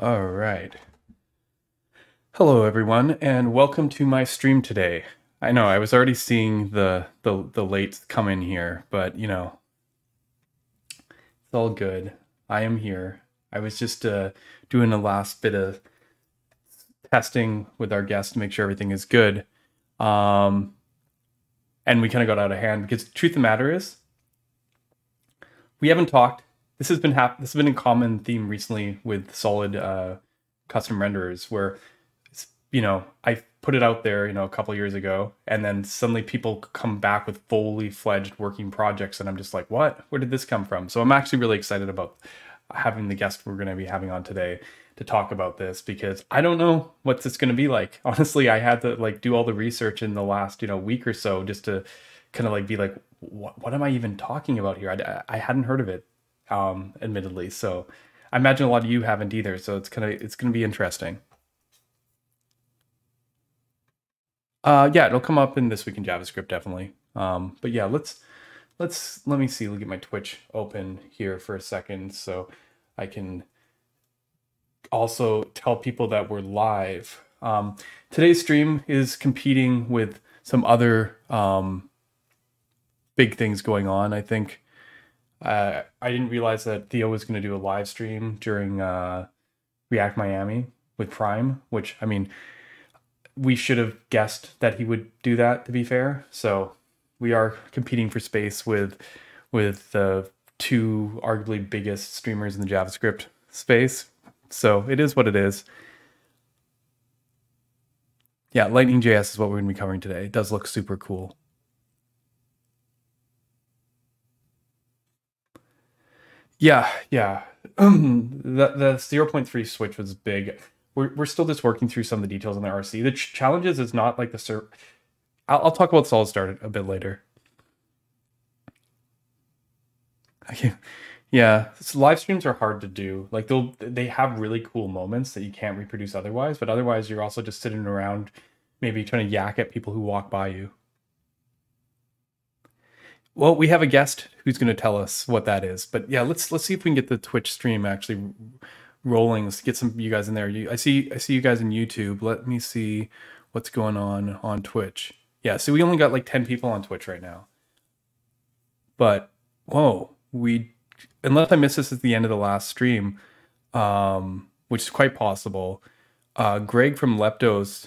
All right. Hello, everyone, and welcome to my stream today. I know I was already seeing the the the late come in here, but you know, it's all good. I am here. I was just uh, doing a last bit of testing with our guests to make sure everything is good, um, and we kind of got out of hand because the truth of the matter is, we haven't talked. This has been hap- This has been a common theme recently with solid uh, custom renderers, where you know I put it out there, you know, a couple years ago, and then suddenly people come back with fully fledged working projects, and I'm just like, what? Where did this come from? So I'm actually really excited about having the guest we're going to be having on today to talk about this because I don't know what this going to be like. Honestly, I had to like do all the research in the last you know week or so just to kind of like be like, what, what am I even talking about here? I, I hadn't heard of it, um, admittedly. So I imagine a lot of you haven't either. So it's gonna it's gonna be interesting. Uh, yeah, it'll come up in this week in JavaScript definitely. Um, but yeah, let's let's let me see. Let me get my Twitch open here for a second so I can also tell people that we're live. Um, today's stream is competing with some other um, big things going on. I think uh, I didn't realize that Theo was going to do a live stream during uh, React Miami with Prime, which I mean, we should have guessed that he would do that. To be fair, so we are competing for space with with the two arguably biggest streamers in the JavaScript space. So it is what it is. Yeah, Lightning JS is what we're going to be covering today. It does look super cool. Yeah, yeah. the the 0.3 switch was big. We're, we're still just working through some of the details on the RC. The ch- challenges is not like the ser- I'll, I'll talk about solid start a bit later. Okay. Yeah, so live streams are hard to do. Like they'll they have really cool moments that you can't reproduce otherwise, but otherwise you're also just sitting around maybe trying to yak at people who walk by you. Well, we have a guest who's going to tell us what that is. But yeah, let's let's see if we can get the Twitch stream actually rolling. Let's get some you guys in there. You, I see I see you guys in YouTube. Let me see what's going on on Twitch. Yeah, so we only got like 10 people on Twitch right now. But whoa, we unless I miss this at the end of the last stream, um, which is quite possible, uh, Greg from Leptos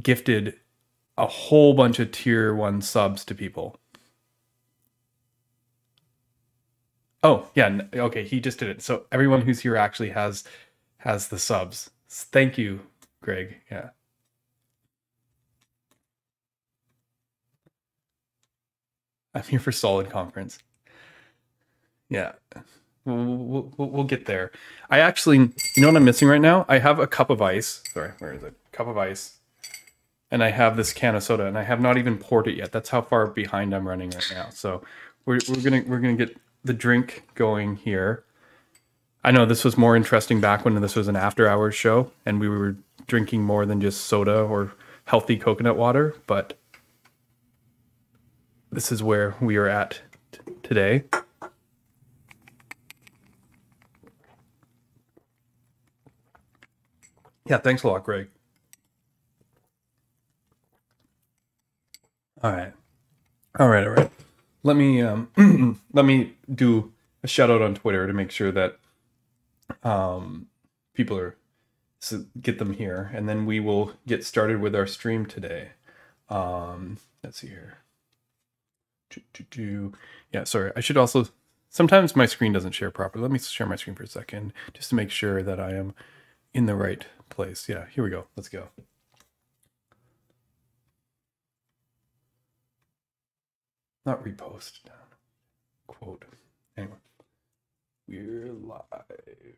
gifted a whole bunch of tier one subs to people. Oh yeah, okay, he just did it. So everyone who's here actually has has the subs. Thank you, Greg. Yeah. I'm here for solid conference. Yeah. We'll, we'll, we'll, get there. I actually, you know what I'm missing right now? I have a cup of ice. Sorry, where is it? Cup of ice. And I have this can of soda, and I have not even poured it yet. That's how far behind I'm running right now. So we're, we're gonna we're gonna get the drink going here. I know this was more interesting back when this was an after hours show and we were drinking more than just soda or healthy coconut water, but this is where we are at t- today. Yeah, thanks a lot, Greg. All right. All right, all right let me um, let me do a shout out on Twitter to make sure that um, people are so get them here, and then we will get started with our stream today. Um, let's see here. Do, do. Yeah, sorry. I should also. Sometimes my screen doesn't share properly. Let me share my screen for a second, just to make sure that I am in the right place. Yeah, here we go. Let's go. Not repost down. Quote. Anyway, we're live.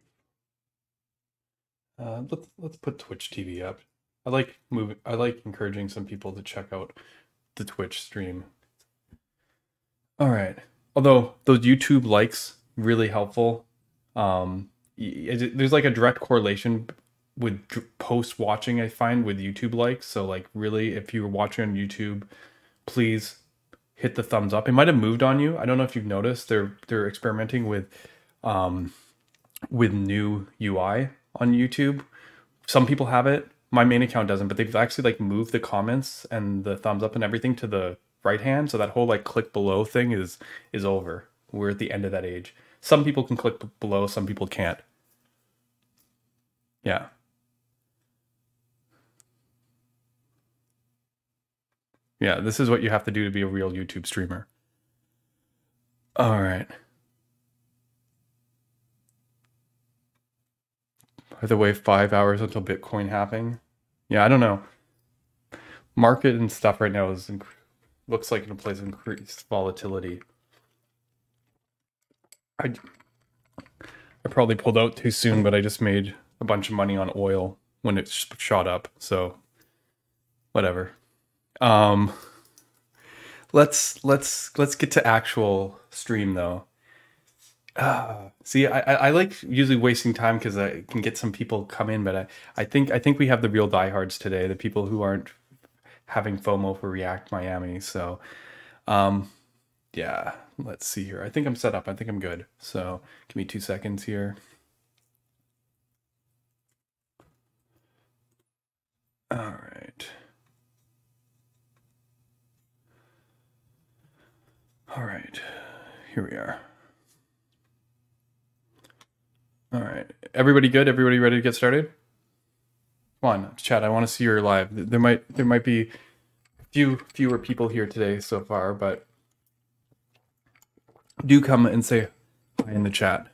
Uh, let's let's put Twitch TV up. I like moving. I like encouraging some people to check out the Twitch stream. All right. Although those YouTube likes really helpful. Um, there's like a direct correlation with post watching. I find with YouTube likes. So like really, if you're watching on YouTube, please hit the thumbs up. It might have moved on you. I don't know if you've noticed. They're they're experimenting with um with new UI on YouTube. Some people have it. My main account doesn't, but they've actually like moved the comments and the thumbs up and everything to the right hand, so that whole like click below thing is is over. We're at the end of that age. Some people can click below, some people can't. Yeah. Yeah, this is what you have to do to be a real YouTube streamer. All right. By the way, five hours until Bitcoin halving. Yeah, I don't know. Market and stuff right now is looks like it implies increased volatility. I I probably pulled out too soon, but I just made a bunch of money on oil when it shot up. So whatever. Um, let's let's let's get to actual stream though. Uh, see, I, I like usually wasting time because I can get some people come in, but I, I think I think we have the real diehards today, the people who aren't having FOMO for React Miami. So, um, yeah, let's see here. I think I'm set up. I think I'm good. So give me two seconds here. All right. All right, here we are. All right, everybody good? Everybody ready to get started? Come on, chat. I want to see your live. There might there might be few fewer people here today so far, but do come and say hi in the chat.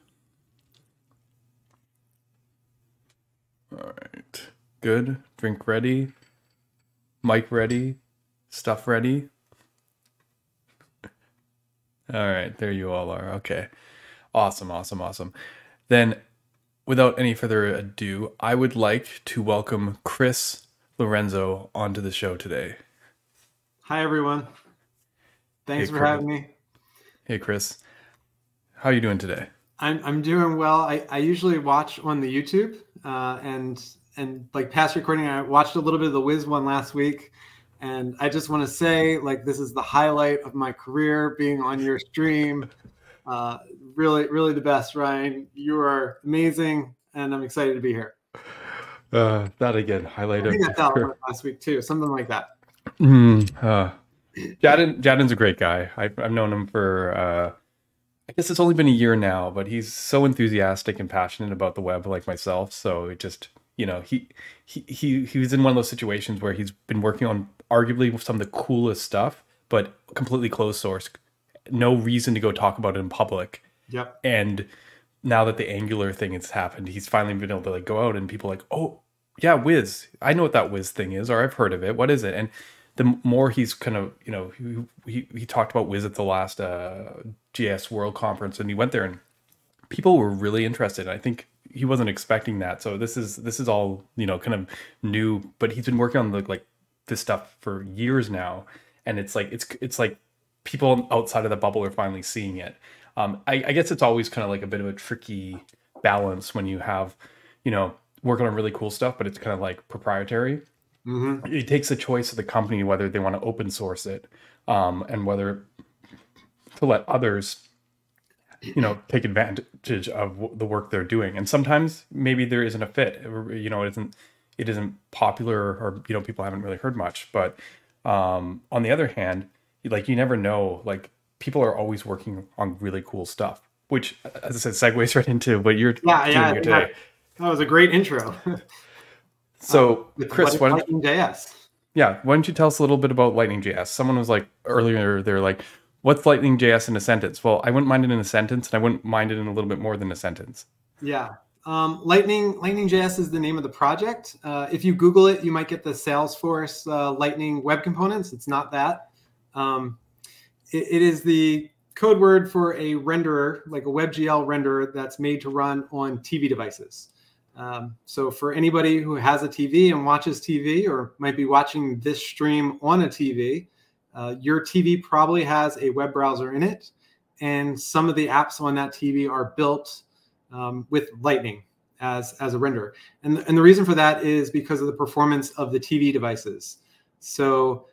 All right, good. Drink ready. Mic ready. Stuff ready. All right, there you all are. Okay. Awesome, awesome, awesome. Then, without any further ado, I would like to welcome Chris Lorenzo onto the show today. Hi, everyone. Thanks hey, for Chris. having me. Hey, Chris. How are you doing today? I'm, I'm doing well. I, I usually watch on the YouTube uh, and and like past recording, I watched a little bit of the Wiz one last week. And I just want to say, like, this is the highlight of my career being on your stream. Uh, really, really the best, Ryan. You are amazing, and I'm excited to be here. Uh, that again, highlight I think of that's last week too, something like that. Mm, uh, Jatin, Jatin's a great guy. I've, I've known him for, uh, I guess it's only been a year now, but he's so enthusiastic and passionate about the web, like myself. So it just, you know, he he he he was in one of those situations where he's been working on arguably some of the coolest stuff, but completely closed source. No reason to go talk about it in public. Yep. And now that the Angular thing has happened, he's finally been able to like go out and people like, oh yeah, Wiz. I know what that Wiz thing is, or I've heard of it. What is it? And the more he's kind of, you know, he he, he talked about Wiz at the last uh, JS World Conference, and he went there and people were really interested. I think he wasn't expecting that. So this is this is all you know kind of new. But he's been working on the like this stuff for years now, and it's like it's it's like people outside of the bubble are finally seeing it. Um, I, I guess it's always kind of like a bit of a tricky balance when you have, you know, working on really cool stuff, but it's kind of like proprietary. Mm-hmm. It takes a choice of the company whether they want to open source it um, and whether to let others you know take advantage of the work they're doing and sometimes maybe there isn't a fit you know it isn't it isn't popular or you know people haven't really heard much but um on the other hand like you never know like people are always working on really cool stuff which as i said segues right into what you're yeah, doing yeah, here today that was a great intro so um, chris what lightning js yeah why don't you tell us a little bit about lightning js someone was like earlier they're like what's Lightning JS in a sentence? Well, I wouldn't mind it in a sentence, and I wouldn't mind it in a little bit more than a sentence. Yeah. Um, Lightning Lightning JS is the name of the project. Uh, if you Google it, you might get the Salesforce uh, Lightning Web Components. It's not that. Um, it, it is the code word for a renderer, like a WebGL renderer that's made to run on TV devices. Um, so for anybody who has a TV and watches TV or might be watching this stream on a TV, uh, your TV probably has a web browser in it, and some of the apps on that TV are built um, with Lightning as, as a renderer. And, and the reason for that is because of the performance of the TV devices. So,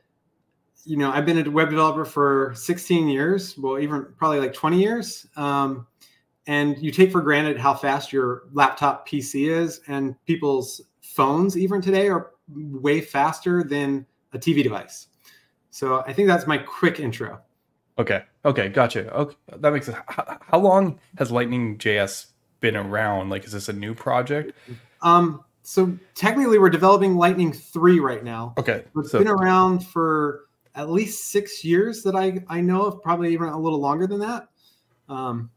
you know, I've been a web developer for 16 years, well, even probably like 20 years. Um, and you take for granted how fast your laptop PC is, and people's phones even today are way faster than a TV device. So I think that's my quick intro. Okay. Okay. Gotcha. Okay. That makes sense. How long has Lightning JS been around? Like, is this a new project? Um, so technically we're developing Lightning 3 right now. Okay. It's so, been around for at least six years that I, I know of, probably even a little longer than that. Um,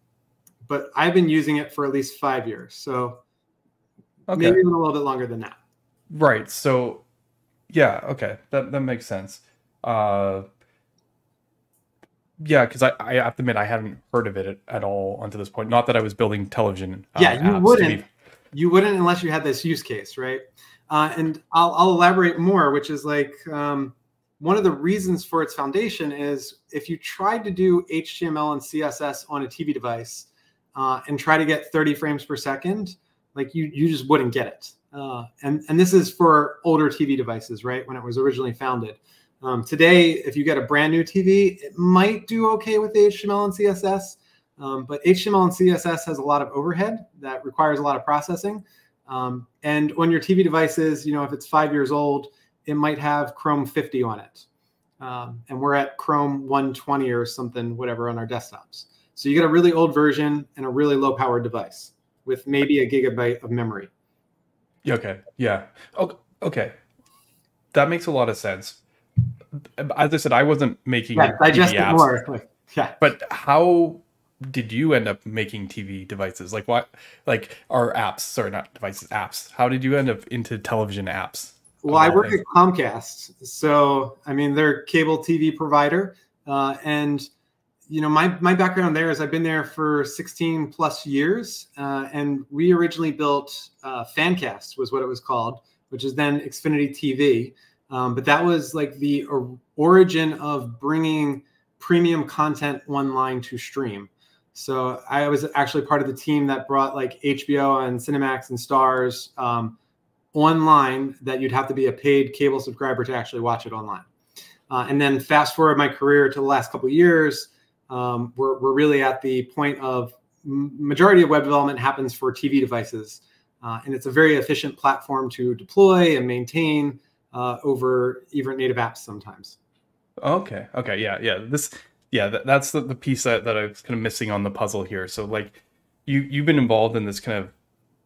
but I've been using it for at least five years. So okay. maybe even a little bit longer than that. Right. So yeah, okay. That that makes sense. Uh yeah, because I, I have to admit I hadn't heard of it at, at all until this point. Not that I was building television. Uh, yeah, you wouldn't. You wouldn't unless you had this use case, right? Uh, and I'll, I'll elaborate more, which is like um, one of the reasons for its foundation is if you tried to do HTML and CSS on a TV device uh, and try to get 30 frames per second, like you you just wouldn't get it. Uh, and and this is for older TV devices, right? When it was originally founded. Um, today, if you get a brand new TV, it might do okay with HTML and CSS, um, but HTML and CSS has a lot of overhead that requires a lot of processing. Um, and on your TV devices, you know, if it's five years old, it might have Chrome 50 on it. Um, and we're at Chrome 120 or something, whatever, on our desktops. So you get a really old version and a really low powered device with maybe a gigabyte of memory. Okay. Yeah. Okay. That makes a lot of sense as I said, I wasn't making yeah, digest apps, more. Yeah. But how did you end up making TV devices? Like what? Like our apps? Sorry, not devices. Apps. How did you end up into television apps? Well, I work things? at Comcast, so I mean they're cable TV provider, uh, and you know my my background there is I've been there for 16 plus years, uh, and we originally built uh, Fancast was what it was called, which is then Xfinity TV. Um, but that was like the origin of bringing premium content online to stream. So I was actually part of the team that brought like HBO and Cinemax and Starz um, online that you'd have to be a paid cable subscriber to actually watch it online. Uh, and then fast forward my career to the last couple years, um, we're, we're really at the point of majority of web development happens for TV devices. Uh, and it's a very efficient platform to deploy and maintain uh, over even native apps sometimes. Okay. Okay. Yeah. Yeah. This. Yeah. That, that's the, the piece that, that I was kind of missing on the puzzle here. So like, you you've been involved in this kind of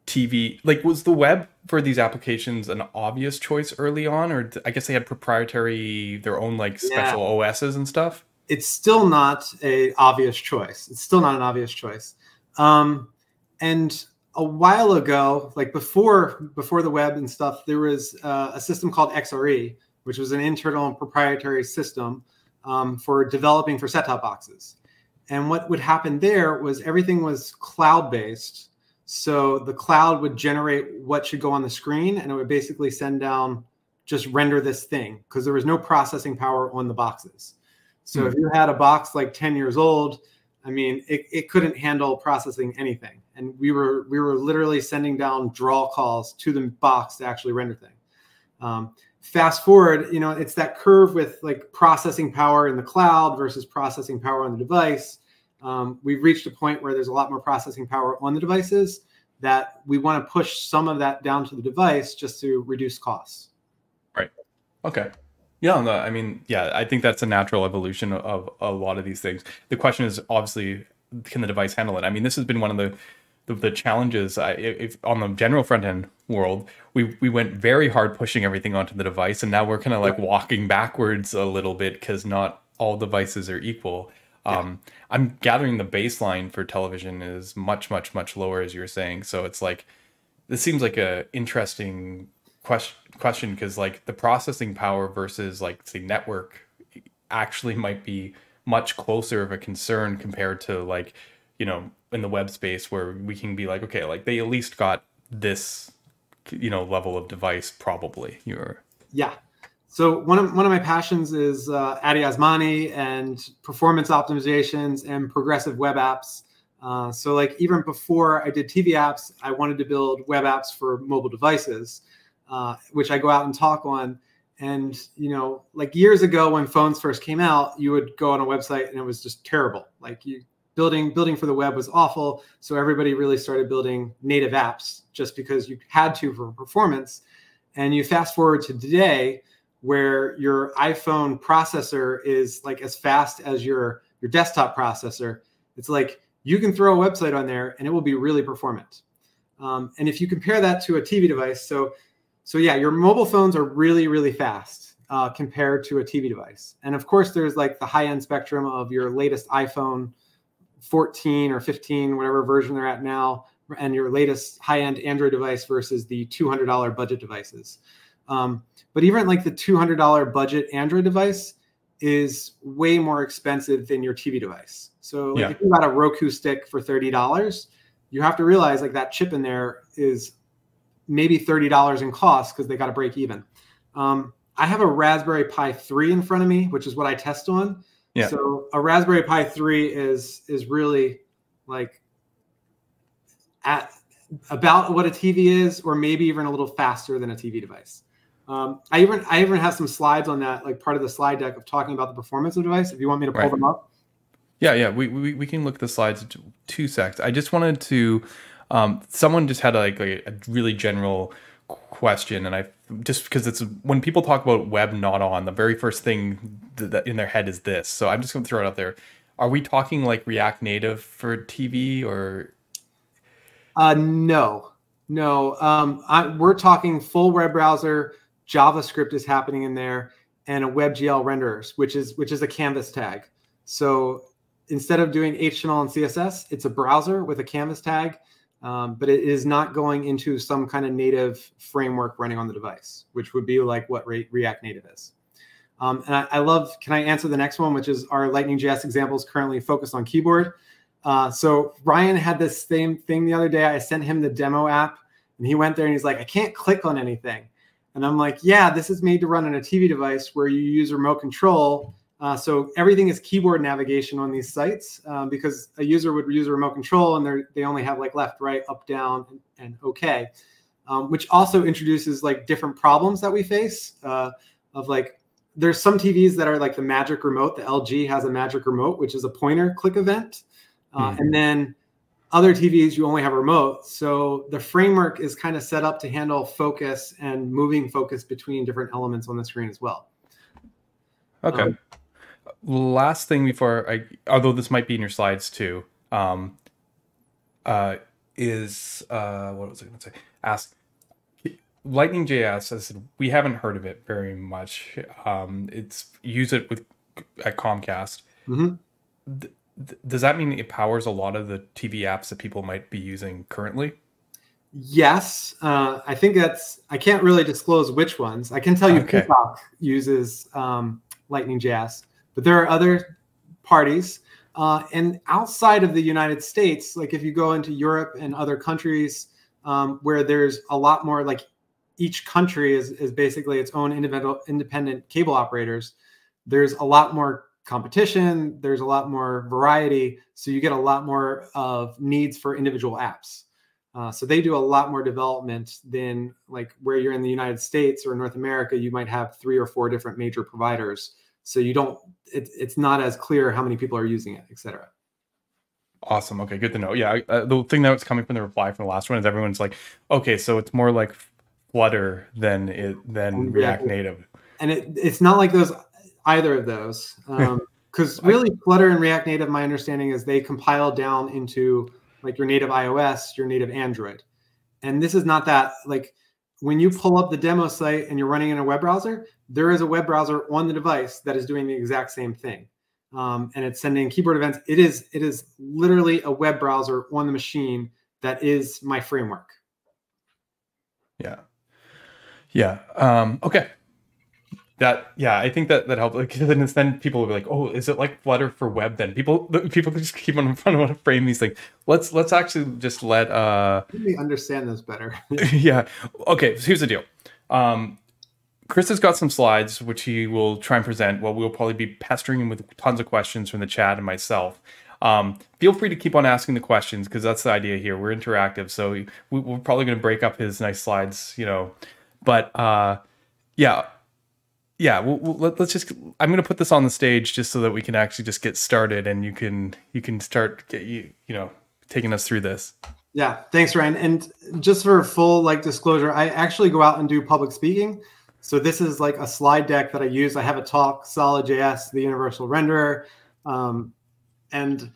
TV. Like, was the web for these applications an obvious choice early on, or I guess they had proprietary their own like special yeah. OSs and stuff? It's still not a obvious choice. It's still not an obvious choice. Um, and a while ago, like before before the web and stuff, there was uh, a system called XRE, which was an internal and proprietary system um, for developing for set-top boxes. And what would happen there was everything was cloud-based. So the cloud would generate what should go on the screen, and it would basically send down just render this thing because there was no processing power on the boxes. So mm-hmm. if you had a box like 10 years old I mean, it, it couldn't handle processing anything. And we were we were literally sending down draw calls to the box to actually render thing. Um, fast forward, you know, it's that curve with like processing power in the cloud versus processing power on the device. Um, we've reached a point where there's a lot more processing power on the devices that we want to push some of that down to the device just to reduce costs. Right. Okay. Yeah, no, I mean, yeah, I think that's a natural evolution of a lot of these things. The question is obviously, can the device handle it? I mean, this has been one of the the, the challenges. I, if on the general front end world, we we went very hard pushing everything onto the device, and now we're kind of like walking backwards a little bit because not all devices are equal. Um, I'm gathering the baseline for television is much, much, much lower, as you're saying. So it's like this seems like a interesting question question because like the processing power versus like say network actually might be much closer of a concern compared to like you know in the web space where we can be like okay like they at least got this you know level of device probably you're yeah so one of one of my passions is uh, Addy Osmani and performance optimizations and progressive web apps. Uh, so like even before I did TV apps, I wanted to build web apps for mobile devices. Uh, which I go out and talk on. And you know, like years ago when phones first came out, you would go on a website and it was just terrible. Like you building building for the web was awful. So everybody really started building native apps just because you had to for performance. And you fast forward to today, where your iPhone processor is like as fast as your your desktop processor. It's like you can throw a website on there and it will be really performant. Um, and if you compare that to a TV device, so so yeah, your mobile phones are really really fast uh, compared to a TV device. And of course, there's like the high end spectrum of your latest iPhone 14 or 15, whatever version they're at now, and your latest high end Android device versus the $200 budget devices. Um, but even like the $200 budget Android device is way more expensive than your TV device. So like, yeah. if you got a Roku stick for $30, you have to realize like that chip in there is maybe $30 in cost because they got to break even. Um, I have a Raspberry Pi 3 in front of me, which is what I test on. Yeah. So a Raspberry Pi 3 is is really like at about what a TV is, or maybe even a little faster than a TV device. Um, I even I even have some slides on that, like part of the slide deck of talking about the performance of the device. If you want me to pull right. them up. Yeah, yeah, we, we, we can look at the slides in two secs. I just wanted to, um, someone just had like a, a really general question, and I just because it's when people talk about web not on, the very first thing that in their head is this. So I'm just going to throw it out there. Are we talking like React Native for TV or? Uh, no, no. Um, I, we're talking full web browser. JavaScript is happening in there, and a WebGL renderers, which is which is a canvas tag. So instead of doing HTML and CSS, it's a browser with a canvas tag um, but it is not going into some kind of native framework running on the device, which would be like what Re React Native is. Um, and I, I, love, can I answer the next one, which is our Lightning JS examples currently focused on keyboard. Uh, so Ryan had this same thing the other day. I sent him the demo app and he went there and he's like, I can't click on anything. And I'm like, yeah, this is made to run on a TV device where you use remote control uh, so everything is keyboard navigation on these sites um, because a user would use a remote control and they they only have like left, right, up, down, and, and OK, um, which also introduces like different problems that we face uh, of like there's some TVs that are like the magic remote. The LG has a magic remote, which is a pointer click event. Uh, mm-hmm. And then other TVs, you only have a remote. So the framework is kind of set up to handle focus and moving focus between different elements on the screen as well. Okay. Um, last thing before I, although this might be in your slides too, um, uh, is uh, what was I going to say? Ask Lightning JS. I said we haven't heard of it very much. Um, it's use it with at Comcast. Mm-hmm. Th- does that mean it powers a lot of the TV apps that people might be using currently? Yes, uh, I think that's. I can't really disclose which ones. I can tell you okay. Peacock uses um, Lightning JS. But there are other parties. Uh, and outside of the United States, like if you go into Europe and other countries um, where there's a lot more, like each country is, is basically its own individual independent cable operators, there's a lot more competition, there's a lot more variety. So you get a lot more of needs for individual apps. Uh, so they do a lot more development than like where you're in the United States or North America, you might have three or four different major providers so you don't it, it's not as clear how many people are using it etc awesome. Okay good to know. Yeah uh, the thing that was coming from the reply from the last one is everyone's like okay so it's more like flutter than it than react native. And it, it's not like those either of those because um, really flutter and react native my understanding is they compile down into like your native ios your native android. And this is not that like when you pull up the demo site and you're running in a web browser, there is a web browser on the device that is doing the exact same thing. Um, and it's sending keyboard events. It is it is literally a web browser on the machine that is my framework. Yeah. Yeah. Um, okay that yeah i think that that helps like then then people will be like oh is it like flutter for web then? People people just keep on trying to frame these like let's let's actually just let uh let me understand this better. Yeah. Okay so here's the deal. Um chris has got some slides which he will try and present. Well we'll probably be pestering him with tons of questions from the chat and myself. Um, feel free to keep on asking the questions because that's the idea here. We're interactive so we, we're probably going to break up his nice slides you know. But uh yeah yeah, we'll, we'll, let, us just. I'm going to put this on the stage just so that we can actually just get started, and you can you can start get you you know taking us through this. Yeah, thanks, Ryan. And just for full like disclosure, I actually go out and do public speaking. So this is like a slide deck that I use. I have a talk, Solid.js, the universal renderer, um, and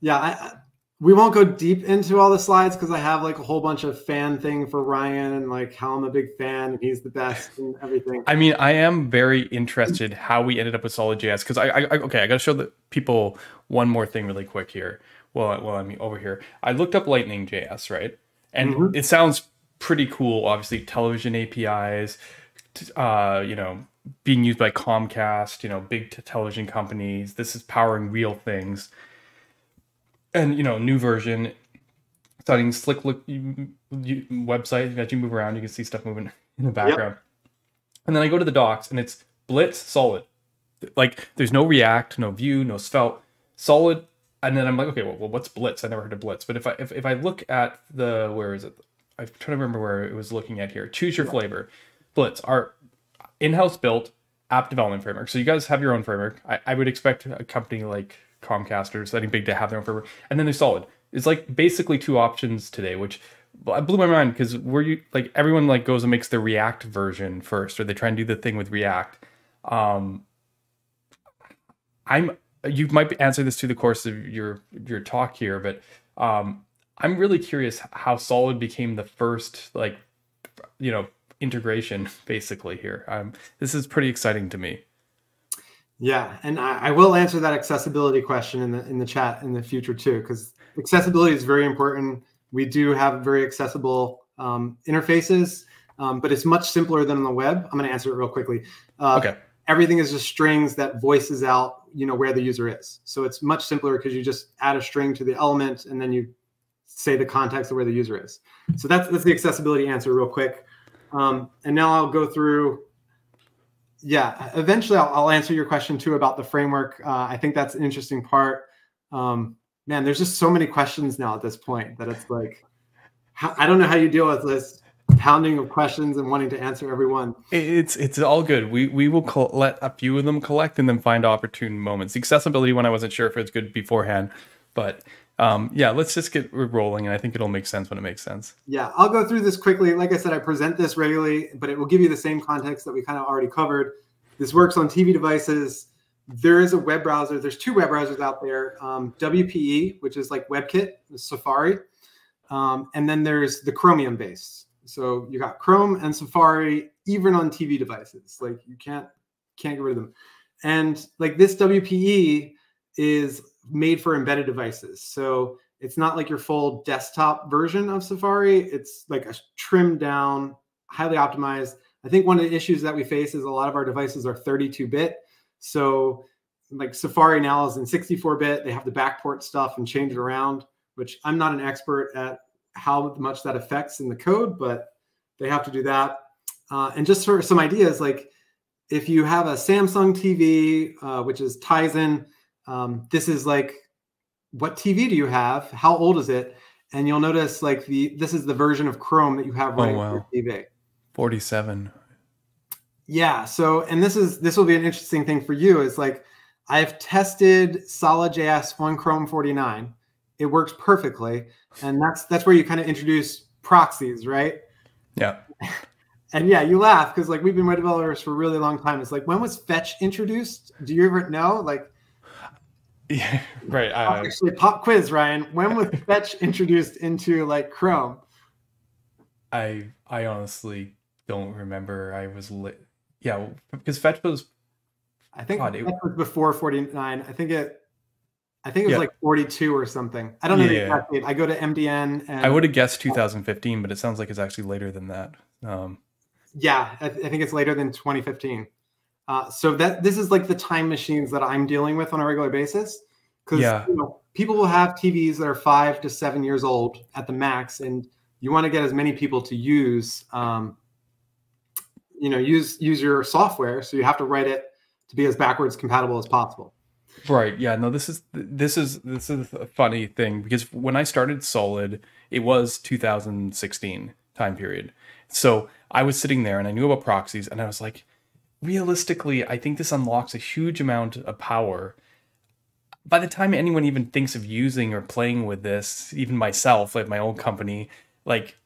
yeah, I, we won't go deep into all the slides because I have like a whole bunch of fan thing for Ryan and like how I'm a big fan and he's the best and everything. I mean, I am very interested how we ended up with solid JS because I, I, okay, I got to show the people one more thing really quick here. Well, well, I mean over here. I looked up Lightning JS, right? And mm-hmm. it sounds pretty cool. Obviously, television APIs, uh, you know, being used by Comcast, you know, big television companies. This is powering real things and you know, new version, starting slick look you, you, website that you move around, you can see stuff moving in the background. Yep. And then I go to the docs, and it's Blitz solid. Like there's no React, no Vue, no Svelte, solid. And then I'm like, okay, well, well, what's Blitz? I never heard of Blitz. But if I if, if I look at the where is it? I'm trying to remember where it was looking at here. Choose your flavor. Blitz, our in-house built app development framework. So you guys have your own framework. I, I would expect a company like Comcast or something big to have their own framework, and then they're solid. It's like basically two options today, which blew my mind because were you like everyone like goes and makes the React version first, or they try and do the thing with React. Um, I'm you might answer this through the course of your your talk here, but um, I'm really curious how Solid became the first like you know integration basically here. Um, this is pretty exciting to me. Yeah, and I, I, will answer that accessibility question in the in the chat in the future too, because accessibility is very important. We do have very accessible um, interfaces, um, but it's much simpler than on the web. I'm going to answer it real quickly. Uh, okay. Everything is just strings that voices out, you know, where the user is. So it's much simpler because you just add a string to the element and then you say the context of where the user is. So that's that's the accessibility answer real quick. Um, and now I'll go through yeah, eventually I'll, I'll, answer your question too about the framework. Uh, I think that's an interesting part. Um, man, there's just so many questions now at this point that it's like, I don't know how you deal with this pounding of questions and wanting to answer everyone. It's it's all good. We we will let a few of them collect and then find opportune moments. Accessibility one, I wasn't sure if it's good beforehand, but um, yeah, let's just get rolling, and I think it'll make sense when it makes sense. Yeah, I'll go through this quickly. Like I said, I present this regularly, but it will give you the same context that we kind of already covered. This works on TV devices. There is a web browser. There's two web browsers out there: um, WPE, which is like WebKit, Safari, um, and then there's the Chromium base. So you got Chrome and Safari, even on TV devices. Like you can't can't get rid of them. And like this WPE is made for embedded devices. So it's not like your full desktop version of Safari. It's like a trimmed down, highly optimized. I think one of the issues that we face is a lot of our devices are 32 bit. So like Safari now is in 64 bit. They have the backport stuff and change it around, which I'm not an expert at how much that affects in the code, but they have to do that. Uh, and just for some ideas, like if you have a Samsung TV, uh, which is Tizen, um, this is like, what TV do you have? How old is it? And you'll notice like the this is the version of Chrome that you have running oh, wow. your TV. 47. Yeah. So, and this is this will be an interesting thing for you. Is like I've tested Solid.js on Chrome 49. It works perfectly, and that's that's where you kind of introduce proxies, right? Yeah. And yeah, you laugh because like we've been web developers for a really long time. It's like when was Fetch introduced? Do you ever know? Like yeah, right. Uh, Actually, pop quiz, Ryan. When was Fetch introduced into like Chrome? I I honestly don't remember. I was lit. Yeah, because Fetch was. I think God, it, was before forty nine. I think it. I think it was yeah. like forty two or something. I don't know yeah. the exact date. I go to MDN. And, I would have guessed two thousand fifteen, but it sounds like it's actually later than that. Um, yeah, I, th- I think it's later than twenty fifteen. Uh, so that this is like the time machines that I'm dealing with on a regular basis. Because yeah. you know, people will have TVs that are five to seven years old at the max, and you want to get as many people to use, um, you know, use use your software. So you have to write it to be as backwards compatible as possible. Right. Yeah. No. This is this is this is a funny thing because when I started Solid, it was 2016 time period. So I was sitting there and I knew about proxies, and I was like, realistically, I think this unlocks a huge amount of power. By the time anyone even thinks of using or playing with this, even myself, like my own company, like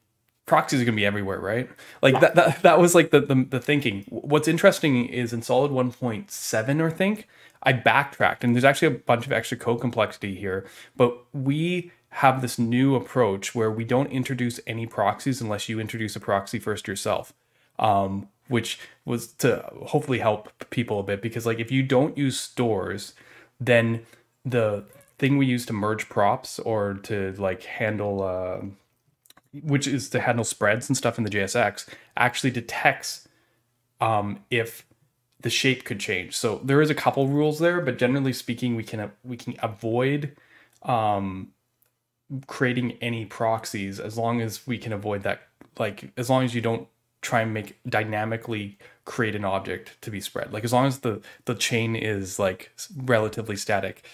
proxies are going to be everywhere, right? Like that, that that was like the, the the thinking. What's interesting is in Solid 1.7 or think I backtracked and there's actually a bunch of extra code complexity here, but we have this new approach where we don't introduce any proxies unless you introduce a proxy first yourself. Um, which was to hopefully help people a bit because like if you don't use stores, then the thing we use to merge props or to like handle uh, which is to handle spreads and stuff in the JSX actually detects um, if the shape could change. So there is a couple rules there, but generally speaking, we can we can avoid um, creating any proxies as long as we can avoid that. Like as long as you don't try and make dynamically create an object to be spread. Like as long as the the chain is like relatively static,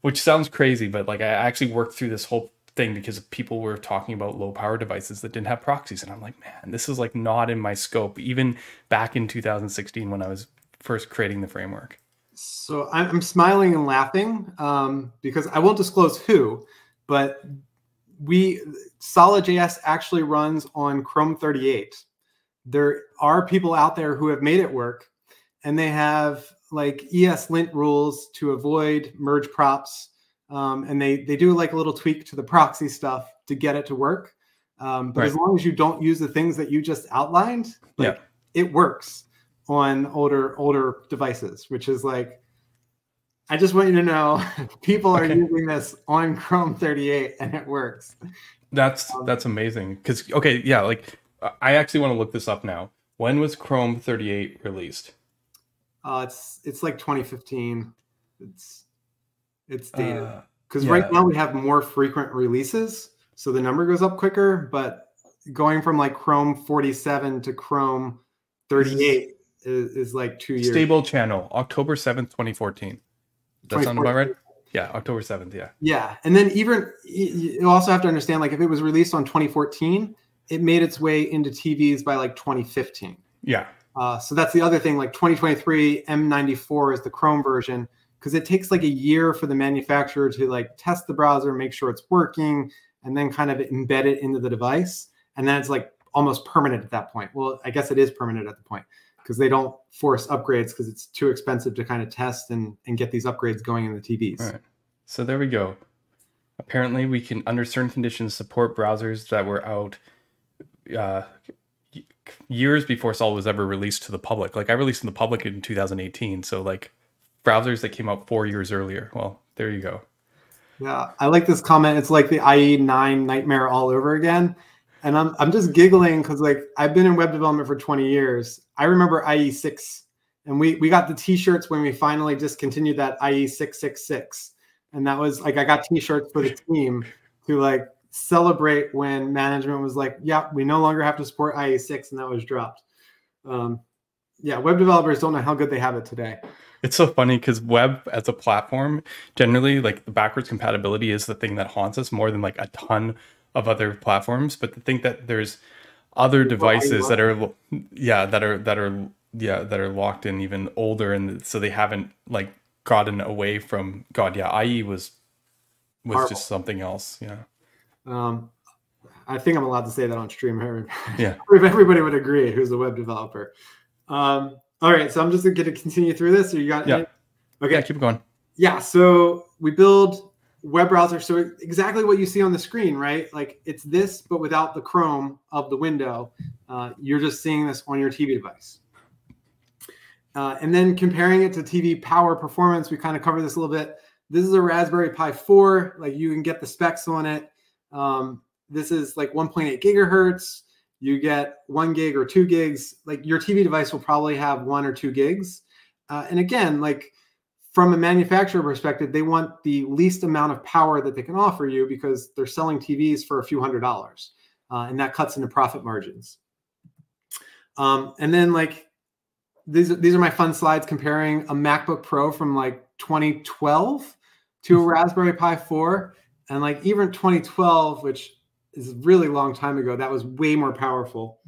which sounds crazy, but like I actually worked through this whole thing because people were talking about low power devices that didn't have proxies and I'm like, man, this is like not in my scope even back in 2016 when I was first creating the framework. So I'm smiling and laughing um, because I won't disclose who, but we Solid.js actually runs on Chrome 38 there are people out there who have made it work and they have like ESLint rules to avoid merge props. Um, and they, they do like a little tweak to the proxy stuff to get it to work. Um, but right. as long as you don't use the things that you just outlined, like, yeah. it works on older older devices, which is like, I just want you to know people are okay. using this on Chrome 38 and it works. That's um, that's amazing. Because okay, yeah, like I actually want to look this up now. When was Chrome 38 released? Uh, it's it's like 2015. It's it's dated because uh, yeah. right now we have more frequent releases, so the number goes up quicker. But going from like Chrome 47 to Chrome 38 is, is like two years. Stable channel, October 7th, 2014. Does that sound about right? Yeah, October 7th. Yeah. Yeah. And then even you also have to understand like if it was released on 2014, it made its way into TVs by like 2015. Yeah. Uh, so that's the other thing. Like 2023, M94 is the Chrome version because it takes like a year for the manufacturer to like test the browser, make sure it's working, and then kind of embed it into the device. And then it's like almost permanent at that point. Well, I guess it is permanent at the point because they don't force upgrades because it's too expensive to kind of test and, and get these upgrades going in the TVs. Right. So there we go. Apparently, we can, under certain conditions, support browsers that were out uh, years before Sol was ever released to the public. Like I released in the public in 2018, so like browsers that came out four years earlier. Well, there you go. Yeah, I like this comment. It's like the IE9 nightmare all over again. And I'm I'm just giggling because like I've been in web development for 20 years. I remember IE6, and we we got the t-shirts when we finally discontinued that IE666, and that was like I got t-shirts for the team to like celebrate when management was like, yeah, we no longer have to support IE6 and that was dropped. Um, yeah, web developers don't know how good they have it today. It's so funny because web as a platform, generally, like the backwards compatibility is the thing that haunts us more than like a ton of other platforms. But to think that there's other devices that are, yeah, that are that are yeah that are locked in even older, and so they haven't like gotten away from God. Yeah, IE was was just something else. Yeah. Um, I think I'm allowed to say that on stream here. Yeah. if everybody would agree who's a web developer. Um, all right. So I'm just going to continue through this. Or you got yeah. Any? Okay. Yeah, keep going. Yeah. So we build web browser. So exactly what you see on the screen, right? Like it's this, but without the Chrome of the window. Uh, you're just seeing this on your TV device. Uh, and then comparing it to TV power performance, we kind of cover this a little bit. This is a Raspberry Pi 4. Like you can get the specs on it. Um, this is like 1.8 gigahertz. You get one gig or two gigs. Like your TV device will probably have one or two gigs. Uh, and again, like from a manufacturer perspective, they want the least amount of power that they can offer you because they're selling TVs for a few hundred dollars, uh, and that cuts into profit margins. Um, and then like these these are my fun slides comparing a MacBook Pro from like 2012 to a Raspberry Pi 4 and like even 2012 which is a really long time ago that was way more powerful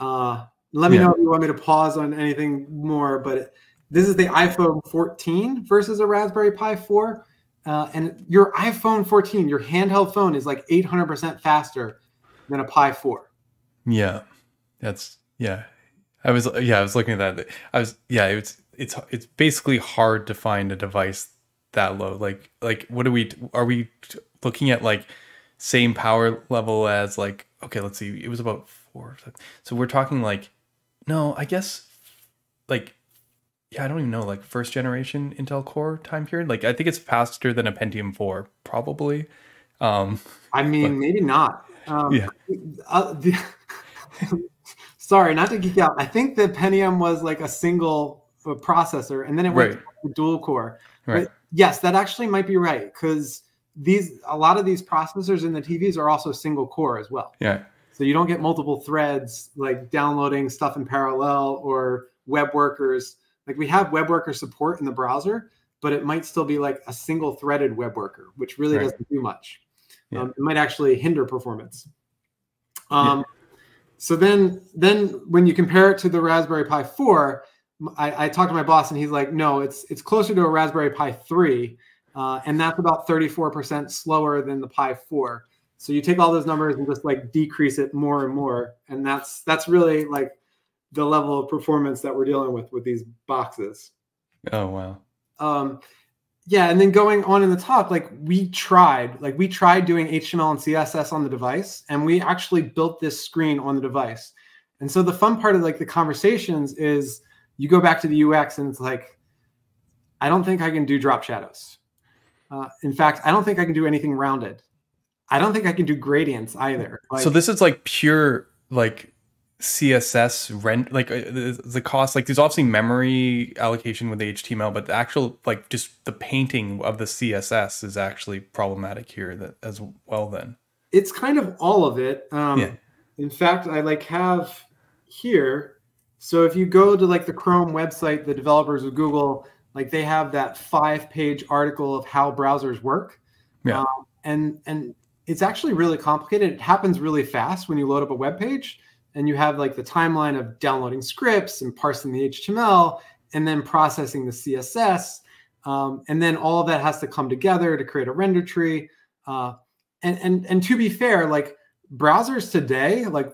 uh Let me yeah. know if you want me to pause on anything more. But this is the iPhone 14 versus a Raspberry Pi 4. Uh, and your iPhone 14, your handheld phone, is like 800% faster than a Pi 4. Yeah, that's yeah. I was yeah, I was looking at that. I was yeah, it's it's it's basically hard to find a device that low. Like like what are we are we looking at like same power level as like okay, let's see. It was about 4. So we're talking like no, I guess like yeah, I don't even know, like first generation Intel Core time period. Like I think it's faster than a Pentium 4, probably. Um I mean, but, maybe not. Um, yeah. Uh, the, sorry, not to geek out. I think the Pentium was like a single uh, processor, and then it went right. to dual core. Right. But yes, that actually might be right because these a lot of these processors in the TVs are also single core as well. Yeah. So you don't get multiple threads like downloading stuff in parallel or web workers. Like we have web worker support in the browser, but it might still be like a single threaded web worker, which really right. doesn't do much. Yeah. Um, it might actually hinder performance. Um, yeah. So then, then when you compare it to the Raspberry Pi 4, I, I, talked to my boss and he's like, no, it's it's closer to a Raspberry Pi 3, uh, and that's about 34% slower than the Pi 4. So you take all those numbers and just like decrease it more and more, and that's that's really like the level of performance that we're dealing with with these boxes. Oh wow. Um, yeah, and then going on in the talk, like we tried, like we tried doing HTML and CSS on the device, and we actually built this screen on the device. And so the fun part of like the conversations is you go back to the UX and it's like, I don't think I can do drop shadows. Uh, in fact, I don't think I can do anything rounded. I don't think I can do gradients either. Like, so this is like pure like css rent like uh, the, the cost like there's obviously memory allocation with html but the actual like just the painting of the css is actually problematic here that as well then it's kind of all of it um yeah. in fact i like have here so if you go to like the chrome website the developers of google like they have that five page article of how browsers work yeah um, and and it's actually really complicated it happens really fast when you load up a web page and you have like the timeline of downloading scripts and parsing the HTML and then processing the CSS. Um, and then all of that has to come together to create a render tree. Uh, and, and, and to be fair, like browsers today, like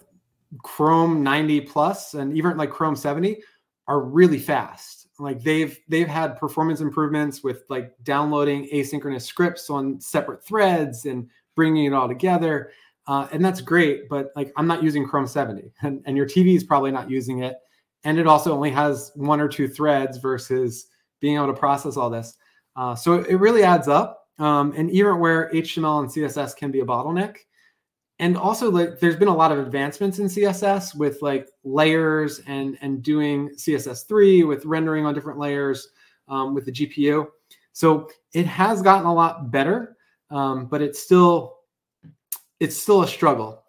Chrome 90 plus and even like Chrome 70 are really fast. Like they've they've had performance improvements with like downloading asynchronous scripts on separate threads and bringing it all together. Uh, and that's great, but like I'm not using Chrome 70 and, and your TV is probably not using it. And it also only has one or two threads versus being able to process all this. Uh, so it really adds up. Um, and even where HTML and CSS can be a bottleneck. And also like there's been a lot of advancements in CSS with like layers and, and doing CSS3 with rendering on different layers um, with the GPU. So it has gotten a lot better, um, but it's still it's still a struggle.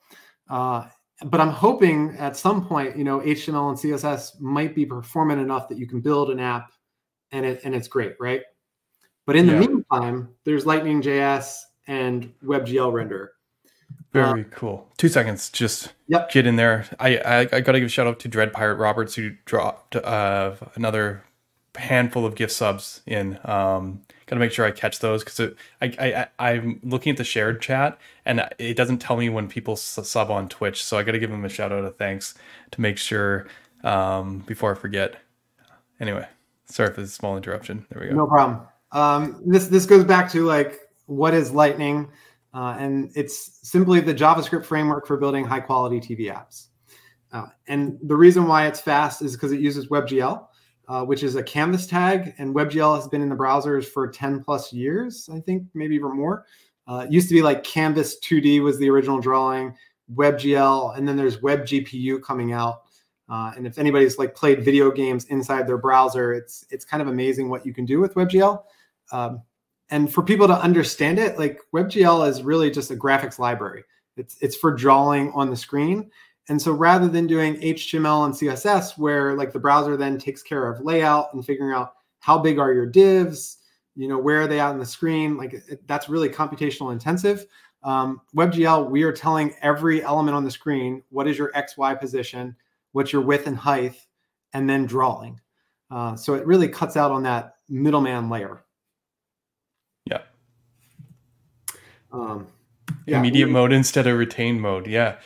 Uh, but I'm hoping at some point, you know, HTML and CSS might be performant enough that you can build an app and it and it's great, right? But in the yeah. meantime, there's Lightning JS and WebGL render. Very uh, cool. Two seconds, just yep. get in there. I, I, I got to give a shout out to Dread Pirate Roberts who dropped uh, another handful of gift subs in. Um, got to make sure I catch those because I, I I'm looking at the shared chat and it doesn't tell me when people sub on Twitch, so I got to give them a shout out of thanks to make sure um, before I forget. Anyway, sorry for the small interruption. There we go. No problem. Um, this this goes back to like what is Lightning, uh, and it's simply the JavaScript framework for building high quality TV apps. Uh, and the reason why it's fast is because it uses WebGL uh, which is a canvas tag. And WebGL has been in the browsers for 10 plus years, I think, maybe even more. Uh, it used to be like Canvas 2D was the original drawing, WebGL, and then there's WebGPU coming out. Uh, and if anybody's like played video games inside their browser, it's it's kind of amazing what you can do with WebGL. Um, and for people to understand it, like WebGL is really just a graphics library. It's it's for drawing on the screen, and so rather than doing HTML and CSS, where like the browser then takes care of layout and figuring out how big are your divs, you know, where are they out on the screen, like it, that's really computational intensive. Um, WebGL, we are telling every element on the screen, what is your XY position? what's your width and height, and then drawing. Uh, so it really cuts out on that middleman layer. Yeah. Um, yeah, immediate mode instead of retained mode. Yeah,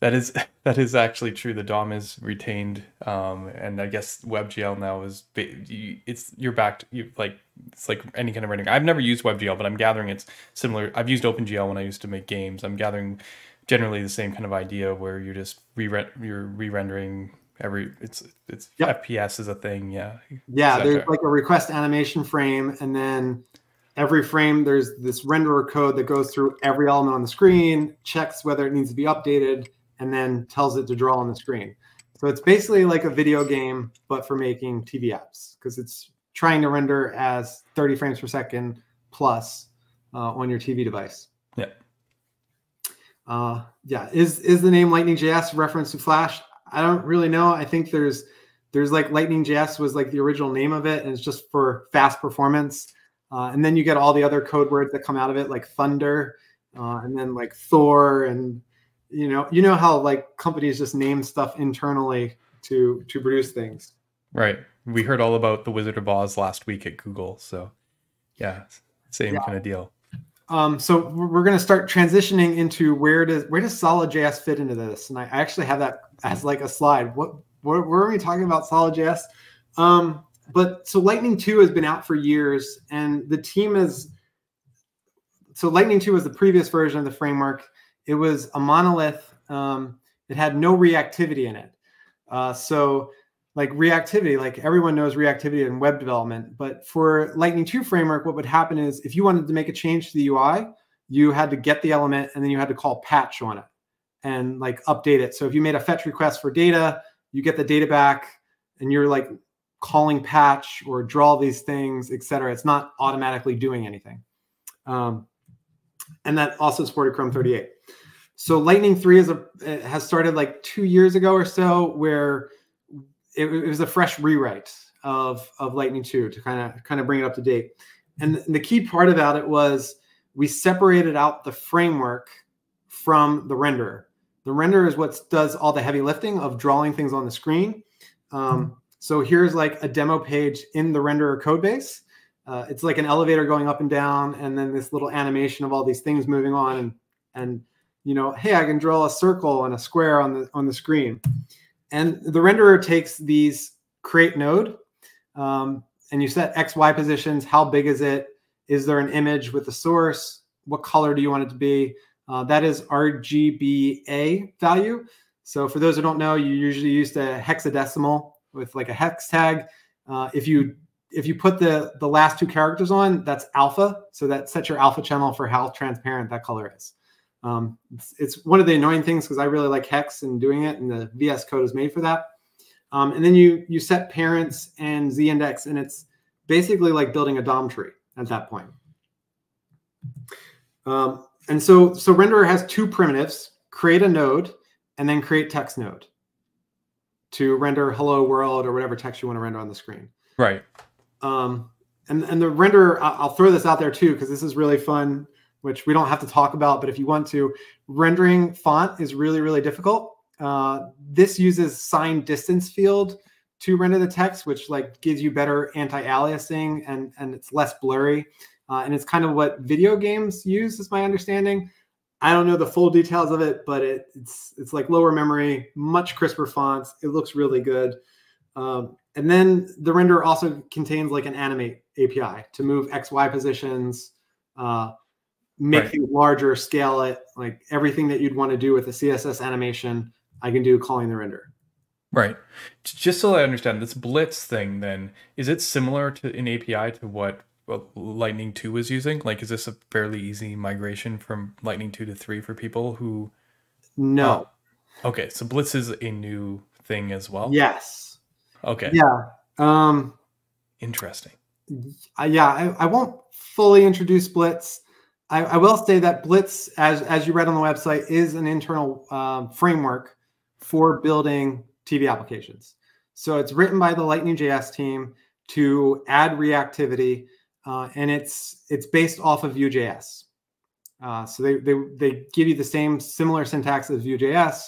that is that is actually true. The DOM is retained, um, and I guess WebGL now is it's you're back to you like it's like any kind of rendering. I've never used WebGL, but I'm gathering it's similar. I've used OpenGL when I used to make games. I'm gathering generally the same kind of idea where you're just re you're re-rendering every it's it's yep. FPS is a thing. Yeah. Yeah, there's like a request animation frame, and then every frame there's this renderer code that goes through every element on the screen, checks whether it needs to be updated, and then tells it to draw on the screen. So it's basically like a video game, but for making TV apps because it's trying to render as 30 frames per second plus uh, on your TV device. Yeah. Uh, yeah. Is is the name Lightning JS reference to Flash? I don't really know. I think there's there's like Lightning JS was like the original name of it, and it's just for fast performance. Uh, and then you get all the other code words that come out of it, like Thunder, uh, and then like Thor, and you know, you know how like companies just name stuff internally to to produce things. Right. We heard all about the Wizard of Oz last week at Google, so yeah, same yeah. kind of deal. Um, so we're going to start transitioning into where does where does Solid.js fit into this? And I actually have that as like a slide. What where are we talking about Solid.js? Um, but so Lightning 2 has been out for years, and the team is so Lightning 2 was the previous version of the framework. It was a monolith. Um, it had no reactivity in it. Uh, so like reactivity, like everyone knows reactivity in web development. But for Lightning 2 framework, what would happen is if you wanted to make a change to the UI, you had to get the element and then you had to call patch on it and like update it. So if you made a fetch request for data, you get the data back and you're like calling patch or draw these things, etc. It's not automatically doing anything. Um, and that also supported Chrome 38. So Lightning 3 is a has started like two years ago or so, where it, it was a fresh rewrite of of Lightning 2 to kind of kind of bring it up to date. And the key part about it was we separated out the framework from the renderer. The renderer is what does all the heavy lifting of drawing things on the screen. Um, so here's like a demo page in the renderer code base. Uh, it's like an elevator going up and down, and then this little animation of all these things moving on, and and you know, hey, I can draw a circle and a square on the on the screen. And the renderer takes these create node, um, and you set X, Y positions. How big is it? Is there an image with the source? What color do you want it to be? Uh, that is RGBA value. So for those who don't know, you usually use the hexadecimal with like a hex tag. Uh, if you if you put the the last two characters on, that's alpha. So that sets your alpha channel for how transparent that color is. Um, it's, it's, one of the annoying things because I really like hex and doing it, and the VS Code is made for that. Um, and then you you set parents and z index, and it's basically like building a DOM tree at that point. Um, and so so renderer has two primitives: create a node and then create text node to render hello world or whatever text you want to render on the screen. Right. Um, and and the render, I'll throw this out there too because this is really fun which we don't have to talk about, but if you want to, rendering font is really, really difficult. Uh, this uses signed distance field to render the text, which like gives you better anti-aliasing and, and it's less blurry. Uh, and it's kind of what video games use, is my understanding. I don't know the full details of it, but it, it's it's like lower memory, much crisper fonts. It looks really good. Um, and then the render also contains like an animate API to move X, Y positions, uh, make right. things larger, scale it, like everything that you'd want to do with a CSS animation, I can do calling the render. Right. Just so I understand, this Blitz thing then, is it similar to an API to what Lightning 2 was using? Like, is this a fairly easy migration from Lightning 2 to 3 for people who. No. Oh, okay. So Blitz is a new thing as well? Yes. Okay. Yeah. Um, Interesting. Uh, yeah. I, I won't fully introduce Blitz. I, I, will say that Blitz, as as you read on the website, is an internal um, framework for building TV applications. So it's written by the Lightning JS team to add reactivity, uh, and it's it's based off of Vue.js. Uh, so they, they they give you the same similar syntax as Vue.js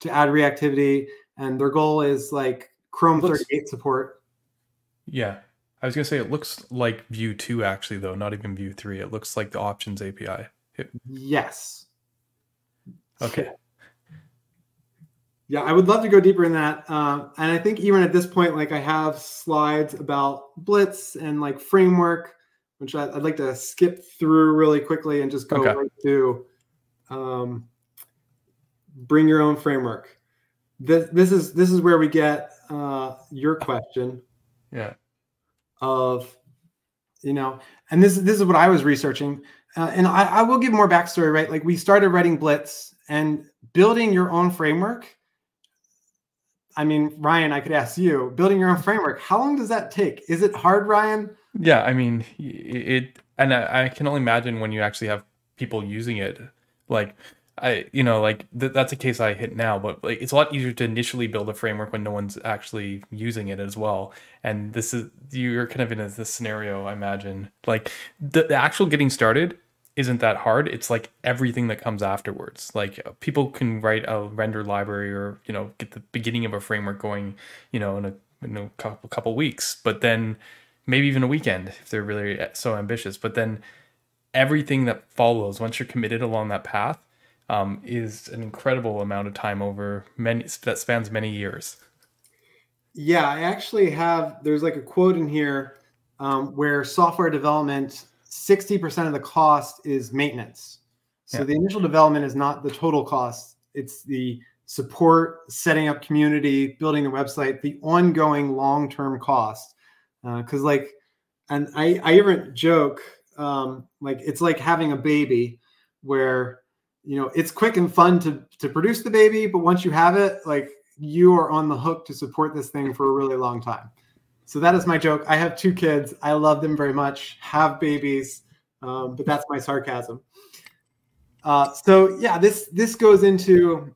to add reactivity. and their goal is like Chrome Looks- 38 support. Yeah. I was gonna say it looks like Vue 2 actually though, not even Vue 3. It looks like the options API. It- Yes. okay. Yeah, I would love to go deeper in that. Um, and I think even at this point, like I have slides about Blitz and like framework, which I, would like to skip through really quickly and just go Okay. right to um, bring your own framework. This, this is this is where we get uh, your question Yeah. of you know and this this is what i was researching uh, and I, I will give more backstory right like we started writing blitz and building your own framework i mean ryan i could ask you building your own framework how long does that take is it hard ryan Yeah, I mean it, and I, I can only imagine when you actually have people using it. Like I, you know, like th- that's a case I hit now, but like it's a lot easier to initially build a framework when no one's actually using it as well. And this is you're kind of in a, this scenario, I imagine. Like the, the actual getting started isn't that hard. It's like everything that comes afterwards. Like uh, people can write a render library or you know get the beginning of a framework going, you know, in a in a couple couple weeks, but then maybe even a weekend if they're really so ambitious. But then everything that follows once you're committed along that path um, is an incredible amount of time over many that spans many years. yeah i actually have there's like a quote in here um, where software development 60% of the cost is maintenance. So Yeah. the initial development is not the total cost it's the support setting up community building the website the ongoing long-term cost. Because like and i i even joke um like it's like having a baby where you know it's quick and fun to to produce the baby but once you have it like you are on the hook to support this thing for a really long time so that is my joke. I have two kids. I love them very much. Have babies. Um, but that's my sarcasm. Uh, so yeah this this goes into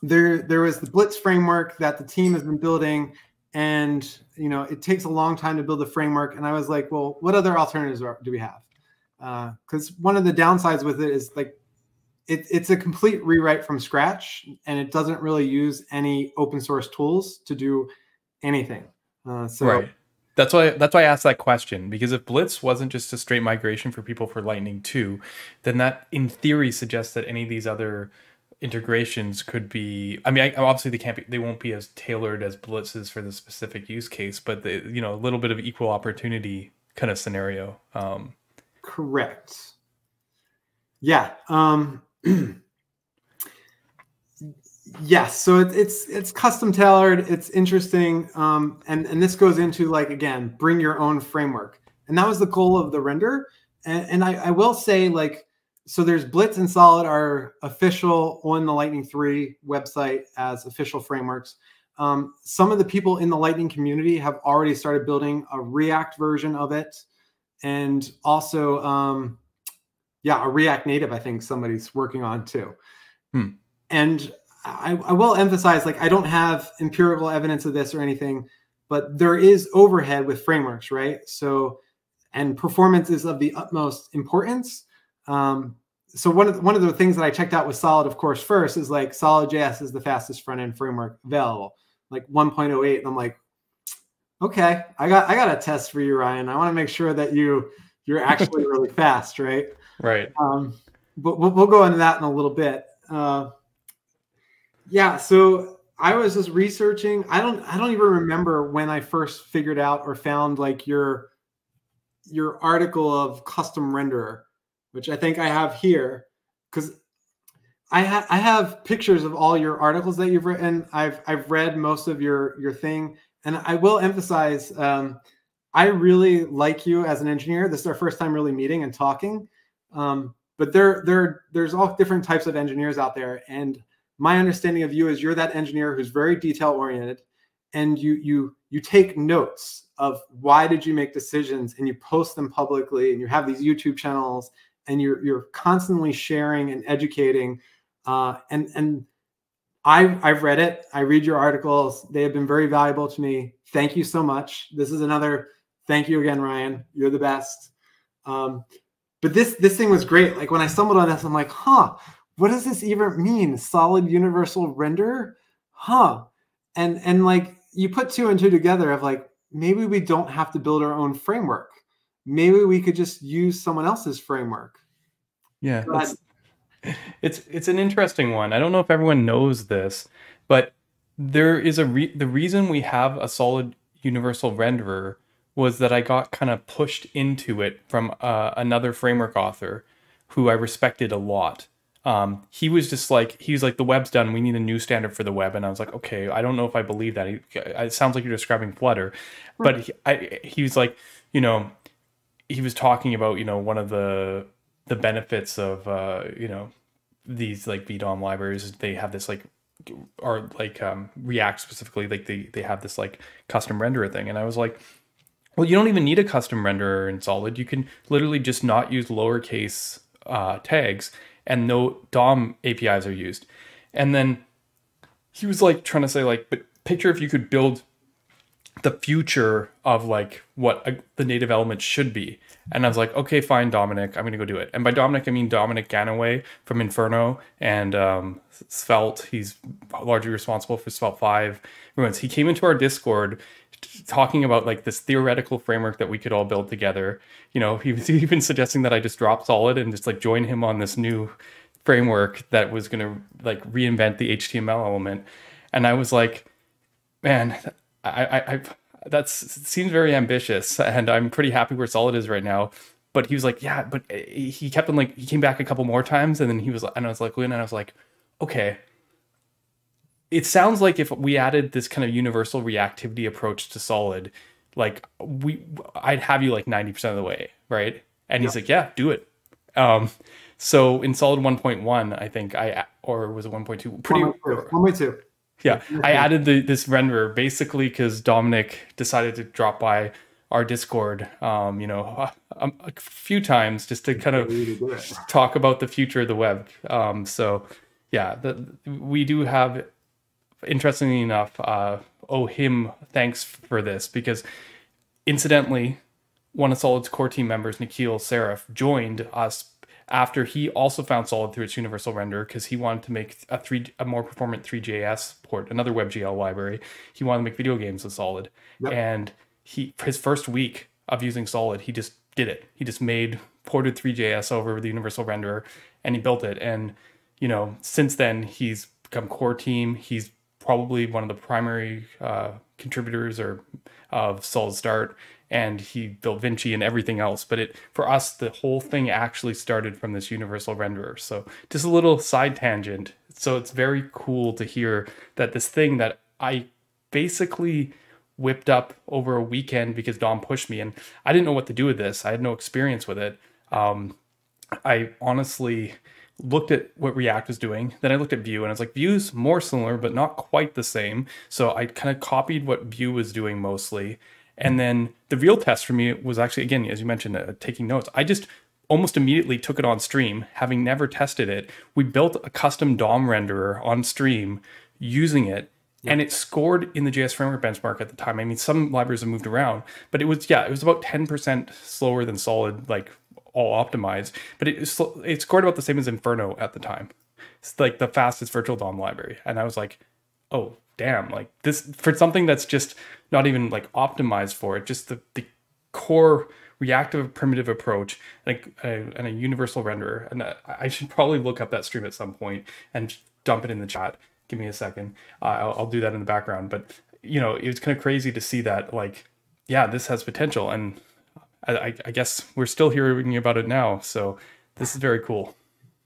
there there was the blitz framework that the team has been building. And you know it takes a long time to build a framework. And i was like well what other alternatives are, do we have? Because one of the downsides with it is like it, it's a complete rewrite from scratch. And it doesn't really use any open source tools to do anything uh, so right. That's why that's why I asked that question because if Blitz wasn't just a straight migration for people for Lightning 2, then that in theory suggests that any of these other integrations could be I mean I, obviously they can't be they won't be as tailored as Blitz is for the specific use case, but the you know a little bit of equal opportunity kind of scenario. Um, Correct. Yeah. Um, yes. So it, it's it's custom tailored. It's interesting. Um, and and this goes into like again, bring your own framework. And that was the goal of the render. And, and I, I will say like so there's Blitz and Solid are official on the Lightning 3 website as official frameworks. Um, some of the people in the Lightning community have already started building a React version of it and also um yeah a react native i think somebody's working on too Hmm. and I, I will emphasize like i don't have empirical evidence of this or anything but there is overhead with frameworks right? So and performance is of the utmost importance. Um, so one of the, one of the things that i checked out with solid of course first is like solid js is the fastest front end framework available like 1.08 and i'm like okay i got i got a test for you ryan. I want to make sure that you you're actually really fast right? Right. um but we'll, we'll go into that in a little bit. Uh yeah so i was just researching i don't i don't even remember when i first figured out or found like your your article of custom renderer which i think i have here because I, I have pictures of all your articles that you've written. I've I've read most of your your thing, and I will emphasize, um, I really like you as an engineer. This is our first time really meeting and talking. Um, but there, there, there's all different types of engineers out there, and my understanding of you is you're that engineer who's very detail oriented, and you you you take notes of why did you make decisions, and you post them publicly, and you have these YouTube channels, and you're you're constantly sharing and educating, uh, and and I've, I've read it. I read your articles. They have been very valuable to me. Thank you so much. This is another thank you again, Ryan. You're the best. Um, but this this thing was great. Like when I stumbled on this, I'm like, huh, what does this even mean? Solid universal render? Huh. and and like you put two and two together of like maybe we don't have to build our own framework. Maybe we could just use someone else's framework. Yeah, it's, it's it's an interesting one. I don't know if everyone knows this, but there is a re- the reason we have a solid universal renderer was that I got kind of pushed into it from uh, another framework author who I respected a lot. Um, he was just like, he was like, the web's done. We need a new standard for the web. And I was like, okay, I don't know if I believe that. He, it sounds like you're describing Flutter, but he, I, he was like, you know, he was talking about, you know, one of the the benefits of, uh, you know, these like VDOM libraries. They have this like or like um, React specifically, like they they have this like custom renderer thing, and I was like, well, you don't even need a custom renderer in Solid. You can literally just not use lowercase uh, tags, and no DOM APIs are used. And then he was like trying to say like, but picture if you could build the future of like what a, the native element should be. And I was like, okay, fine, Dominic, I'm gonna go do it. And by Dominic, I mean Dominic Gannaway from Inferno and um, Svelte. He's largely responsible for Svelte 5. He came into our Discord talking about like this theoretical framework that we could all build together. You know, he was even suggesting that I just drop Solid and just like join him on this new framework that was gonna like reinvent the HTML element. And I was like, man, I, I, I that seems very ambitious, and I'm pretty happy where Solid is right now. But he was like, yeah, but eh, he kept on like he came back a couple more times, and then he was, and I was like, and I was like, okay. It sounds like if we added this kind of universal reactivity approach to Solid, like we, I'd have you like ninety percent of the way, right? And he's like, yeah, do it. Um, so in Solid 1.1, I think I or was it 1.2? Pretty 1.2 yeah i added the, this renderer basically because dominic decided to drop by our discord um, you know a, a, few times just to kind of talk about the future of the web um, so yeah the, we do have interestingly enough uh, oh him thanks for this because incidentally one of solid's core team members nikhil Saraf joined us after he also found Solid through its universal renderer because he wanted to make a three a more performant 3JS port, another WebGL library. He wanted to make video games with Solid, yep. and he his first week of using Solid, he just did it. He just made ported 3JS over the universal renderer, and he built it. And you know, since then he's become core team. He's probably one of the primary uh, contributors or of Solid Start and he built Vinxi and everything else. But it for us, the whole thing actually started from this universal renderer. So just a little side tangent. So it's very cool to hear that this thing that I basically whipped up over a weekend because Dom pushed me, and I didn't know what to do with this. I had no experience with it. Um, I honestly looked at what React was doing. Then I looked at Vue and I was like, Vue's more similar, but not quite the same. So I kind of copied what Vue was doing mostly. And then the real test for me was actually, again, as you mentioned, uh, taking notes. I just almost immediately took it on stream, having never tested it. We built a custom DOM renderer on stream using it. Yeah. And it scored in the JS framework benchmark at the time. I mean, some libraries have moved around, but it was, yeah, it was about 10% slower than solid, like all optimized, but it, it scored about the same as Inferno at the time. It's like the fastest virtual DOM library. And I was like, oh, damn, like this for something that's just not even like optimized for it, just the, the core reactive primitive approach, like a, and a universal renderer. And I should probably look up that stream at some point and dump it in the chat. Give me a second. Uh, I'll, I'll do that in the background. But you know, it was kind of crazy to see that, like, yeah, this has potential, and I, I guess we're still hearing about it now. So this is very cool.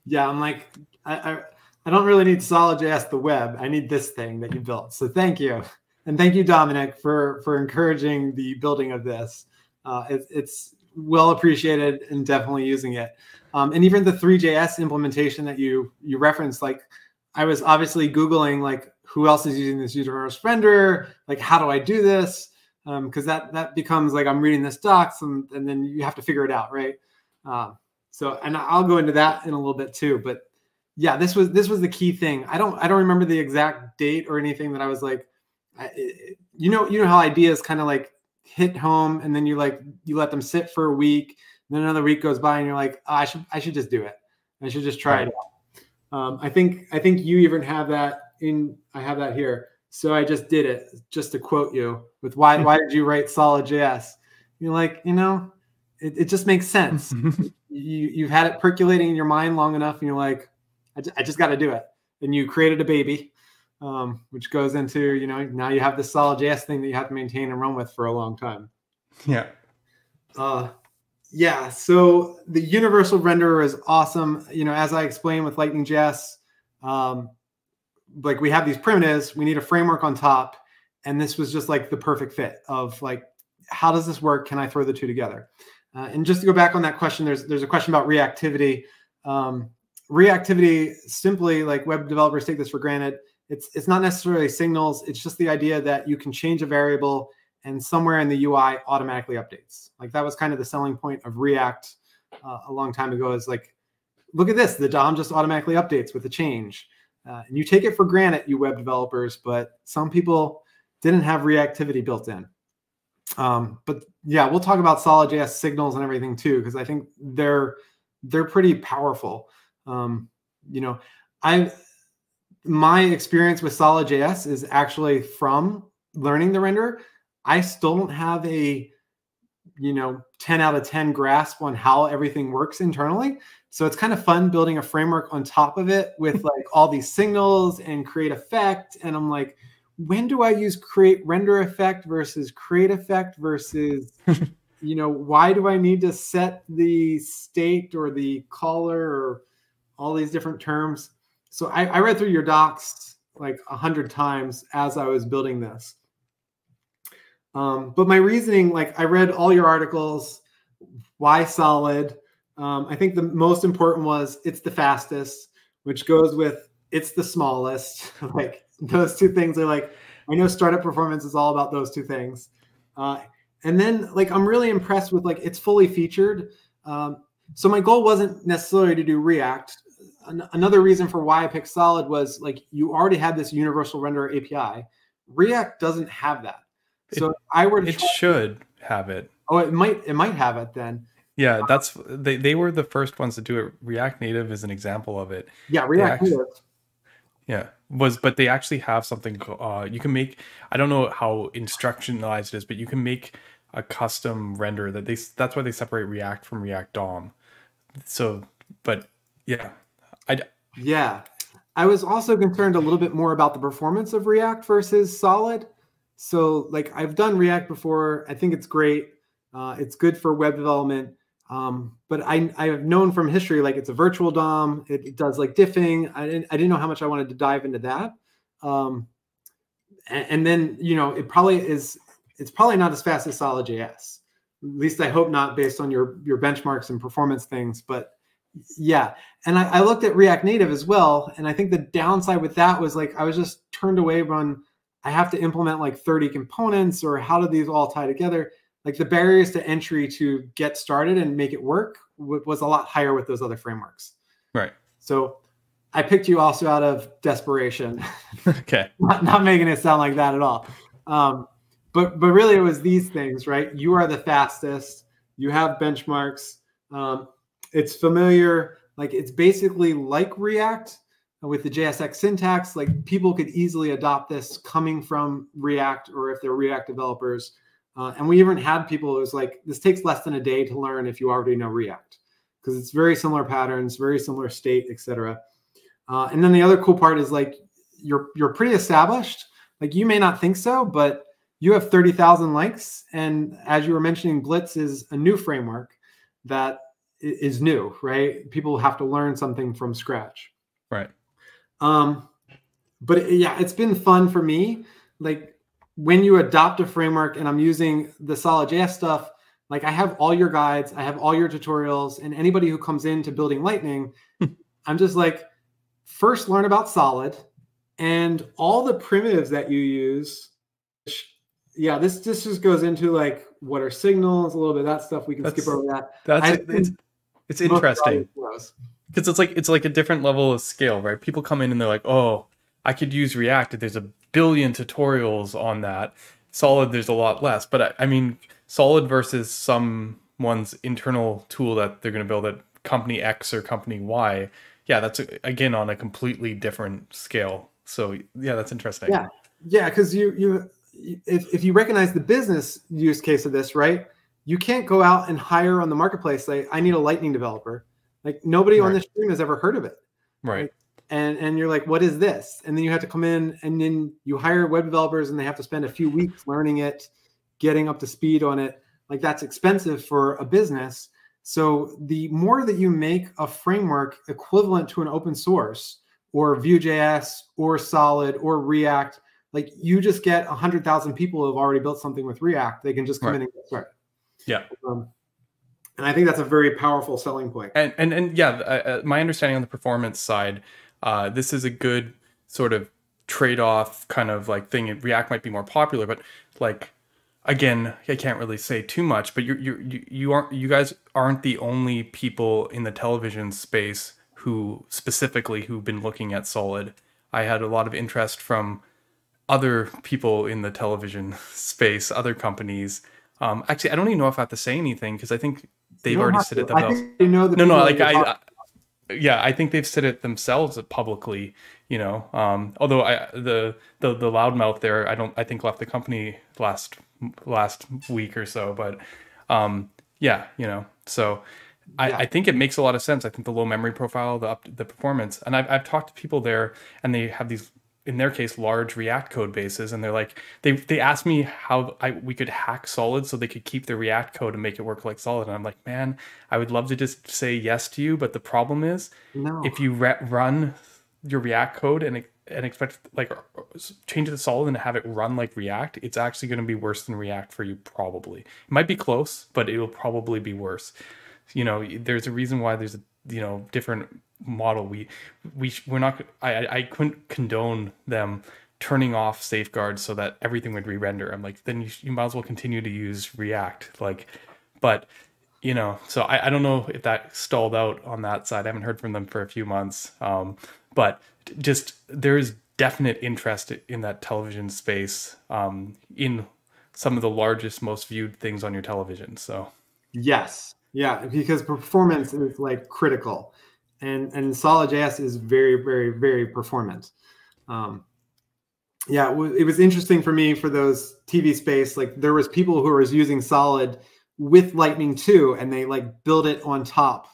Yeah, I'm like, I, I I don't really need Solid.js the web. I need this thing that you built. So thank you. And thank you, Dominic, for, for encouraging the building of this. Uh, it, it's well appreciated and definitely using it. Um, and even the Three.js implementation that you you referenced, like I was obviously Googling like who else is using this universe renderer? Like how do I do this? Because um, that that becomes like I'm reading this docs and, and then you have to figure it out, right? Uh, so and I'll go into that in a little bit too. But yeah, this was this was the key thing. I don't I don't remember the exact date or anything that I was like, I, you know you know how ideas kind of like hit home and then you like you let them sit for a week, then another week goes by and you're like, oh, I should I should just do it. I should just try it out. Um, I think I think you even have that in. I have that here. So I just did it, just to quote you with why why did you write solid JS? You're like, you know, it, it just makes sense. you you've had it percolating in your mind long enough, and you're like, I just, I just got to do it. And you created a baby, um, which goes into you know now you have this solid JS thing that you have to maintain and run with for a long time. Yeah. Uh, yeah. So the universal renderer is awesome. You know, as I explained with Lightning JS, um, like we have these primitives, we need a framework on top, and this was just like the perfect fit of like, how does this work? Can I throw the two together? Uh, and just to go back on that question, there's there's a question about reactivity. Um, reactivity, simply like web developers take this for granted. It's it's not necessarily signals. It's just the idea that you can change a variable and somewhere in the UI automatically updates. Like that was kind of the selling point of React uh, a long time ago. Is like, look at this, the DOM just automatically updates with a change, uh, and you take it for granted, you web developers. But some people didn't have reactivity built in. Um, but yeah, we'll talk about Solid.js signals and everything too, because I think they're they're pretty powerful. Um, you know, I my experience with Solid.js is actually from learning the renderer. I still don't have a you know 10 out of 10 grasp on how everything works internally. So it's kind of fun building a framework on top of it with like all these signals and create effect. And I'm like, when do I use create render effect versus create effect versus, you know, why do I need to set the state or the color or all these different terms? So I, I read through your docs like a hundred times as I was building this. Um, but my reasoning, like I read all your articles, why solid. Um, I think the most important was it's the fastest, which goes with it's the smallest. like those two things are like I know startup performance is all about those two things. Uh, and then like I'm really impressed with like it's fully featured. Um, so my goal wasn't necessarily to do React. An- another reason for why I picked Solid was like you already had this universal render API. React doesn't have that. So it, I were it should have it. Oh, it might it might have it then. Yeah, that's they, they were the first ones to do it. React Native is an example of it. Yeah, React Native. Yeah, was but they actually have something. Uh, you can make. I don't know how instructionalized it is, but you can make a custom render that they. That's why they separate React from React DOM. So, but yeah, I. Yeah, I was also concerned a little bit more about the performance of React versus Solid. So, like I've done React before. I think it's great. Uh, it's good for web development. Um, but I, I have known from history, like it's a virtual DOM. It, it, does like diffing. I didn't, I didn't know how much I wanted to dive into that. Um, and, and, then, you know, it probably is, it's probably not as fast as solid.js. At least I hope not based on your, your benchmarks and performance things, but yeah. And I, I looked at React Native as well. And I think the downside with that was like, I was just turned away from, I have to implement like 30 components or how do these all tie together? like the barriers to entry to get started and make it work was a lot higher with those other frameworks. Right. So I picked you also out of desperation. okay. not, not, making it sound like that at all. Um, but but really it was these things, right? You are the fastest. You have benchmarks. Um, it's familiar. Like it's basically like React with the JSX syntax. Like people could easily adopt this coming from React or if they're React developers. Uh, and we even had people who was like, this takes less than a day to learn if you already know React, because it's very similar patterns, very similar state, etc. Uh, and then the other cool part is like you're you're pretty established. Like you may not think so, but you have 30,000 likes. And as you were mentioning, Blitz is a new framework that is new, right? People have to learn something from scratch. Right. Um, but yeah, it's been fun for me. Like when you adopt a framework and I'm using the solid.js stuff, like I have all your guides, I have all your tutorials, and anybody who comes into building Lightning, I'm just like, first learn about solid and all the primitives that you use. Which, yeah, this this just goes into like what are signals, a little bit of that stuff. We can that's, skip over that. That's it's, it's interesting because it's like it's like a different level of scale, right? People come in and they're like, oh, I could use React. There's a billion tutorials on that. Solid, there's a lot less. But I, I mean, Solid versus someone's internal tool that they're going to build at company X or company Y. Yeah, that's again on a completely different scale. So yeah, that's interesting. Yeah. Yeah, because you you if, if you recognize the business use case of this, right? You can't go out and hire on the marketplace like I need a lightning developer. Like nobody right. on the stream has ever heard of it. Right. Like, and and you're like, what is this? And then you have to come in and then you hire web developers and they have to spend a few weeks learning it, getting up to speed on it. Like that's expensive for a business. So the more that you make a framework equivalent to an open source or Vue.js or Solid or React, like you just get a hundred thousand people who have already built something with React. They can just come right. in and get started. Yeah. Um, and I think that's a very powerful selling point. And and and yeah, uh, my understanding on the performance side, uh, this is a good sort of trade-off kind of like thing. React might be more popular, but like again, I can't really say too much. But you you you aren't you guys aren't the only people in the television space who specifically who've been looking at Solid. I had a lot of interest from other people in the television space, other companies. Um, actually, I don't even know if I have to say anything because I think they've already said it themselves. You know no, no, like I, yeah, I think they've said it themselves publicly. You know, um, although I the the the loudmouth there, I don't, I think left the company last last week or so, but um, yeah, you know, so. I, yeah. I, think it makes a lot of sense. I think the low memory profile, the up, the performance, and I've, I've talked to people there, and they have these in their case large react code bases and they're like they they asked me how I we could hack solid so they could keep the react code and make it work like solid and i'm like man i would love to just say yes to you but the problem is no. if you re- run your react code and and expect like change it to solid and have it run like react it's actually going to be worse than react for you probably it might be close but it will probably be worse you know there's a reason why there's a you know different model we we we're not i i couldn't condone them turning off safeguards so that everything would re-render. I'm like then you, you might as well continue to use react like but you know so I, I don't know if that stalled out on that side. I haven't heard from them for a few months um, but just there's definite interest in that television space um, in some of the largest most viewed things on your television so. Yes. Yeah because performance is like critical and and solid.js is very very very performant. Um, yeah it was interesting for me for those tv space like there was people who was using solid with lightning too, and they like build it on top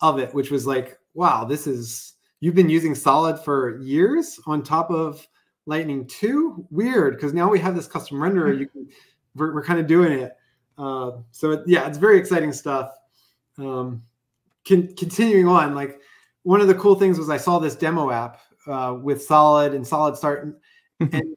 of it which was like wow this is you've been using solid for years on top of lightning 2 weird because now we have this custom renderer you can we're, we're kind of doing it. Uh, so yeah it's very exciting stuff. Um, con- continuing on, like one of the cool things was I saw this demo app uh, with Solid and Solid Start, and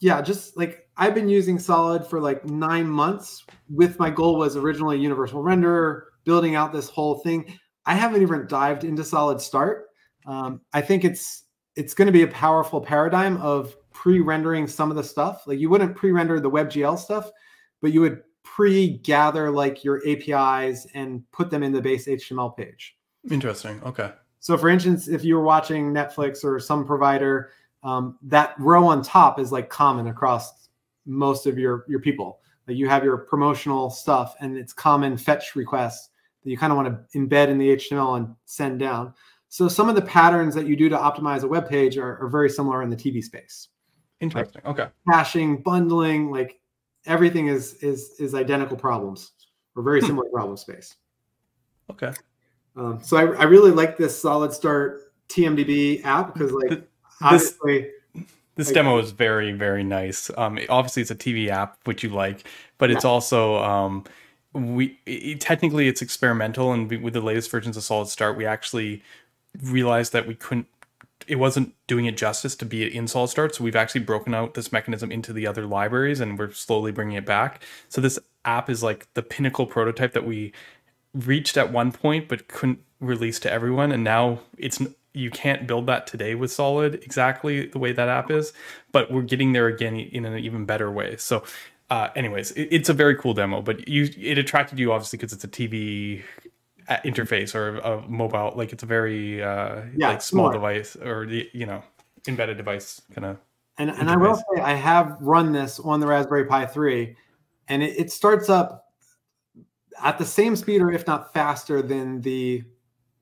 yeah, just like I've been using Solid for like nine months. With my goal was originally Universal Render, building out this whole thing. I haven't even dived into Solid Start. Um, I think it's it's going to be a powerful paradigm of pre-rendering some of the stuff. Like you wouldn't pre-render the WebGL stuff, but you would pre-gather like your APIs and put them in the base HTML page. Interesting. Okay. So, for instance, if you were watching Netflix or some provider, um, that row on top is like common across most of your your people. Like you have your promotional stuff, and it's common fetch requests that you kind of want to embed in the HTML and send down. So, some of the patterns that you do to optimize a web page are, are very similar in the TV space. Interesting. Like okay. Caching, bundling, like everything is is is identical problems or very hmm. similar problem space. Okay. Um, so I, I really like this Solid Start TMDB app because like this, obviously this like, demo is very very nice. Um, obviously it's a TV app which you like, but it's yeah. also um, we it, technically it's experimental and we, with the latest versions of Solid Start we actually realized that we couldn't it wasn't doing it justice to be in Solid Start. So we've actually broken out this mechanism into the other libraries and we're slowly bringing it back. So this app is like the pinnacle prototype that we reached at one point but couldn't release to everyone and now it's you can't build that today with solid exactly the way that app is but we're getting there again in an even better way so uh, anyways it, it's a very cool demo but you it attracted you obviously because it's a tv interface or a mobile like it's a very uh yeah, like small device or the you know embedded device kind of and and i will say i have run this on the raspberry pi 3 and it, it starts up at the same speed or if not faster than the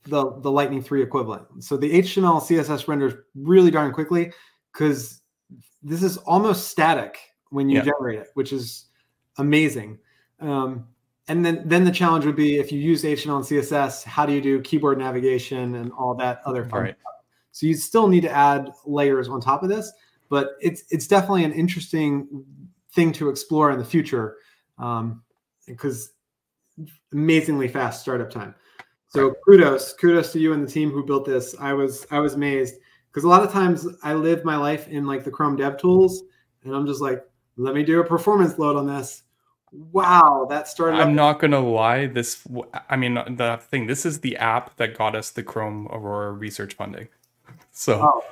the, the Lightning 3 equivalent. So the HTML CSS renders really darn quickly because this is almost static when you Yeah. generate it, which is amazing. Um, and then then the challenge would be if you use HTML and CSS, how do you do keyboard navigation and all that other fun Right. stuff? So you still need to add layers on top of this, but it's it's definitely an interesting thing to explore in the future um, because amazingly fast startup time. So kudos, kudos to you and the team who built this. I was I was amazed because a lot of times I live my life in like the Chrome Dev Tools, and I'm just like, let me do a performance load on this. Wow, that started. I'm not gonna lie. This, I mean, the thing. This is the app that got us the Chrome Aurora research funding. So Oh,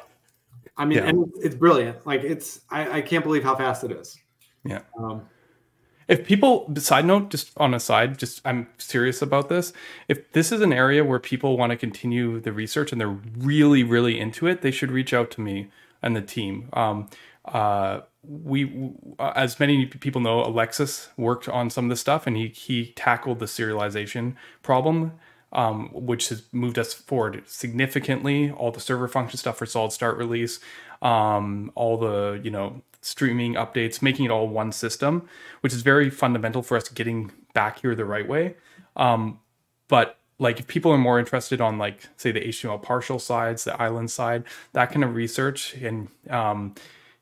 I mean, Yeah. and it's- it's brilliant. Like it's, I, I can't believe how fast it is. Yeah. Um, if people, side note, just on a side, just I'm serious about this. If this is an area where people want to continue the research and they're really, really into it, they should reach out to me and the team. Um, uh, we, uh, as many people know, Alexis worked on some of this stuff, and he he tackled the serialization problem, um, which has moved us forward significantly. All the server function stuff for Solid Start release, um, all the you know streaming updates, making it all one system, which is very fundamental for us getting back here the right way. Um, but like if people are more interested on like say the HTML partial sides, the island side, that kind of research, and um,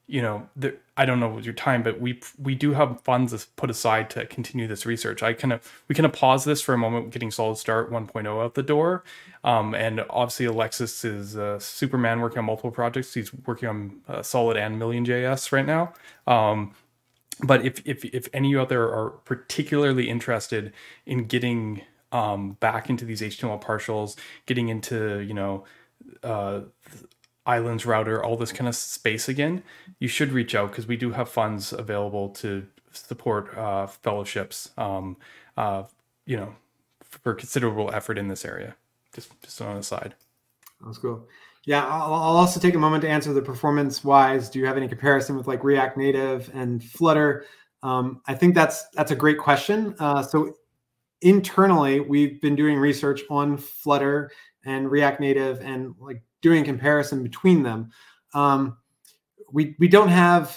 you know, the, I don't know your time, but we we do have funds put aside to continue this research. I kind of we kind of pause this for a moment, getting Solid Start 1.0 out the door, um, and obviously Alexis is uh, Superman working on multiple projects. He's working on uh, Solid and Million JS right now. Um, but if, if if any of you out there are particularly interested in getting um, back into these HTML partials, getting into you know uh, islands router, all this kind of space again, you should reach out because we do have funds available to support uh, fellowships. Um, uh, you know, for considerable effort in this area. Just just on the side. That's cool. Yeah, I'll, I'll also take a moment to answer the performance wise. Do you have any comparison with like React Native and Flutter? Um, I think that's that's a great question. Uh, so internally, we've been doing research on Flutter and React Native and like doing comparison between them. Um, we we don't have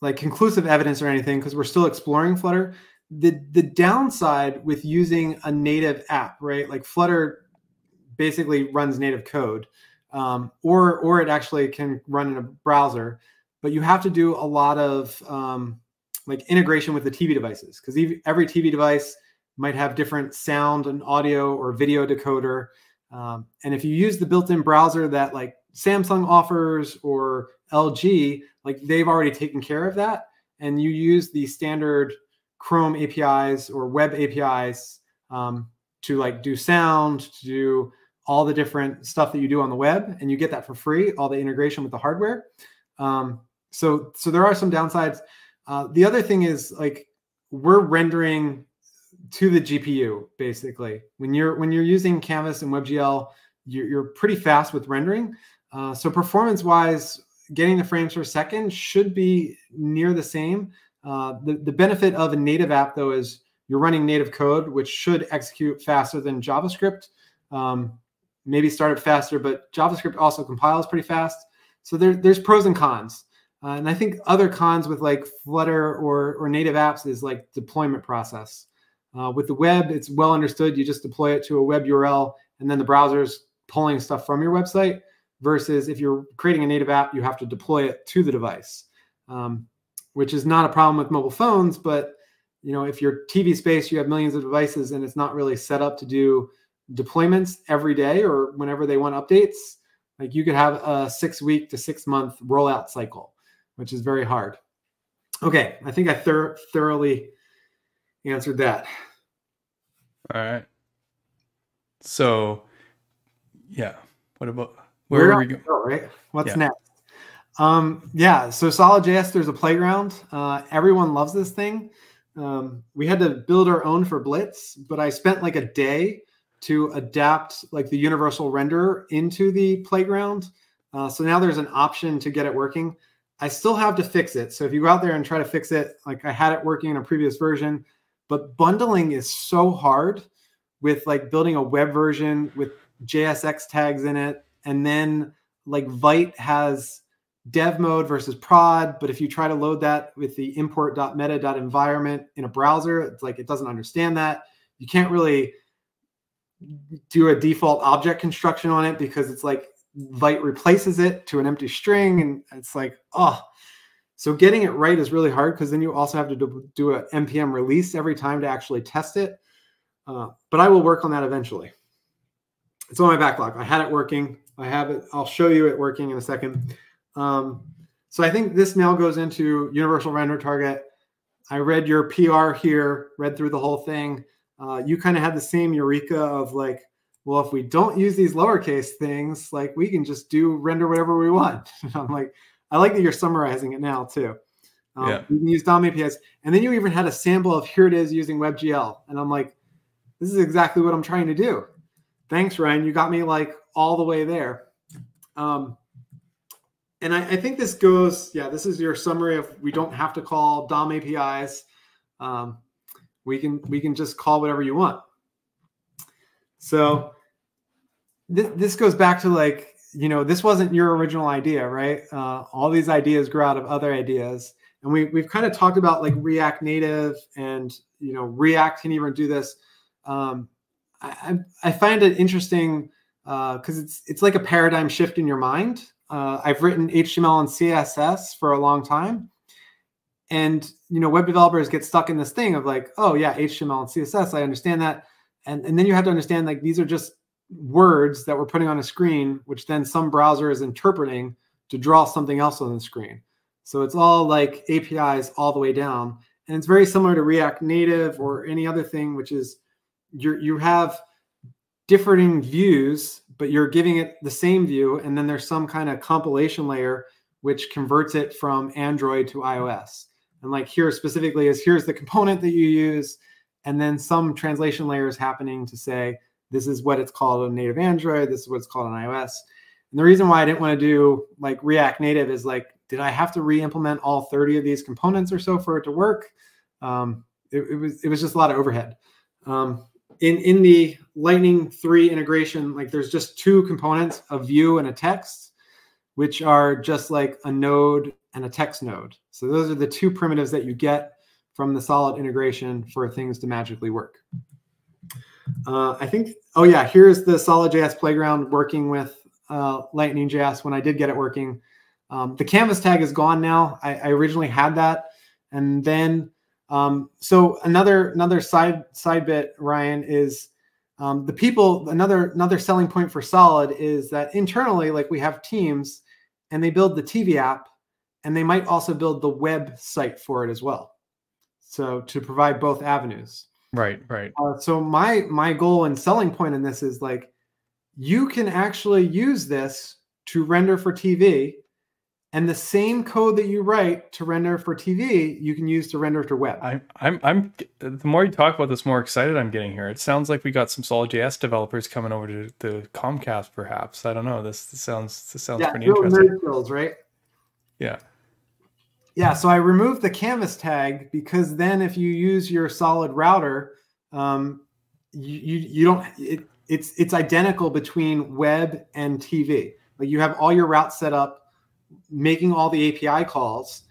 like conclusive evidence or anything because we're still exploring Flutter. The the downside with using a native app, right? Like Flutter basically runs native code, um, or or it actually can run in a browser, but you have to do a lot of um, like integration with the TV devices because every TV device might have different sound and audio or video decoder. Um, and if you use the built-in browser that like Samsung offers or LG, like they've already taken care of that, and you use the standard Chrome APIs or web APIs um, to like do sound, to do all the different stuff that you do on the web, and you get that for free, all the integration with the hardware. Um, so, so there are some downsides. Uh, the other thing is like we're rendering to the GPU basically. When you're when you're using Canvas and WebGL, you're, you're pretty fast with rendering. Uh, so performance wise, getting the frames per second should be near the same. Uh, the, the benefit of a native app though is you're running native code, which should execute faster than JavaScript. Um, maybe start it faster, but JavaScript also compiles pretty fast. So there, there's pros and cons. Uh, and I think other cons with like Flutter or, or native apps is like deployment process. Uh, with the web, it's well understood. You just deploy it to a web URL, and then the browser's pulling stuff from your website. Versus if you're creating a native app, you have to deploy it to the device, um, which is not a problem with mobile phones. But you know, if your TV space, you have millions of devices, and it's not really set up to do deployments every day or whenever they want updates. Like you could have a six week to six month rollout cycle, which is very hard. Okay, I think I thor- thoroughly answered that. All right. So, yeah. What about where We're we going? go, right? What's Yeah. next? Um, yeah, so Solid.js, there's a playground. Uh, everyone loves this thing. Um, we had to build our own for Blits, but I spent like a day to adapt like the universal renderer into the playground. Uh, so now there's an option to get it working. I still have to fix it. So if you go out there and try to fix it, like I had it working in a previous version, but bundling is so hard with like building a web version with JSX tags in it. And then like Vite has dev mode versus prod. But if you try to load that with the import.meta.environment in a browser, it's like it doesn't understand that. You can't really do a default object construction on it because it's like Vite replaces it to an empty string. And it's like, oh, so getting it right is really hard because then you also have to do, do a npm release every time to actually test it. Uh, but I will work on that eventually. It's on my backlog. I had it working. I have it. I'll show you it working in a second. Um, so I think this now goes into universal render target. I read your PR here, read through the whole thing. Uh, you kind of had the same eureka of like, well, if we don't use these lowercase things, like we can just do render whatever we want. And I'm like, I like that you're summarizing it now too. Um, yeah. You can use DOM APIs, and then you even had a sample of here it is using WebGL, and I'm like, this is exactly what I'm trying to do. Thanks, Ryan. You got me like all the way there. Um, and I, I, think this goes, yeah, this is your summary of we don't have to call DOM APIs. Um, we can we can just call whatever you want. So th this goes back to like you know this wasn't your original idea, right? Uh, all these ideas grew out of other ideas, and we we've kind of talked about like React Native and you know React can even do this. Um, I, I find it interesting because uh, it's it's like a paradigm shift in your mind. Uh, I've written HTML and CSS for a long time, and you know web developers get stuck in this thing of like, oh yeah, HTML and CSS, I understand that, and and then you have to understand like these are just words that we're putting on a screen, which then some browser is interpreting to draw something else on the screen. So it's all like APIs all the way down, and it's very similar to React Native or any other thing, which is you you have differing views, but you're giving it the same view, and then there's some kind of compilation layer which converts it from Android to iOS. And like here specifically is here's the component that you use, and then some translation layer is happening to say this is what it's called on native Android, this is what it's called on iOS. And the reason why I didn't want to do like React Native is like, did I have to re-implement all 30 of these components or so for it to work? Um, it, it was it was just a lot of overhead. Um, in in the Lightning 3 integration, like there's just two components, a view and a text, which are just like a node and a text node. So those are the two primitives that you get from the solid integration for things to magically work. Uh, I think, oh yeah, here's the solid.js playground working with uh, Lightning.js when I did get it working. Um, the canvas tag is gone now. I, I originally had that. And then um, so another another side side bit, Ryan, is um, the people. Another another selling point for Solid is that internally, like we have teams, and they build the TV app, and they might also build the web site for it as well. So to provide both avenues. Right, right. Uh, so my my goal and selling point in this is like you can actually use this to render for TV and the same code that you write to render for TV, you can use to render to web. I'm, I'm, I'm. The more you talk about this, more excited I'm getting here. It sounds like we got some Solid.js developers coming over to, the Comcast, perhaps. I don't know. This, this sounds, this sounds yeah, pretty interesting. Skills, right? Yeah. Yeah. So I removed the canvas tag because then if you use your solid router, um, you, you, don't. It, it's it's identical between web and TV. Like you have all your routes set up making all the API calls,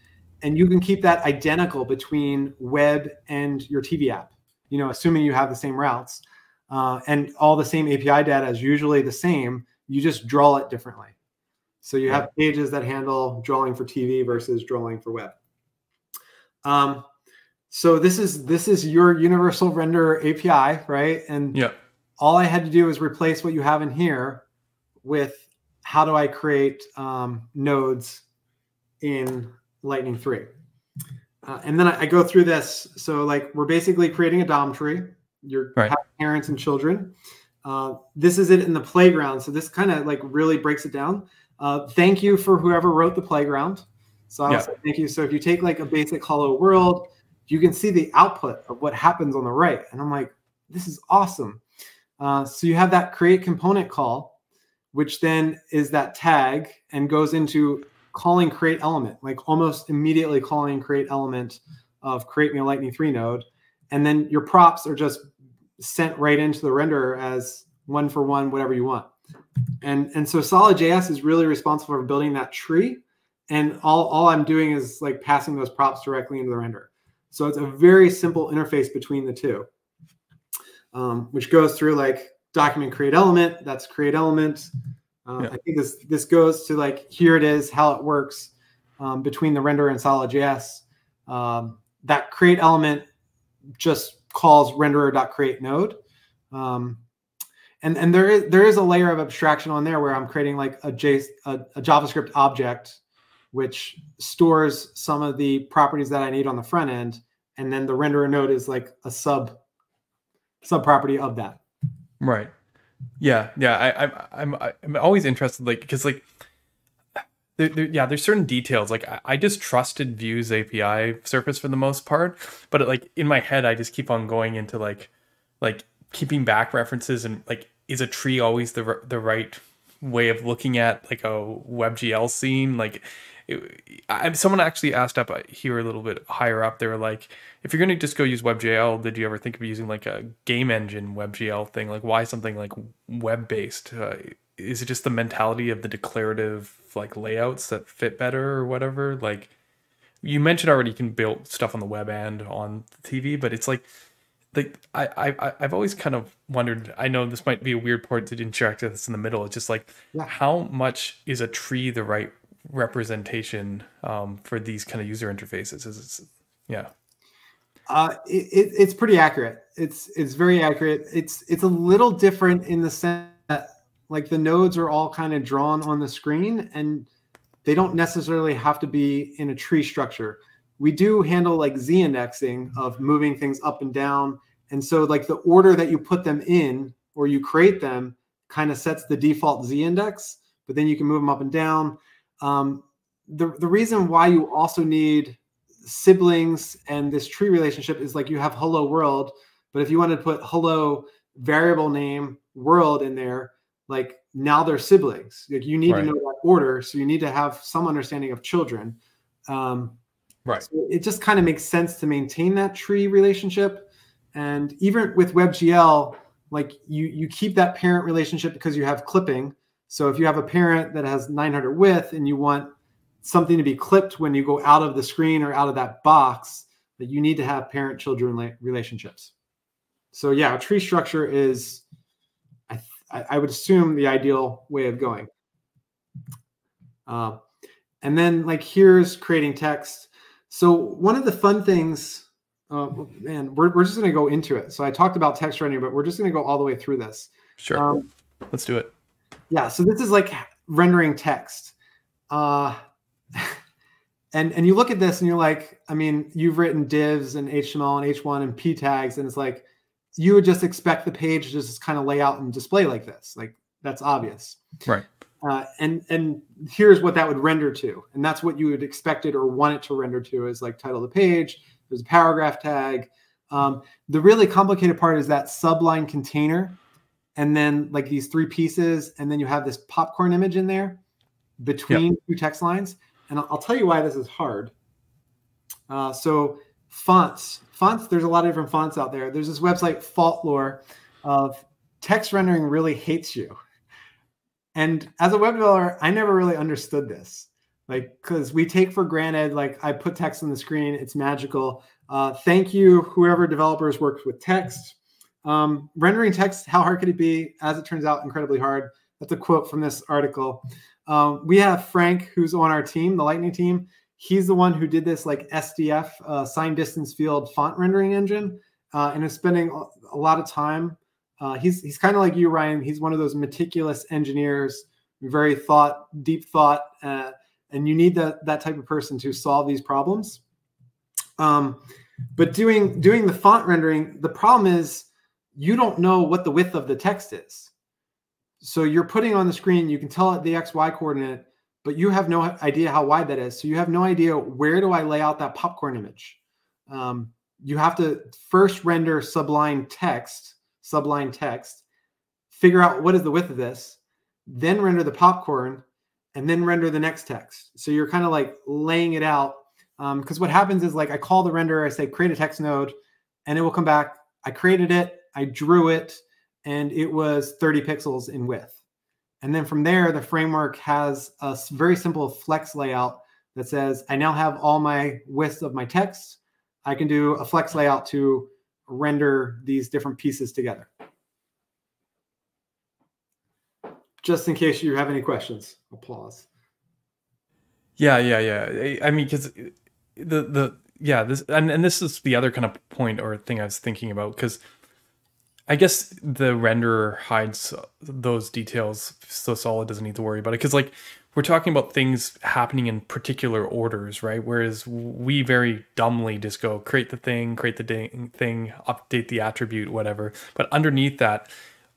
and you can keep that identical between web and your TV app. You know, assuming you have the same routes uh, and all the same API data is usually the same. You just draw it differently. So you have pages that handle drawing for TV versus drawing for web. Um, so this is this is your universal render API, right? And yeah. all I had to do is replace what you have in here with how do I create um, nodes in Lightning 3? Uh, and then I, I, go through this. So like we're basically creating a DOM tree. Your right. parents and children. Uh, this is it in the playground. So this kind of like really breaks it down. Uh, thank you for whoever wrote the playground. So I yeah. say thank you. So if you take like a basic hello world, you can see the output of what happens on the right. And I'm like, this is awesome. Uh, so you have that create component call which then is that tag and goes into calling create element, like almost immediately calling create element of create me a lightning 3 node. And then your props are just sent right into the renderer as one for one, whatever you want. And, and so solid.js is really responsible for building that tree and all, all I'm doing is like passing those props directly into the render. So it's a very simple interface between the two, um, which goes through like document create element. That's create element. Uh, yeah. I think this this goes to like here it is how it works um, between the render and Solid.js. Um, that create element just calls renderer.create node. Um, and and there is there is a layer of abstraction on there where I'm creating like a, J, a, a JavaScript object which stores some of the properties that I need on the front end, and then the renderer node is like a sub sub property of that. Right. Yeah. Yeah. I, I'm I'm I'm always interested, like, because like. There, there, yeah, there's certain details. Like I, I just trusted Vue's API surface for the most part, but like in my head, I just keep on going into like, like keeping back references and like, is a tree always the the right way of looking at like a WebGL scene? Like, it, I, someone actually asked up uh, here a little bit higher up. They were like, if you're going to just go use WebGL, did you ever think of using like a game engine WebGL thing? Like, why something like web based? Uh, is it just the mentality of the declarative like layouts that fit better or whatever? Like, you mentioned already you can build stuff on the web and on the TV, but it's like, like I, I I've always kind of wondered. I know this might be a weird part to interact with this in the middle. It's just like yeah. how much is a tree the right representation um, for these kind of user interfaces? Is it, yeah. Uh, it, it's pretty accurate. It's it's very accurate. It's it's a little different in the sense that like the nodes are all kind of drawn on the screen and they don't necessarily have to be in a tree structure. We do handle like z indexing of moving things up and down, and so like the order that you put them in or you create them kind of sets the default z index. But then you can move them up and down. Um, the, the reason why you also need siblings and this tree relationship is like you have hello world, but if you want to put hello variable name world in there, like now they're siblings. Like you need right. to know that order, so you need to have some understanding of children. Um, right. So it just kind of makes sense to maintain that tree relationship, and even with WebGL, like you you keep that parent relationship because you have clipping, so if you have a parent that has 900 width and you want something to be clipped when you go out of the screen or out of that box, that you need to have parent-children relationships. So yeah, a tree structure is, I, I would assume, the ideal way of going. Uh, and then like here's creating text. So one of the fun things, uh, and we're, we're just going to go into it. So I talked about text rendering, but we're just going to go all the way through this. Sure. Um, Let's do it. Yeah, so this is like rendering text. Uh, and and you look at this and you're like, I mean, you've written divs and HTML and H1 and P tags, and it's like you would just expect the page to just kind of lay out and display like this. Like that's obvious. Right. Uh, and and here's what that would render to, and that's what you would expect it or want it to render to is like title of the page. There's a paragraph tag. Um, the really complicated part is that subline container and then like these three pieces, and then you have this popcorn image in there between yep. two text lines. And I'll, I'll, tell you why this is hard. Uh, so fonts, fonts. There's a lot of different fonts out there. There's this website Faultlore of text rendering really hates you. And as a web developer, I never really understood this. Like, because we take for granted, like I put text on the screen, it's magical. Uh, thank you, whoever developers worked with text. Um, rendering text, how hard could it be? As it turns out, incredibly hard. That's a quote from this article. Um, we have Frank, who's on our team, the Lightning team. He's the one who did this like SDF, uh, sign distance field font rendering engine, uh, and is spending a lot of time. Uh, he's he's kind of like you, Ryan. He's one of those meticulous engineers, very thought, deep thought, uh, and you need that that type of person to solve these problems. Um, but doing doing the font rendering, the problem is you don't know what the width of the text is. So you're putting on the screen, you can tell it the XY coordinate, but you have no idea how wide that is. So you have no idea where do I lay out that popcorn image. Um, you have to first render subline text, subline text, figure out what is the width of this, then render the popcorn, and then render the next text. So you're kind of like laying it out. Because um, what happens is like I call the renderer, I say create a text node, and it will come back. I created it. I drew it and it was 30 pixels in width. And then from there, the framework has a very simple flex layout that says, I now have all my widths of my text. I can do a flex layout to render these different pieces together. Just in case you have any questions, applause. Yeah, yeah, yeah. I mean, because the the yeah this and, and this is the other kind of point or thing I was thinking about because I guess the renderer hides those details so Solid doesn't need to worry about it because like we're talking about things happening in particular orders, right? Whereas we very dumbly just go create the thing, create the thing, update the attribute, whatever. But underneath that,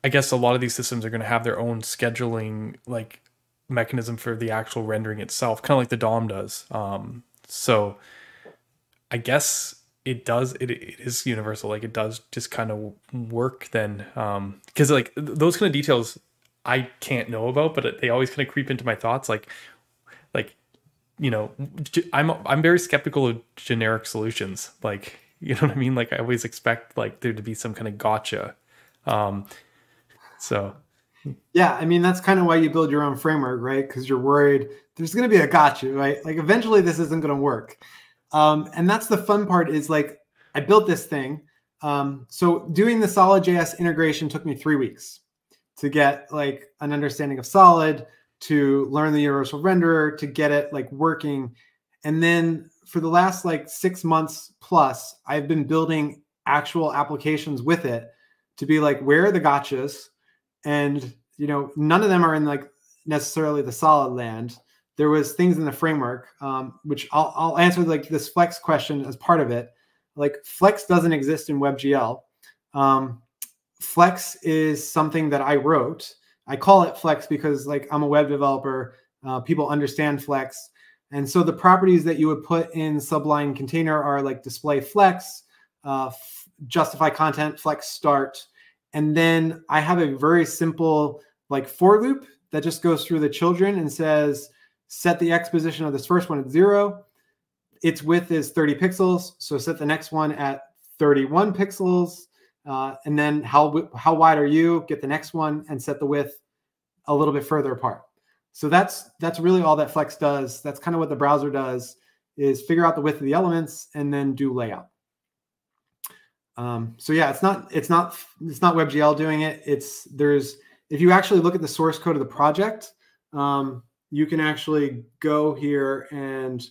I guess a lot of these systems are going to have their own scheduling like mechanism for the actual rendering itself, kind of like the DOM does. Um, so I guess it does it, it is universal like it does just kind of work then um because like those kind of details i can't know about but they always kind of creep into my thoughts like like you know i'm i'm very skeptical of generic solutions like you know what i mean? Like i always expect like there to be some kind of gotcha. Um so. Yeah i mean that's kind of why you build your own framework right? Because you're worried there's going to be a gotcha right? Like eventually this isn't going to work. Um, and that's the fun part is like I built this thing. Um, so doing the Solid JS integration took me three weeks to get like an understanding of Solid, to learn the universal renderer, to get it like working. And then for the last like six months plus, I've been building actual applications with it to be like, where are the gotchas? And you know, none of them are in like necessarily the solid land there was things in the framework, um, which I'll, I'll answer like this flex question as part of it. Like flex doesn't exist in WebGL. Um, flex is something that I wrote. I call it flex because like I'm a web developer. Uh, people understand flex. And so the properties that you would put in subline container are like display flex, uh, justify content, flex start. And then I have a very simple like for loop that just goes through the children and says, set the x position of this first one at zero. Its width is 30 pixels. So set the next one at 31 pixels. Uh, and then how, how wide are you? Get the next one and set the width a little bit further apart. So that's that's really all that Flex does. That's kind of what the browser does is figure out the width of the elements and then do layout. Um, so yeah, it's not it's not it's not WebGL doing it. It's there's if you actually look at the source code of the project, um, you can actually go here and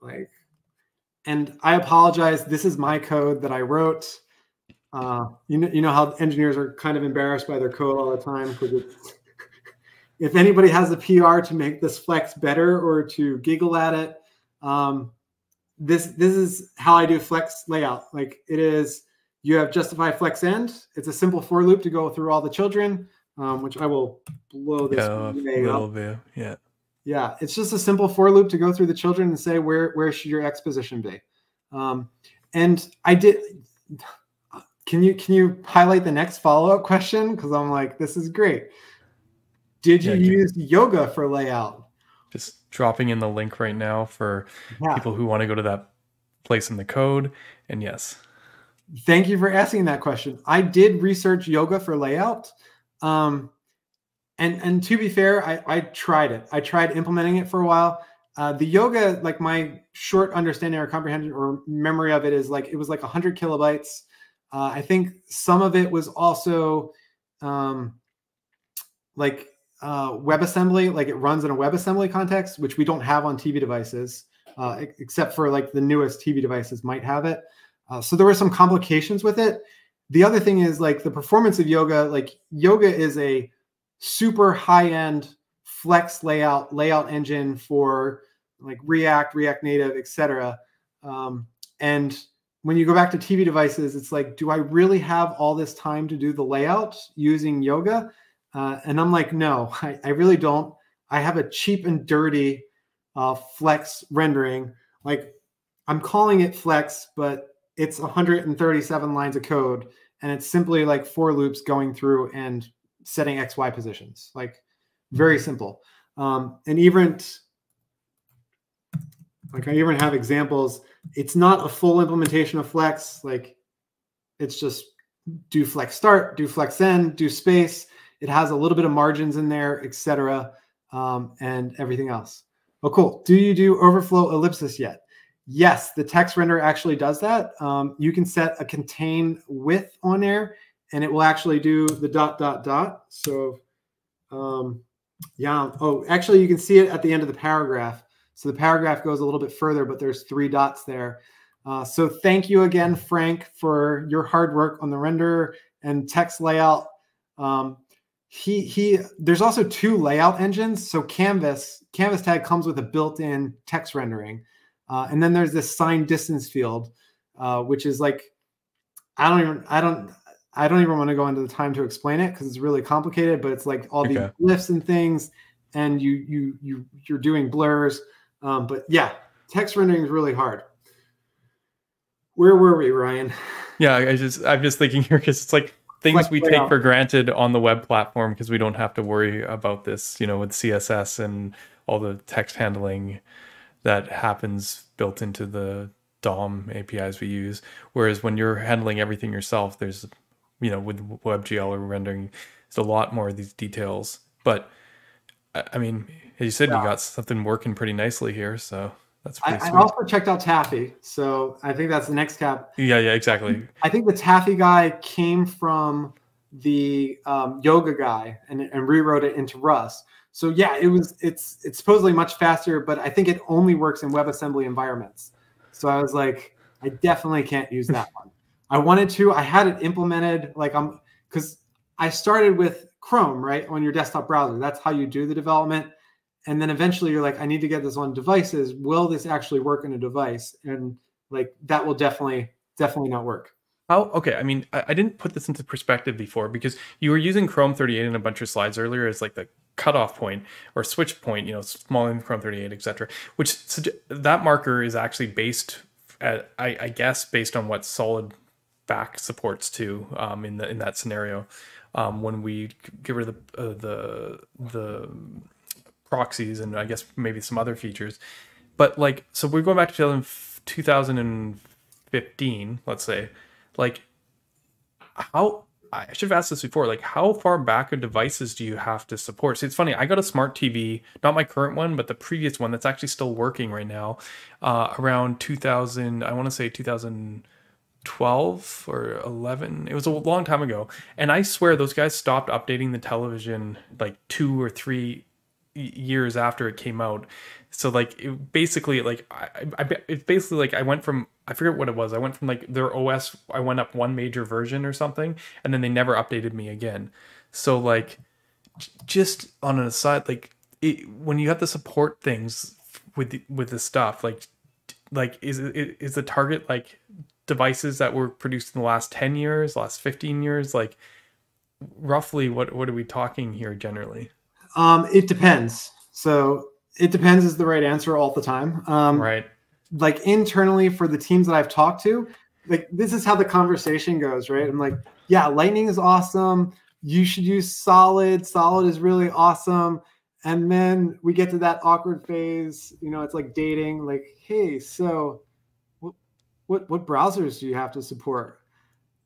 like, and I apologize. This is my code that I wrote. Uh, you know, you know how engineers are kind of embarrassed by their code all the time because if anybody has a PR to make this flex better or to giggle at it, um, this this is how I do flex layout. Like it is, you have justify flex end. It's a simple for loop to go through all the children um, which I will blow this yeah, little up. bit. Yeah. Yeah, it's just a simple for loop to go through the children and say where where should your x position be. Um, and I did. Can you can you highlight the next follow up question? Because I'm like, this is great. Did you yeah, use yoga for layout? Just dropping in the link right now for yeah. people who want to go to that place in the code. And yes. Thank you for asking that question. I did research yoga for layout. Um, and and to be fair, I, I tried it. I tried implementing it for a while. Uh, the yoga, like my short understanding or comprehension or memory of it is like it was like 100 kilobytes. Uh, I think some of it was also um, like uh, WebAssembly, like it runs in a WebAssembly context, which we don't have on TV devices, uh, except for like the newest TV devices might have it. Uh, so there were some complications with it the other thing is like the performance of yoga like yoga is a super high end flex layout layout engine for like react react native etc um, and when you go back to tv devices it's like do i really have all this time to do the layout using yoga? Uh, and i'm like no I, I, really don't. I have a cheap and dirty uh, flex rendering. Like i'm calling it flex but it's 137 lines of code and it's simply like for loops going through and setting xy positions. Like very simple. Um, and even like i even have examples it's not a full implementation of flex like it's just do flex start do flex end do space it has a little bit of margins in there etc um, and everything else Oh, cool. Do you do overflow ellipsis yet? Yes, the text render actually does that. Um, you can set a contain width on there and it will actually do the dot, dot, dot. So, um, yeah. Oh, actually, you can see it at the end of the paragraph. So the paragraph goes a little bit further, but there's three dots there. Uh, so thank you again, Frank, for your hard work on the render and text layout. Um, he he. There's also two layout engines. So Canvas Canvas tag comes with a built-in text rendering, uh, and then there's this sign distance field, uh, which is like I don't even I don't I don't even want to go into the time to explain it because it's really complicated. But it's like all okay. these glyphs and things, and you you you you're doing blurs. Um, but yeah, text rendering is really hard. Where were we, Ryan? Yeah, I just I'm just thinking here because it's like things we take for granted on the web platform because we don't have to worry about this, you know, with CSS and all the text handling that happens built into the DOM APIs we use. Whereas when you're handling everything yourself, there's, you know, with WebGL or rendering, it's a lot more of these details. But I mean, you said, yeah. you got something working pretty nicely here. So that's I, I, also checked out Taffy, so I think that's the next cap. Yeah, yeah, exactly. I think the Taffy guy came from the um, yoga guy and, and rewrote it into Rust. So yeah, it was it's it's supposedly much faster, but I think it only works in WebAssembly environments. So I was like, I definitely can't use that one. I wanted to. I had it implemented like I'm because I started with Chrome right on your desktop browser. That's how you do the development and then eventually you're like i need to get this on devices. Will this actually work in a device? And like that will definitely definitely not work. How okay i mean I, I, didn't put this into perspective before because you were using chrome 38 in a bunch of slides earlier as like the cutoff point or switch point you know small in chrome 38 etc which that marker is actually based at I, I, guess based on what solid back supports to um, in the in that scenario. Um, when we get rid of the uh, the the proxies and I guess maybe some other features. But like, so we're going back to 2015, let's say. Like, how I should have asked this before. Like, how far back of devices do you have to support? See, it's funny. I got a smart TV, not my current one, but the previous one that's actually still working right now. Uh, around 2000, I want to say 2012 or 11. It was a long time ago, and I swear those guys stopped updating the television like two or three years after it came out. So like it basically like I, I it's basically like I went from I forget what it was. I went from like their OS I went up one major version or something and then they never updated me again. So like just on an aside like it, when you have to support things with the, with the stuff like like is it is the target like devices that were produced in the last 10 years, last 15 years like roughly what what are we talking here generally? Um, it depends. So it depends is the right answer all the time. Um, right. Like internally for the teams that I've talked to, like this is how the conversation goes, right? I'm like, yeah, Lightning is awesome. You should use Solid. Solid is really awesome. And then we get to that awkward phase. You know, it's like dating. Like, hey, so what what what browsers do you have to support?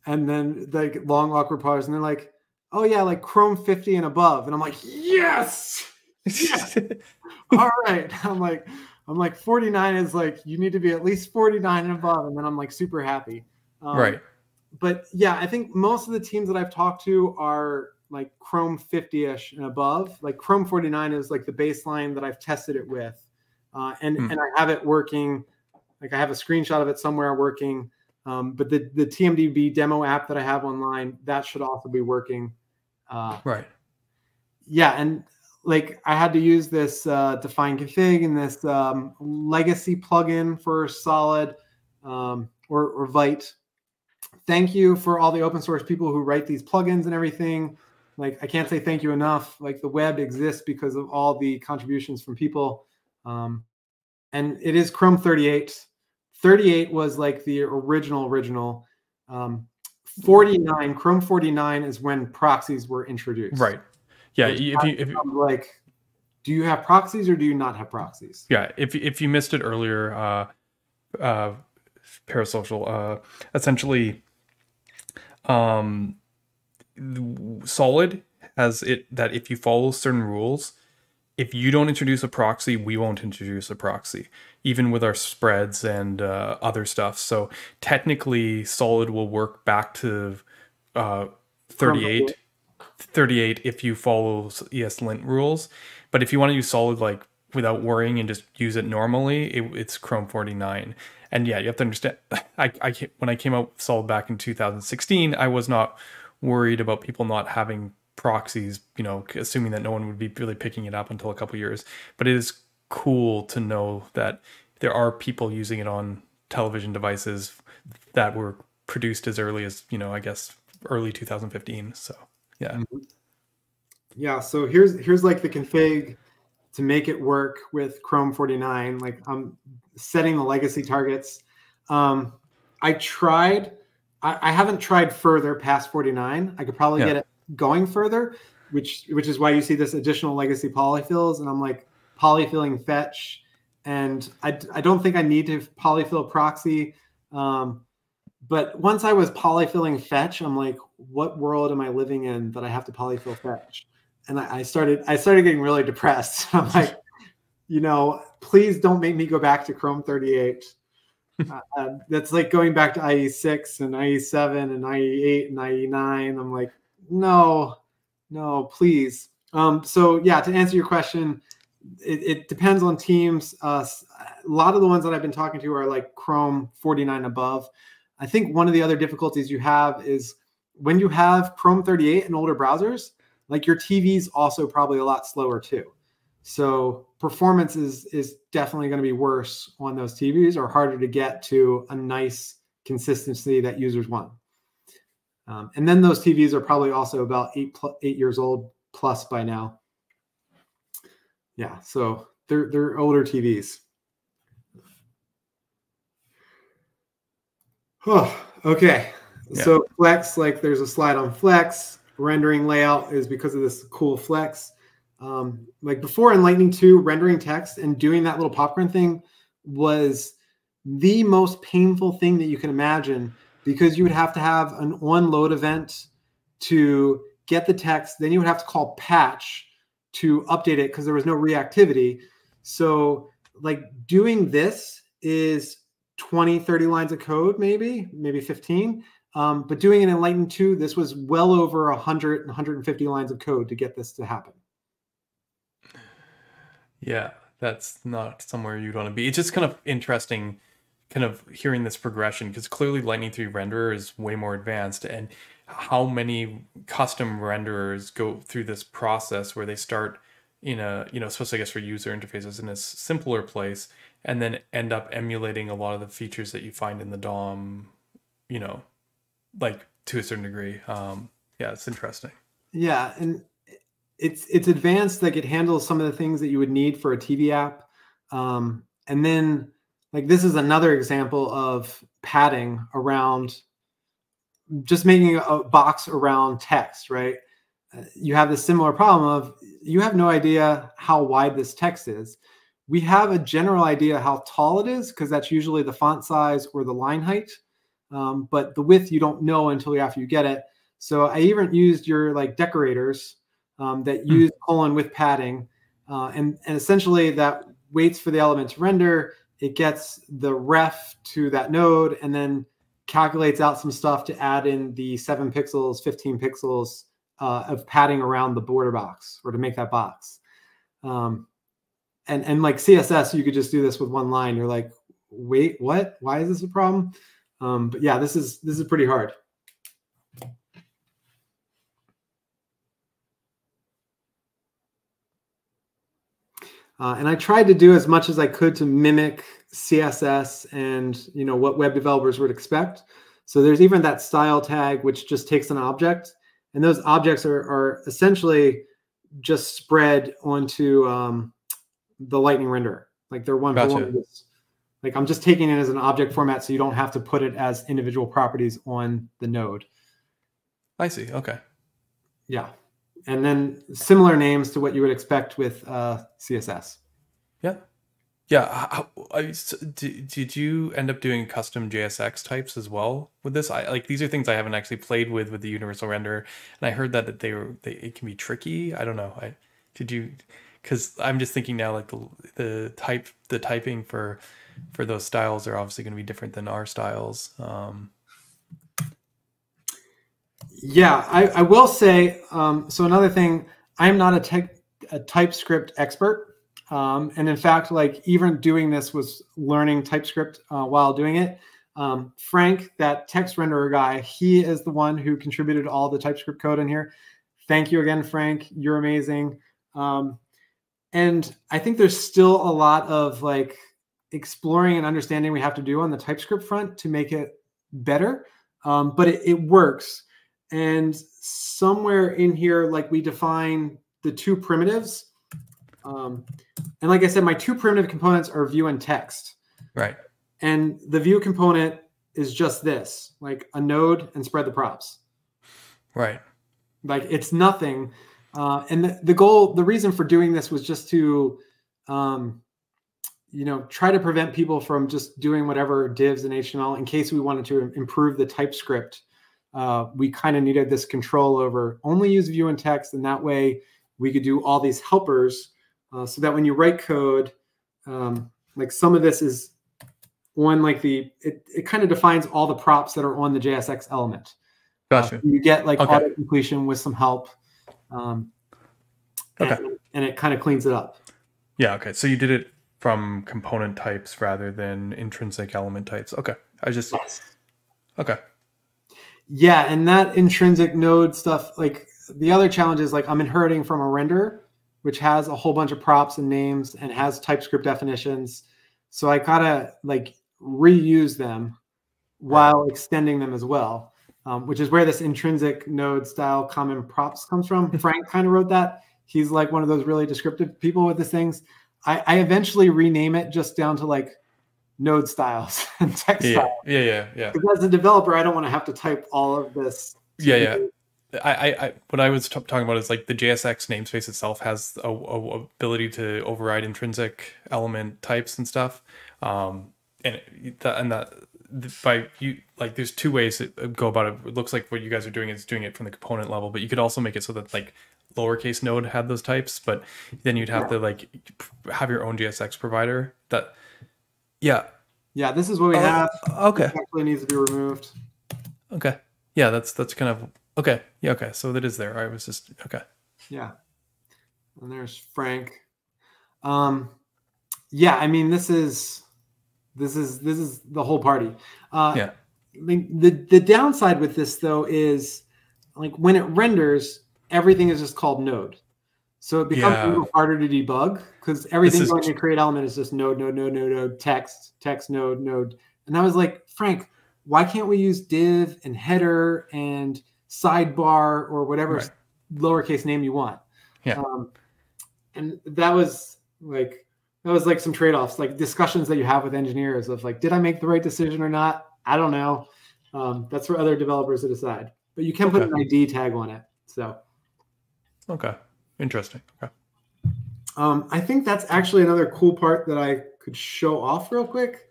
And then like long awkward pause, and they're like, oh yeah, like Chrome 50 and above. And I'm like, yes. yes. All right. I'm like, I'm like 49 is like you need to be at least 49 and above, and then I'm like super happy. Um, right. But yeah, I think most of the teams that I've talked to are like Chrome 50ish and above. Like Chrome 49 is like the baseline that I've tested it with, uh, and hmm. and I have it working. Like I have a screenshot of it somewhere working. Um, but the the TMDB demo app that I have online that should also be working. Uh, right. Yeah, and like I had to use this uh, define config and this um, legacy plugin for Solid um, or, or Vite. Thank you for all the open source people who write these plugins and everything. Like I can't say thank you enough. Like the web exists because of all the contributions from people. Um, and it is Chrome 38. 38 was like the original original. Um, 49 chrome 49 is when proxies were introduced. Right. Yeah if you, if you like do you have proxies or do you not have proxies? Yeah if, if you missed it earlier uh uh parasocial uh essentially um solid has it that if you follow certain rules if you don't introduce a proxy, we won't introduce a proxy, even with our spreads and uh, other stuff. So technically, Solid will work back to uh, 38, 38 if you follow ESLint rules. But if you want to use Solid like without worrying and just use it normally, it, it's Chrome 49. And yeah, you have to understand. I, I when I came out with Solid back in 2016, I was not worried about people not having proxies, you know, assuming that no one would be really picking it up until a couple years. But it is cool to know that there are people using it on television devices that were produced as early as, you know, I guess early 2015. So, yeah. Mm-hmm. Yeah, so here's here's like the config to make it work with Chrome 49. Like I'm setting the legacy targets. Um, I tried I, I haven't tried further past 49. I could probably yeah. get it going further, which which is why you see this additional legacy polyfills. And I'm like polyfilling fetch, and I, I don't think I need to polyfill proxy. Um, but once I was polyfilling fetch, I'm like, what world am I living in that I have to polyfill fetch? And I, I started I started getting really depressed. I'm like, you know, please don't make me go back to Chrome 38. Uh, uh, that's like going back to IE6 and IE7 and IE8 and IE9. I'm like, no, no, please. Um, so yeah, to answer your question, it, it depends on teams. Uh, a lot of the ones that I've been talking to are like Chrome 49 above. I think one of the other difficulties you have is when you have Chrome 38 and older browsers, like your TV's also probably a lot slower too. So performance is is definitely going to be worse on those TVs or harder to get to a nice consistency that users want. Um, and then those TVs are probably also about eight eight years old plus by now. Yeah, so they're they're older TVs. Oh, okay. Yeah. So flex, like there's a slide on flex. Rendering layout is because of this cool flex. Um, like before in Lightning 2, rendering text and doing that little popcorn thing was the most painful thing that you can imagine because you would have to have an on load event to get the text. Then you would have to call patch to update it because there was no reactivity. So, like doing this is 20, 30 lines of code, maybe, maybe 15. Um, but doing it in Lightning 2, this was well over 100, 150 lines of code to get this to happen. Yeah, that's not somewhere you'd want to be. It's just kind of interesting kind of hearing this progression because clearly Lightning 3 renderer is way more advanced and how many custom renderers go through this process where they start in a, you know, especially I guess for user interfaces in a simpler place and then end up emulating a lot of the features that you find in the DOM, you know, like to a certain degree. Um, yeah, it's interesting. Yeah, and it's it's advanced like it handles some of the things that you would need for a tv app um, and then like this is another example of padding around just making a box around text right uh, you have this similar problem of you have no idea how wide this text is we have a general idea how tall it is because that's usually the font size or the line height um, but the width you don't know until after you get it so i even used your like decorators um, that hmm. use colon with padding. Uh, and, and essentially that waits for the element to render. It gets the ref to that node and then calculates out some stuff to add in the seven pixels, 15 pixels uh, of padding around the border box or to make that box. Um, and, and like CSS, you could just do this with one line. You're like, wait, what? Why is this a problem? Um, but yeah, this is this is pretty hard. Uh, and I tried to do as much as I could to mimic CSS and you know what web developers would expect. So there's even that style tag, which just takes an object, and those objects are, are essentially just spread onto um, the Lightning renderer. Like they're one gotcha. one. Like I'm just taking it as an object format, so you don't have to put it as individual properties on the node. I see. Okay. Yeah and then similar names to what you would expect with uh, CSS. Yeah. Yeah. I, did, did you end up doing custom JSX types as well with this? I like these are things I haven't actually played with with the universal render, and I heard that, that they were they it can be tricky. I don't know. I did you because I'm just thinking now like the the type the typing for for those styles are obviously going to be different than our styles. Um, yeah, I, I will say. Um, so another thing, I'm not a, tech, a TypeScript expert, um, and in fact, like even doing this was learning TypeScript uh, while doing it. Um, Frank, that text renderer guy, he is the one who contributed all the TypeScript code in here. Thank you again, Frank. You're amazing. Um, and I think there's still a lot of like exploring and understanding we have to do on the TypeScript front to make it better. Um, but it, it works. And somewhere in here, like we define the two primitives. Um, and like I said, my two primitive components are view and text. Right. And the view component is just this, like a node and spread the props. Right. Like it's nothing. Uh, and the, the goal, the reason for doing this was just to, um, you know, try to prevent people from just doing whatever divs in HTML in case we wanted to improve the TypeScript. Uh, we kind of needed this control over only use view and text, and that way we could do all these helpers uh, so that when you write code, um, like some of this is on like the it, it kind of defines all the props that are on the JSX element. Gotcha. Uh, you get like okay. auto completion with some help. Um, okay. And, and it kind of cleans it up. Yeah. Okay. So you did it from component types rather than intrinsic element types. Okay. I just. Yes. Okay. Yeah, and that intrinsic node stuff, like the other challenge is like I'm inheriting from a render, which has a whole bunch of props and names and has TypeScript definitions. So I gotta like reuse them while extending them as well um, which is where this intrinsic node style common props comes from. Frank kind of wrote that. He's like one of those really descriptive people with these things. I, I eventually rename it just down to like node styles and text yeah, style. Yeah, yeah, yeah. Because as a developer, I don't want to have to type all of this. Yeah, yeah. I, I, what I was t- talking about is like the JSX namespace itself has a, a ability to override intrinsic element types and stuff, um, and that and that by you like there's two ways to go about it. It looks like what you guys are doing is doing it from the component level, but you could also make it so that like lowercase node had those types, but then you'd have to like have your own JSX provider. That yeah. Yeah, this is what we oh, have. Okay. It actually needs to be removed. Okay. Yeah, that's that's kind of okay. Yeah, okay. So that is there. I was just okay. Yeah. And there's Frank. Um yeah, I mean this is this is this is the whole party. Uh, yeah. I mean, the the downside with this though is like when it renders, everything is just called node. So it becomes yeah. a little harder to debug because everything going to create element is just node, node, node, node, node, text, text, node, node. And I was like, Frank, why can't we use div and header and sidebar or whatever right. lowercase name you want? Yeah. Um, and that was like that was like some trade-offs like discussions that you have with engineers of like did i make the right decision or not i don't know um, that's for other developers to decide but you can okay. put an id tag on it so okay interesting okay um, i think that's actually another cool part that i could show off real quick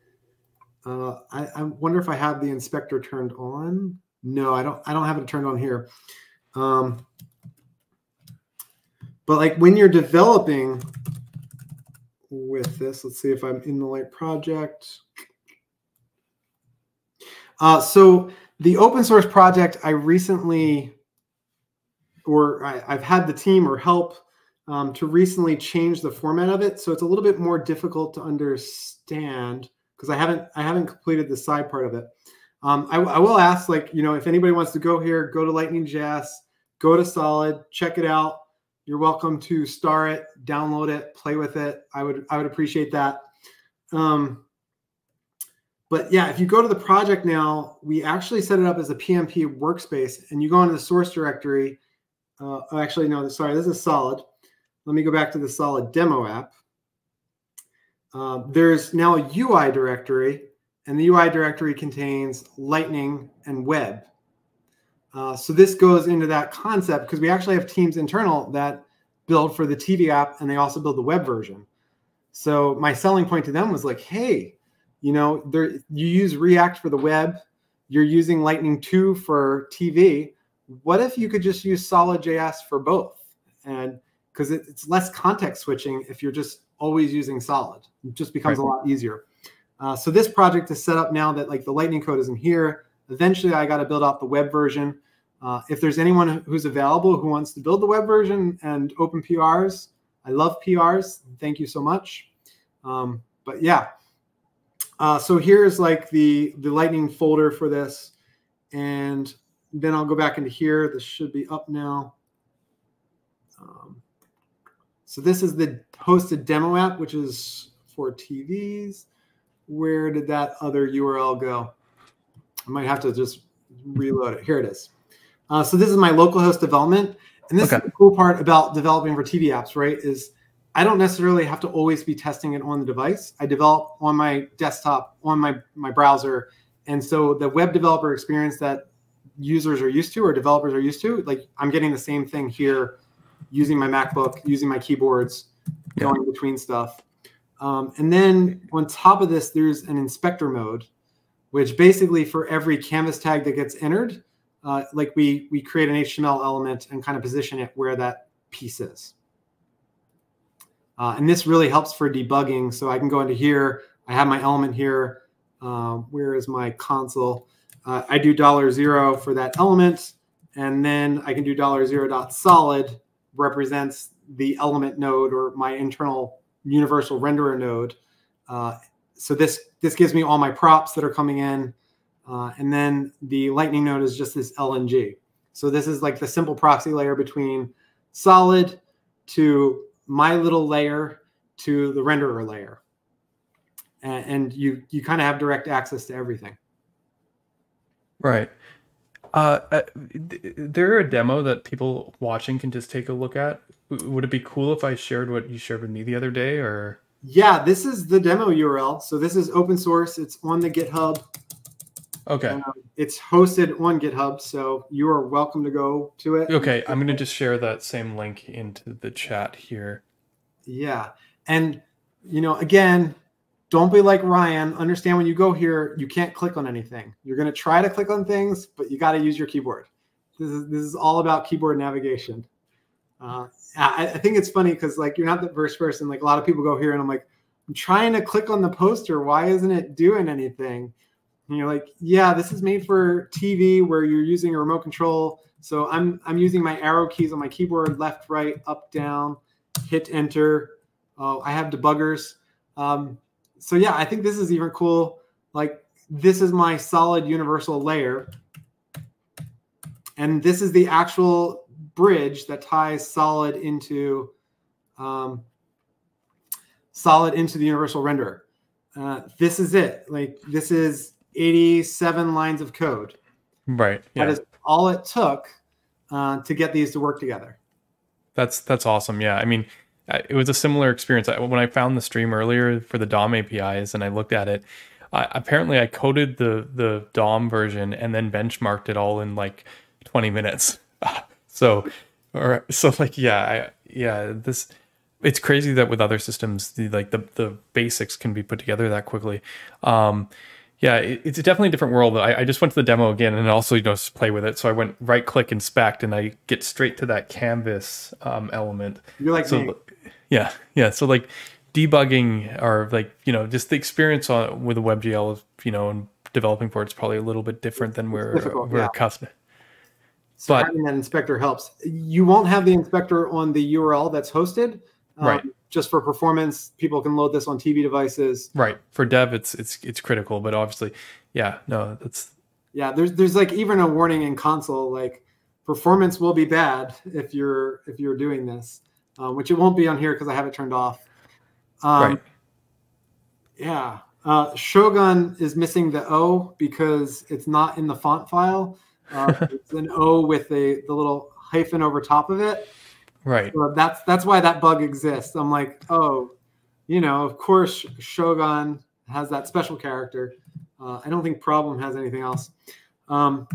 uh, I, I, wonder if i have the inspector turned on no i don't i don't have it turned on here um, but like when you're developing with this. Let's see if I'm in the light project. Uh, so the open source project, I recently, or I, have had the team or help um, to recently change the format of it. So it's a little bit more difficult to understand because I haven't I haven't completed the side part of it. Um, I, I, will ask, like, you know, if anybody wants to go here, go to Lightning.js, go to Solid, check it out you're welcome to star it, download it, play with it. I would I would appreciate that. Um, but yeah, if you go to the project now, we actually set it up as a PNPM workspace, and you go into the source directory. Uh, oh, actually, no, sorry, this is solid. Let me go back to the solid demo app. Uh, there's now a UI directory, and the UI directory contains Lightning and web. Uh, so this goes into that concept because we actually have teams internal that build for the TV app and they also build the web version. So my selling point to them was like, hey, you know, there you use React for the web, you're using Lightning 2 for TV. What if you could just use Solid.js for both? And because it, it's less context switching if you're just always using solid. It just becomes right. a lot easier. Uh, so this project is set up now that like the lightning code isn't here. Eventually, I got to build out the web version. Uh, if there's anyone who's available who wants to build the web version and open PRs, I love PRs. Thank you so much. Um, but yeah, uh, so here's like the the lightning folder for this, and then I'll go back into here. This should be up now. Um, so this is the hosted demo app, which is for TVs. Where did that other URL go? I might have to just reload it. Here it is. Uh, so this is my localhost development. And this okay. is the cool part about developing for TV apps, right? Is I don't necessarily have to always be testing it on the device. I develop on my desktop, on my, my browser. And so the web developer experience that users are used to or developers are used to, like I'm getting the same thing here using my MacBook, using my keyboards, yeah. going between stuff. Um, and then on top of this, there's an inspector mode, which basically for every canvas tag that gets entered, uh, like we we create an HTML element and kind of position it where that piece is. Uh, and this really helps for debugging. So I can go into here. I have my element here. Uh, where is my console? Uh, I do dollar zero for that element, and then I can do dollar zero dot solid represents the element node or my internal universal renderer node. Uh, so this this gives me all my props that are coming in. Uh, and then the Lightning node is just this LNG. So this is like the simple proxy layer between solid to my little layer to the renderer layer. And, and you you kind of have direct access to everything. Right. Uh, uh there a demo that people watching can just take a look at? Would it be cool if I shared what you shared with me the other day, or? Yeah, this is the demo URL. So this is open source. It's on the GitHub. Okay. Um, it's hosted on GitHub, so you are welcome to go to it. Okay, I'm going to just share that same link into the chat here. Yeah. And, you know, again, don't be like Ryan. Understand when you go here, you can't click on anything. You're going to try to click on things, but you got to use your keyboard. This is, this is all about keyboard navigation. Uh, I, I think it's funny because, like, you're not the first person. Like, a lot of people go here and I'm like, I'm trying to click on the poster. Why isn't it doing anything? and you're like, yeah, this is made for TV where you're using a remote control. So I'm I'm using my arrow keys on my keyboard, left, right, up, down, hit enter. Oh, I have debuggers. Um, so yeah, I think this is even cool. Like this is my solid universal layer. And this is the actual bridge that ties solid into um, solid into the universal renderer. Uh, this is it. Like this is 87 lines of code. Right. Yeah. That is all it took uh, to get these to work together. That's that's awesome. Yeah. I mean, it was a similar experience when I found the stream earlier for the DOM APIs and I looked at it. I, apparently, I coded the the DOM version and then benchmarked it all in like 20 minutes. so, or so like yeah, I, yeah. This it's crazy that with other systems, the like the the basics can be put together that quickly. Um, yeah, it, it's definitely a different world. I, I, just went to the demo again and also you know just play with it. So I went right click inspect and I get straight to that canvas um, element. You're like so, me. Yeah, yeah. So like debugging or like you know just the experience on with a WebGL, you know, and developing for it's probably a little bit different than we're we're yeah. accustomed. So but, having that inspector helps. You won't have the inspector on the URL that's hosted. Um, right just for performance, people can load this on TV devices. Right. For dev, it's it's it's critical, but obviously, yeah, no, that's yeah. There's there's like even a warning in console like performance will be bad if you're if you're doing this, um, which it won't be on here because I have it turned off. Um, right. Yeah. Uh, Shogun is missing the O because it's not in the font file. Uh, it's an O with a the little hyphen over top of it. Right. So that's that's why that bug exists. I'm like, oh, you know, of course Shogun has that special character. Uh, I don't think Problem has anything else. Um,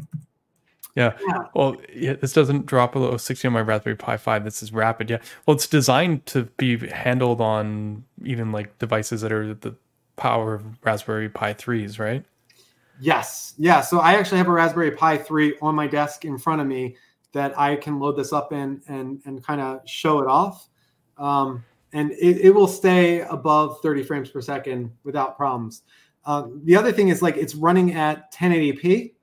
yeah. yeah. Well, yeah, this doesn't drop below 60 on my Raspberry Pi 5. This is rapid. Yeah. Well, it's designed to be handled on even like devices that are the power of Raspberry Pi 3s, right? Yes. Yeah. So I actually have a Raspberry Pi 3 on my desk in front of me that I can load this up in and and kind of show it off. um, and it, it will stay above 30 frames per second without problems. Uh, the other thing is like it's running at 1080p.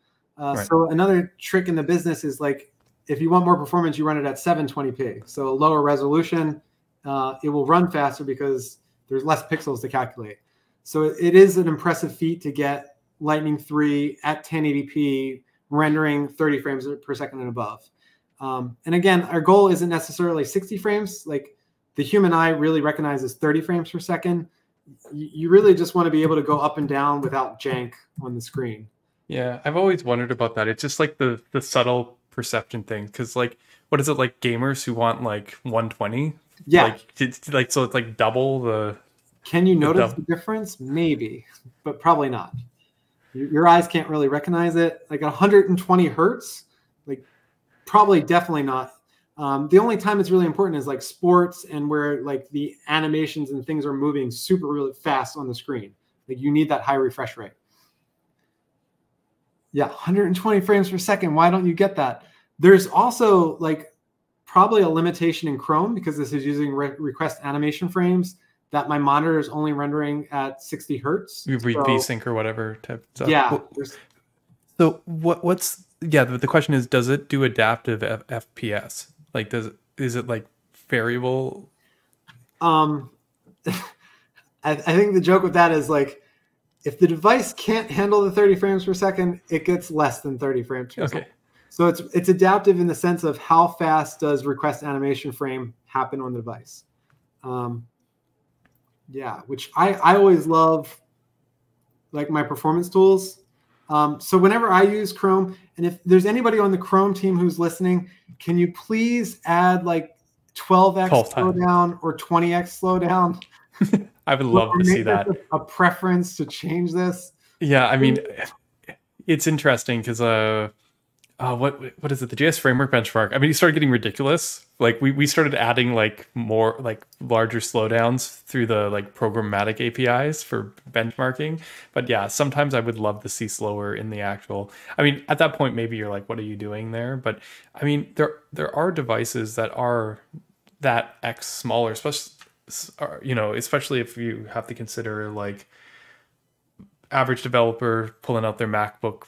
Uh, right. So another trick in the business is like if you want more performance, you run it at 720p. So a lower resolution, uh, it will run faster because there's less pixels to calculate. So it is an impressive feat to get Lightning 3 at 1080p rendering 30 frames per second and above. Um, and again, our goal isn't necessarily 60 frames. Like the human eye really recognizes 30 frames per second. You really just want to be able to go up and down without jank on the screen. Yeah, I've always wondered about that. It's just like the the subtle perception thing. Because like, what is it like gamers who want like 120? Yeah, like it's like so it's like double the. Can you notice the, the difference? Maybe, but probably not. Your, your eyes can't really recognize it. Like 120 hertz, like probably definitely not. Um, the only time it's really important is like sports and where like the animations and things are moving super really fast on the screen. Like you need that high refresh rate. Yeah, 120 frames per second. Why don't you get that? There's also like probably a limitation in Chrome because this is using re request animation frames that my monitor is only rendering at 60 hertz. so, VSync or whatever type stuff. Yeah. So what what's yeah the, the question is does it do adaptive F- FPS? Like does is it like variable? Um I, I think the joke with that is like if the device can't handle the 30 frames per second, it gets less than 30 frames per okay. second. So it's it's adaptive in the sense of how fast does request animation frame happen on the device. Um, yeah, which I, I always love like my performance tools. Um, so whenever I use Chrome, and if there's anybody on the Chrome team who's listening, can you please add like 12x slowdown or 20x slowdown? I would love to see that. A, a preference to change this. Yeah, I mean, it's interesting because uh, uh, what what is it? The JS framework benchmark. I mean, he started getting ridiculous. Like we we started adding like more like larger slowdowns through the like programmatic APIs for benchmarking. But yeah, sometimes I would love to see slower in the actual. I mean, at that point, maybe you're like, what are you doing there? But I mean, there there are devices that are that X smaller, especially you know, especially if you have to consider like average developer pulling out their MacBook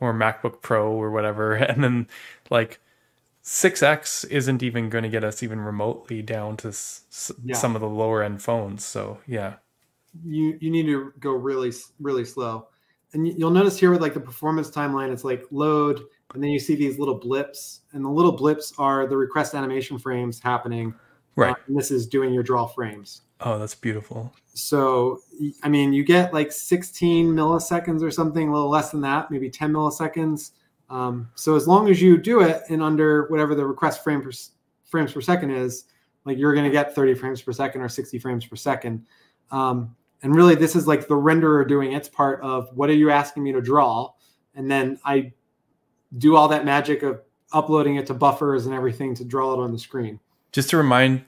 or MacBook Pro or whatever, and then like 6X isn't even going to get us even remotely down to s- yeah. some of the lower end phones. So yeah, you you need to go really really slow, and you'll notice here with like the performance timeline, it's like load, and then you see these little blips, and the little blips are the request animation frames happening. Right. Uh, and this is doing your draw frames. Oh, that's beautiful. So, I mean, you get like 16 milliseconds or something, a little less than that, maybe 10 milliseconds. Um, so as long as you do it in under whatever the request frame per, frames per second is, like you're going to get 30 frames per second or 60 frames per second. Um, and really, this is like the renderer doing its part of what are you asking me to draw, and then I do all that magic of uploading it to buffers and everything to draw it on the screen. Just to remind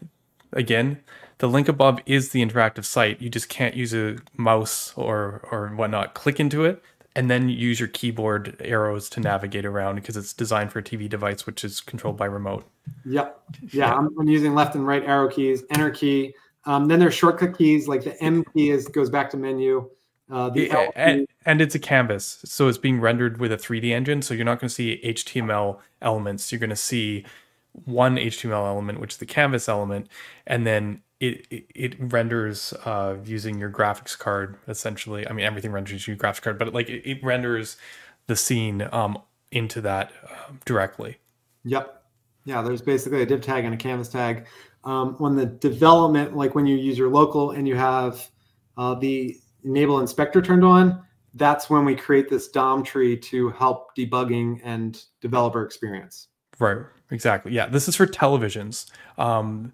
again, the link above is the interactive site. You just can't use a mouse or or whatnot. Click into it and then use your keyboard arrows to navigate around because it's designed for a TV device, which is controlled by remote. Yep. Yeah, I'm, I'm using left and right arrow keys, enter key. Um, then there's shortcut keys like the M key is goes back to menu. Uh, the yeah, and, and, it's a canvas, so it's being rendered with a 3D engine. So you're not going to see HTML elements. You're going to see one HTML element, which is the canvas element, and then it it, it renders uh, using your graphics card essentially. I mean, everything renders your graphics card, but like it, it renders the scene um, into that uh, directly. Yep. Yeah, there's basically a div tag and a canvas tag. Um, when the development, like when you use your local and you have uh, the enable inspector turned on, that's when we create this DOM tree to help debugging and developer experience. Right. Exactly. Yeah. This is for televisions. Um,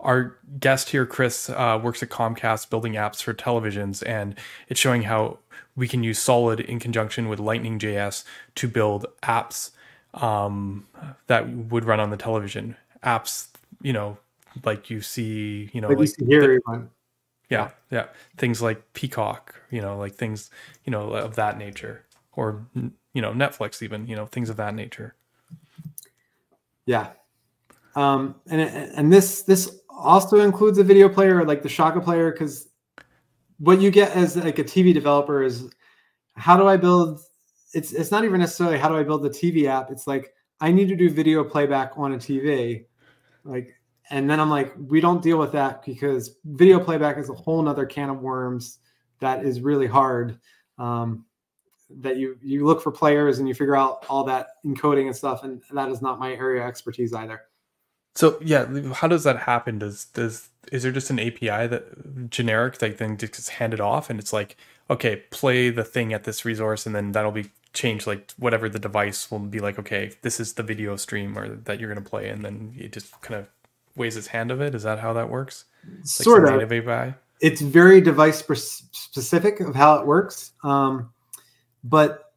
our guest here, Chris, uh, works at Comcast building apps for televisions, and it's showing how we can use Solid in conjunction with Lightning JS to build apps um, that would run on the television. Apps, you know, like you see, you know, like, like the, yeah, yeah, things like Peacock, you know, like things, you know, of that nature, or you know, Netflix, even, you know, things of that nature. Yeah, um, and and this this also includes a video player like the Shaka player because what you get as like a TV developer is how do I build it's it's not even necessarily how do I build the TV app. It's like I need to do video playback on a TV. Like and then I'm like, we don't deal with that because video playback is a whole nother can of worms that is really hard. Um, that you you look for players and you figure out all that encoding and stuff, and that is not my area of expertise either. So yeah, how does that happen? Does does is there just an API that generic that then just handed off and it's like, okay, play the thing at this resource and then that'll be changed like whatever the device will be like, okay, this is the video stream or that you're gonna play and then it just kind of weighs its hand of it. Is that how that works? Sort like of. API? It's very device specific of how it works. Um, but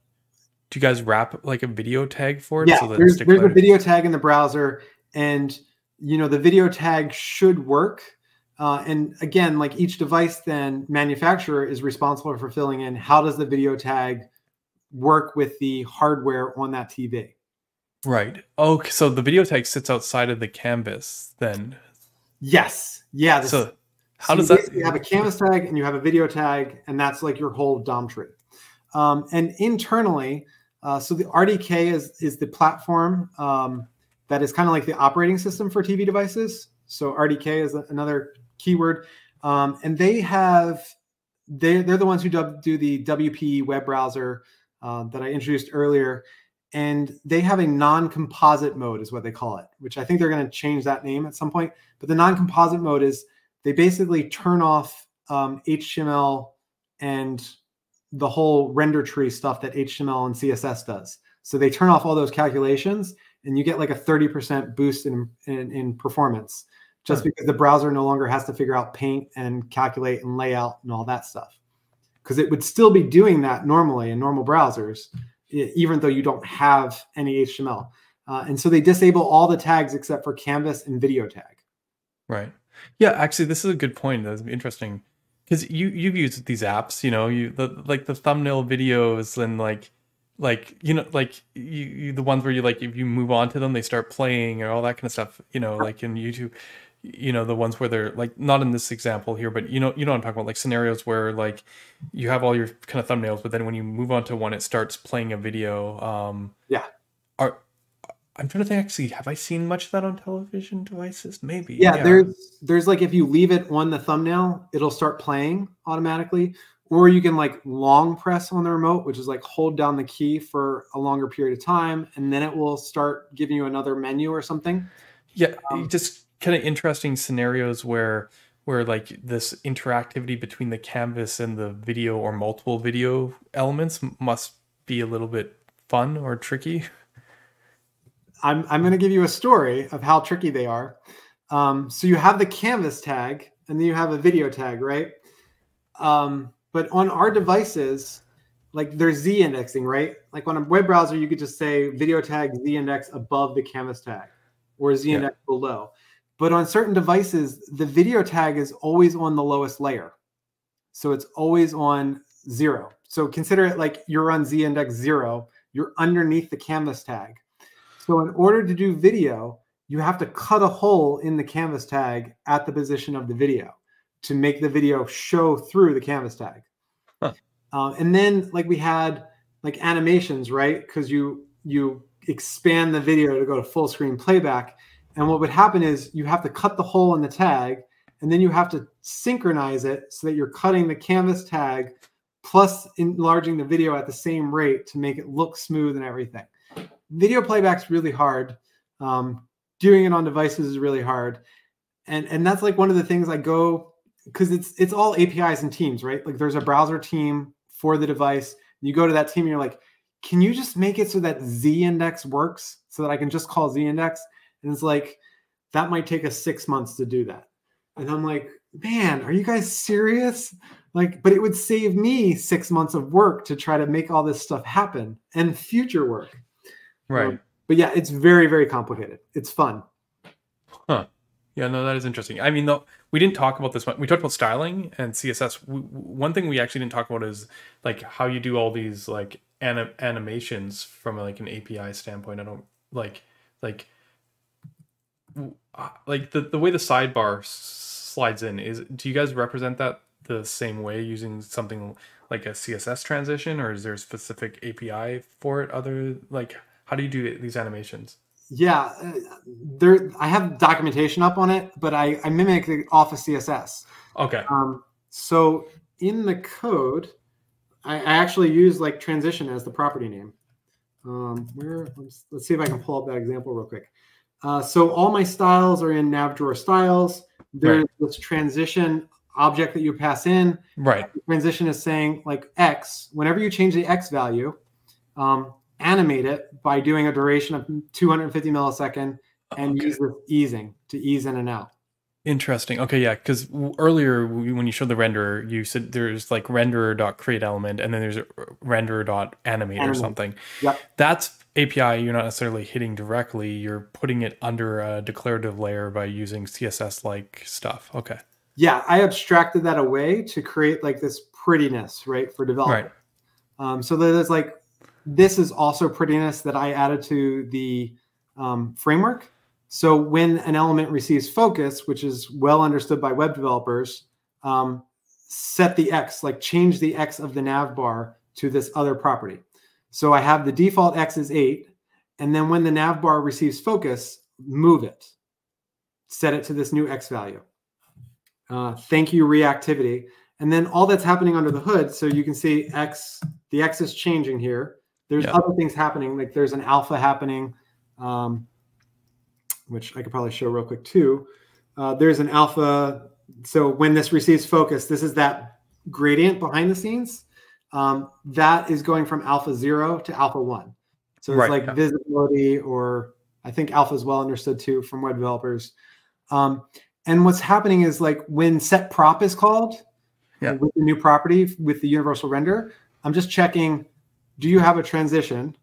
do you guys wrap like a video tag for it? Yeah, so there's, there's a video tag in the browser, and you know the video tag should work. Uh, and again, like each device, then manufacturer is responsible for filling in how does the video tag work with the hardware on that TV. Right. Okay. So the video tag sits outside of the canvas then. Yes. Yeah. This, so how so does that? You have a canvas tag and you have a video tag, and that's like your whole DOM tree. Um, and internally, uh, so the RDK is is the platform um, that is kind of like the operating system for TV devices. So RDK is another keyword, um, and they have they they're the ones who do the WPE web browser uh, that I introduced earlier, and they have a non-composite mode is what they call it, which I think they're going to change that name at some point. But the non-composite mode is they basically turn off um, HTML and the whole render tree stuff that HTML and CSS does. So they turn off all those calculations and you get like a 30% boost in, in, in performance just because the browser no longer has to figure out paint and calculate and layout and all that stuff. Because it would still be doing that normally in normal browsers, even though you don't have any HTML. Uh, and so they disable all the tags except for canvas and video tag. Right. Yeah, actually, this is a good point. That's interesting because you you've used these apps, you know, you the like the thumbnail videos and like like you know like you, you the ones where you like if you move on to them they start playing and all that kind of stuff you know like in youtube. You know the ones where they're like not in this example here but you know you know i'm talking about like scenarios where like you have all your kind of thumbnails but then when you move on to one it starts playing a video um yeah I'm trying to think. Actually, have I seen much of that on television devices? Maybe. Yeah, yeah, there's there's like if you leave it on the thumbnail, it'll start playing automatically, or you can like long press on the remote, which is like hold down the key for a longer period of time, and then it will start giving you another menu or something. Yeah, um, just kind of interesting scenarios where where like this interactivity between the canvas and the video or multiple video elements must be a little bit fun or tricky. I'm, I'm going to give you a story of how tricky they are. Um, so you have the canvas tag and then you have a video tag, right? Um, but on our devices, like there's z indexing, right? Like on a web browser, you could just say video tag z index above the canvas tag or z index yeah. below. But on certain devices, the video tag is always on the lowest layer. So it's always on zero. So consider it like you're on z index zero, you're underneath the canvas tag. So in order to do video, you have to cut a hole in the canvas tag at the position of the video to make the video show through the canvas tag. Huh. Um, and then like we had like animations, right? Because you you expand the video to go to full screen playback. And what would happen is you have to cut the hole in the tag and then you have to synchronize it so that you're cutting the canvas tag plus enlarging the video at the same rate to make it look smooth and everything video playback's really hard. Um, doing it on devices is really hard, and and that's like one of the things I go because it's it's all APIs and teams, right? Like there's a browser team for the device. You go to that team and you're like, can you just make it so that Z index works so that I can just call Z index? And it's like that might take us six months to do that. And I'm like, man, are you guys serious? Like, but it would save me six months of work to try to make all this stuff happen and future work. Right. Um, but yeah, it's very, very complicated. It's fun. Huh. Yeah, no, that is interesting. I mean, though, we didn't talk about this one. We talked about styling and CSS. We, one thing we actually didn't talk about is like how you do all these like anim- animations from like an API standpoint. I don't like like uh, like the the way the sidebar slides in is do you guys represent that the same way using something like a css transition or is there a specific api for it other like how do you do these animations? Yeah uh, there i have documentation up on it but i i mimic the Office of css okay. Um, so in the code I, I actually use like transition as the property name. Um, where let's, let's see if i can pull up that example real quick. Uh, so all my styles are in nav drawer styles. There's right. this transition object that you pass in. Right. The transition is saying like X, whenever you change the X value, um, animate it by doing a duration of 250 millisecond and okay. use the easing to ease in and out. Interesting. Okay, yeah, because earlier when you showed the renderer, you said there's like renderer.create element and then there's renderer.animate or something. Yep. That's API you're not necessarily hitting directly, you're putting it under a declarative layer by using CSS like stuff. Okay. Yeah, I abstracted that away to create like this prettiness, right, for development. Right. Um, so there's like this is also prettiness that I added to the um, framework. So when an element receives focus, which is well understood by web developers, um, set the X, like change the X of the nav bar to this other property. So I have the default X is eight. And then when the nav bar receives focus, move it, set it to this new X value. Uh, thank you reactivity. And then all that's happening under the hood. So you can see X, the X is changing here. There's yeah. other things happening. Like there's an alpha happening, um, which I could probably show real quick too. Uh, there's an alpha. So when this receives focus, this is that gradient behind the scenes um, that is going from alpha zero to alpha one. So it's right, like yeah. visibility, or I think alpha is well understood too from web developers. Um, and what's happening is like when set prop is called yeah. with the new property with the universal render, I'm just checking do you have a transition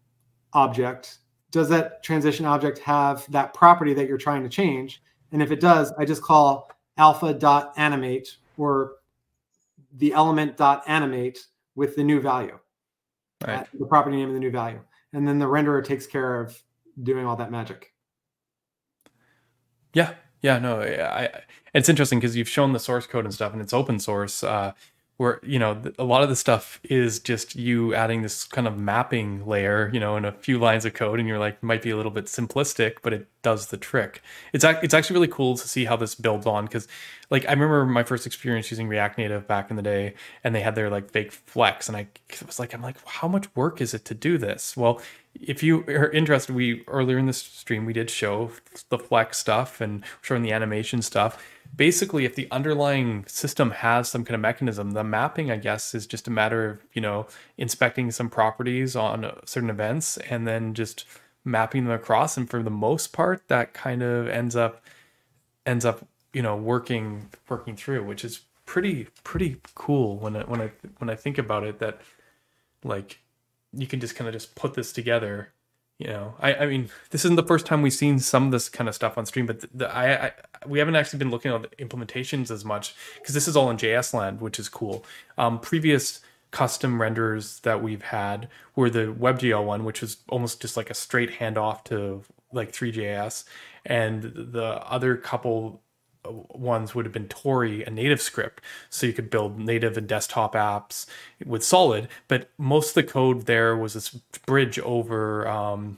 object? Does that transition object have that property that you're trying to change? And if it does, I just call alpha dot animate or the element dot animate with the new value, right. the property name of the new value. And then the renderer takes care of doing all that magic. Yeah. Yeah. No, I, it's interesting because you've shown the source code and stuff and it's open source. Uh, where you know a lot of the stuff is just you adding this kind of mapping layer you know in a few lines of code and you're like might be a little bit simplistic but it does the trick. It's it's actually really cool to see how this builds on because like i remember my first experience using react native back in the day and they had their like fake flex and i was like i'm like how much work is it to do this? Well if you are interested we earlier in the stream we did show the flex stuff and showing the animation stuff basically if the underlying system has some kind of mechanism the mapping i guess is just a matter of you know inspecting some properties on uh, certain events and then just mapping them across. And for the most part that kind of ends up ends up you know working working through which is pretty pretty cool when I, when i when i think about it that like you can just kind of just put this together you know I, I mean this isn't the first time we've seen some of this kind of stuff on stream but the, the I, I we haven't actually been looking at the implementations as much because this is all in js land which is cool. Um, previous custom renders that we've had were the WebGL one which was almost just like a straight handoff to like three.js and the other couple ones would have been Tauri, a NativeScript. So you could build native and desktop apps with Solid, but most of the code there was this bridge over, um,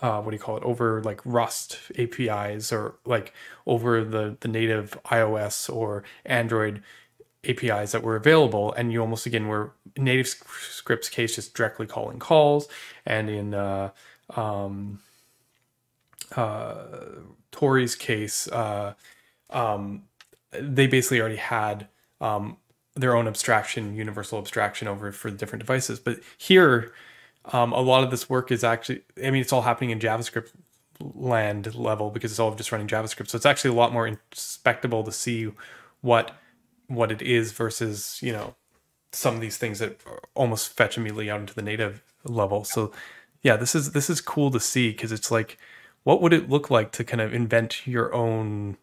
uh, what do you call it, over like Rust APIs or like over the, the native iOS or Android APIs that were available. And you almost, again, were NativeScript's case just directly calling calls. And in, uh, um, uh, Tauri's case, uh, um, they basically already had um, their own abstraction, universal abstraction over for the different devices. But here, um, a lot of this work is actually, I mean, it's all happening in JavaScript land level because it's all just running JavaScript. So it's actually a lot more inspectable to see what what it is versus you know some of these things that almost fetch immediately out into the native level. So yeah, this is this is cool to see because it's like, what would it look like to kind of invent your own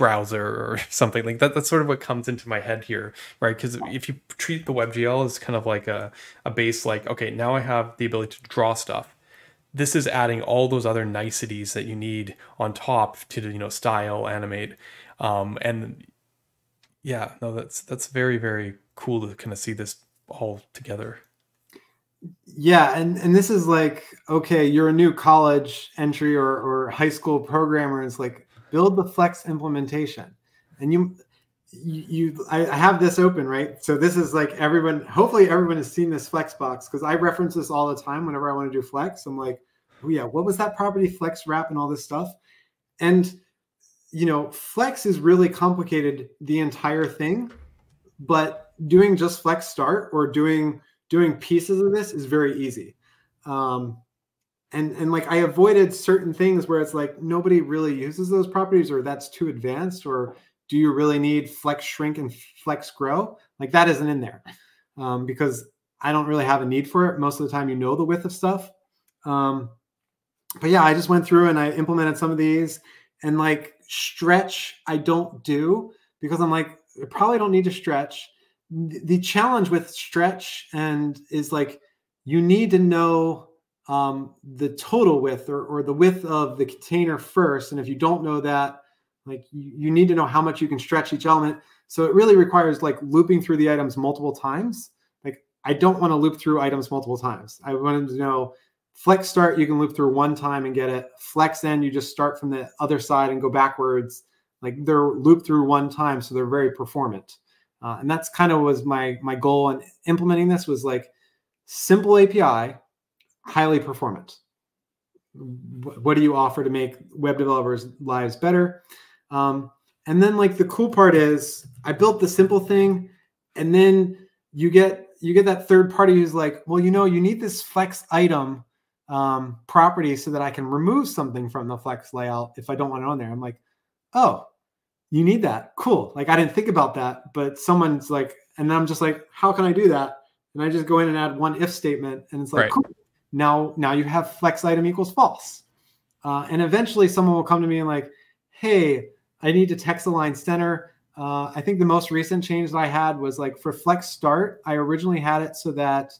browser or something like that. That's sort of what comes into my head here, right? Because if you treat the WebGL as kind of like a, a base, like, okay, now I have the ability to draw stuff. this is adding all those other niceties that you need on top to you know style animate um, and yeah no that's that's very very cool to kind of see this all together yeah and and this is like okay you're a new college entry or or high school programmer it's like build the flex implementation. And you you, I, have this open right? So this is like everyone hopefully everyone has seen this flex box because i reference this all the time whenever i want to do flex. I'm like oh yeah what was that property flex wrap and all this stuff? And you know flex is really complicated the entire thing but doing just flex start or doing doing pieces of this is very easy. Um and and like i avoided certain things where it's like nobody really uses those properties or that's too advanced or do you really need flex shrink and flex grow? Like that isn't in there um, because I don't really have a need for it. Most of the time, you know the width of stuff. Um, but yeah, I just went through and I implemented some of these and like stretch, I don't do because I'm like, I probably don't need to stretch. The challenge with stretch and is like, you need to know um, the total width or, or the width of the container first. And if you don't know that, like you, you need to know how much you can stretch each element. So it really requires like looping through the items multiple times. Like I don't want to loop through items multiple times. I wanted to know flex start, you can loop through one time and get it. Flex end, you just start from the other side and go backwards. Like they're looped through one time, so they're very performant. Uh, and that's kind of was my my goal in implementing this was like simple API, highly performant. What do you offer to make web developers' lives better? Um, and then like the cool part is I built the simple thing, and then you get you get that third party who's like, well, you know, you need this flex item um, property so that I can remove something from the flex layout if I don't want it on there. I'm like, oh, you need that. Cool. Like I didn't think about that, but someone's like, and then I'm just like, how can I do that? And I just go in and add one if statement, and it's like, right. cool. Now, now you have flex item equals false. Uh, and eventually someone will come to me and like, hey, I need to text align center. Uh, I think the most recent change that I had was like for Flex Start, I originally had it so that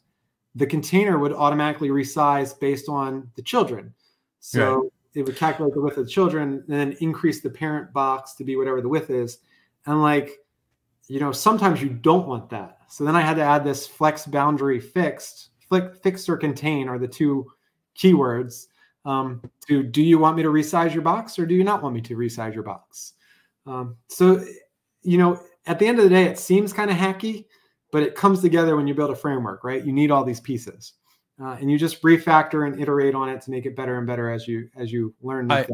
the container would automatically resize based on the children. So yeah. it would calculate the width of the children and then increase the parent box to be whatever the width is. And like, you know, sometimes you don't want that. So then I had to add this flex boundary fixed, fixed or contain are the two keywords um, to do you want me to resize your box or do you not want me to resize your box? Um, so, you know, at the end of the day, it seems kind of hacky, but it comes together when you build a framework, right? You need all these pieces, uh, and you just refactor and iterate on it to make it better and better as you as you learn. I,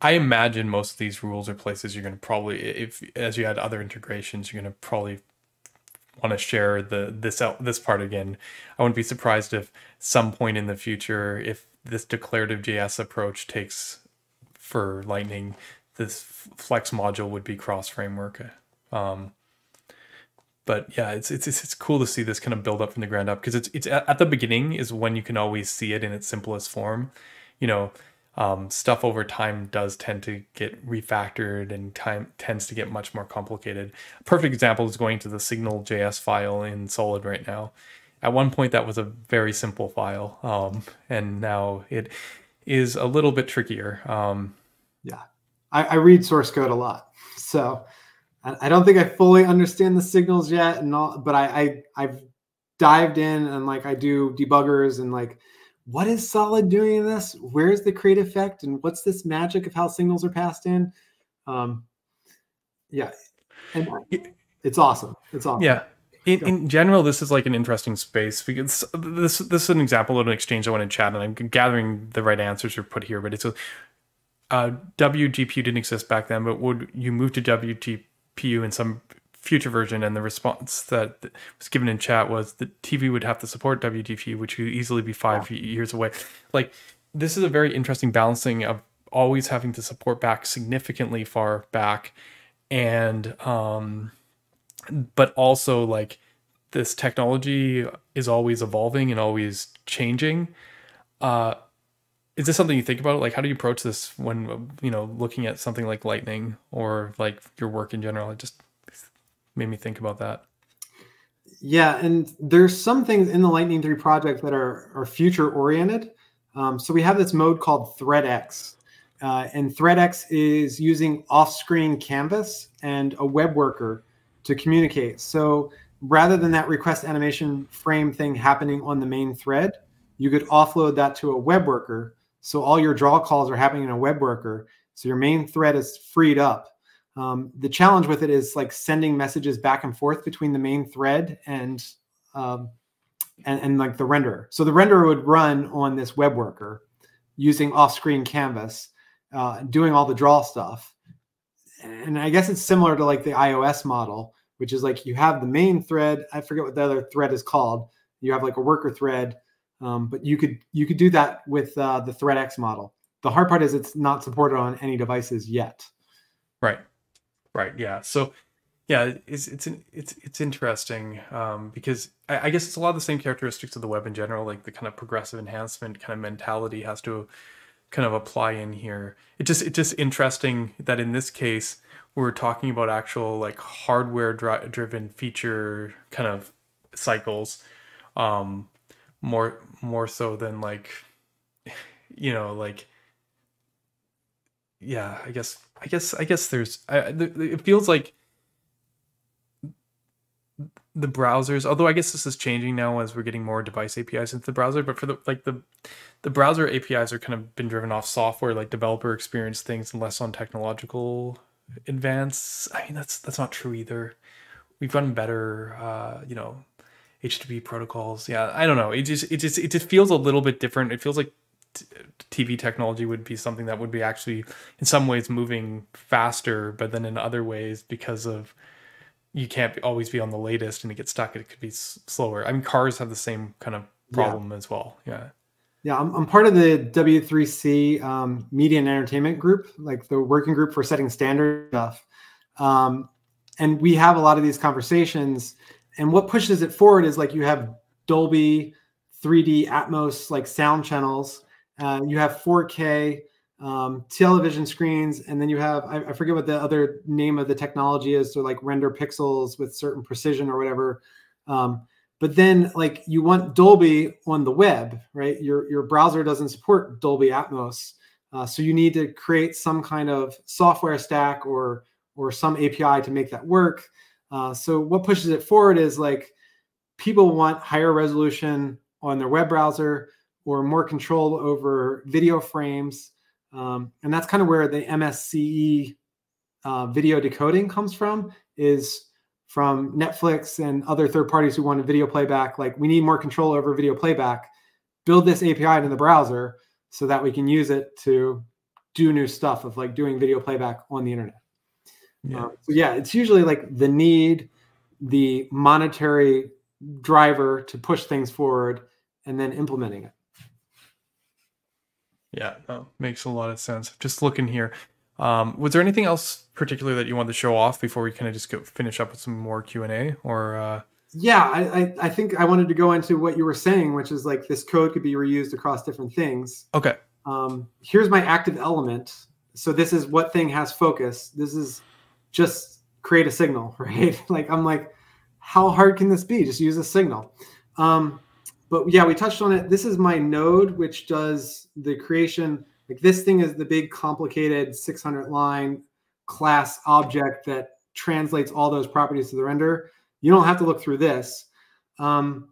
I imagine most of these rules are places you're going to probably, if as you add other integrations, you're going to probably want to share the this out this part again. I wouldn't be surprised if some point in the future, if this declarative JS approach takes for Lightning, this Flex module would be cross framework. Um, but yeah, it's, it's it's cool to see this kind of build up from the ground up because it's it's at the beginning is when you can always see it in its simplest form. You know, um, stuff over time does tend to get refactored and time tends to get much more complicated. A perfect example is going to the Signal JS file in Solid right now. At one point that was a very simple file um, and now it is a little bit trickier um, yeah. I, I, read source code a lot. So I, I, don't think i fully understand the signals yet and all but I, I i've dived in and like i do debuggers and like what is solid doing in this? Where's the create effect? And what's this magic of how signals are passed in? Um yeah. And it's awesome. It's awesome. Yeah. In, in general, this is like an interesting space because this this is an example of an exchange I want to chat, and I'm gathering the right answers are put here. But it's a uh, WGPU didn't exist back then, but would you move to WGPU in some future version? And the response that was given in chat was the TV would have to support WGPU, which could easily be five wow. years away. Like this is a very interesting balancing of always having to support back significantly far back, and um, but also like this technology is always evolving and always changing. Uh, is this something you think about? Like, how do you approach this when you know looking at something like Lightning or like your work in general? It just made me think about that. Yeah, and there's some things in the Lightning 3 project that are are future oriented. Um, so we have this mode called ThreadX. Uh, and ThreadX is using off-screen canvas and a web worker to communicate. So rather than that request animation frame thing happening on the main thread, you could offload that to a web worker. So all your draw calls are happening in a web worker. So your main thread is freed up. Um, the challenge with it is like sending messages back and forth between the main thread and, um, and, and like the renderer. So the renderer would run on this web worker using off-screen canvas, uh, doing all the draw stuff. And I guess it's similar to like the iOS model, which is like you have the main thread. I forget what the other thread is called. You have like a worker thread, um, but you could you could do that with uh, the ThreadX model. The hard part is it's not supported on any devices yet. Right, right, yeah. So, yeah, it's it's it's it's interesting um, because I, I, guess it's a lot of the same characteristics of the web in general, like the kind of progressive enhancement kind of mentality has to kind of apply in here. It just it's just interesting that in this case we're talking about actual like hardware dri- driven feature kind of cycles um more more so than like you know like yeah i guess i guess i guess there's I, it feels like the browsers although i guess this is changing now as we're getting more device apis into the browser but for the like the the browser apis are kind of been driven off software like developer experience things and less on technological advance. I mean that's that's not true either. We've run better uh you know http protocols. Yeah i don't know. It just it just it just feels a little bit different. It feels like TV technology would be something that would be actually in some ways moving faster, but then in other ways because of you can't always be on the latest and it gets stuck, it could be s- slower. I mean, cars have the same kind of problem yeah. as well. Yeah. Yeah, I'm, I'm part of the W3C um, Media and Entertainment Group, like the working group for setting standard stuff. Um, and we have a lot of these conversations. And what pushes it forward is like you have Dolby, 3D, Atmos, like sound channels uh, you have 4K um, television screens, and then you have I, I, forget what the other name of the technology is to like render pixels with certain precision or whatever. Um, but then like you want Dolby on the web, right? Your your browser doesn't support Dolby Atmos, uh, so you need to create some kind of software stack or or some API to make that work. Uh, so what pushes it forward is like people want higher resolution on their web browser or more control over video frames. Um, and that's kind of where the MSCE uh, video decoding comes from is from Netflix and other third parties who want a video playback. Like we need more control over video playback. Build this API in the browser so that we can use it to do new stuff of like doing video playback on the internet. Yeah. Um, so yeah, it's usually like the need, the monetary driver to push things forward, and then implementing it. Yeah, no, makes a lot of sense. Just looking here. Um, was there anything else particular that you wanted to show off before we kind of just go finish up with some more Q and A? Or uh... yeah, I, I, I think I wanted to go into what you were saying, which is like this code could be reused across different things. Okay. Um, here's my active element. So this is what thing has focus. This is just create a signal, right? like I'm like, how hard can this be? Just use a signal. Um, but yeah, we touched on it. This is my node, which does the creation. Like this thing is the big complicated 600 line class object that translates all those properties to the render. You don't have to look through this. Um,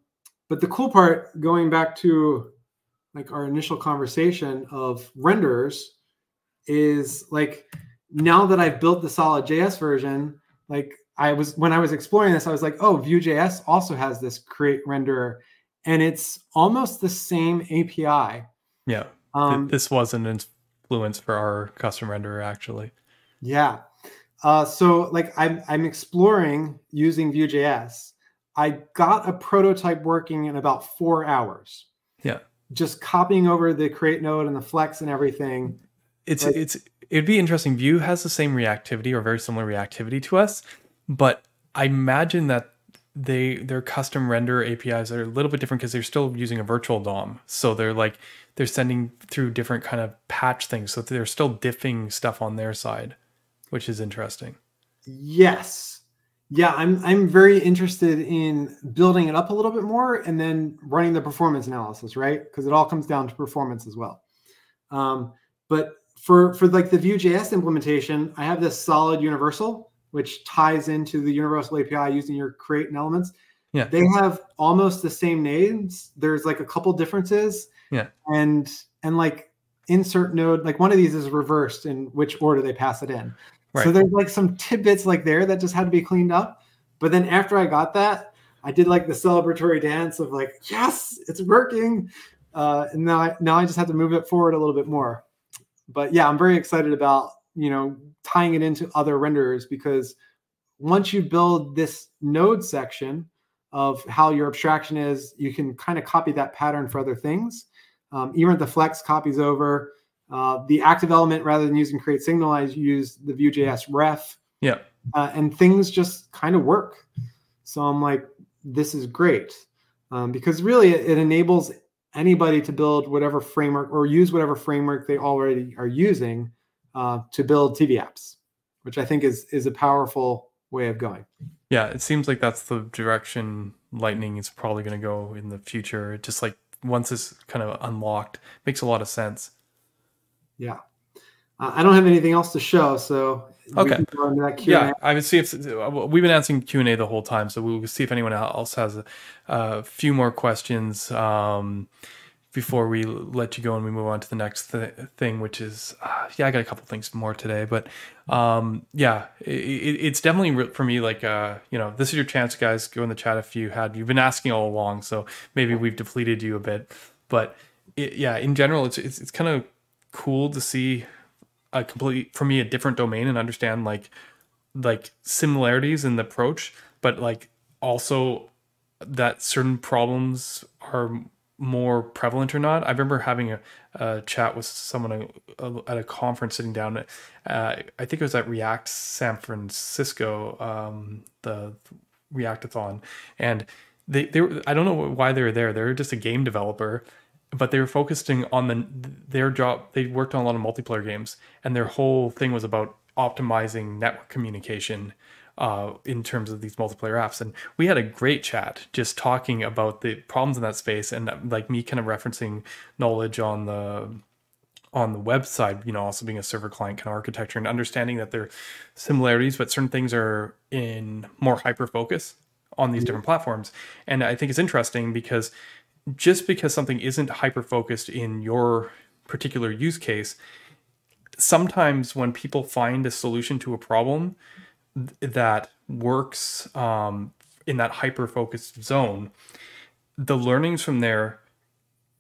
but the cool part, going back to like our initial conversation of renders, is like now that I've built the solid JS version, like I was when I was exploring this, I was like, oh, Vue.js also has this create renderer and it's almost the same API. Yeah. Um, this was an influence for our custom renderer, actually. Yeah. Uh, so, like, I'm I'm exploring using Vue.js. I got a prototype working in about four hours. Yeah. Just copying over the create node and the flex and everything. It's like, it's it'd be interesting. Vue has the same reactivity or very similar reactivity to us, but I imagine that they their custom render APIs are a little bit different because they're still using a virtual DOM. So they're like they're sending through different kind of patch things. So they're still diffing stuff on their side, which is interesting. Yes. Yeah, I'm I'm very interested in building it up a little bit more and then running the performance analysis, right? Because it all comes down to performance as well. Um, but for for like the Vue.js implementation, I have this solid universal which ties into the universal API using your create and elements. Yeah. They have almost the same names. There's like a couple differences. Yeah. And and like insert node, like one of these is reversed in which order they pass it in. Right. So there's like some tidbits like there that just had to be cleaned up. But then after I got that, I did like the celebratory dance of like, yes, it's working. Uh, and now I, now I just have to move it forward a little bit more. But yeah, I'm very excited about you know tying it into other renderers because once you build this node section of how your abstraction is, you can kind of copy that pattern for other things. Um, even if the flex copies over, uh, the active element, rather than using create signal, I use the Vue.js ref. Yeah. Uh, and things just kind of work. So I'm like, this is great um, because really it, it, enables anybody to build whatever framework or use whatever framework they already are using uh, to build TV apps, which I think is is a powerful way of going. Yeah, it seems like that's the direction Lightning is probably going to go in the future. Just like once it's kind of unlocked, makes a lot of sense. Yeah, uh, I don't have anything else to show, so okay. Yeah, I would see if we've been answering Q and A the whole time, so we'll see if anyone else has a, a few more questions. Um, before we let you go and we move on to the next th- thing, which is uh, yeah, I got a couple things more today, but um, yeah, it, it's definitely for me like uh, you know this is your chance, guys. Go in the chat if you had you've been asking all along, so maybe we've depleted you a bit, but it, yeah, in general, it's it's, it's kind of cool to see a complete for me a different domain and understand like like similarities in the approach, but like also that certain problems are more prevalent or not. I remember having a, a chat with someone at a conference sitting down. Uh, I think it was at React San Francisco, um, the Reactathon, and they they were, I don't know why they were there. They were just a game developer, but they were focusing on the their job. They worked on a lot of multiplayer games, and their whole thing was about optimizing network communication uh, in terms of these multiplayer apps. And we had a great chat just talking about the problems in that space and like me kind of referencing knowledge on the on the website, you know, also being a server client kind of architecture and understanding that there are similarities, but certain things are in more hyper focus on these different platforms. And I think it's interesting because just because something isn't hyper focused in your particular use case, sometimes when people find a solution to a problem, that works um, in that hyper focused zone, the learnings from there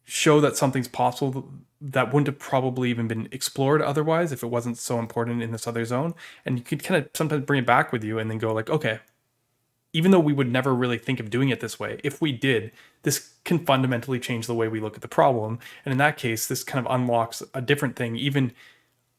show that something's possible that wouldn't have probably even been explored otherwise if it wasn't so important in this other zone. And you could kind of sometimes bring it back with you and then go like, okay, even though we would never really think of doing it this way, if we did, this can fundamentally change the way we look at the problem. And in that case, this kind of unlocks a different thing. Even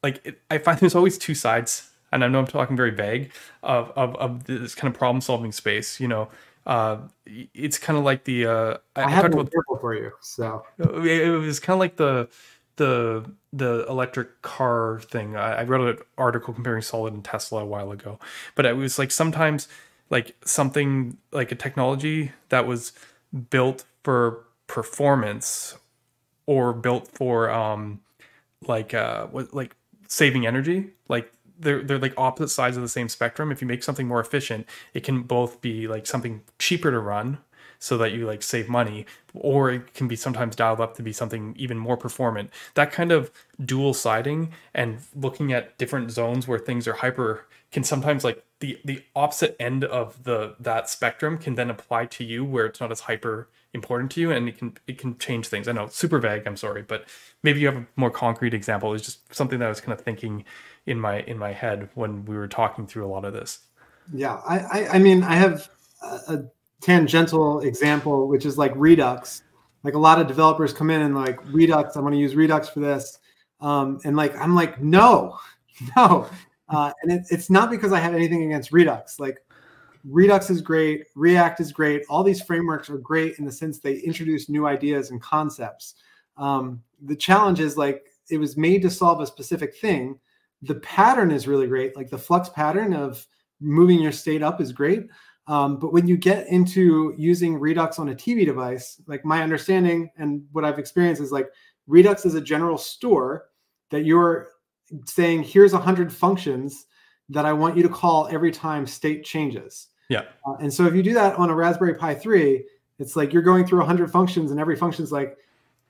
like it, I find there's always two sides and I know I'm talking very vague of of, of this kind of problem solving space. You know, uh, it's kind of like the uh, I, I have an example for you. So it was kind of like the the the electric car thing. I, I wrote an article comparing Solid and Tesla a while ago, but it was like sometimes like something like a technology that was built for performance or built for um like uh what like saving energy like they're they're like opposite sides of the same spectrum. If you make something more efficient, it can both be like something cheaper to run so that you like save money or it can be sometimes dialed up to be something even more performant that kind of dual siding and looking at different zones where things are hyper can sometimes like the the opposite end of the that spectrum can then apply to you where it's not as hyper important to you and it can it can change things i know super vague i'm sorry but maybe you have a more concrete example it's just something that i was kind of thinking in my in my head when we were talking through a lot of this. Yeah, I I, I mean I have a, tangential example which is like Redux. Like a lot of developers come in and like Redux, I'm going to use Redux for this, um, and like I'm like no, no, uh, and it, it's not because I have anything against Redux. Like Redux is great, React is great. All these frameworks are great in the sense they introduce new ideas and concepts. Um, the challenge is like it was made to solve a specific thing, the pattern is really great. Like the flux pattern of moving your state up is great. Um, but when you get into using Redux on a TV device, like my understanding and what I've experienced is like Redux is a general store that you're saying, here's 100 functions that I want you to call every time state changes. Yeah. Uh, and so if you do that on a Raspberry Pi 3, it's like you're going through 100 functions and every function's like,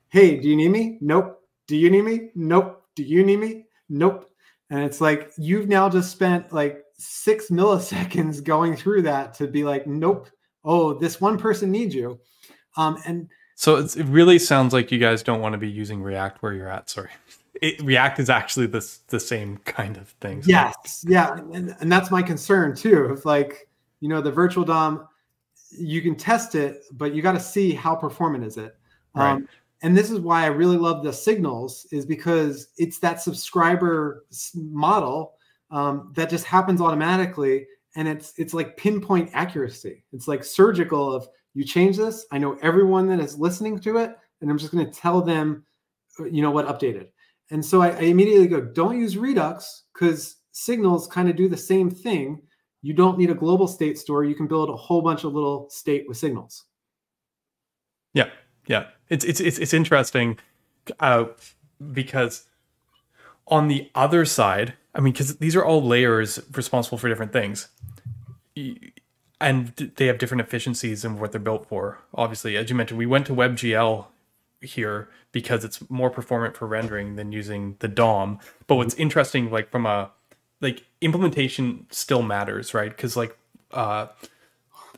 hey, do you need me? Nope. Do you need me? Nope. Do you need me? Nope. And it's like you've now just spent like six milliseconds going through that to be like, nope. Oh, this one person needs you. Um, and so it really sounds like you guys don't want to be using React where you're at. Sorry. It, React is actually the, the same kind of thing. So. Yes. Yeah. And, and that's my concern too. If like, you know, the virtual DOM, you can test it, but you got to see how performant is it. Right. Um, and this is why I really love the signals is because it's that subscriber model um, that just happens automatically, and it's it's like pinpoint accuracy. It's like surgical. Of you change this, I know everyone that is listening to it, and I'm just going to tell them, uh, you know what, updated. And so I, I immediately go, don't use Redux because signals kind of do the same thing. You don't need a global state store. You can build a whole bunch of little state with signals. Yeah, yeah, it's it's it's, it's interesting uh, because on the other side, I mean, because these are all layers responsible for different things, and they have different efficiencies and what they're built for. Obviously, as you mentioned, we went to WebGL here because it's more performant for rendering than using the DOM. But what's interesting, like from a like implementation, still matters, right? Because like uh,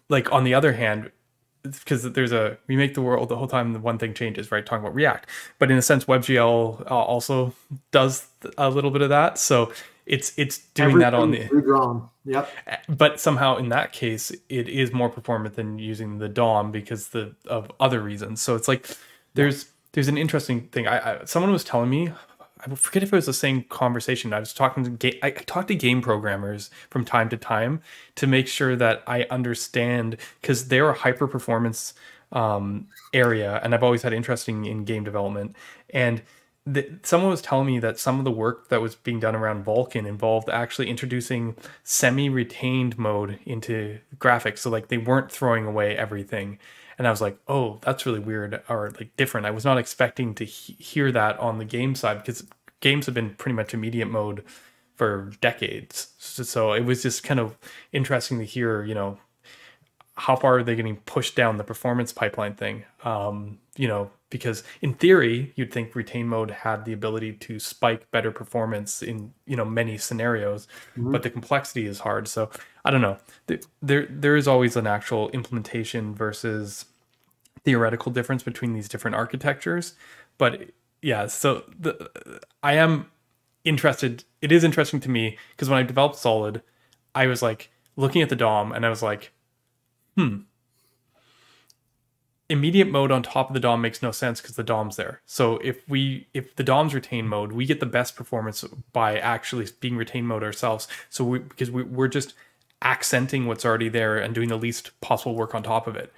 like on the other hand, because there's a we make the world the whole time the one thing changes right? Talking about react. But in a sense webgl uh, also does a little bit of that. So it's it's doing Everything that on the redrawn. Yep. But somehow in that case it is more performant than using the dom because the of other reasons. So it's like there's there's an interesting thing. I, I someone was telling me I forget if it was the same conversation. I was talking to game, I talked to game programmers from time to time to make sure that I understand because they're a hyper performance um, area, and I've always had interest in, game development. And the, someone was telling me that some of the work that was being done around Vulkan involved actually introducing semi-retained mode into graphics, so like they weren't throwing away everything and I was like, oh, that's really weird or like different. I was not expecting to he- hear that on the game side because games have been pretty much immediate mode for decades. So, so, it was just kind of interesting to hear, you know, how far are they getting pushed down the performance pipeline thing? Um, you know, because in theory, you'd think retain mode had the ability to spike better performance in you know many scenarios, mm-hmm. but the complexity is hard. So I don't know. There there is always an actual implementation versus theoretical difference between these different architectures, but yeah. So the I am interested. It is interesting to me because when I developed Solid, I was like looking at the DOM and I was like, hmm. Immediate mode on top of the DOM makes no sense because the DOM's there. So if we if the DOM's retain mode, we get the best performance by actually being retain mode ourselves. So we because we, we're just accenting what's already there and doing the least possible work on top of it.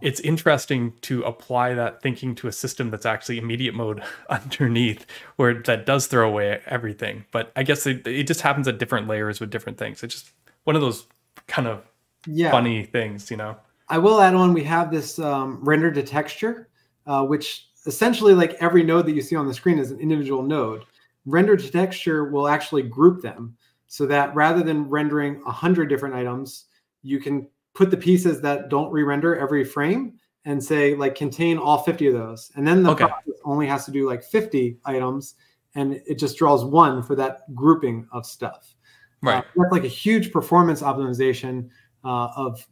It's interesting to apply that thinking to a system that's actually immediate mode underneath, where that does throw away everything. But I guess it, it just happens at different layers with different things. It's just one of those kind of yeah. funny things, you know. I will add on. We have this um, render to texture, uh, which essentially, like every node that you see on the screen is an individual node. Render to texture will actually group them so that rather than rendering 100 different items, you can put the pieces that don't re-render every frame and say like contain all 50 of those. And then the okay. process only has to do like 50 items and it just draws one for that grouping of stuff. Right. Uh, that's like a huge performance optimization uh, of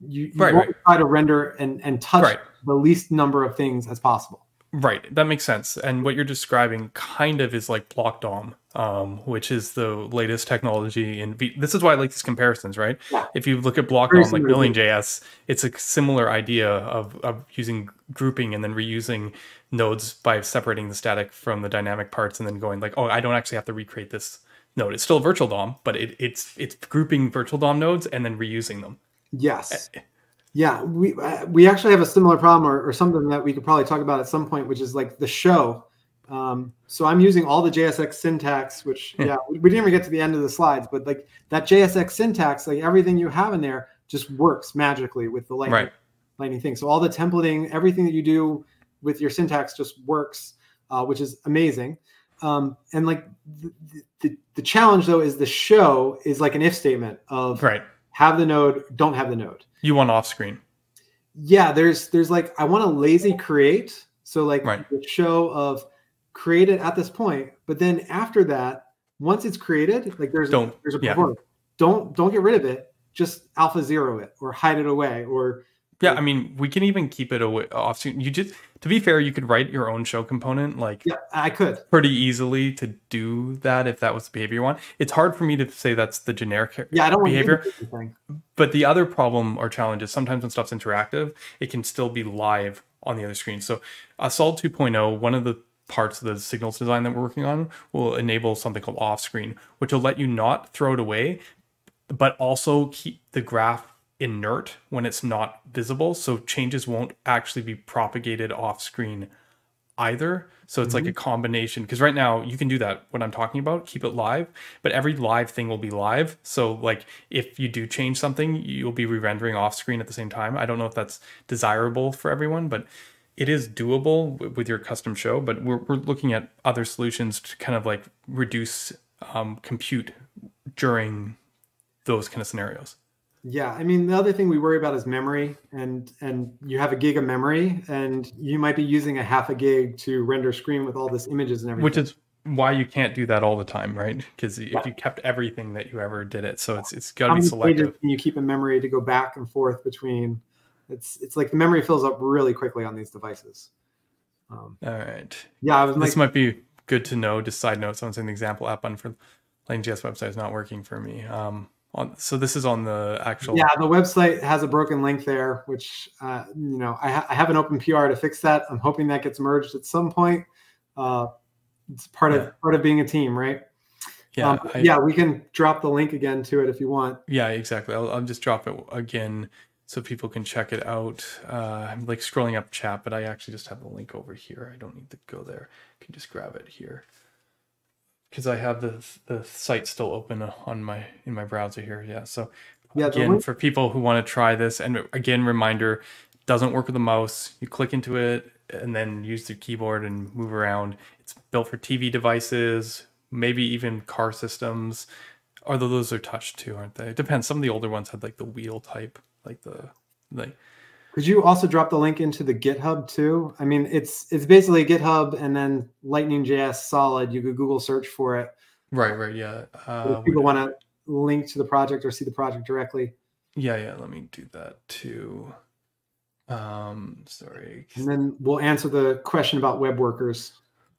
you, you right, right. try to render and, and touch right. the least number of things as possible. Right, that makes sense. And what you're describing kind of is like block DOM, um, which is the latest technology. And this is why I like these comparisons, right? Yeah. If you look at block DOM like Million.js, it's a similar idea of, of using grouping and then reusing nodes by separating the static from the dynamic parts and then going like, oh, I don't actually have to recreate this node. It's still a virtual DOM, but it, it's it's grouping virtual DOM nodes and then reusing them. Yes. Eh, yeah, we uh, we actually have a similar problem, or, or something that we could probably talk about at some point, which is like the show. Um, so I'm using all the JSX syntax, which yeah, we didn't even get to the end of the slides, but like that JSX syntax, like everything you have in there just works magically with the lightning, right. lightning thing. So all the templating, everything that you do with your syntax just works, uh, which is amazing. Um, and like the, the, the challenge though is the show is like an if statement of right. Have the node, don't have the node. You want off screen. Yeah, there's there's like I want a lazy create. So like right. the show of create it at this point, but then after that, once it's created, like there's don't, there's a yeah. Don't don't get rid of it. Just alpha zero it or hide it away or yeah, I mean, we can even keep it away off. Screen. You just, to be fair, you could write your own show component, like yeah, I could pretty easily to do that if that was the behavior you want. It's hard for me to say that's the generic yeah, I don't behavior. But the other problem or challenge is sometimes when stuff's interactive, it can still be live on the other screen. So, Solid 2.0, one of the parts of the signals design that we're working on will enable something called off screen, which will let you not throw it away, but also keep the graph inert when it's not visible. So changes won't actually be propagated off screen either. So it's mm-hmm. like a combination because right now you can do that what I'm talking about, keep it live, but every live thing will be live. So like if you do change something, you'll be re-rendering off screen at the same time. I don't know if that's desirable for everyone, but it is doable with your custom show, but we're, we're looking at other solutions to kind of like reduce um, compute during those kind of scenarios. Yeah, I mean the other thing we worry about is memory, and and you have a gig of memory, and you might be using a half a gig to render screen with all this images and everything. Which is why you can't do that all the time, right? Because if you kept everything that you ever did it, so it's it's got to be selective. Can you keep in memory to go back and forth between? It's it's like the memory fills up really quickly on these devices. Um, all right. Yeah, this like, might be good to know. Just side note, someone saying the example app on for Lightning.js website is not working for me. Um, on so this is on the actual yeah the website has a broken link there which uh, you know I, ha- I, have an open pr to fix that. I'm hoping that gets merged at some point. Uh, it's part yeah. of part of being a team right? Yeah um, I, yeah we can drop the link again to it if you want. Yeah exactly. I'll, I'll just drop it again so people can check it out. Uh, i'm like scrolling up chat but i actually just have the link over here. I don't need to go there. I can just grab it here because I have the the site still open uh, on my in my browser here. Yeah. So yeah, again, for people who want to try this, and again, reminder, doesn't work with the mouse. You click into it and then use the keyboard and move around. It's built for TV devices, maybe even car systems. Although those are touch too, aren't they? It depends. Some of the older ones had like the wheel type, like the like could you also drop the link into the GitHub too? I mean, it's it's basically GitHub and then Lightning JS Solid. You could Google search for it. Right, right, yeah. Uh, if people want to link to the project or see the project directly. Yeah, yeah. Let me do that too. Um, sorry. And then we'll answer the question about web workers,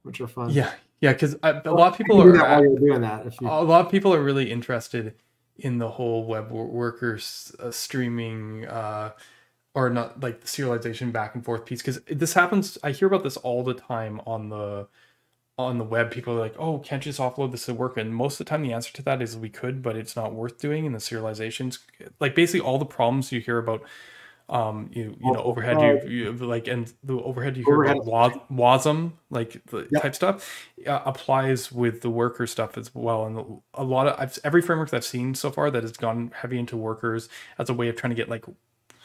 which are fun. Yeah, yeah. Because a lot of people are doing that. If you... A lot of people are really interested in the whole web workers uh, streaming. Uh, or not like the serialization back and forth piece because this happens i hear about this all the time on the on the web people are like oh can't you just offload this to work and most of the time the answer to that is we could but it's not worth doing and the serializations like basically all the problems you hear about um you you know overhead you, you like and the overhead you hear overhead. about wasm like the yep. type stuff uh, applies with the worker stuff as well and a lot of I've, every framework that i've seen so far that has gone heavy into workers as a way of trying to get like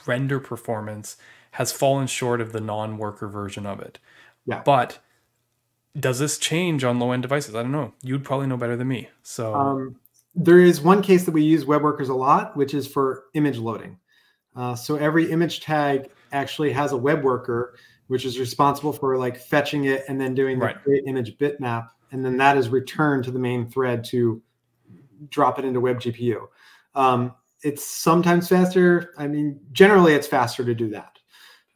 render performance has fallen short of the non-worker version of it. Yeah. But does this change on low-end devices? I don't know. You'd probably know better than me. So um, there is one case that we use web workers a lot, which is for image loading. Uh, so every image tag actually has a web worker, which is responsible for like fetching it and then doing the right. image bitmap, and then that is returned to the main thread to drop it into web GPU. Um, it's sometimes faster. I mean, generally it's faster to do that.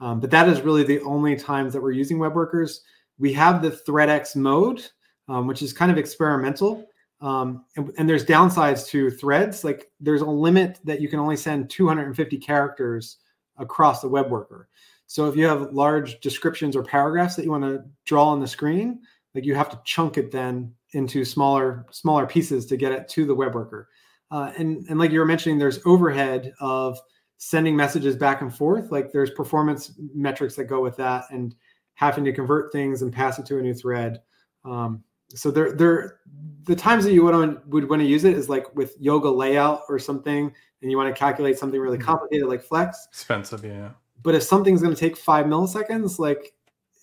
Um, but that is really the only times that we're using web workers. We have the ThreadX mode, um, which is kind of experimental. Um, and, and, there's downsides to threads. Like there's a limit that you can only send 250 characters across the web worker. So if you have large descriptions or paragraphs that you want to draw on the screen, like you have to chunk it then into smaller smaller pieces to get it to the web worker. Uh, and and like you were mentioning, there's overhead of sending messages back and forth. Like there's performance metrics that go with that, and having to convert things and pass it to a new thread. Um, so there, there, the times that you would would want to use it is like with yoga layout or something, and you want to calculate something really mm-hmm. complicated like flex. Expensive, yeah. But if something's going to take five milliseconds, like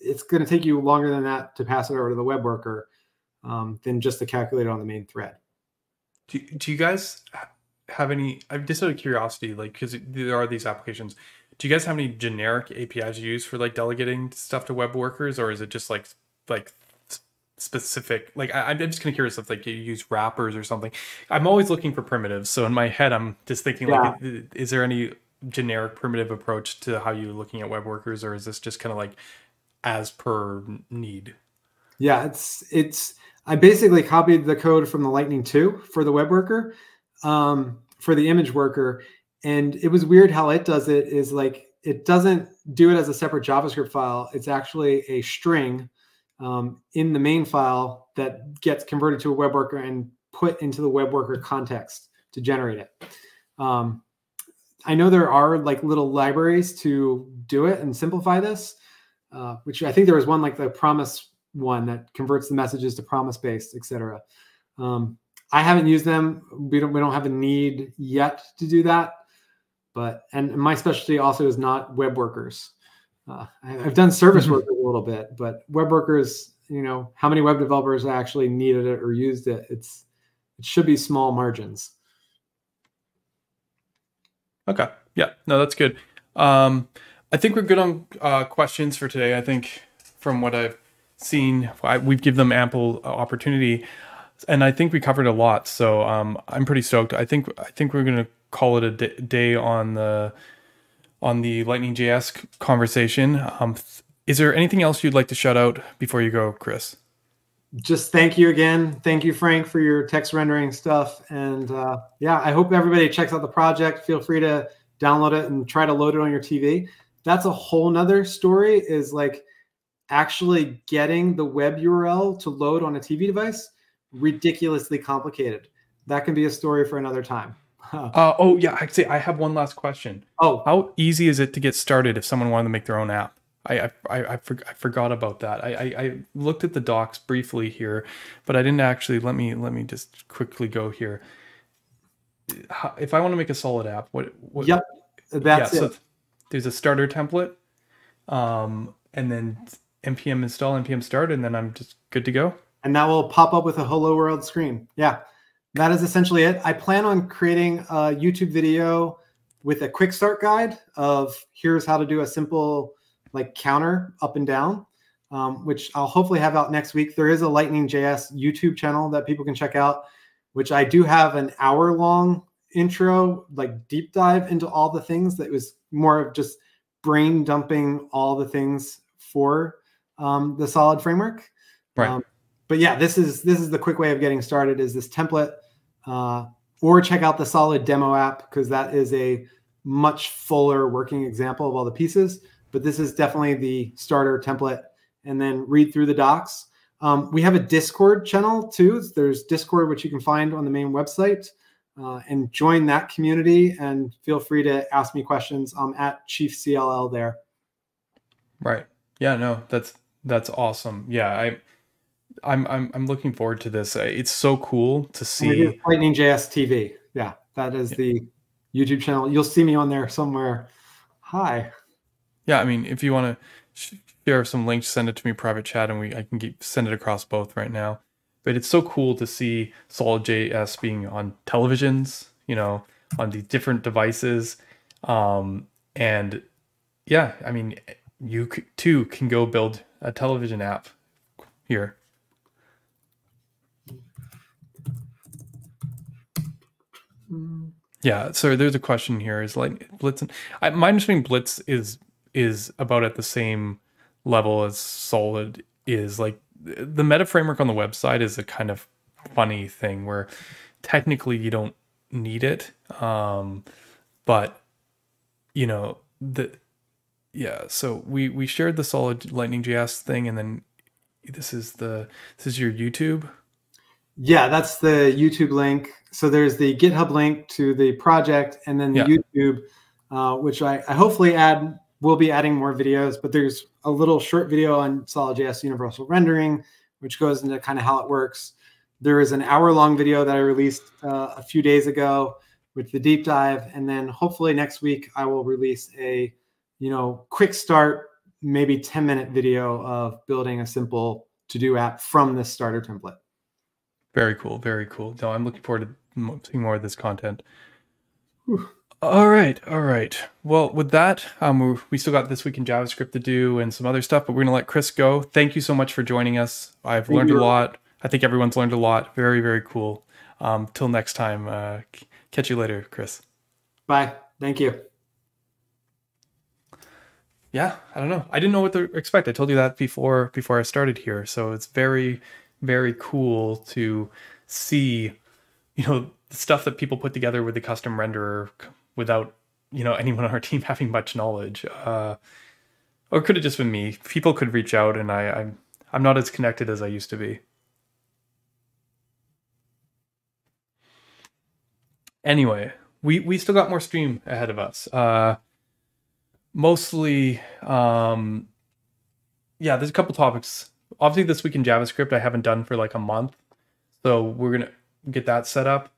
it's going to take you longer than that to pass it over to the web worker um, than just to calculate it on the main thread. Do, do you guys have any? I'm just out of curiosity, like because there are these applications. Do you guys have any generic APIs you use for like delegating stuff to web workers, or is it just like like specific? Like I, am just kind of curious if like you use wrappers or something. I'm always looking for primitives, so in my head I'm just thinking yeah. like, is there any generic primitive approach to how you're looking at web workers, or is this just kind of like as per need? Yeah, it's it's. I basically copied the code from the Lightning 2 for the web worker, um, for the image worker, and it was weird how it does it. Is like it doesn't do it as a separate JavaScript file. It's actually a string um, in the main file that gets converted to a web worker and put into the web worker context to generate it. Um, I know there are like little libraries to do it and simplify this, uh, which I think there was one like the promise one that converts the messages to promise based, etc. Um, I haven't used them. We don't we don't have a need yet to do that. But and my specialty also is not web workers. Uh, I, have done service mm-hmm. workers a little bit, but web workers, you know, how many web developers actually needed it or used it? It's it should be small margins. Okay. Yeah. No, that's good. Um, I think we're good on uh, questions for today. I think from what I've seen, we've given them ample opportunity, and I think we covered a lot. So um, I'm pretty stoked. I think I think we're gonna call it a day on the on the Lightning JS conversation. Um, is there anything else you'd like to shout out before you go, Chris? just thank you again. Thank you, Frank, for your text rendering stuff. And uh, yeah, I hope everybody checks out the project. Feel free to download it and try to load it on your TV. That's a whole nother story is like actually getting the web URL to load on a TV device, ridiculously complicated. That can be a story for another time. uh, oh yeah, I say I have one last question. Oh, how easy is it to get started if someone wanted to make their own app? I I, I, for, I forgot about that. I, I, I looked at the docs briefly here, but I didn't actually. Let me let me just quickly go here. If I want to make a solid app, what? what yep, that's yeah, it. So there's a starter template, um, and then npm install npm start, and then I'm just good to go. And that will pop up with a hello world screen. Yeah, that is essentially it. I plan on creating a YouTube video with a quick start guide of here's how to do a simple like counter up and down, um, which I'll hopefully have out next week. There is a Lightning JS YouTube channel that people can check out, which I do have an hour long intro, like deep dive into all the things that was more of just brain dumping all the things for um, the solid framework. Right. Um, but yeah, this is this is the quick way of getting started. Is this template, uh, or check out the solid demo app because that is a much fuller working example of all the pieces but this is definitely the starter template. And then read through the docs. Um, we have a Discord channel too. There's Discord, which you can find on the main website. Uh, and join that community and feel free to ask me questions. I'm at Chief CLL there. Right. Yeah. No. That's that's awesome. Yeah. I. I'm I'm I'm looking forward to this. It's so cool to see Lightning JS TV. Yeah, that is yeah. the YouTube channel. You'll see me on there somewhere. Hi yeah, I mean, if you want to share some links, send it to me private chat, and we I can get, send it across both right now. But it's so cool to see Solid JS being on televisions, you know, on these different devices, um, and yeah, I mean, you too can go build a television app here. Yeah, so there's a question here. Is like Blits? I, my understanding Blits is is about at the same level as solid is like the meta framework on the website is a kind of funny thing where technically you don't need it um, but you know the yeah so we we shared the solid lightning js thing and then this is the this is your youtube yeah that's the youtube link so there's the github link to the project and then the yeah. youtube uh, which I, I hopefully add we'll be adding more videos, but there's a little short video on Solid.js universal rendering, which goes into kind of how it works. There is an hour long video that I released uh, a few days ago with the deep dive, and then hopefully next week I will release a you know quick start, maybe 10 minute video of building a simple to do app from this starter template. Very cool. Very cool. No, I'm looking forward to seeing more of this content. Whew. All right, all right. Well, with that, um, we still got this week in JavaScript to do and some other stuff, but we're gonna let Chris go. Thank you so much for joining us. I've Thank learned you. a lot. I think everyone's learned a lot. Very, very cool. Um, till next time. Uh, catch you later, Chris. Bye. Thank you. Yeah, I don't know. I didn't know what to expect. I told you that before before I started here. So it's very, very cool to see, you know, the stuff that people put together with the custom renderer without you know anyone on our team having much knowledge. Uh, or could have just been me. People could reach out, and I, I'm I'm not as connected as I used to be. Anyway, we we still got more stream ahead of us. Uh, mostly, um, yeah. There's a couple topics. Obviously, this week in JavaScript, I haven't done for like a month, so we're gonna get that set up.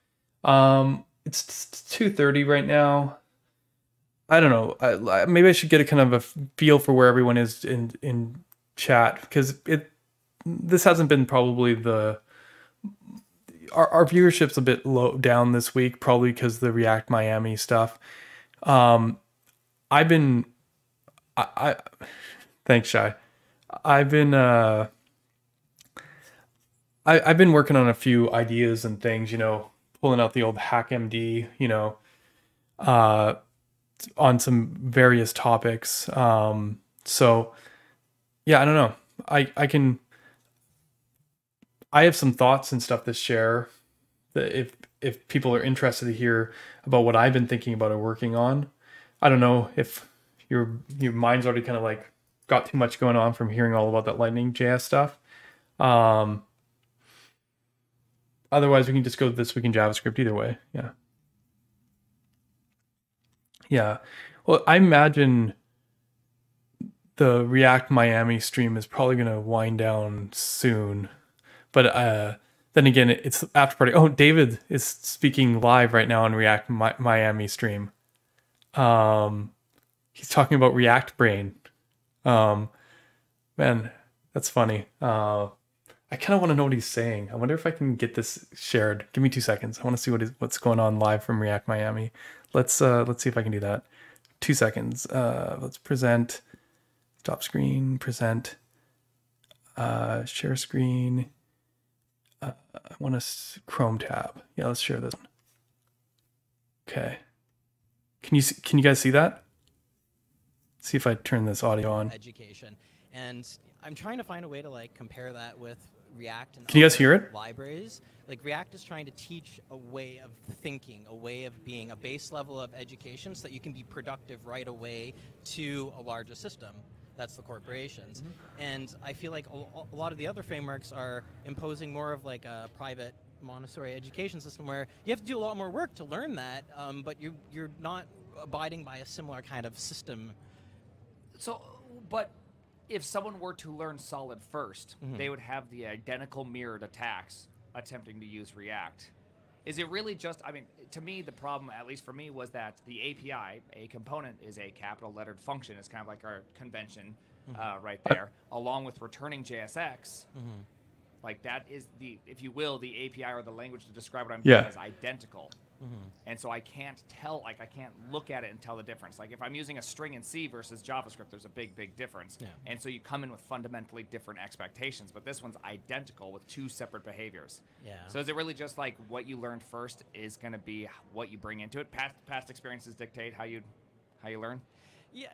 Um, it's 2:30 right now. I don't know. I, maybe I should get a kind of a feel for where everyone is in in chat because it this hasn't been probably the our, our viewership's a bit low down this week probably because the React Miami stuff. Um, I've been I, I thanks Shy. I've been uh I, I've been working on a few ideas and things, you know, pulling out the old HackMD, you know, uh, on some various topics. Um, so yeah, I don't know. I I can. I have some thoughts and stuff to share. That if if people are interested to hear about what I've been thinking about or working on, I don't know if your your mind's already kind of like got too much going on from hearing all about that Lightning JS stuff. Um, Otherwise, we can just go this week in JavaScript either way. Yeah. Yeah. Well, I imagine the React Miami stream is probably going to wind down soon. But uh, then again, it's after party. Oh, David is speaking live right now on React Mi- Miami stream. Um, he's talking about React Brain. Um, man, that's funny. Uh, I kind of want to know what he's saying. I wonder if I can get this shared. Give me two seconds. I want to see what is what's going on live from React Miami. Let's uh, let's see if I can do that. Two seconds. Uh, let's present. Stop screen. Present. Uh, share screen. Uh, I want a Chrome tab. Yeah, let's share this. Okay. Can you can you guys see that? see if I turn this audio on. Education, and I'm trying to find a way to like compare that with React and Can you guys hear it? Libraries. Like React is trying to teach a way of thinking, a way of being, a base level of education so that you can be productive right away to a larger system. That's the corporations. Mm-hmm. And I feel like a, a lot of the other frameworks are imposing more of like a private Montessori education system where you have to do a lot more work to learn that, um, but you, you're not abiding by a similar kind of system. So, but if someone were to learn Solid 1st mm-hmm. they would have the identical mirrored attacks attempting to use React. Is it really just? I mean, to me, the problem, at least for me, was that the API, a component, is a capital lettered function. It's kind of like our convention mm-hmm. uh, right there, along with returning JSX. Mm-hmm. Like that is the, if you will, the API or the language to describe what I'm doing is identical. Mm-hmm. And so I can't tell, like I can't look at it and tell the difference. Like if I'm using a string in C versus JavaScript, there's a big, big difference. Yeah. And so you come in with fundamentally different expectations, but this one's identical with two separate behaviors. Yeah. So is it really just like what you learned first is going to be what you bring into it? Past past experiences dictate how you how you learn. Yeah.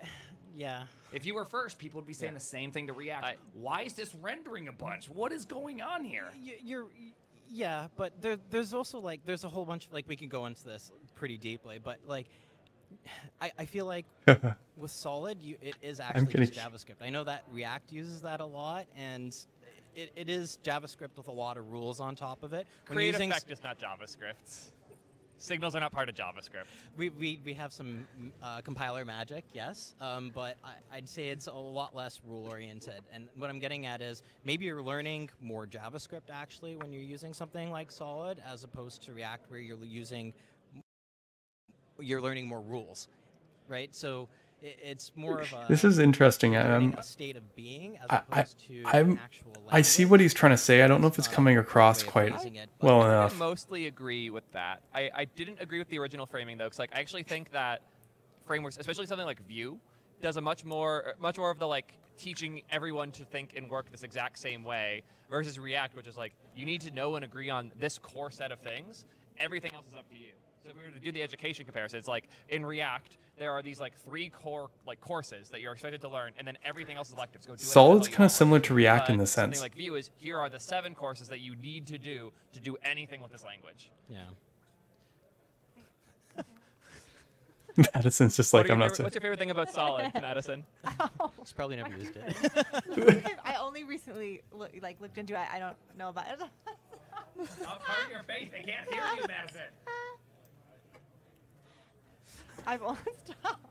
Yeah. If you were first, people would be saying yeah. the same thing to React. I, Why is this rendering a bunch? What is going on here? You're yeah, but there, there's also like there's a whole bunch of like we can go into this pretty deeply, but like I, I feel like with Solid, you it is actually just JavaScript. I know that React uses that a lot, and it, it is JavaScript with a lot of rules on top of it. When Create using effect is not JavaScript. Signals are not part of JavaScript. We, we, we have some uh, compiler magic, yes, um, but I, I'd say it's a lot less rule oriented. And what I'm getting at is maybe you're learning more JavaScript actually when you're using something like Solid as opposed to React where you're using, you're learning more rules, right? So it's more of a. This is interesting. learning Um, a state of being as I- I- opposed to I'm- an actual I see what he's trying to say. I don't know if it's It's coming across quite phrasing it, well I enough. mostly agree with that. I, I didn't agree with the original framing though, because like I actually think that frameworks, especially something like Vue, does a much more much more of the like teaching everyone to think and work this exact same way versus React, which is like you need to know and agree on this core set of things. Everything else is up to you. So if we were to do the education comparison, it's like in React there are these like three core like courses that you're expected to learn, and then everything else is elective. So go do whatever the Solid's kind of similar to React in But this sense. like Vue is here are the seven courses that you need to do to do anything with this language. Yeah. Madison's just like I'm not. favorite- So, what's your favorite thing about Solid, Madison? He's probably never used it. I only recently look, like looked into it. I don't know about it. I'll cover your face. They can't hear you, Madison. I've only stopped.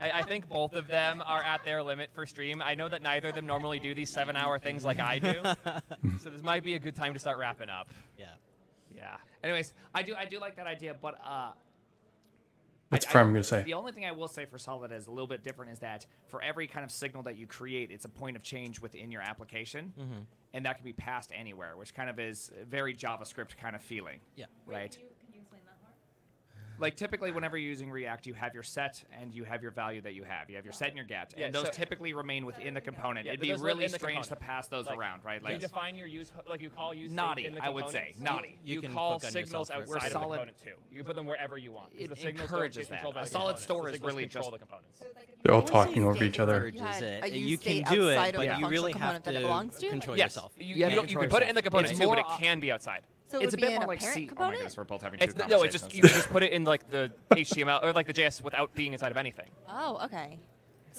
I, I think both of them are at their limit for stream. I know that neither of them normally do these seven-hour things like I do, so this might be a good time to start wrapping up. yeah. Yeah. Anyways, I do I do like that idea, but uh, what's I- I- Prime gonna say? The only thing I will say for Solid is a little bit different is that for every kind of signal that you create, it's a point of change within your application, Mm-hmm. and that can be passed anywhere, which kind of is a very JavaScript kind of feeling. Yeah. Right. Like typically, whenever you're using React, you have your set and you have your value that you have. You have your set and your get, Yeah, and those so- typically remain within the component. Yeah, It'd be really strange to pass those Like, around, right? You Like define your use, like you call use Naughty, in the I would say. Naughty. You You, can call signals outside of the Solid- component too. You can put them wherever you want. 'cause It the encourages that. A solid components. store is really control just- the components. They're all When you say talking over each other. you had it. a You use can do it, but you really have to it belongs to. control yourself. you, Yeah, you, can put it in the component too, but it can be outside. So it it's a be bit more like parent C. Oh my component. goodness, we're both having It's two no, it's just you just put it in like the HTML or like the JS without being inside of anything. Oh, okay.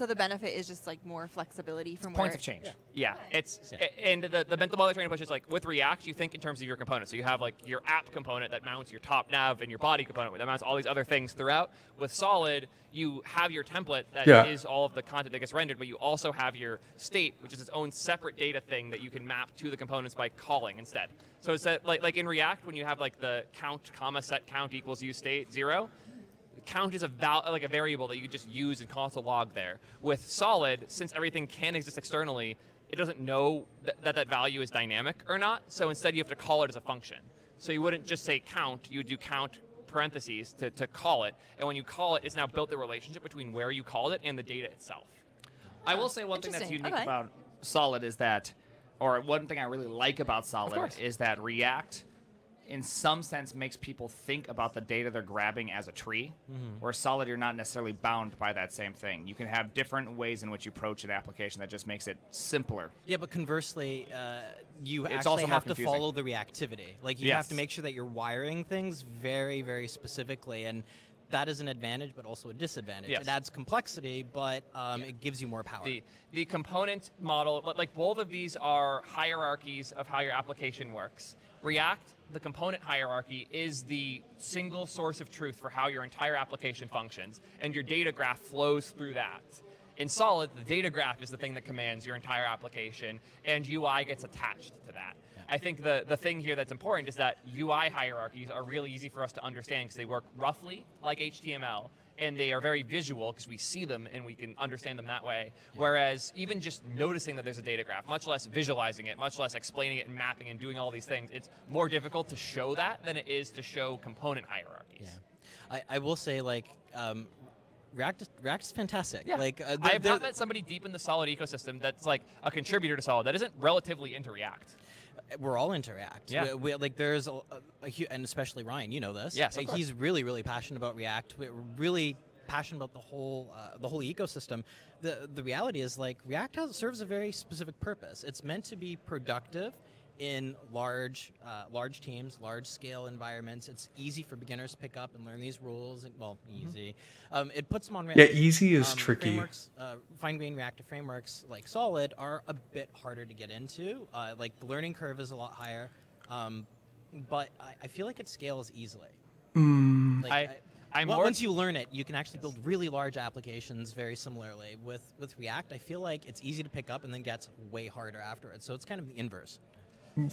So the benefit is just like more flexibility from points where of change. Yeah, it's Yeah. and the, the mental model they're trying to push is like with React, you think in terms of your components. So you have like your app component that mounts your top nav and your body component that mounts all these other things throughout. With Solid, you have your template that is Yeah. all of the content that gets rendered, but you also have your state, which is its own separate data thing that you can map to the components by calling instead. So it's that like like in React when you have like the count comma set count equals use state zero, count is a val- like a variable that you can just use and console log there. With solid, since everything can exist externally, it doesn't know th- that that value is dynamic or not. So instead, you have to call it as a function. So you wouldn't just say count; you would do count parentheses to, to call it. And when you call it, it's now built the relationship between where you called it and the data itself. I will say one thing that's unique Okay. about Solid is that, or one thing I really like about Solid course. is that React, in some sense, makes people think about the data they're grabbing as a tree. Where Solid, you're not necessarily bound by that same thing. You can have different ways in which you approach an application that just makes it simpler. Yeah, but conversely, uh, you It's actually also have to follow the reactivity. Like you have to make sure that you're wiring things very, very specifically, and that is an advantage, but also a disadvantage. Yes. It adds complexity, but um, it gives you more power. The the component model, but like both of these are hierarchies of how your application works. React, the component hierarchy, is the single source of truth for how your entire application functions, and your data graph flows through that. In Solid, the data graph is the thing that commands your entire application, and UI gets attached to that. I think the, the thing here that's important is that UI hierarchies are really easy for us to understand because they work roughly like HTML and they are very visual because we see them and we can understand them that way. Whereas even just noticing that there's a data graph, much less visualizing it, much less explaining it and mapping and doing all these things, it's more difficult to show that than it is to show component hierarchies. Yeah. I, I will say, like, um, React, React is fantastic. Yeah. Like, uh, I have not met somebody deep in the Solid ecosystem that's like a contributor to Solid that isn't relatively into React. We're all interact. Yeah. We, we- like there's a, a, a and especially Ryan, you know this. Yes, he's really really passionate about React. We're really passionate about the whole uh, the whole ecosystem. The the reality is like React has, serves a very specific purpose. It's meant to be productive in large uh, large teams, large scale environments. It's easy for beginners to pick up and learn these rules. And, well, easy. Um, it puts them on. Re- Yeah, easy is um, tricky. Frameworks, uh, fine-grained reactive frameworks like Solid are a bit harder to get into. Uh, like the learning curve is a lot higher, um, but I, I feel like it scales easily. Mm, Like, I- I'm Well, more once you learn it, you can actually build really large applications very similarly. With with React, I feel like it's easy to pick up and then gets way harder afterwards. So it's kind of the inverse.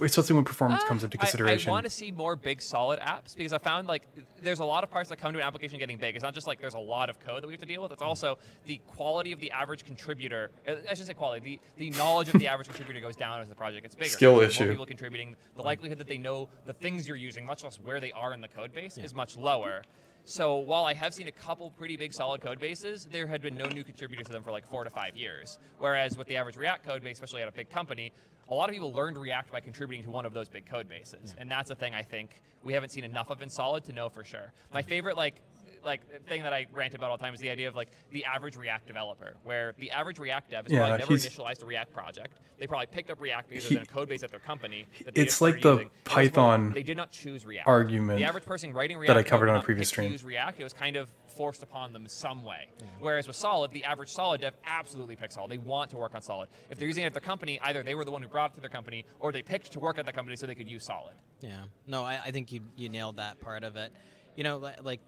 Especially when performance comes into Uh, I- consideration. I, want to see more big solid apps because I found like there's a lot of parts that come to an application getting big. It's not just like there's a lot of code that we have to deal with. It's also the quality of the average contributor. uh, I should say quality. The, the knowledge of the average contributor goes down as the project gets bigger. Skill The more issue. people contributing, the likelihood that they know the things you're using, much less where they are in the code base, is much lower. So while I have seen a couple pretty big solid code bases, there had been no new contributors to them for like four to five years. Whereas with the average React code base, especially at a big company, a lot of people learned React by contributing to one of those big code bases. And that's a thing I think we haven't seen enough of in solid to know for sure. My favorite like like thing that I rant about all the time is the idea of like the average React developer, where the average React dev has Yeah, probably never initialized a React project. They probably picked up React because He- there's a code base at their company. It's like the using. And it was more- Python They did not choose React. argument The average person writing React that I covered on a previous stream. React. It was kind of forced upon them some way. Whereas with Solid, the average Solid dev absolutely picks Solid. They want to work on Solid. If they're using it at their company, either they were the one who brought it to their company, or they picked to work at the company so they could use Solid. Yeah. No, I, I think you you nailed that part of it. You know, like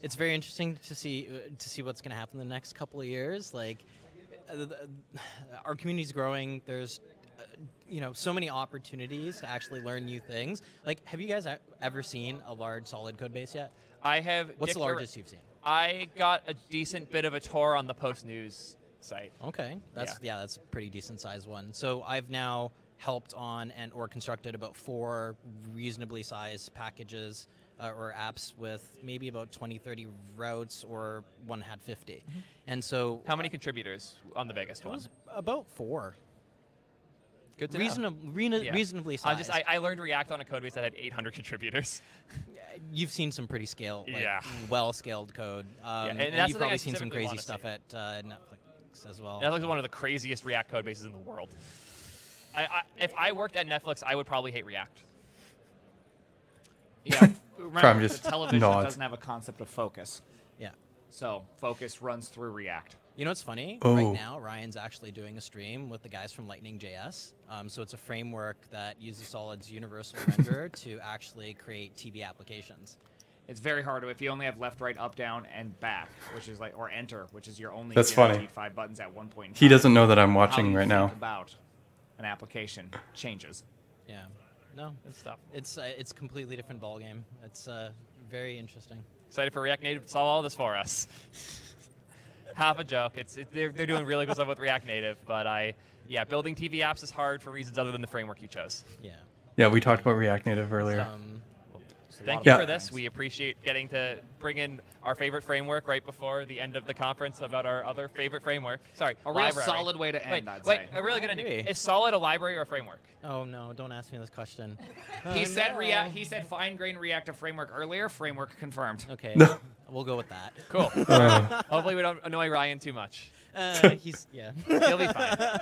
it's very interesting to see uh, to see what's going to happen in the next couple of years. Like uh, the- our community's growing. There's uh, you know so many opportunities to actually learn new things. Like, have you guys ever seen a large solid code base yet? I have. What's the largest you've seen? I got a decent bit of a tour on the Post News site. Okay, that's yeah. that's a pretty decent sized one. So I've now helped on and or constructed about four reasonably sized packages uh, or apps with maybe about 20 30 routes or one had 50 and so How many contributors on the biggest one? about four Good to know. reasonably reasonably, Yeah. reasonably I sized just I, I learned React on a code base that had 800 contributors. you've seen some pretty scaled like, Yeah. well scaled code um, and and, that's you've the thing I probably seen some crazy stuff see. at uh, netflix as well Netflix is one of the craziest React code bases in the world. I, I, if I worked at Netflix, I would probably hate React. Yeah. remember, just the television nods. doesn't have a concept of focus. yeah So focus runs through React. You know what's funny? Oh. Right now, Ryan's actually doing a stream with the guys from Lightning JS. Um, so it's a framework that uses Solid's universal render to actually create TV applications. It's very hard if you only have left, right, up, down, and back, which is like, or enter, which is your only That's funny. five buttons at one point. he doesn't know that I'm How watching you right think now. About an application changes. Yeah. No, it's stuff. it's uh, it's a completely different ballgame. It's uh, very interesting. Excited for React Native to solve all this for us. Half a joke. It's it, they're, they're doing really good stuff with React Native, but I yeah, building TV apps is hard for reasons other than the framework you chose. Yeah. Yeah, we talked about React Native earlier. Um, Thank of you for this. We appreciate getting to bring in our favorite framework right before the end of the conference about our other favorite framework. Sorry, A real library. solid way to Wait, end, I'd wait, say. a really good ending. Maybe. Is solid a library or a framework? oh no! Don't ask me this question. He Oh, said no. React. He said fine grained reactive framework earlier. Framework confirmed. Okay. No. We'll go with that. Cool. Hopefully we don't annoy Ryan too much. Uh, he's yeah. He'll be fine.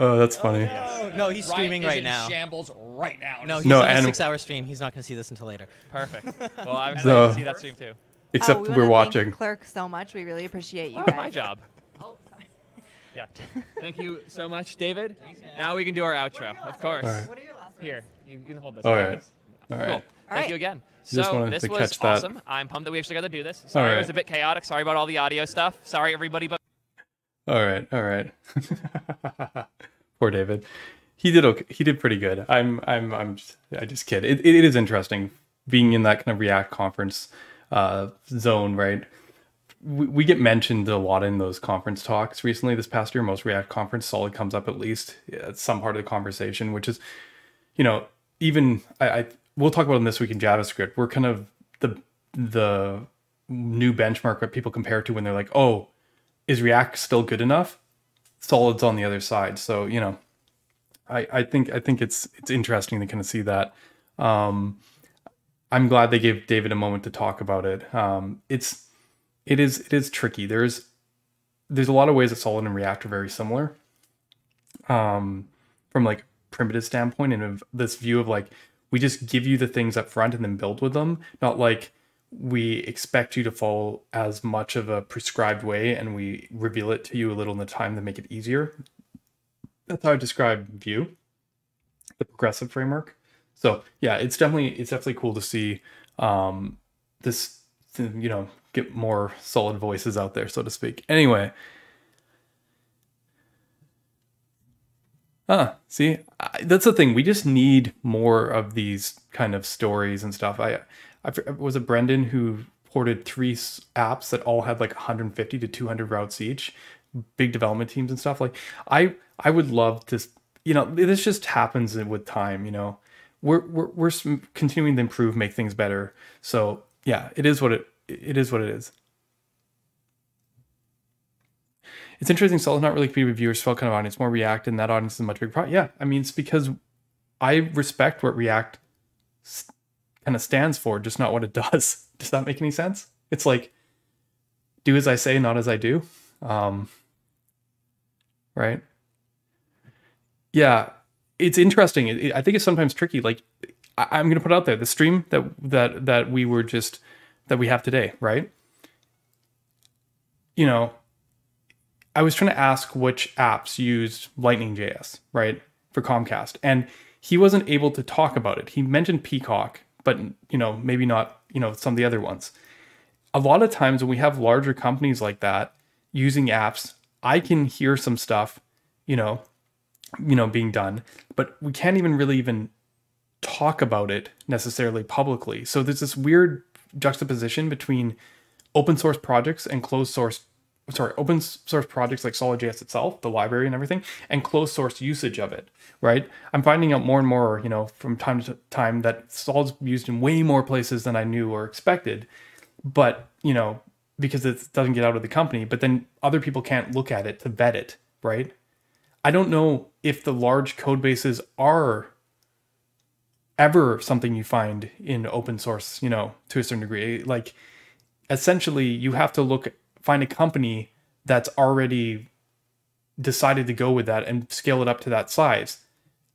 oh, that's funny. Oh, no, he's streaming Ryan is right in now. Shambles right now. No, he's No, on a and- six-hour stream. He's not going to see this until later. Perfect. Well, I'm excited So- to see that stream too. Except oh, we we're wanna watching. Thank Clerk so much. We really appreciate you Oh, guys. my job. Oh. Yeah. Thank you so much, David. Now we can do our outro, of course. All right. What are your last Here, you can hold this. All Thank right. you. All Cool. right. Thank right. you again. Just so wanted this to was catch that. awesome. I'm pumped that we actually got to do this. Sorry, it was a bit chaotic. Sorry about all the audio stuff. Sorry, everybody, but All right, all right. Poor David. He did okay. He did pretty good. I'm, I'm, I'm. Just, I just kid. It, it is interesting being in that kind of React conference uh, zone, right? We, we get mentioned a lot in those conference talks recently. This past year, most React conference solid comes up at least at some part of the conversation, which is, you know, even I, I we'll talk about in this week in JavaScript. We're kind of the the new benchmark that people compare to when they're like, oh, is React still good enough? Solid's on the other side. So, you know, I, I think I think it's it's interesting to kind of see that. Um, I'm glad they gave David a moment to talk about it. Um, it's it is it is tricky. There's there's a lot of ways that Solid and React are very similar. Um, from like primitive standpoint and of this view of like we just give you the things up front and then build with them, not like we expect you to follow as much of a prescribed way and we reveal it to you a little in the time to make it easier. That's how I describe Vue, the progressive framework. So yeah, it's definitely it's definitely cool to see um, this you know get more solid voices out there so to speak anyway Ah, see, I, that's the thing. We just need more of these kind of stories and stuff. I, I was it Brendan who ported three apps that all had like 150 to 200 routes each, big development teams and stuff. Like, I, I would love to, you know, this just happens with time. You know, we're we're we're continuing to improve, make things better. So yeah, it is what it it is what it is. It's interesting. Solid's not really with viewers, felt kind of audience, more React, and that audience is a much bigger problem. Yeah, I mean, it's because I respect what React kind of stands for, just not what it does. Does that make any sense? It's like do as I say, not as I do. Um, right? Yeah, it's interesting. It, it, I think it's sometimes tricky. Like I, am going to put out there the stream that that that we were just that we have today, right? You know, I was trying to ask which apps used Lightning.js, right, for Comcast, and he wasn't able to talk about it. He mentioned Peacock, but you know, maybe not, you know, some of the other ones. A lot of times when we have larger companies like that using apps, I can hear some stuff, you know, you know, being done, but we can't even really even talk about it necessarily publicly. So there's this weird juxtaposition between open source projects and closed source sorry, open source projects like SolidJS itself, the library and everything, and closed source usage of it, right? I'm finding out more and more, you know, from time to time that Solid's used in way more places than I knew or expected. But, you know, because it doesn't get out of the company, but then other people can't look at it to vet it, right? I don't know if the large code bases are ever something you find in open source, you know, to a certain degree. Like essentially you have to look find a company that's already decided to go with that and scale it up to that size.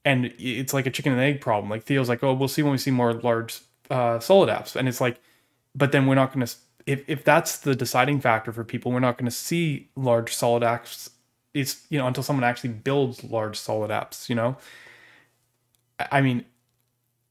And it's like a chicken and egg problem. Like Theo's like, oh, we'll see when we see more large uh, solid apps. And it's like, but then we're not going to, if, if that's the deciding factor for people, we're not going to see large solid apps. It's, you know, until someone actually builds large solid apps, you know? I mean,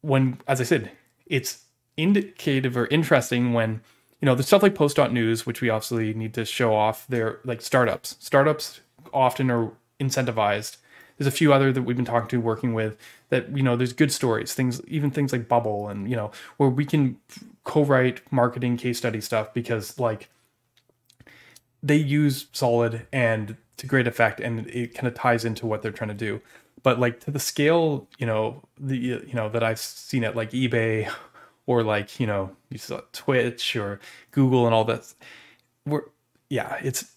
when, as I said, it's indicative or interesting when you know, the stuff like post.news, which we obviously need to show off, they're like startups. Startups often are incentivized. There's a few other that we've been talking to, working with that, you know, there's good stories, things, even things like Bubble and, you know, where we can co-write marketing case study stuff because like they use solid and to great effect and it kind of ties into what they're trying to do. But like to the scale, you know, the, you know, that I've seen at like eBay or like you know you saw Twitch or Google and all that. We're yeah, it's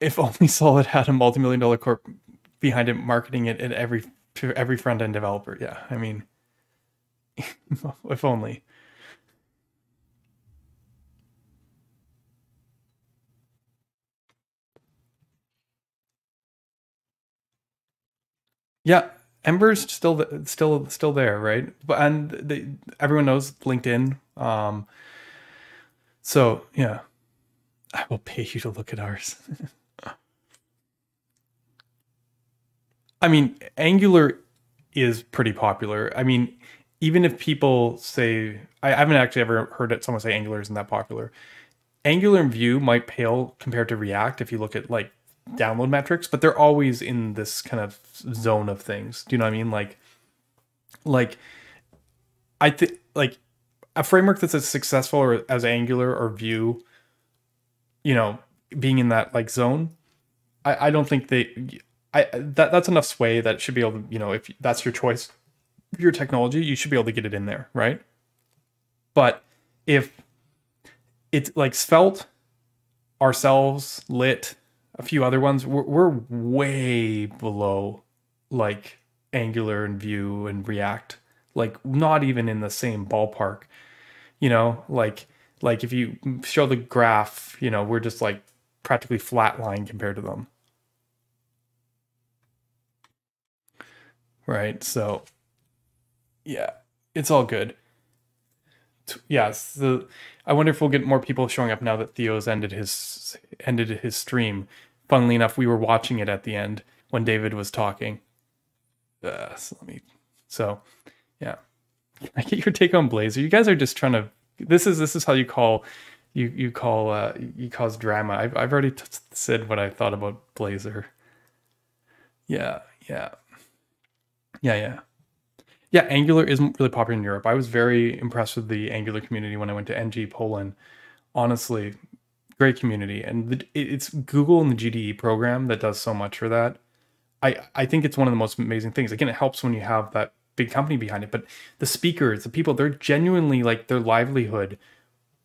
if only Solid had a multi-million dollar corp behind it marketing it at every to every front end developer. Yeah, I mean, if only. Yeah, Ember's still still still there, right? But and everyone knows LinkedIn. Um, so yeah, I will pay you to look at ours. I mean, Angular is pretty popular. I mean, even if people say I haven't actually ever heard someone say Angular isn't that popular. Angular and Vue might pale compared to React if you look at like download metrics, but they're always in this kind of zone of things. Do you know what I mean? Like, like I think like a framework that's as successful or as Angular or Vue, you know, being in that like zone, I, I don't think they, I that that's enough sway that should be able to, you know, if that's your choice, your technology, you should be able to get it in there, right? But if it's like Svelte, ourselves, Lit, a few other ones, we're, we're way below like Angular and Vue and React. Like not even in the same ballpark. You know, like like if you show the graph, you know, we're just like practically flat line compared to them. Right. So yeah, it's all good. Yes, the I wonder if we'll get more people showing up now that Theo's ended his ended his stream. Funnily enough, we were watching it at the end when David was talking. Uh, so let me. So, yeah, I get your take on Blazor? You guys are just trying to this is this is how you call you you call uh, you cause drama. I've I've already t- said what I thought about Blazor. Yeah, yeah, yeah, yeah. Yeah, Angular isn't really popular in Europe. I was very impressed with the Angular community when I went to NG Poland. Honestly, great community, and the, it's Google and the GDE program that does so much for that. I I think it's one of the most amazing things. Again, it helps when you have that big company behind it, but the speakers, the people, they're genuinely like their livelihood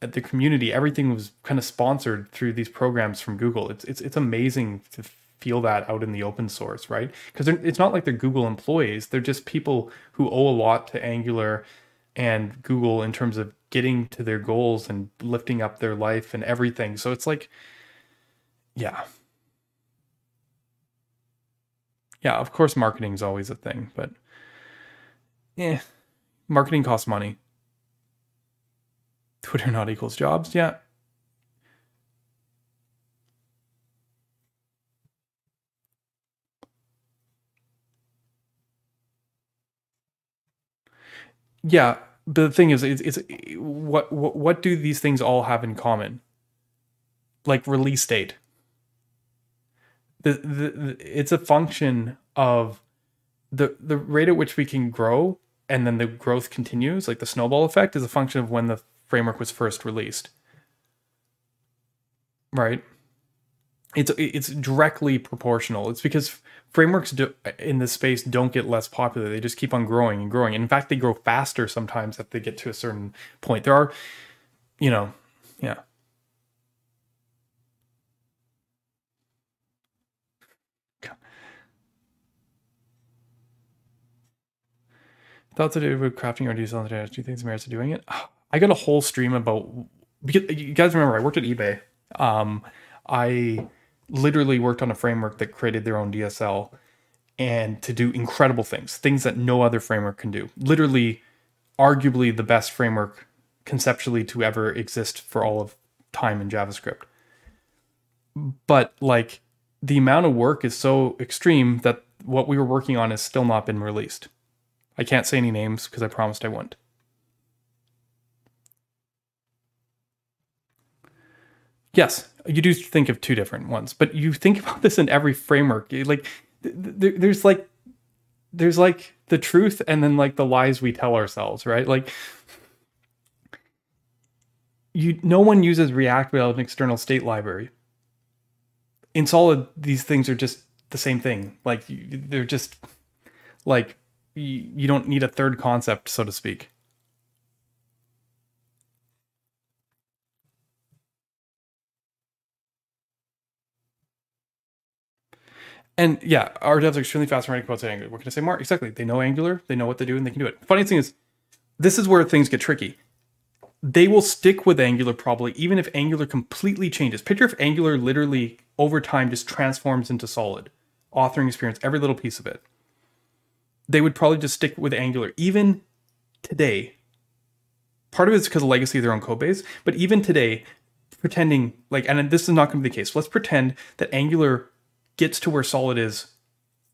at the community. Everything was kind of sponsored through these programs from Google. It's it's it's amazing to feel that out in the open source, right? Because it's not like they're Google employees. They're just people who owe a lot to Angular and Google in terms of getting to their goals and lifting up their life and everything. So it's like, yeah. Yeah, of course, marketing is always a thing, but yeah, marketing costs money. Twitter not equals jobs. Yeah, yeah but the thing is it's, it's what, what what do these things all have in common? Like release date. The, the, the it's a function of the the rate at which we can grow and then the growth continues like the snowball effect is a function of when the framework was first released. Right it's it's directly proportional it's because frameworks do, in this space don't get less popular. They just keep on growing and growing. in fact, they grow faster sometimes if they get to a certain point. There are, you know, yeah. Thoughts to do with crafting do on the data? Do you think the merits of doing it? I got a whole stream about because you guys remember I worked at eBay. Um, I literally worked on a framework that created their own DSL and to do incredible things, things that no other framework can do. Literally, arguably the best framework conceptually to ever exist for all of time in JavaScript. But like the amount of work is so extreme that what we were working on has still not been released. I can't say any names because I promised I wouldn't. Yes, you do think of two different ones, but you think about this in every framework. Like there's like there's like the truth and then like the lies we tell ourselves, right? Like you no one uses React without an external state library. In solid these things are just the same thing. Like they're just like you, you don't need a third concept so to speak. And yeah, our devs are extremely fast writing codes in Angular. What can I say more? Exactly. They know Angular, they know what they do, and they can do it. Funny thing is, this is where things get tricky. They will stick with Angular probably, even if Angular completely changes. Picture if Angular literally over time just transforms into solid, authoring experience, every little piece of it. They would probably just stick with Angular, even today. Part of it is because of legacy of their own code base, but even today, pretending like, and this is not going to be the case. Let's pretend that Angular gets to where solid is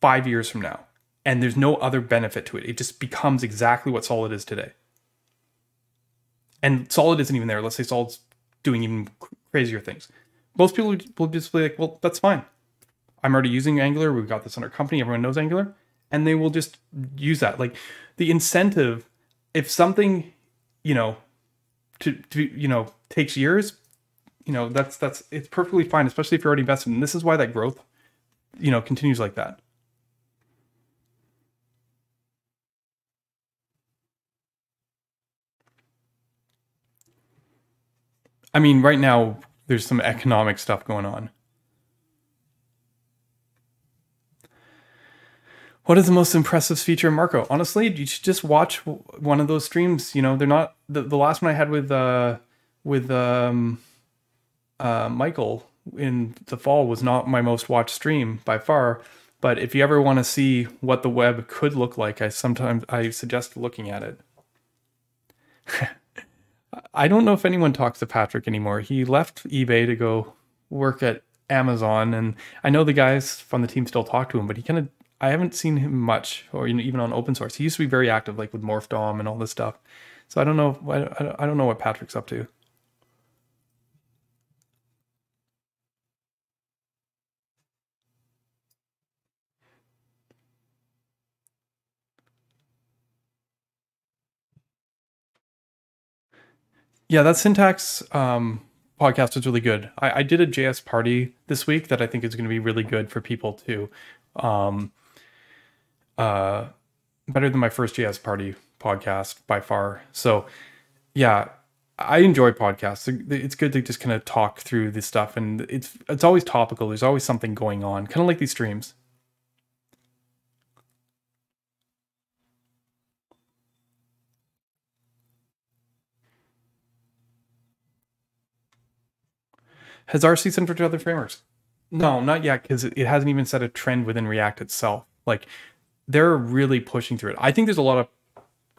five years from now and there's no other benefit to it. It just becomes exactly what solid is today. And solid isn't even there. Let's say solid's doing even crazier things. Most people will just be like well that's fine. I'm already using angular. We've got this in our company. Everyone knows angular. And they will just use that. Like the incentive if something you know to, to you know takes years you know that's that's it's perfectly fine especially if you're already invested. And this is why that growth you know, continues like that. I mean, right now there's some economic stuff going on. What is the most impressive feature in Marco? Honestly, you should just watch one of those streams. You know, they're not the, the last one I had with uh with um uh Michael in the fall was not my most watched stream by far. But if you ever want to see what the web could look like, I sometimes I suggest looking at it. I don't know if anyone talks to Patrick anymore. He left eBay to go work at Amazon, and I know the guys from the team still talk to him, but he kind of I haven't seen him much, or you know, even on open source. He used to be very active, like with Morph DOM and all this stuff. So I don't know. I, I don't know what Patrick's up to. Yeah, that syntax um, podcast was really good. I, I, did a JS party this week that I think is going to be really good for people too. Um, uh, better than my first JS party podcast by far. So, yeah, I enjoy podcasts. It's good to just kind of talk through this stuff, and it's it's always topical. There's always something going on, kind of like these streams. Has RC centered to other frameworks? No, not yet, because it hasn't even set a trend within React itself. Like they're really pushing through it. I think there's a lot of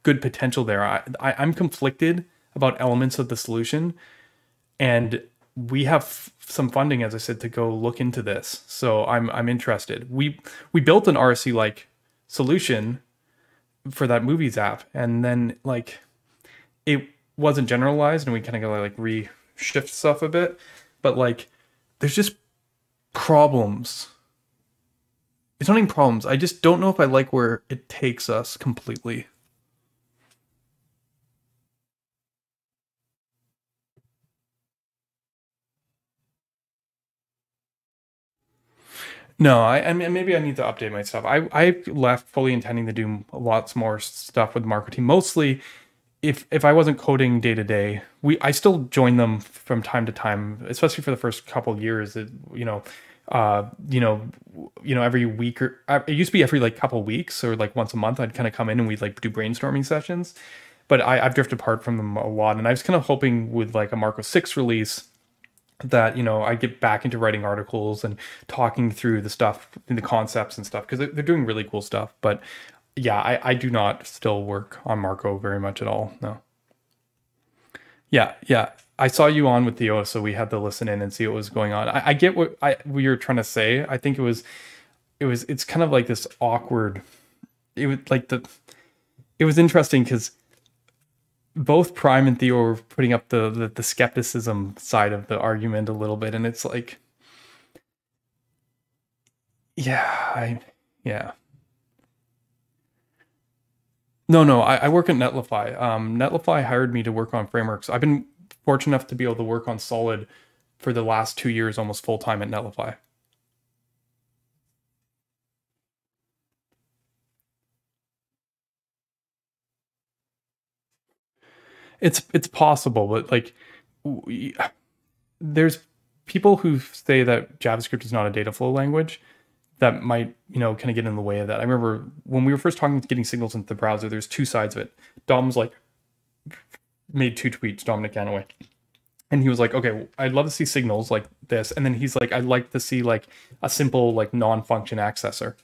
good potential there. I, I I'm conflicted about elements of the solution, and we have some funding, as I said, to go look into this. So I'm I'm interested. We we built an RC like solution for that movies app, and then like it wasn't generalized, and we kind of got like reshift stuff a bit but like there's just problems. It's not even problems. I just don't know if I like where it takes us completely. No, I, I mean maybe I need to update my stuff. I I left fully intending to do lots more stuff with marketing, mostly if if I wasn't coding day to day, we I still join them from time to time, especially for the first couple years. You know, uh, you know, you know, every week or uh, it used to be every like couple weeks or like once a month. I'd kind of come in and we'd like do brainstorming sessions. But I, I've drifted apart from them a lot, and I was kind of hoping with like a Marco six release that you know I get back into writing articles and talking through the stuff and the concepts and stuff because they're doing really cool stuff. But yeah, I, I do not still work on Marco very much at all. No. Yeah, yeah. I saw you on with Theo, so we had to listen in and see what was going on. I, I get what I what you're trying to say. I think it was it was it's kind of like this awkward it was like the it was interesting because both Prime and Theo were putting up the, the the skepticism side of the argument a little bit, and it's like yeah, I yeah. No, no, I, I work at Netlify. Um, Netlify hired me to work on frameworks. I've been fortunate enough to be able to work on Solid for the last two years, almost full time at Netlify. It's it's possible, but like, we, there's people who say that JavaScript is not a data flow language, that might you know kind of get in the way of that. I remember when we were first talking about getting signals into the browser, there's two sides of it. Dom's like made two tweets, Dominic Gannaway. And he was like, okay, I'd love to see signals like this. And then he's like, I'd like to see like a simple like non-function accessor.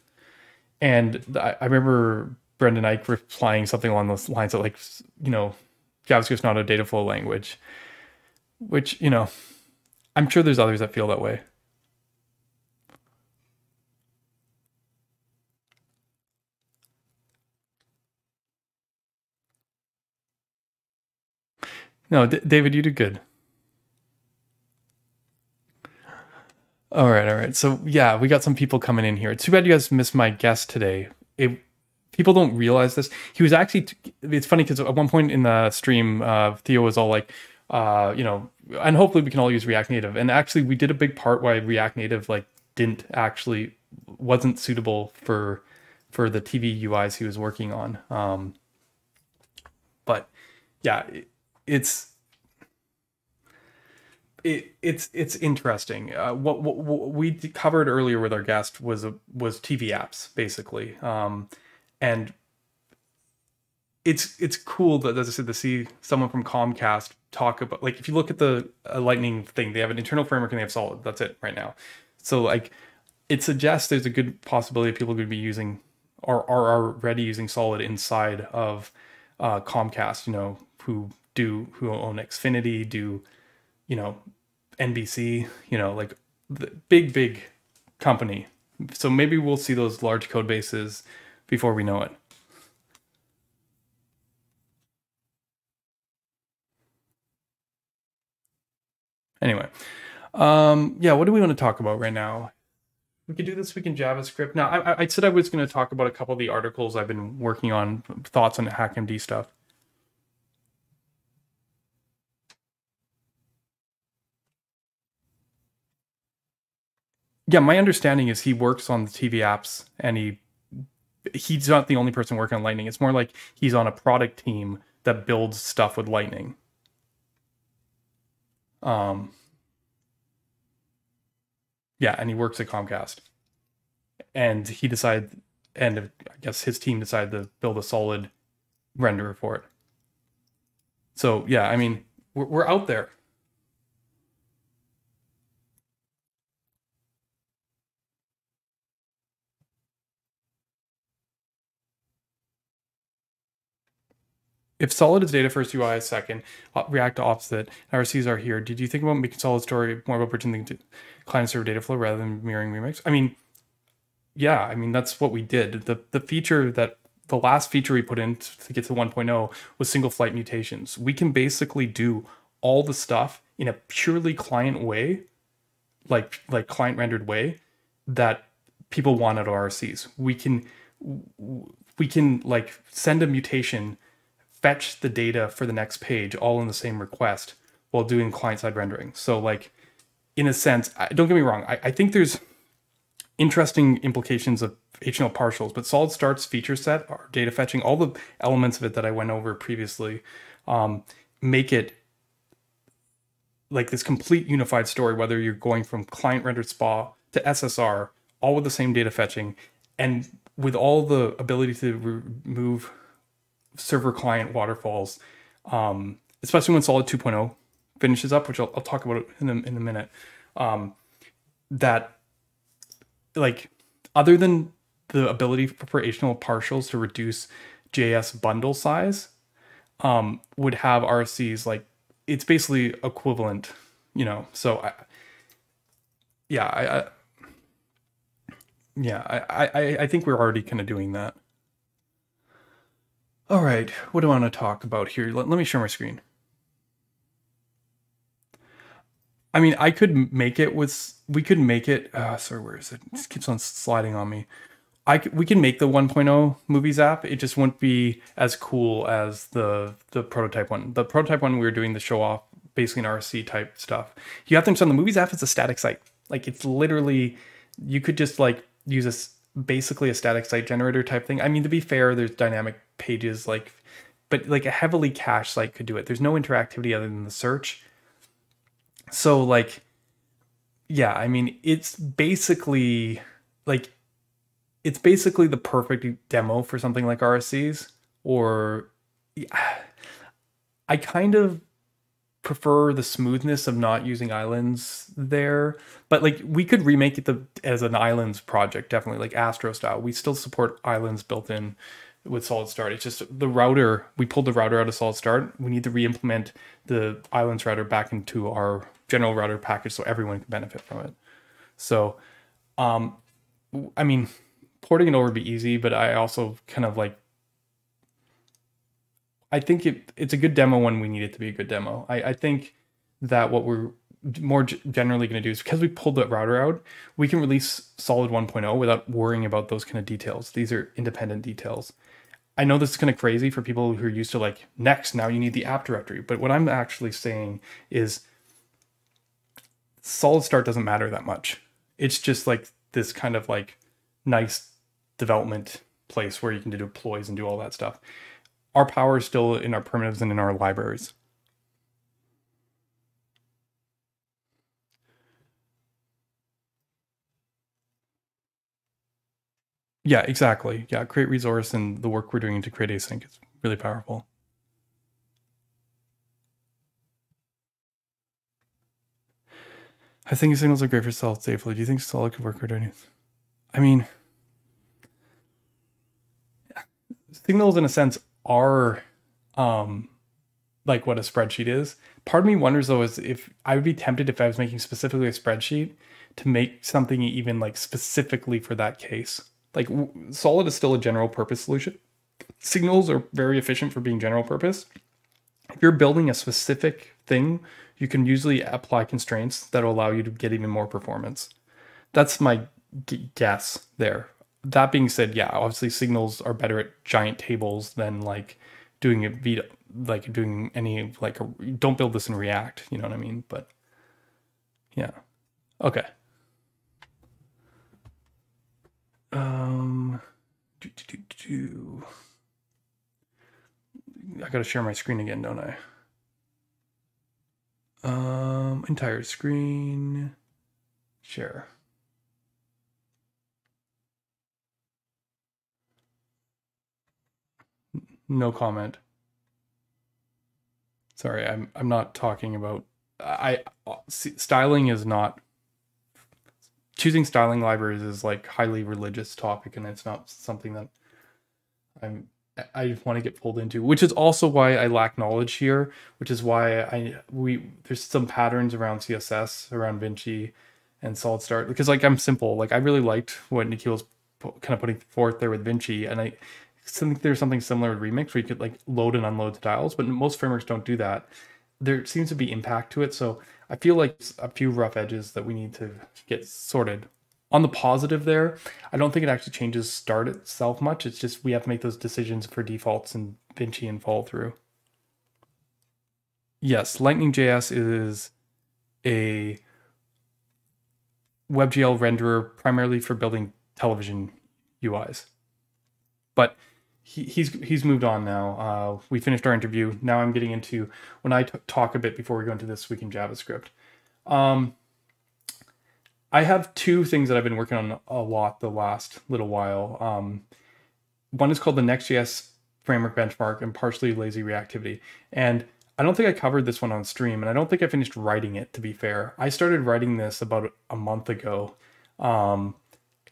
And I, I remember Brendan Eich replying something along those lines of like, you know, JavaScript's not a data flow language, which, you know, I'm sure there's others that feel that way. No, D- David, you did good. All right, all right. So yeah, we got some people coming in here. It's too bad you guys missed my guest today. It, people don't realize this. He was actually. It's funny because at one point in the stream, uh, Theo was all like, uh, you know, and hopefully we can all use React Native. And actually, we did a big part why React Native like didn't actually wasn't suitable for for the TV UIs he was working on. Um, but yeah, it's it, it's it's interesting. Uh, what, what, what, we covered earlier with our guest was a, was TV apps basically, um, and it's it's cool that as I said to see someone from Comcast talk about like if you look at the uh, Lightning thing, they have an internal framework and they have Solid. That's it right now. So like it suggests there's a good possibility people could be using or are already using Solid inside of uh, Comcast. You know who do who own Xfinity, do you know NBC, you know, like the big big company. So maybe we'll see those large code bases before we know it. Anyway, um, yeah, what do we want to talk about right now? we could do this week in JavaScript. Now, I, I said I was going to talk about a couple of the articles I've been working on, thoughts on the HackMD stuff. Yeah, my understanding is he works on the TV apps and he he's not the only person working on Lightning. It's more like he's on a product team that builds stuff with Lightning. Um, yeah, and he works at Comcast. And he decided, and I guess his team decided to build a solid renderer for it. So yeah, I mean, we're, we're out there. If solid is data first, UI is second, uh, React opposite, RCs are here. Did you think about making solid story more about pretending to client server data flow rather than mirroring remix? I mean, yeah, I mean that's what we did. The the feature that the last feature we put in to get to 1.0 was single flight mutations. We can basically do all the stuff in a purely client way, like like client rendered way that people want out of RCs. We can we can like send a mutation fetch the data for the next page all in the same request while doing client-side rendering. So like, in a sense, don't get me wrong, I, I think there's interesting implications of HTML partials, but solid starts feature set, our data fetching, all the elements of it that I went over previously, um, make it like this complete unified story, whether you're going from client rendered SPA to SSR, all with the same data fetching, and with all the ability to remove server client waterfalls, um, especially when Solid 2.0 finishes up, which I'll, I'll talk about in a, in a minute. Um, that, like, other than the ability for HTML partials to reduce JS bundle size, um, would have RCs like it's basically equivalent, you know. So, I, yeah, I, I yeah, I, I, I think we're already kind of doing that. All right, what do I want to talk about here? Let, let me share my screen. I mean, I could make it with, we could make it, uh, sorry, where is it? It keeps on sliding on me. I we can make the 1.0 movies app. It just won't be as cool as the the prototype one. The prototype one we were doing the show off, basically an RC type stuff. You have to understand the movies app is a static site. Like it's literally, you could just like use a basically a static site generator type thing. I mean, to be fair, there's dynamic pages like but like a heavily cached site could do it. There's no interactivity other than the search. So like yeah, I mean it's basically like it's basically the perfect demo for something like RSCs or yeah, I kind of prefer the smoothness of not using islands there but like we could remake it the, as an islands project definitely like astro style. We still support islands built in with solid start it's just the router we pulled the router out of solid start we need to re-implement the islands router back into our general router package so everyone can benefit from it. So um i mean porting it over would be easy but i also kind of like i think it, it's a good demo when we need it to be a good demo i, I think that what we're more generally going to do is because we pulled that router out, we can release Solid 1.0 without worrying about those kind of details. These are independent details. I know this is kind of crazy for people who are used to like next, now you need the app directory. But what I'm actually saying is solid start doesn't matter that much. It's just like this kind of like nice development place where you can do deploys and do all that stuff. Our power is still in our primitives and in our libraries. Yeah, exactly. Yeah, create resource and the work we're doing to create async is really powerful. I think signals are great for solid safely. Do you think solid could work for doing I mean, signals in a sense are um, like what a spreadsheet is. Part of me wonders though is if I would be tempted if I was making specifically a spreadsheet to make something even like specifically for that case. Like Solid is still a general purpose solution. Signals are very efficient for being general purpose. if you're building a specific thing, you can usually apply constraints that will allow you to get even more performance. That's my guess there. That being said, yeah, obviously signals are better at giant tables than like doing it via like doing any like a, don't build this in React, you know what I mean? But yeah. Okay. Um do, do, do. I gotta share my screen again, don't I? Um, entire screen, share. No comment. Sorry, I'm I'm not talking about. I styling is not. Choosing styling libraries is like highly religious topic, and it's not something that I'm I want to get pulled into, which is also why I lack knowledge here, which is why I we there's some patterns around CSS, around Vinxi and Solid Start because like I'm simple. Like I really liked what Nikhil's kind of putting forth there with Vinxi, and I think there's something similar with Remix where you could like load and unload styles, but most frameworks don't do that. There seems to be impact to it, so I feel like a few rough edges that we need to get sorted on the positive there, I don't think it actually changes start itself much. It's just we have to make those decisions for defaults and Vinxi and fall through. Yes, Lightning JS is a WebGL renderer primarily for building television UIs. But he, he's he's moved on now. Uh, we finished our interview. Now I'm getting into when I talk a bit before we go into this week in JavaScript. Um, I have two things that I've been working on a lot the last little while. Um, one is called the Next.js framework benchmark and partially lazy reactivity. And I don't think I covered this one on stream, and I don't think I finished writing it. To be fair, I started writing this about a month ago, um,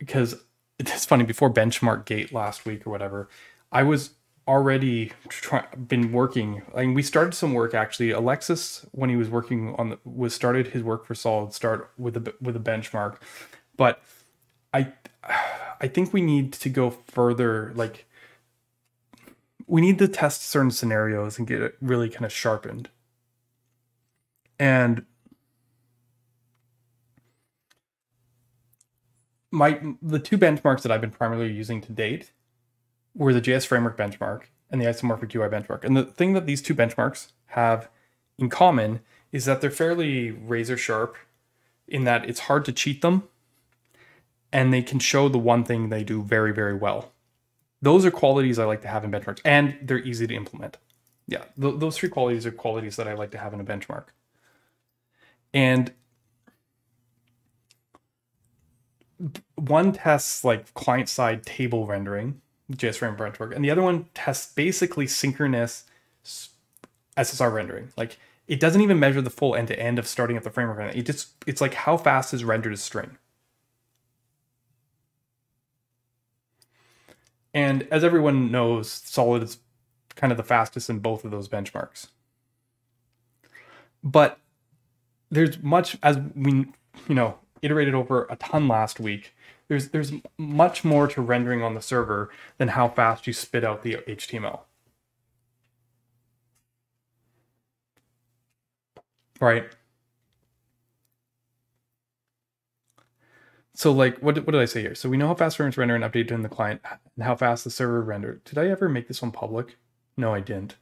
because it's funny. Before Benchmark Gate last week or whatever, I was already try, been working. I mean, we started some work actually. Alexis, when he was working on the, was started his work for Solid Start with a with a benchmark, but I I think we need to go further. Like we need to test certain scenarios and get it really kind of sharpened. And my the two benchmarks that I've been primarily using to date were the JS Framework benchmark and the Isomorphic UI benchmark. And the thing that these two benchmarks have in common is that they're fairly razor sharp in that it's hard to cheat them and they can show the one thing they do very, very well. Those are qualities I like to have in benchmarks and they're easy to implement. Yeah, th- those three qualities are qualities that I like to have in a benchmark. And one tests like client side table rendering JS framework benchmark, and the other one tests basically synchronous SSR rendering. Like it doesn't even measure the full end to end of starting up the framework. It just it's like how fast is rendered a string. And as everyone knows, Solid is kind of the fastest in both of those benchmarks. But there's much as we you know iterated over a ton last week there's there's much more to rendering on the server than how fast you spit out the HTML. Right. So like, what, what did I say here? So we know how fast frames render and update in the client and how fast the server render. Did I ever make this one public? No, I didn't.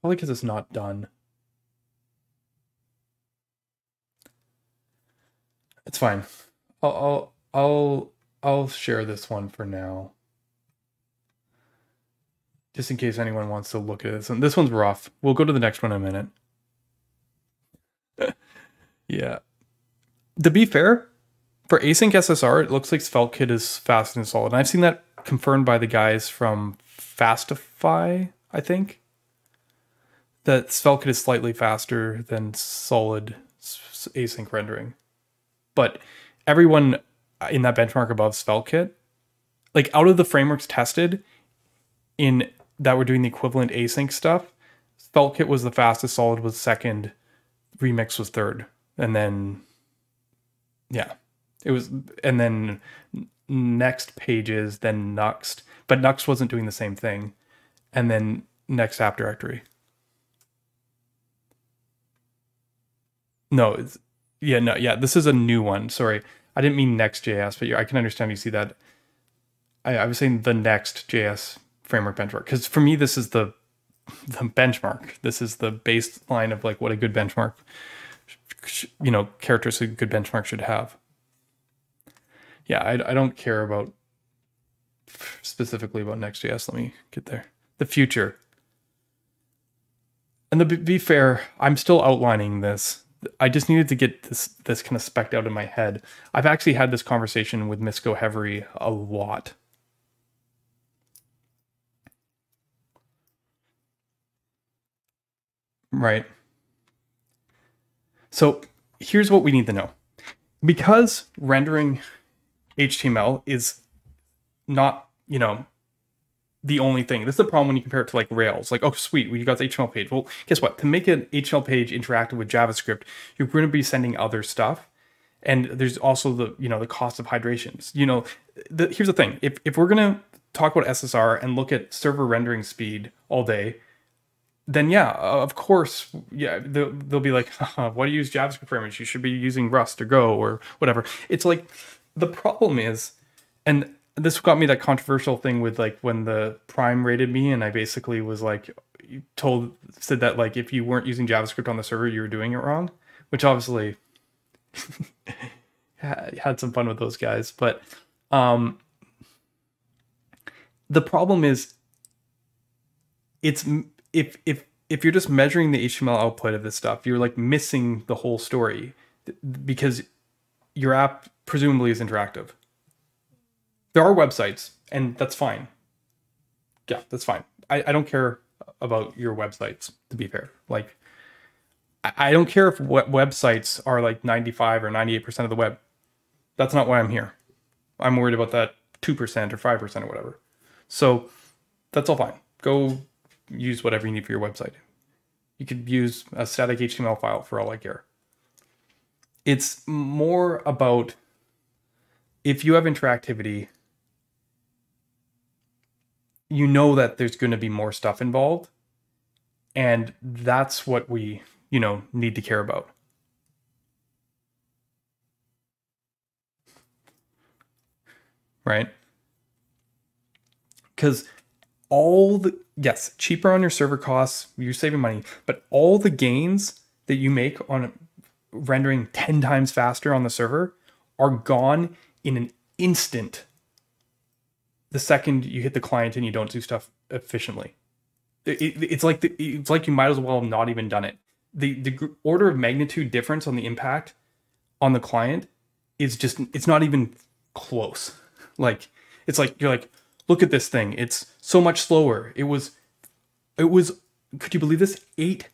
Probably because it's not done. It's fine. I'll I'll I'll I'll share this one for now. Just in case anyone wants to look at this. And this one's rough. We'll go to the next one in a minute. yeah. To be fair, for async SSR, it looks like SvelteKit is fast and solid. And I've seen that confirmed by the guys from Fastify, I think. That SvelteKit is slightly faster than solid async rendering. But everyone uh, in that benchmark above SvelteKit, like out of the frameworks tested in that were doing the equivalent async stuff, SvelteKit was the fastest, Solid was second, Remix was third, and then yeah, it was, and then next pages, then Nuxt, but Nuxt wasn't doing the same thing, and then next app directory. No, it's yeah, no, yeah. This is a new one. Sorry, I didn't mean Next.js, but I can understand you see that. I, I was saying the Next.js framework benchmark because for me this is the the benchmark. This is the baseline of like what a good benchmark, you know, characteristics a good benchmark should have. Yeah, I, I don't care about specifically about Next.js. Let me get there. The future. And to be fair, I'm still outlining this. I just needed to get this this kind of specked out in my head. I've actually had this conversation with Misko Hevery a lot. Right. So here's what we need to know. Because rendering HTML is not, you know, the only thing. This is the problem when you compare it to like Rails. Like, oh, sweet, we got the HTML page. Well, guess what? To make an HTML page interactive with JavaScript, you're going to be sending other stuff. And there's also the, you know, the cost of hydrations. You know, the, here's the thing. If, if we're going to talk about SSR and look at server rendering speed all day, then yeah, of course, yeah, they'll, they'll be like, why do you use JavaScript frameworks? You should be using Rust or Go or whatever. It's like, the problem is, and this got me that controversial thing with like when the Prime rated me, and I basically was like, told said that like if you weren't using JavaScript on the server, you were doing it wrong, which obviously had some fun with those guys. But um, the problem is, it's if if if you're just measuring the HTML output of this stuff, you're like missing the whole story because your app presumably is interactive. There are websites, and that's fine. Yeah, that's fine. I, I don't care about your websites, to be fair. Like, I, don't care if what websites are like 95 or 98% of the web. That's not why I'm here. I'm worried about that 2% or 5% or whatever. So that's all fine. Go use whatever you need for your website. You could use a static HTML file for all I care. It's more about if you have interactivity, you know that there's going to be more stuff involved. And that's what we, you know, need to care about. Right? Because all the, yes, cheaper on your server costs, you're saving money, but all the gains that you make on rendering 10 times faster on the server are gone in an instant the second you hit the client and you don't do stuff efficiently. It, it, it's like the, it's like you might as well have not even done it. The the order of magnitude difference on the impact on the client is just it's not even close. Like it's like you're like look at this thing. It's so much slower. It was it was could you believe this? 8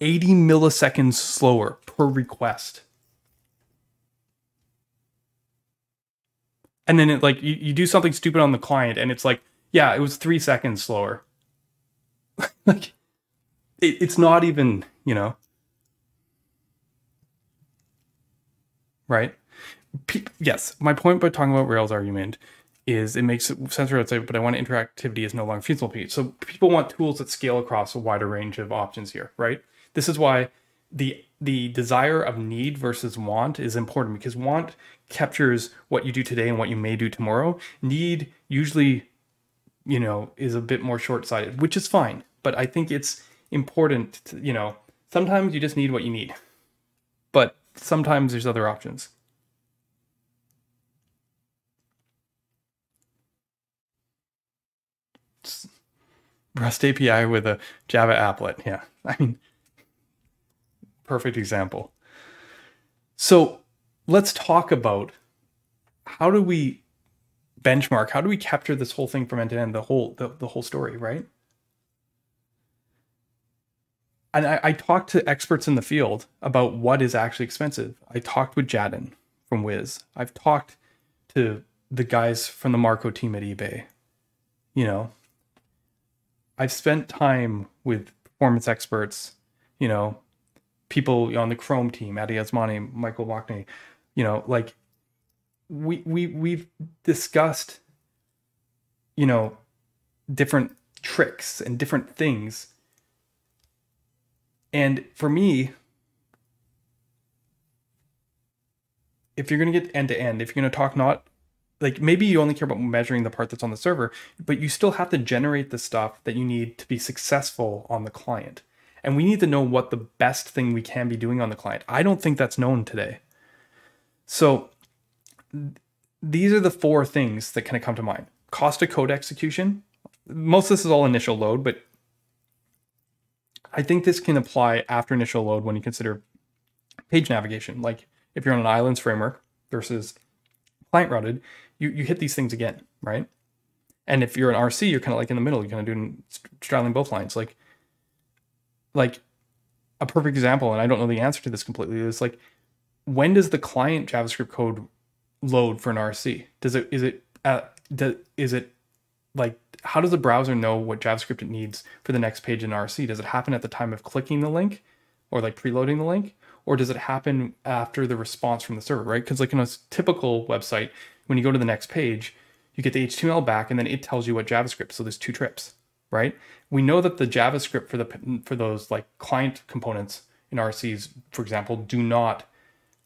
80 milliseconds slower per request. And then it like you, you do something stupid on the client and it's like, yeah, it was three seconds slower. like it, it's not even, you know. Right? Yes, my point by talking about Rails argument is it makes sense for outside but I want interactivity is no longer feasible. So people want tools that scale across a wider range of options here, right? This is why the the desire of need versus want is important because want captures what you do today and what you may do tomorrow. Need usually, you know, is a bit more short-sighted, which is fine. But I think it's important to, you know, sometimes you just need what you need. But sometimes there's other options. Rust API with a Java applet. Yeah. I mean, perfect example. So let's talk about how do we benchmark? How do we capture this whole thing from end to end, the whole the, the whole story, right? And I, I talked to experts in the field about what is actually expensive. I talked with Jatin from Wiz. I've talked to the guys from the Marko team at eBay. You know, I've spent time with performance experts, you know, people on the Chrome team, Addy Osmani, Michael Wachne, you know, like we we we've discussed, you know, different tricks and different things. And for me, if you're going to get end to end, if you're going to talk not like maybe you only care about measuring the part that's on the server, but you still have to generate the stuff that you need to be successful on the client. And we need to know what the best thing we can be doing on the client. I don't think that's known today. So these are the four things that kind of come to mind. Cost of code execution. Most of this is all initial load, but I think this can apply after initial load when you consider page navigation. Like if you're on an islands framework versus client routed, you, you hit these things again, right? And if you're an RC, you're kind of like in the middle. You're kind of doing straddling both lines. Like, like a perfect example, and I don't know the answer to this completely, is like when does the client JavaScript code load for an RC? Does it is it uh, does, is it like how does the browser know what JavaScript it needs for the next page in RC? Does it happen at the time of clicking the link or like preloading the link? Or does it happen after the response from the server, right? Because like in a typical website, when you go to the next page, you get the HTML back and then it tells you what JavaScript. So there's two trips, right? We know that the JavaScript for the for those like client components in RCs, for example, do not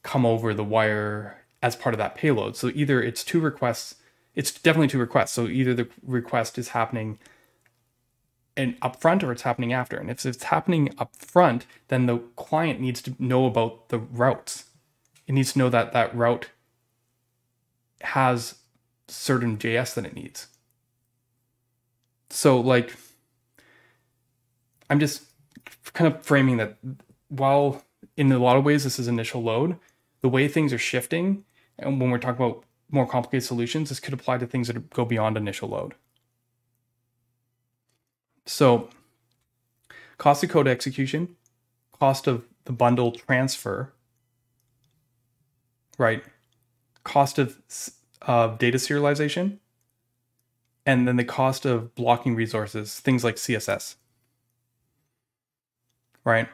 come over the wire as part of that payload. So either it's two requests, it's definitely two requests. So either the request is happening and up front or it's happening after. And if it's happening up front, then the client needs to know about the routes. It needs to know that that route has certain JS that it needs. So like I'm just kind of framing that while in a lot of ways this is initial load, the way things are shifting and when we're talking about more complicated solutions, this could apply to things that go beyond initial load. So cost of code execution, cost of the bundle transfer, right? Cost of uh, data serialization, and then the cost of blocking resources, things like CSS, right?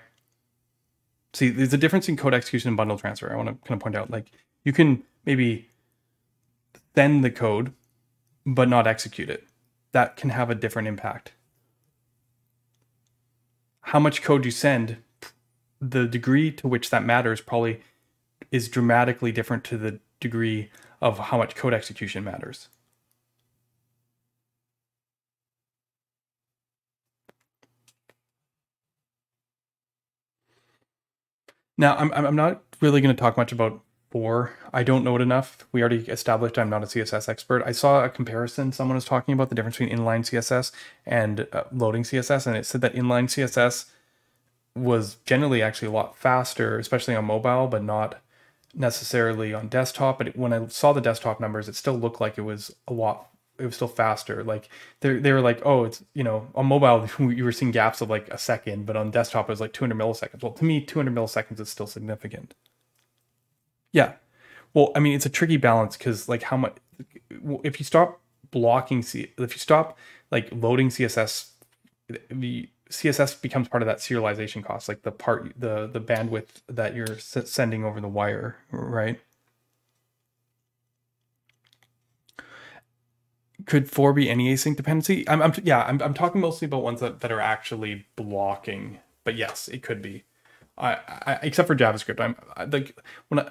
See, there's a difference in code execution and bundle transfer. I want to kind of point out, like you can maybe send the code, but not execute it. That can have a different impact. How much code you send, the degree to which that matters probably is dramatically different to the degree of how much code execution matters. Now, I'm, I'm not really going to talk much about four. I don't know it enough. We already established I'm not a CSS expert. I saw a comparison. Someone was talking about the difference between inline CSS and uh, loading CSS, and it said that inline CSS was generally actually a lot faster, especially on mobile, but not necessarily on desktop. But when I saw the desktop numbers, it still looked like it was a lot it was still faster. Like they they were like, oh, it's you know on mobile you were seeing gaps of like a second, but on desktop it was like 200 milliseconds. Well, to me, 200 milliseconds is still significant. Yeah, well, I mean it's a tricky balance because like how much if you stop blocking C if you stop like loading CSS, the CSS becomes part of that serialization cost, like the part the the bandwidth that you're sending over the wire, right? Could four be any async dependency? I'm, I'm yeah, I'm, I'm talking mostly about ones that, that are actually blocking, but yes, it could be. I, I except for JavaScript, I'm I, like when I,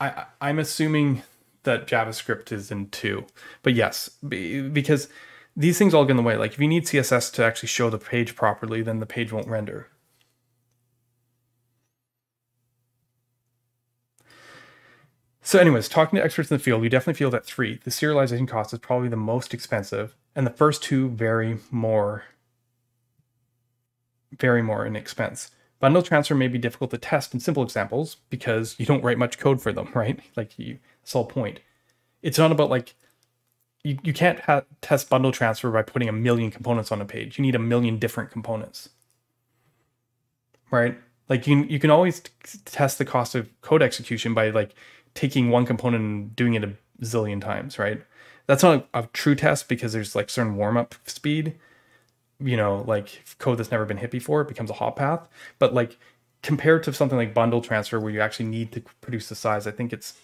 I I'm assuming that JavaScript is in two, but yes, because these things all get in the way. Like if you need CSS to actually show the page properly, then the page won't render. So, anyways, talking to experts in the field, we definitely feel that three, the serialization cost is probably the most expensive, and the first two vary more, vary more in expense. Bundle transfer may be difficult to test in simple examples because you don't write much code for them, right? Like you, that's the point. It's not about like you, you can't test bundle transfer by putting a million components on a page. You need a million different components, right? Like you, you can always test the cost of code execution by like taking one component and doing it a zillion times, right? That's not a, a true test because there's like certain warm up speed. You know, like code that's never been hit before, it becomes a hot path. But like compared to something like bundle transfer where you actually need to produce the size, I think it's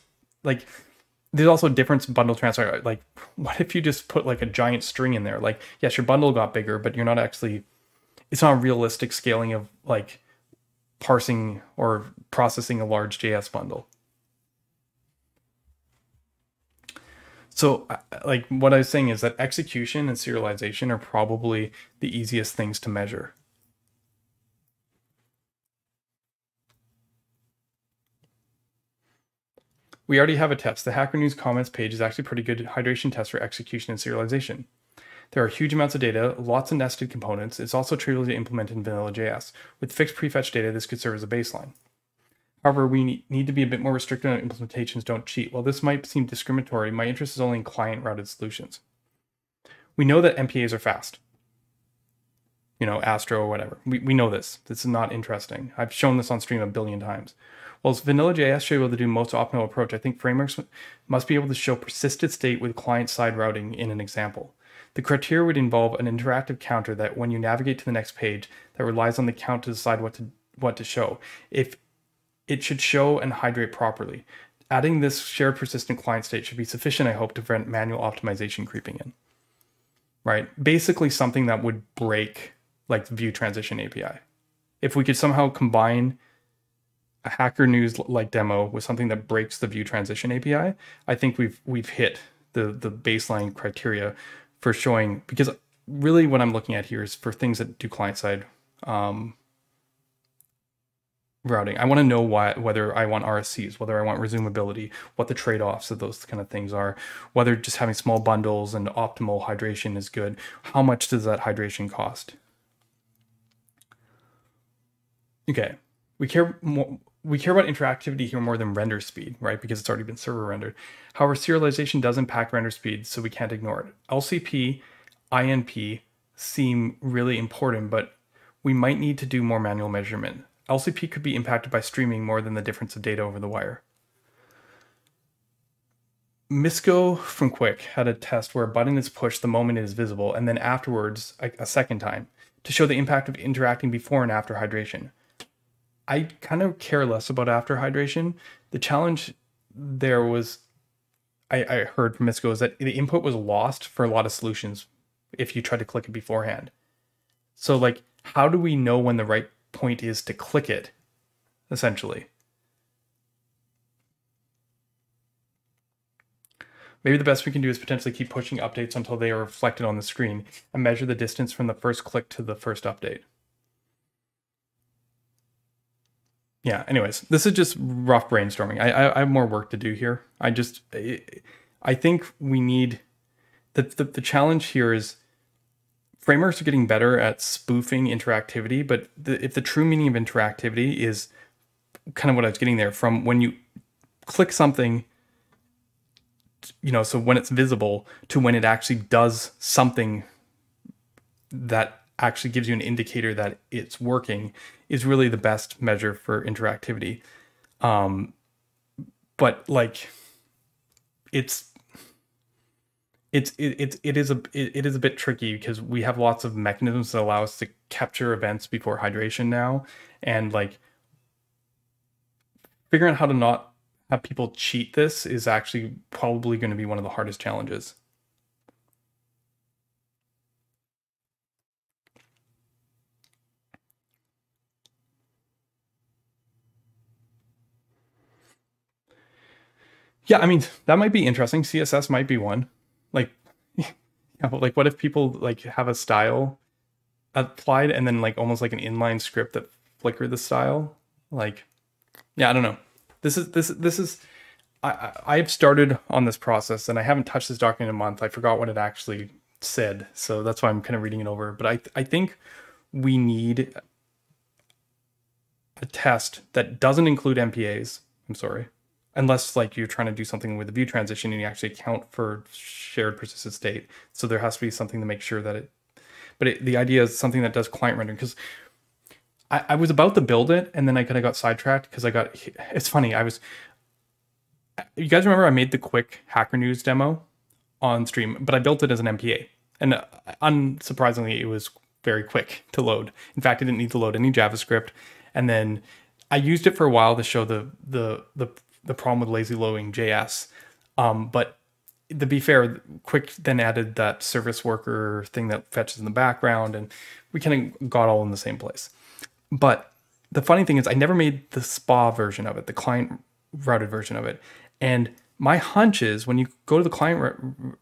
like there's also a difference bundle transfer. Like, what if you just put like a giant string in there? Like, yes, your bundle got bigger, but you're not actually, it's not realistic scaling of like parsing or processing a large JS bundle. So, uh, like what I was saying is that execution and serialization are probably the easiest things to measure. We already have a test. The Hacker News comments page is actually pretty good hydration test for execution and serialization. There are huge amounts of data, lots of nested components. It's also trivial to implement in vanilla JS. With fixed prefetch data, this could serve as a baseline. However, we need to be a bit more restrictive on implementations don't cheat. While this might seem discriminatory, my interest is only in client-routed solutions. We know that MPAs are fast. You know, Astro or whatever. We, we know this. This is not interesting. I've shown this on stream a billion times. While vanilla JS should be able to do most optimal approach, I think frameworks must be able to show persisted state with client-side routing in an example. The criteria would involve an interactive counter that when you navigate to the next page that relies on the count to decide what to what to show. If it should show and hydrate properly. Adding this shared persistent client state should be sufficient, I hope, to prevent manual optimization creeping in. Right? Basically something that would break like view transition API. If we could somehow combine a hacker news like demo with something that breaks the view transition API, I think we've we've hit the the baseline criteria for showing because really what I'm looking at here is for things that do client side um, routing. I want to know why, whether I want RSCs, whether I want resumability, what the trade-offs of those kind of things are, whether just having small bundles and optimal hydration is good. How much does that hydration cost? Okay, we care more, we care about interactivity here more than render speed, right? Because it's already been server rendered. However, serialization does impact render speed, so we can't ignore it. LCP, INP seem really important, but we might need to do more manual measurement. LCP could be impacted by streaming more than the difference of data over the wire. Misko from Qwik had a test where a button is pushed the moment it is visible and then afterwards a, a second time to show the impact of interacting before and after hydration. I kind of care less about after hydration. The challenge there was, I, I heard from Misko, is that the input was lost for a lot of solutions if you tried to click it beforehand. So like, how do we know when the right point is to click it, essentially. Maybe the best we can do is potentially keep pushing updates until they are reflected on the screen and measure the distance from the first click to the first update. Yeah, anyways, this is just rough brainstorming. I, I, I have more work to do here. I just, I, I think we need, the, the, the challenge here is frameworks are getting better at spoofing interactivity, but the, if the true meaning of interactivity is kind of what I was getting there from when you click something, you know, so when it's visible to when it actually does something that actually gives you an indicator that it's working is really the best measure for interactivity. Um, but like, it's it's it, it, it is a it, it is a bit tricky because we have lots of mechanisms that allow us to capture events before hydration now. And like figuring out how to not have people cheat this is actually probably going to be one of the hardest challenges. Yeah i mean that might be interesting. Css might be one like yeah, but like what if people like have a style applied and then like almost like an inline script that flicker the style? Like yeah i don't know. This is this this is i i've started on this process and i haven't touched this document in a month. I forgot what it actually said so that's why i'm kind of reading it over. But i i think we need a test that doesn't include mpas i'm sorry unless like you're trying to do something with the view transition and you actually account for shared persistent state. So there has to be something to make sure that it, but it, the idea is something that does client rendering because I, I, was about to build it and then I kind of got sidetracked because I got, it's funny. I was, you guys remember I made the Qwik hacker news demo on stream, but I built it as an MPA and uh, unsurprisingly, it was very quick to load. In fact, I didn't need to load any JavaScript. And then I used it for a while to show the, the, the the problem with lazy loading JS. Um, but to be fair, Qwik then added that service worker thing that fetches in the background, and we kind of got all in the same place. But the funny thing is, I never made the SPA version of it, the client routed version of it. And my hunch is when you go to the client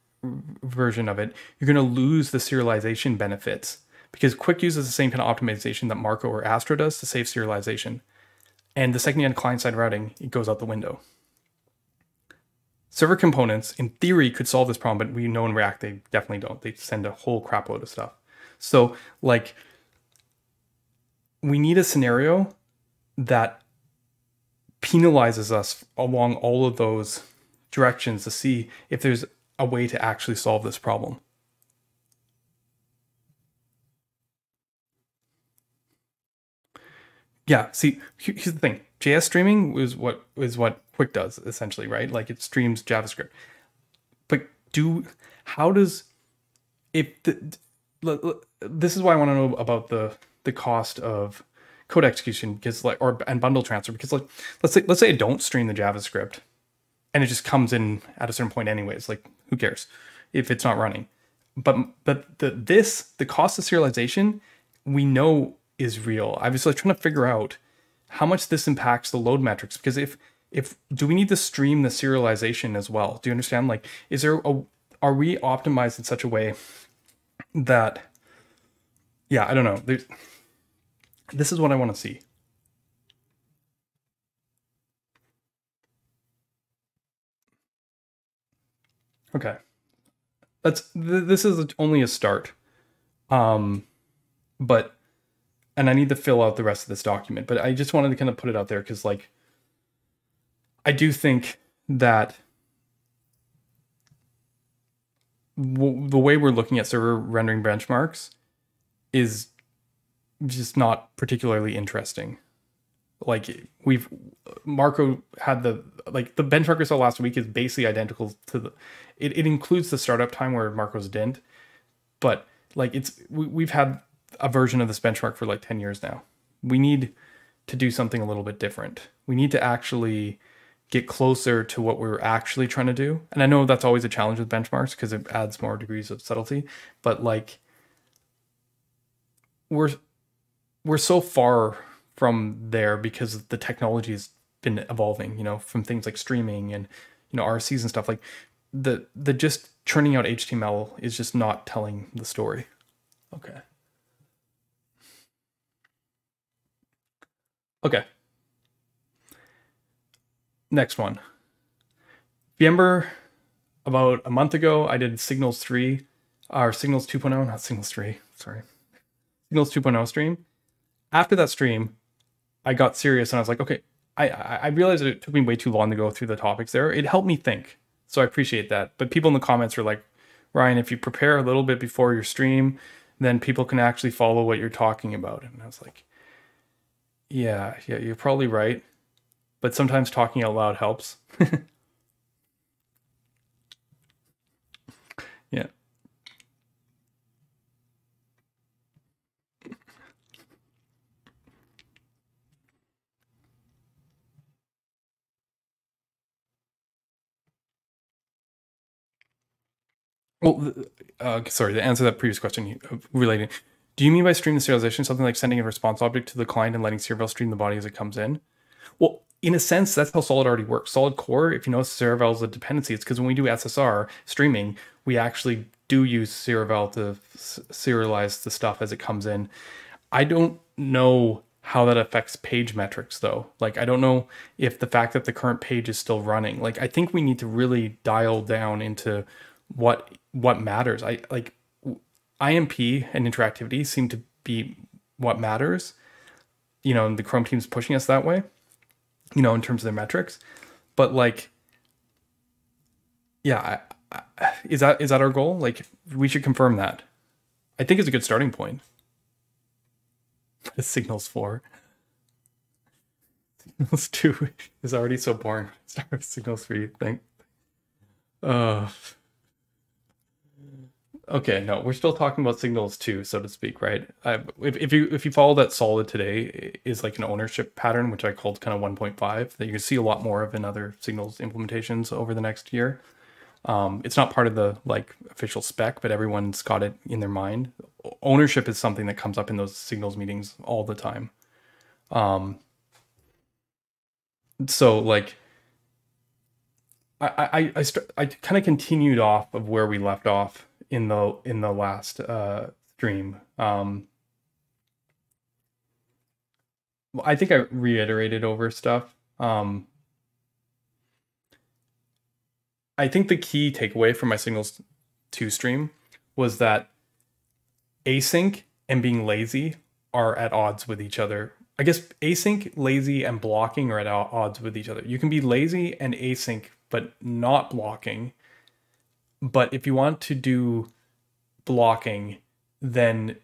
version of it, you're going to lose the serialization benefits because Qwik uses the same kind of optimization that Marko or Astro does to save serialization. And the second you add client side routing, it goes out the window. Server components, in theory, could solve this problem, but we know in React they definitely don't. They send a whole crap load of stuff. So, like, we need a scenario that penalizes us along all of those directions to see if there's a way to actually solve this problem. Yeah, see, here's the thing. JS streaming is what is what Qwik does essentially, right? Like it streams JavaScript. But do how does if the, this is why I want to know about the the cost of code execution because like or and bundle transfer because like let's say let's say I don't stream the JavaScript and it just comes in at a certain point anyways. Like who cares if it's not running? But but the this the cost of serialization we know is real. I was like trying to figure out how much this impacts the load metrics because if if do we need to stream the serialization as well? Do you understand? Like, is there a are we optimized in such a way that yeah, I don't know. There's, this is what I want to see. Okay. That's th- this is only a start. Um but and I need to fill out the rest of this document. But I just wanted to kind of put it out there because, like, I do think that the way we're looking at server rendering benchmarks is just not particularly interesting. Like we've Marko had the like the benchmark we saw last week is basically identical to the it, it includes the startup time where Marko's didn't, but like it's we, we've had a version of this benchmark for like 10 years now. We need to do something a little bit different. We need to actually get closer to what we're actually trying to do. And I know that's always a challenge with benchmarks because it adds more degrees of subtlety, but like we're we're so far from there because the technology has been evolving, you know, from things like streaming and you know RCs and stuff like the the just churning out HTML is just not telling the story. Okay. Okay. Next one. Remember about a month ago, I did Signals 3, or Signals 2.0, not Signals 3, sorry. Signals 2.0 stream. After that stream, I got serious and I was like, okay, I, I realized it took me way too long to go through the topics there. It helped me think. So I appreciate that. But people in the comments are like, Ryan, if you prepare a little bit before your stream, then people can actually follow what you're talking about. And I was like, yeah, yeah, you're probably right. But sometimes talking out loud helps. yeah. Well, uh, sorry, to answer that previous question uh, related, do you mean by stream the serialization something like sending a response object to the client and letting Seroval stream the body as it comes in? Well, in a sense, that's how Solid already works. Solid Core, if you notice Seroval is a dependency, it's because when we do SSR streaming, we actually do use Seroval to serialize the stuff as it comes in. I don't know how that affects page metrics though. Like I don't know if the fact that the current page is still running. Like I think we need to really dial down into what what matters. I like INP and interactivity seem to be what matters. You know, and the Chrome team's pushing us that way, you know, in terms of their metrics. But like, yeah, I, I, is that is that our goal? Like, we should confirm that. I think it's a good starting point. The signals four. Signals two is already so boring. Start with signals three. Thank. Uh Okay, no, we're still talking about signals too, so to speak, right? If, if you if you follow that solid today is like an ownership pattern, which I called kind of 1.5, that you can see a lot more of in other signals implementations over the next year. Um, it's not part of the like official spec, but everyone's got it in their mind. Ownership is something that comes up in those signals meetings all the time. Um, so like I I I, I kind of continued off of where we left off in the in the last uh, stream. Um, I think I reiterated over stuff. Um, I think the key takeaway from my signals two stream was that async and being lazy are at odds with each other. I guess async, lazy, and blocking are at odds with each other. You can be lazy and async, but not blocking. But if you want to do blocking, then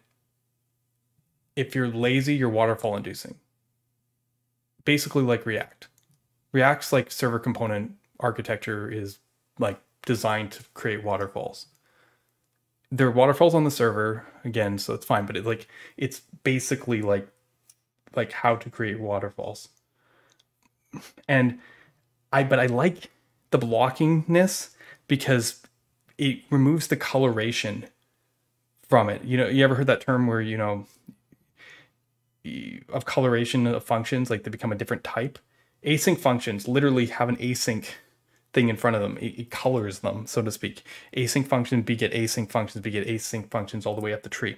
if you're lazy, you're waterfall inducing. Basically, like React. React's like server component architecture is like designed to create waterfalls. There are waterfalls on the server again, so it's fine, but it like it's basically like like how to create waterfalls. And I but I like the blockingness because it removes the coloration from it. You know, you ever heard that term where, you know, of coloration of functions, like they become a different type? Async functions literally have an async thing in front of them. It, it, colors them, so to speak. Async functions beget async functions beget async functions all the way up the tree.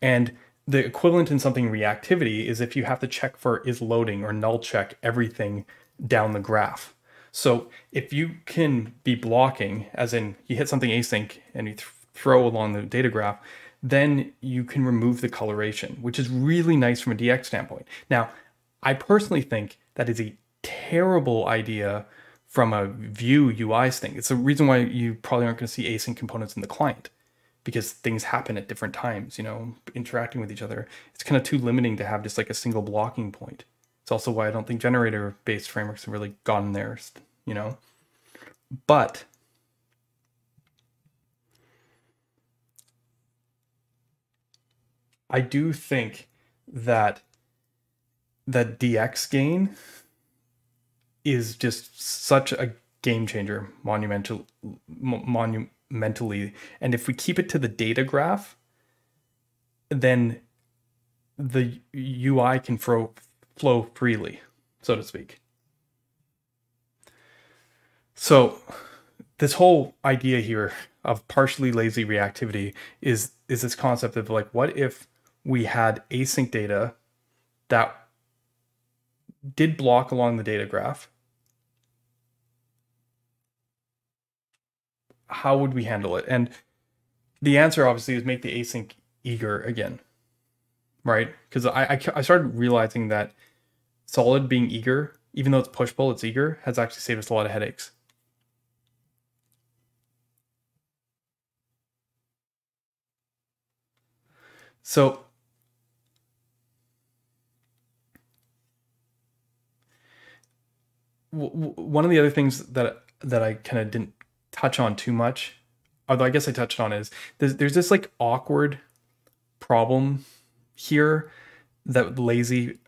And the equivalent in something reactivity is if you have to check for is loading or null check everything down the graph. So if you can be blocking, as in you hit something async and you th throw along the data graph, then you can remove the coloration, which is really nice from a DX standpoint. Now, I personally think that is a terrible idea from a view UIs thing. It's the reason why you probably aren't going to see async components in the client because things happen at different times, you know, interacting with each other. It's kind of too limiting to have just like a single blocking point. It's also why I don't think generator based frameworks have really gotten there, you know. But I do think that that DX gain is just such a game changer monumental monumentally and if we keep it to the data graph then the UI can flow flow freely so to speak so this whole idea here of partially lazy reactivity is is this concept of like what if we had async data that did block along the data graph how would we handle it? And the answer obviously is make the async eager again, right? Because I, I, I started realizing that solid being eager, even though it's push pull, it's eager, has actually saved us a lot of headaches. So one of the other things that that I kind of didn't touch on too much, although I guess I touched on is there's, there's this like awkward problem here that lazy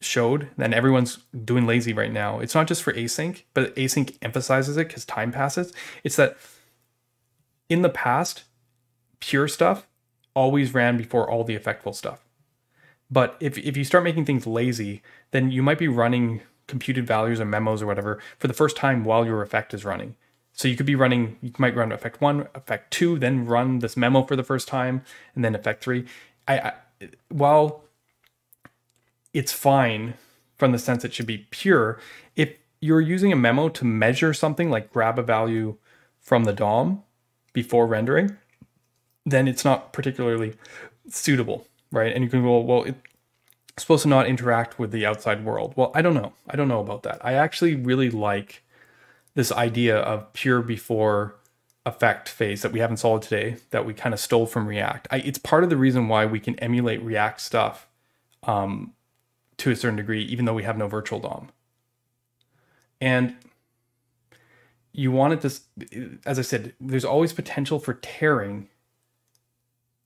showed and everyone's doing lazy right now. It's not just for async, but async emphasizes it because time passes. It's that in the past, pure stuff always ran before all the effectful stuff. But if, if you start making things lazy, then you might be running computed values or memos or whatever for the first time while your effect is running. So you could be running, you might run effect one, effect two, then run this memo for the first time, and then effect three. I, I while it's fine from the sense it should be pure, if you're using a memo to measure something like grab a value from the DOM before rendering, then it's not particularly suitable, right? And you can go, well, it's supposed to not interact with the outside world. Well, I don't know. I don't know about that. I actually really like this idea of pure before effect phase that we have in solid today that we kind of stole from react I, it's part of the reason why we can emulate react stuff um, to a certain degree even though we have no virtual dom and you wanted this as i said there's always potential for tearing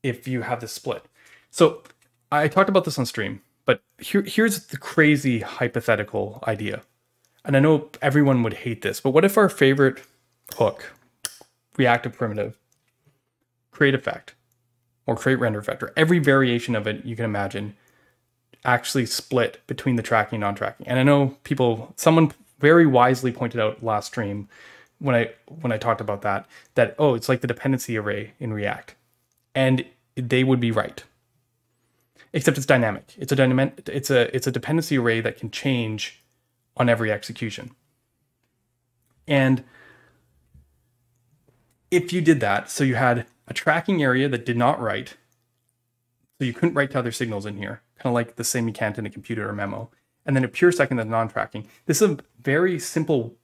if you have this split. So i talked about this on stream but here, here's the crazy hypothetical idea. And I know everyone would hate this, but what if our favorite hook, reactive primitive, create effect, or create render effect, or every variation of it you can imagine, actually split between the tracking and non-tracking? And I know people, someone very wisely pointed out last stream when I when I talked about that that oh it's like the dependency array in React, and they would be right. Except it's dynamic. It's a dynamic. It's a it's a dependency array that can change on every execution. And if you did that, so you had a tracking area that did not write, so you couldn't write to other signals in here, kind of like the same you can't in a computer or memo, and then a pure second that's non-tracking. This is a very simple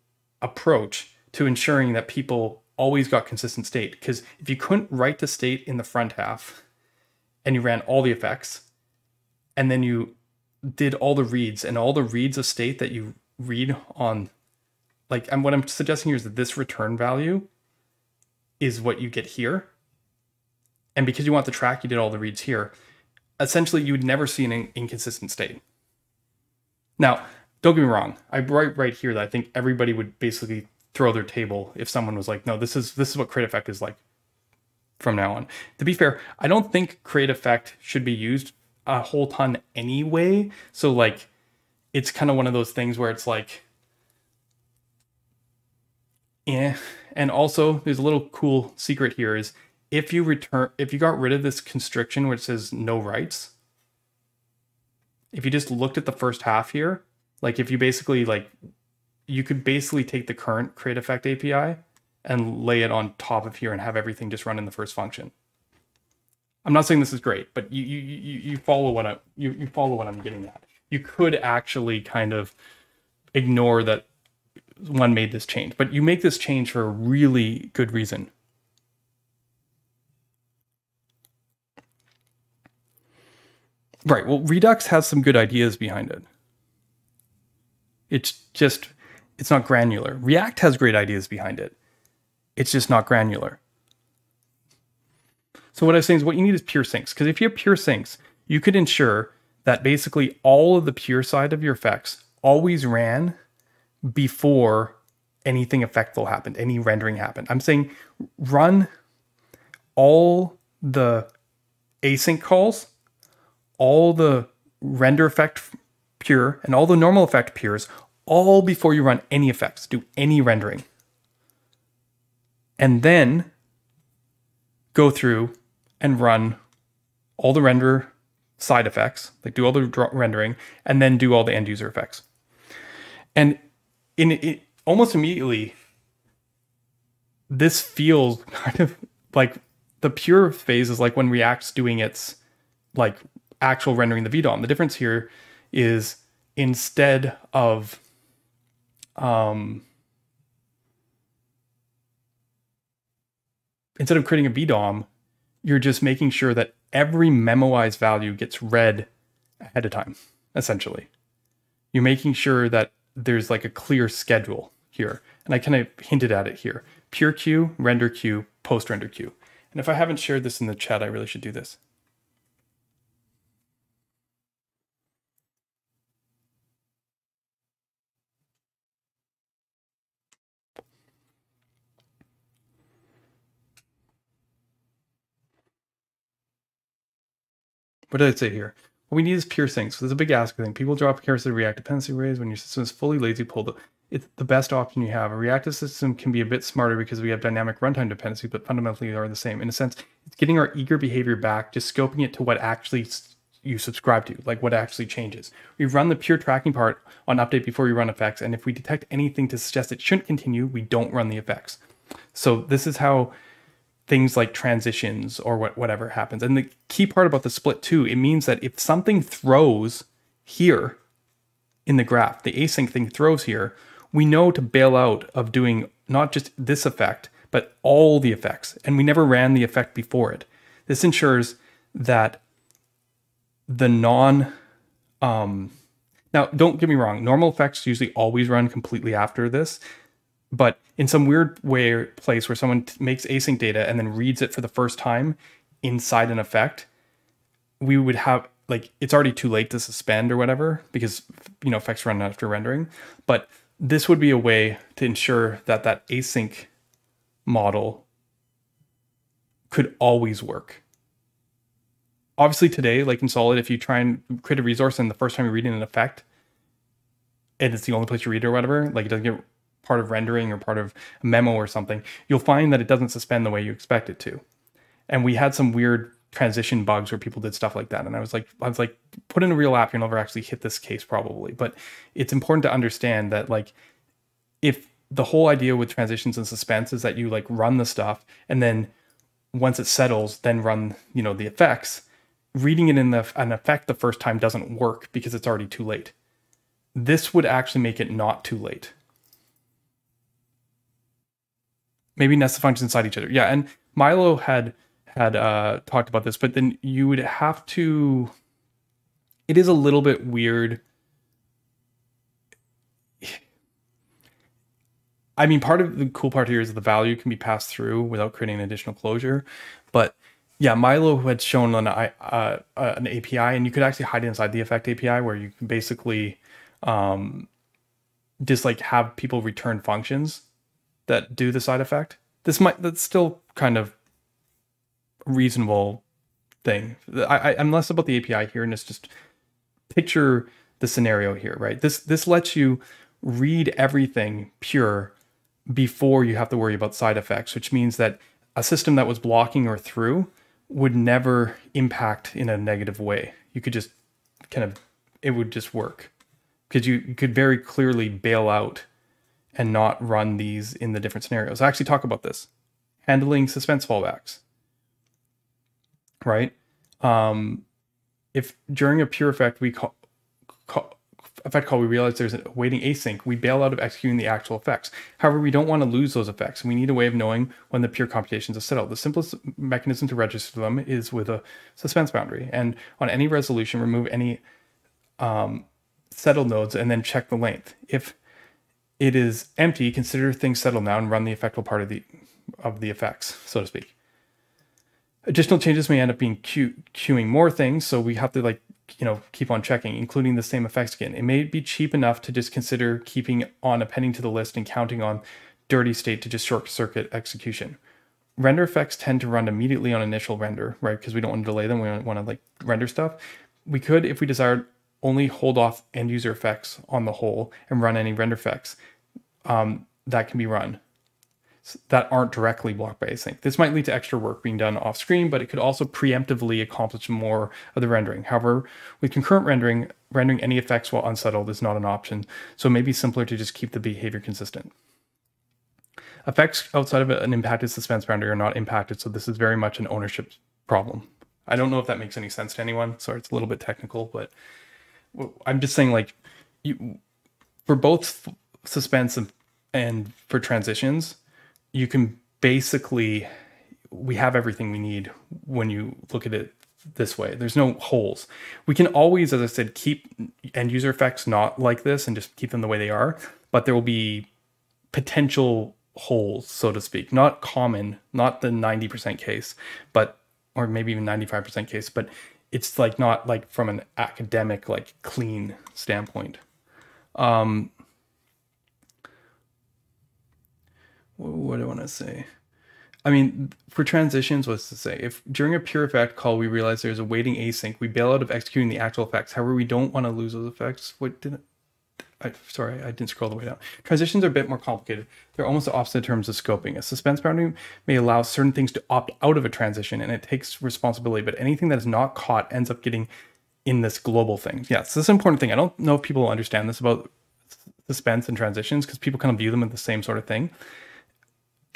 approach to ensuring that people always got consistent state. Because if you couldn't write the state in the front half and you ran all the effects, and then you did all the reads and all the reads of state that you read on like and what I'm suggesting here is that this return value is what you get here. And because you want the track, you did all the reads here. Essentially, you would never see an in- inconsistent state. Now, don't get me wrong. I write right here that I think everybody would basically throw their table if someone was like, "No, this is this is what create effect is like from now on." To be fair, I don't think create effect should be used a whole ton anyway. So like, it's kind of one of those things where it's like yeah. And also, there's a little cool secret here is if you return, if you got rid of this constriction which says no rights if you just looked at the first half here, like if you basically like, you could basically take the current create effect API and lay it on top of here and have everything just run in the first function. I'm not saying this is great, but you you you, you follow what I you, you follow what I'm getting at. You could actually kind of ignore that one made this change, but you make this change for a really good reason. Right. Well, Redux has some good ideas behind it. It's just, it's not granular. React has great ideas behind it. It's just not granular. So what I was saying is what you need is pure sinks. Because if you have pure sinks, you could ensure that basically all of the pure side of your effects always ran before anything effectful happened, any rendering happened. I'm saying run all the async calls, all the render effect pure, and all the normal effect pures, all before you run any effects, do any rendering. And then go through and run all the render side effects, like do all the rendering, and then do all the end user effects. And in it, almost immediately, this feels kind of like the pure phase is like when React's doing its like actual rendering the VDOM. The difference here is instead of um, instead of creating a VDOM, you're just making sure that every memoized value gets read ahead of time, essentially. You're making sure that there's like a clear schedule here. And I kind of hinted at it here. Pure queue, render queue, post render queue. And if I haven't shared this in the chat, I really should do this. What did I say here? What we need is pure sync. So there's a big ask thing. People drop carousel React dependency arrays when your system is fully lazy pulled. It's the best option you have. A reactive system can be a bit smarter because we have dynamic runtime dependency, but fundamentally they are the same. In a sense, it's getting our eager behavior back, just scoping it to what actually you subscribe to, like what actually changes. We run the pure tracking part on update before we run effects, and if we detect anything to suggest it shouldn't continue, we don't run the effects. So this is how things like transitions or what, whatever happens. And the key part about the split too, it means that if something throws here in the graph, the async thing throws here, we know to bail out of doing not just this effect, but all the effects. And we never ran the effect before it. This ensures that the non, um, now don't get me wrong, normal effects usually always run completely after this. But in some weird way place where someone makes async data and then reads it for the first time inside an effect, we would have like it's already too late to suspend or whatever because you know effects run after rendering. But this would be a way to ensure that that async model could always work. Obviously today, like in Solid, if you try and create a resource and the first time you're reading an effect, and it's the only place you read it or whatever, like it doesn't get part of rendering or part of a memo or something, you'll find that it doesn't suspend the way you expect it to. And we had some weird transition bugs where people did stuff like that. And I was like, I was like, put in a real app, you'll never actually hit this case probably. But it's important to understand that like if the whole idea with transitions and suspense is that you like run the stuff and then once it settles, then run, you know, the effects. Reading it in the, an effect the first time doesn't work because it's already too late. This would actually make it not too late. Maybe nest the functions inside each other. Yeah, and Milo had had uh, talked about this, but then you would have to. It is a little bit weird. I mean, part of the cool part here is the value can be passed through without creating an additional closure. But yeah, Milo had shown an, uh, uh, an API, and you could actually hide inside the effect API where you can basically um, just like have people return functions that do the side effect. This might that's still kind of reasonable thing. I, I, am less about the API here, and it's just picture the scenario here, right? This this lets you read everything pure before you have to worry about side effects, which means that a system that was blocking or through would never impact in a negative way. You could just kind of, it would just work because you could very clearly bail out and not run these in the different scenarios. I actually talk about this handling suspense fallbacks, right? Um, if during a pure effect we call, call effect call, we realize there's a waiting async, we bail out of executing the actual effects. However, we don't want to lose those effects. We need a way of knowing when the pure computations are settled. The simplest mechanism to register them is with a suspense boundary. And on any resolution, remove any um, settled nodes and then check the length. If it is empty, consider things settled now and run the effectful part of the of the effects, so to speak. Additional changes may end up being queue, queuing more things, so we have to like you know, keep on checking, including the same effects again. It may be cheap enough to just consider keeping on appending to the list and counting on dirty state to just short circuit execution. Render effects tend to run immediately on initial render, right? Because we don't want to delay them. We want to like render stuff. We could, if we desired, only hold off end user effects on the whole and run any render effects um, that can be run that aren't directly blocked by async. This might lead to extra work being done off screen, but it could also preemptively accomplish more of the rendering. However, with concurrent rendering, rendering any effects while unsettled is not an option, so it may be simpler to just keep the behavior consistent. Effects outside of an impacted suspense boundary are not impacted, so this is very much an ownership problem. I don't know if that makes any sense to anyone. Sorry, it's a little bit technical, but I'm just saying like you for both suspense and, and for transitions, you can basically we have everything we need when you look at it this way. There's no holes. We can always, as I said, keep end user effects not like this and just keep them the way they are, but there will be potential holes, so to speak. Not common, not the 90% case, but or maybe even 95% case, but it's like not like from an academic like clean standpoint. Um what do I want to say? I mean, for transitions, what's to say? If during a pure effect call we realize there's a waiting async, we bail out of executing the actual effects. However, we don't want to lose those effects. What did I, sorry, I didn't scroll the way down. Transitions are a bit more complicated. They're almost the opposite in terms of scoping. A suspense boundary may allow certain things to opt out of a transition and it takes responsibility, but anything that is not caught ends up getting in this global thing. Yeah, so this is an important thing. I don't know if people understand this about suspense and transitions because people kind of view them as the same sort of thing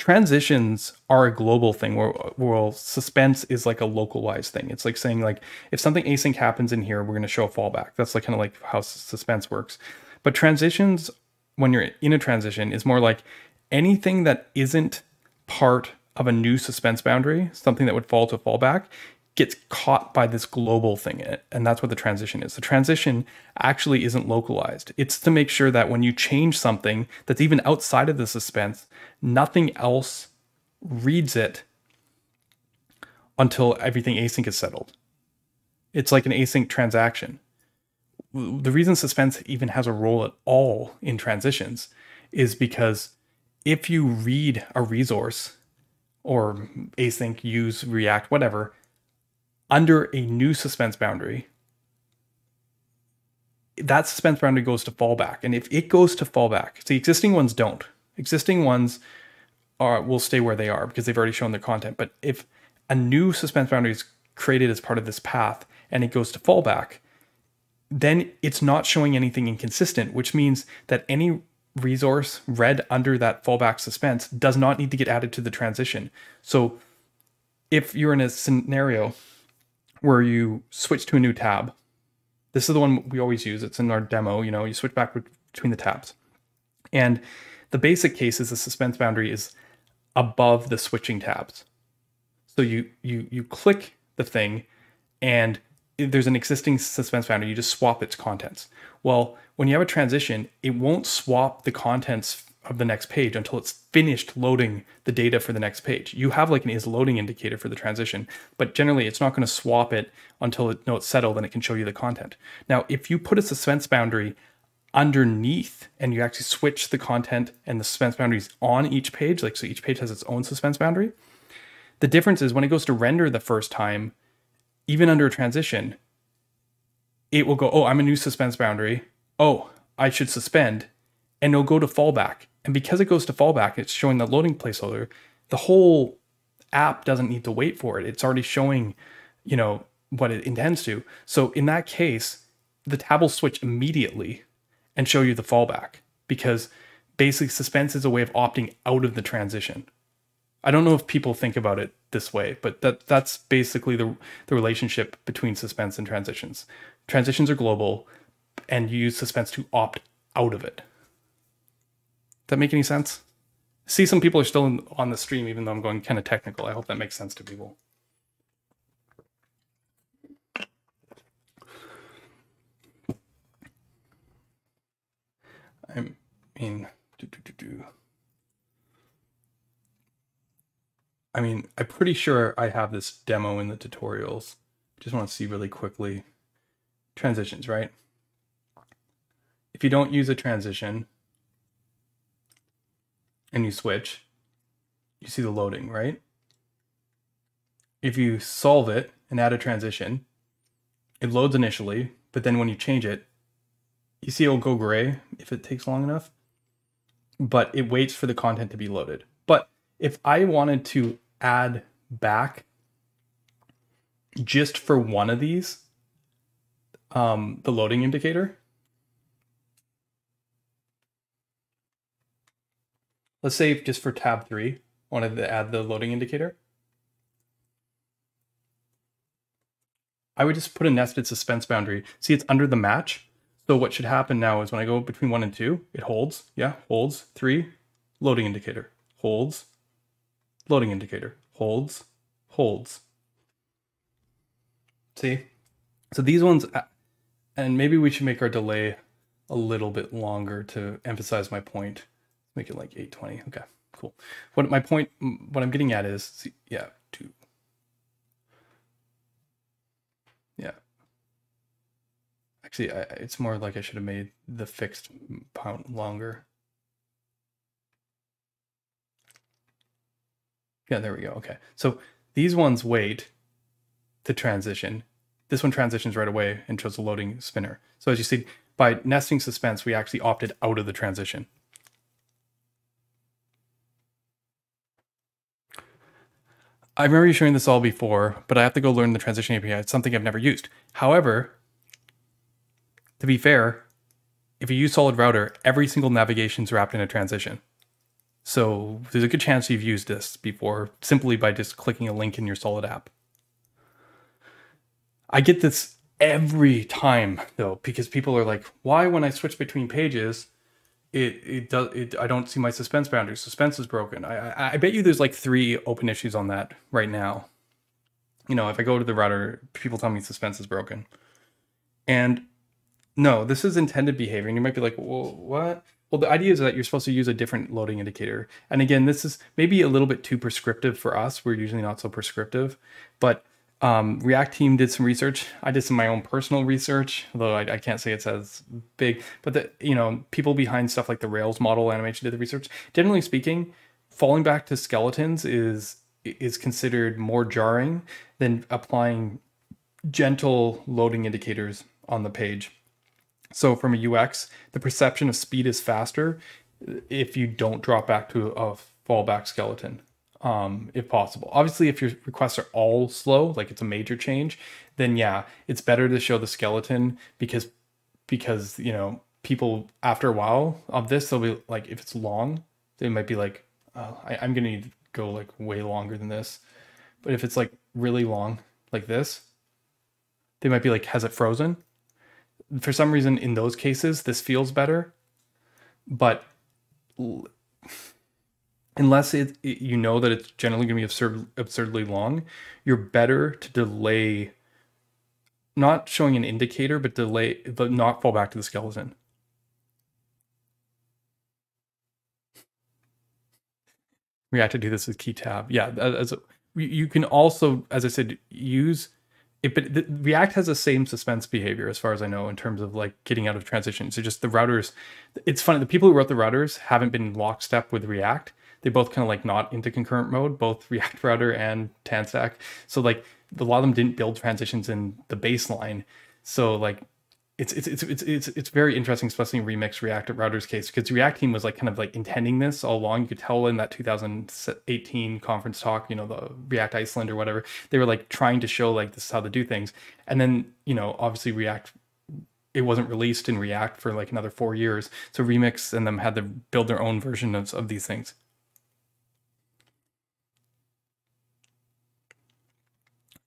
transitions are a global thing where, where suspense is like a localized thing. It's like saying like if something async happens in here, we're going to show a fallback. That's like kind of like how suspense works. But transitions, when you're in a transition, is more like anything that isn't part of a new suspense boundary, something that would fall to fallback, gets caught by this global thing and that's what the transition is. The transition actually isn't localized. It's to make sure that when you change something that's even outside of the suspense nothing else reads it until everything async is settled. It's like an async transaction the reason suspense even has a role at all in transitions is because if you read a resource or async use react whatever under a new suspense boundary, that suspense boundary goes to fallback. And if it goes to fallback, the existing ones don't. Existing ones are will stay where they are because they've already shown their content. But if a new suspense boundary is created as part of this path and it goes to fallback, then it's not showing anything inconsistent, which means that any resource read under that fallback suspense does not need to get added to the transition. So if you're in a scenario where you switch to a new tab, this is the one we always use. It's in our demo. You know, you switch back between the tabs. And the basic case is the suspense boundary is above the switching tabs. So you you you click the thing and there's an existing suspense boundary, you just swap its contents. Well, when you have a transition, it won't swap the contents of the next page until it's finished loading the data for the next page. You have like an is loading indicator for the transition, but generally it's not going to swap it until it know it's settled and it can show you the content. Now, if you put a suspense boundary underneath and you actually switch the content and the suspense boundaries on each page, like so each page has its own suspense boundary, the difference is when it goes to render the first time, even under a transition, it will go, oh, I'm a new suspense boundary. Oh, I should suspend. And it'll go to fallback. And because it goes to fallback, it's showing the loading placeholder. The whole app doesn't need to wait for it. It's already showing, you know, what it intends to. So in that case, the tab will switch immediately and show you the fallback because basically suspense is a way of opting out of the transition. I don't know if people think about it this way, but that that's basically the the relationship between suspense and transitions. Transitions are global, and you use suspense to opt out of it. Does that make any sense? See, some people are still in, on the stream, even though I'm going kind of technical. I hope that makes sense to people. I mean, do, do, do, do. I mean, I'm pretty sure I have this demo in the tutorials. Just want to see really quickly. Transitions, right? If you don't use a transition and you switch, you see the loading, right? If you solve it and add a transition, it loads initially, but then when you change it, you see it'll go gray if it takes long enough, but it waits for the content to be loaded. But if I wanted to add back just for one of these, um, the loading indicator. Let's say just for tab three, wanted to add the loading indicator. I would just put a nested suspense boundary. See, it's under the match. So what should happen now is when I go between one and two, it holds. Yeah, holds. Three, loading indicator. Holds, loading indicator. Holds, holds. See? So these ones, uh, and maybe we should make our delay a little bit longer to emphasize my point. Make it like 820. Okay, cool. What my point, what I'm getting at is, see, yeah, two. Yeah. Actually, I, it's more like I should have made the fixed pound longer. Yeah, there we go. Okay. So these ones wait to transition. This one transitions right away and shows a loading spinner. So as you see, by nesting suspense, we actually opted out of the transition. I remember you showing this all before, but I have to go learn the transition API. It's something I've never used. However, to be fair, if you use Solid Router, every single navigation is wrapped in a transition. So there's a good chance you've used this before simply by just clicking a link in your Solid app. I get this every time though, because people are like, why when I switch between pages, it, it does it I don't see my suspense boundaries. Suspense is broken. I, I I bet you there's like three open issues on that right now. You know, if I go to the router, people tell me suspense is broken. And no, this is intended behavior. And you might be like, well, what? Well, the idea is that you're supposed to use a different loading indicator. And again, this is maybe a little bit too prescriptive for us. We're usually not so prescriptive, but um, React team did some research. I did some of my own personal research, although I, I, can't say it's as big. But the you know people behind stuff like the Rails model animation did the research. Generally speaking, falling back to skeletons is is considered more jarring than applying gentle loading indicators on the page. So from a UX, the perception of speed is faster if you don't drop back to a fallback skeleton, um, if possible. Obviously, if your requests are all slow, like it's a major change, then yeah, it's better to show the skeleton because because you know people after a while of this they'll be like if it's long they might be like oh, I, i'm gonna need to go like way longer than this but if it's like really long like this they might be like has it frozen for some reason in those cases this feels better but unless it, it, you know that it's generally going to be absurd, absurdly long you're better to delay not showing an indicator but delay but not fall back to the skeleton we React to do this with key tab. Yeah, as you can also, as I said, use it. But the, React has the same suspense behavior, as far as I know, in terms of like getting out of transition. So just the routers. It's funny. The people who wrote the routers haven't been lockstep with React. They both kind of like not into concurrent mode, both React router and TanStack. So like a lot of them didn't build transitions in the baseline. So like it's it's it's it's it's, very interesting, especially in Remix React Router's case, because React team was like kind of like intending this all along. You could tell in that 2018 conference talk, you know, the React Iceland or whatever, they were like trying to show like this is how to do things. And then, you know, obviously React it wasn't released in React for like another four years. So Remix and them had to build their own version of, of these things.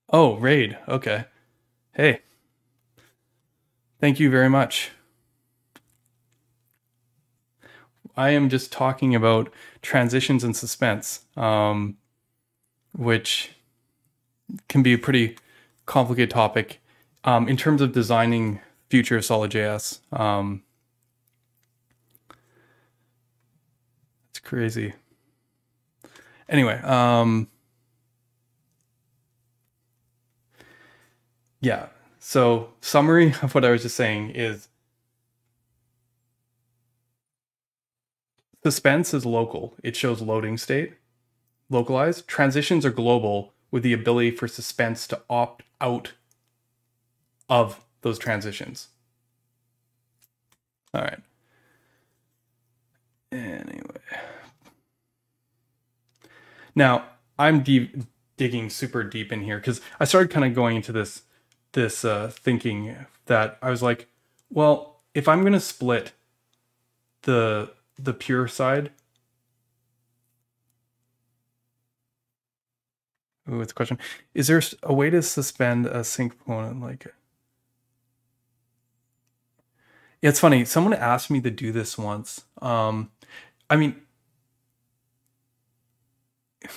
Oh, raid. Okay. Hey. Thank you very much. I am just talking about transitions and suspense, um, which can be a pretty complicated topic um, in terms of designing future of Solid.js. Um, it's crazy. Anyway, um, yeah. So, summary of what I was just saying is suspense is local. It shows loading state, localized. Transitions are global with the ability for suspense to opt out of those transitions. All right. Anyway. Now, I'm deep, digging super deep in here because I started kind of going into this this uh, thinking that I was like, well, if I'm gonna split the the pure side. Ooh, it's a question. Is there a way to suspend a sync component like it's funny. Someone asked me to do this once. Um, I mean,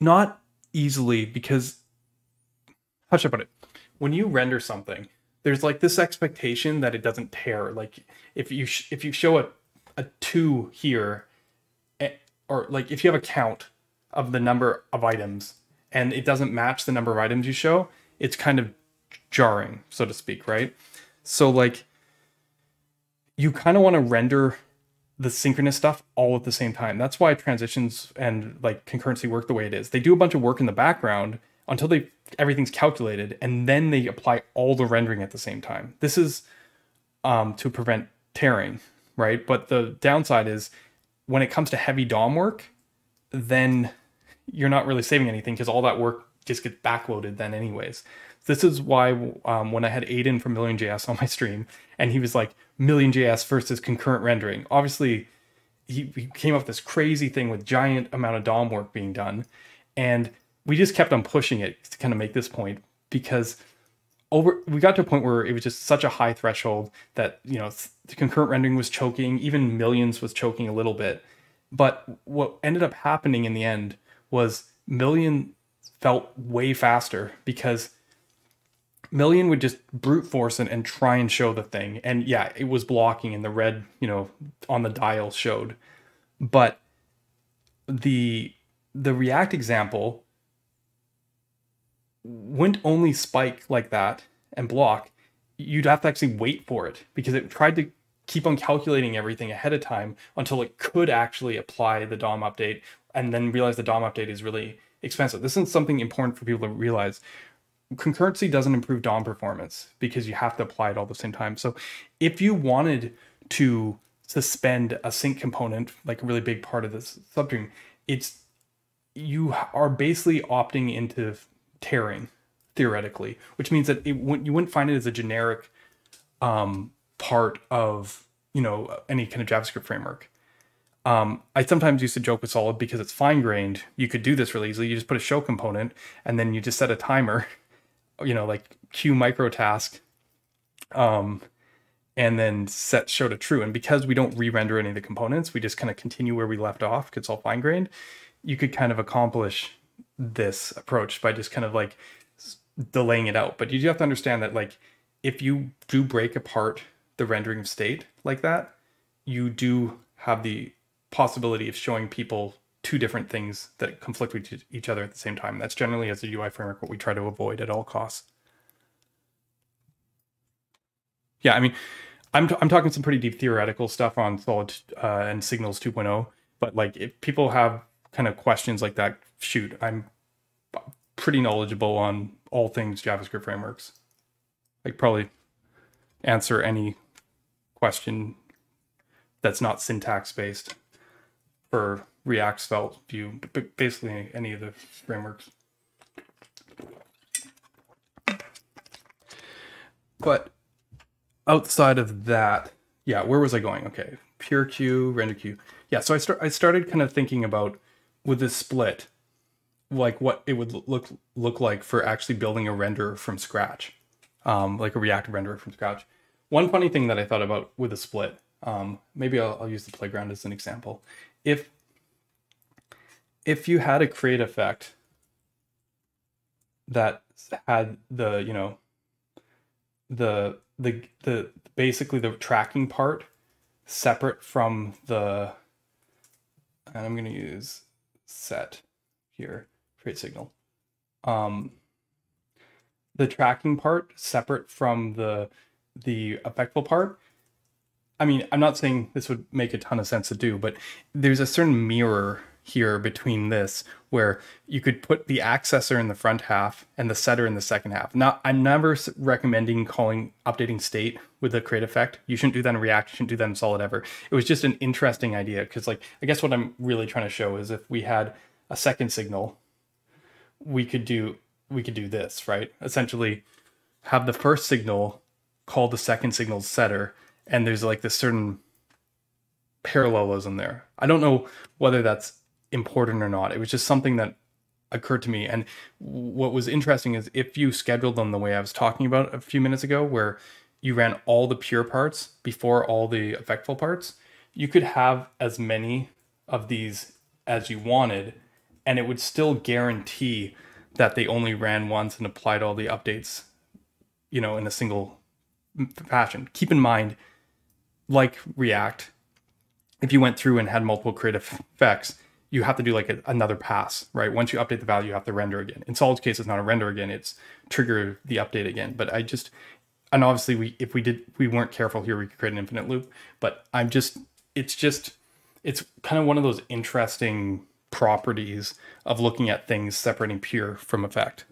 not easily because how should I put it? When you render something, there's like this expectation that it doesn't tear. Like if you if you show a a two here, eh, or like if you have a count of the number of items and it doesn't match the number of items you show, it's kind of jarring, so to speak, right? So like you kind of want to render the synchronous stuff all at the same time. That's why transitions and like concurrency work the way it is. They do a bunch of work in the background until they everything's calculated and then they apply all the rendering at the same time. This is um, to prevent tearing, right? But the downside is when it comes to heavy DOM work, then you're not really saving anything because all that work just gets backloaded then anyways. This is why um, when I had Aiden from Million.js on my stream and he was like Million.js versus concurrent rendering, obviously he, he came up with this crazy thing with giant amount of DOM work being done. And we just kept on pushing it to kind of make this point because over we got to a point where it was just such a high threshold that you know the concurrent rendering was choking even millions was choking a little bit. But what ended up happening in the end was million felt way faster because million would just brute force it and try and show the thing. And yeah it was blocking and the red you know on the dial showed. But the the react example wouldn't only spike like that and block, you'd have to actually wait for it because it tried to keep on calculating everything ahead of time until it could actually apply the DOM update and then realize the DOM update is really expensive. This is something important for people to realize. concurrency doesn't improve DOM performance because you have to apply it all the same time. So if you wanted to suspend a sync component, like a really big part of this substring, it's you are basically opting into tearing theoretically, which means that it, you wouldn't find it as a generic um, part of you know any kind of JavaScript framework. Um, I sometimes used to joke with Solid because it's fine grained. You could do this really easily. You just put a show component and then you just set a timer, you know, like queue micro task, um, and then set show to true. And because we don't re-render any of the components, we just kind of continue where we left off because it's all fine grained. You could kind of accomplish this approach by just kind of like delaying it out. But you do have to understand that like if you do break apart the rendering of state like that, you do have the possibility of showing people two different things that conflict with each other at the same time. That's generally, as a UI framework, what we try to avoid at all costs. Yeah, I mean, I'm, t- I'm talking some pretty deep theoretical stuff on Solid uh, and Signals 2.0, but like if people have kind of questions like that, shoot, I'm pretty knowledgeable on all things JavaScript frameworks. I probably answer any question that's not syntax based for React, Svelte, Vue, basically any of the frameworks. But outside of that, yeah, where was I going? Okay, pure queue, render queue. Yeah, so I start I started kind of thinking about with this split, like what it would look look like for actually building a render from scratch, um, like a React renderer from scratch. One funny thing that I thought about with a split, um, maybe I'll, I'll use the playground as an example, if if you had a create effect that had the you know the the the basically the tracking part separate from the and I'm going to use set here create signal. Um the tracking part separate from the the effectful part I mean, I'm not saying this would make a ton of sense to do, but there's a certain mirror here between this where you could put the accessor in the front half and the setter in the second half. Now, I'm never recommending calling updating state with a create effect. You shouldn't do that in React. You shouldn't do that in Solid ever. It was just an interesting idea because, like, I guess what I'm really trying to show is if we had a second signal, we could do we could do this right. Essentially, have the first signal call the second signal's setter and there's like this certain parallelism there. I don't know whether that's important or not. It was just something that occurred to me. And what was interesting is if you scheduled them the way I was talking about a few minutes ago, where you ran all the pure parts before all the effectful parts, you could have as many of these as you wanted, and it would still guarantee that they only ran once and applied all the updates, you know, in a single fashion. Keep in mind, like React, if you went through and had multiple create effects, you have to do like a, another pass, right? Once you update the value, you have to render again. In Solid's case, it's not a render again; it's trigger the update again. But I just, and obviously, we if we did we weren't careful here, we could create an infinite loop. But I'm just, it's just, it's kind of one of those interesting properties of looking at things separating pure from effect.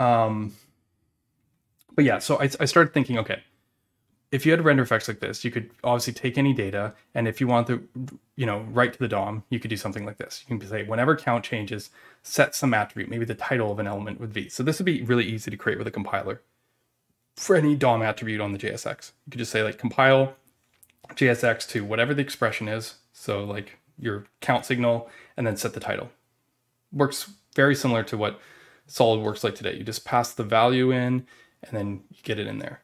Um, but yeah, so I, I started thinking, okay, if you had render effects like this, you could obviously take any data, and if you want to, you know, write to the DOM, you could do something like this. You can say whenever count changes, set some attribute, maybe the title of an element with v. So this would be really easy to create with a compiler for any DOM attribute on the JSX. You could just say like compile JSX to whatever the expression is, so like your count signal, and then set the title. Works very similar to what Solid works like today. You just pass the value in, and then you get it in there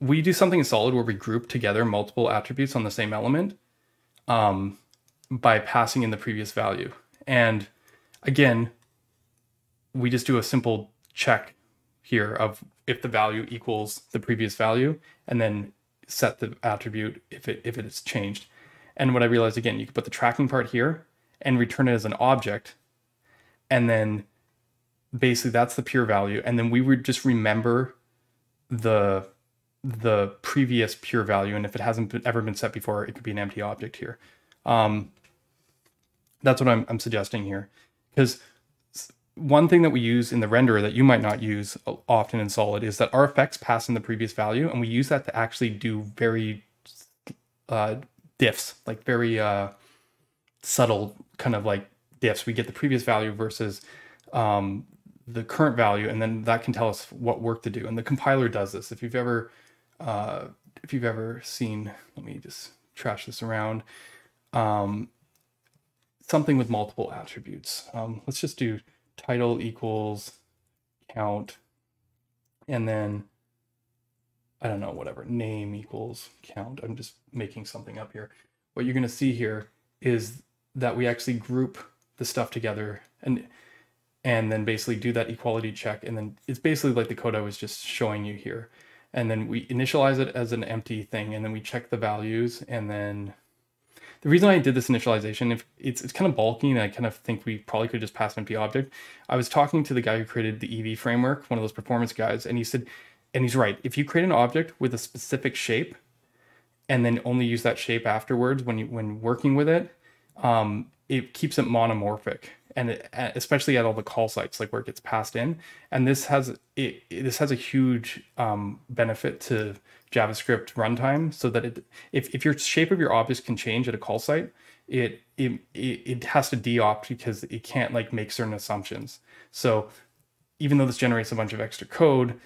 we do something in Solid where we group together multiple attributes on the same element um, by passing in the previous value. And again, we just do a simple check here of if the value equals the previous value, and then set the attribute if it if it's changed. And what I realized again, you could put the tracking part here and return it as an object, and then basically that's the pure value. And then we would just remember the the previous pure value. And if it hasn't been, ever been set before, it could be an empty object here. Um, that's what I'm, I'm suggesting here. Because one thing that we use in the renderer that you might not use often in solid is that our effects pass in the previous value and we use that to actually do very uh, diffs like very uh, subtle kind of like diffs we get the previous value versus um, the current value and then that can tell us what work to do and the compiler does this if you've ever uh, if you've ever seen let me just trash this around um, something with multiple attributes um, let's just do title equals count and then I don't know whatever name equals count I'm just making something up here what you're going to see here is that we actually group the stuff together and and then basically do that equality check. And then it's basically like the code I was just showing you here. And then we initialize it as an empty thing, and then we check the values. And then the reason I did this initialization, if it's, it's kind of bulky, and I kind of think we probably could just pass an empty object. I was talking to the guy who created the EV framework, one of those performance guys, and he said, and he's right, if you create an object with a specific shape, and then only use that shape afterwards when you when working with it, um, it keeps it monomorphic and it, especially at all the call sites like where it gets passed in. And this has it, this has a huge um, benefit to javascript runtime so that it if, if your shape of your object can change at a call site it it it has to deopt because it can't like make certain assumptions. So even though this generates a bunch of extra code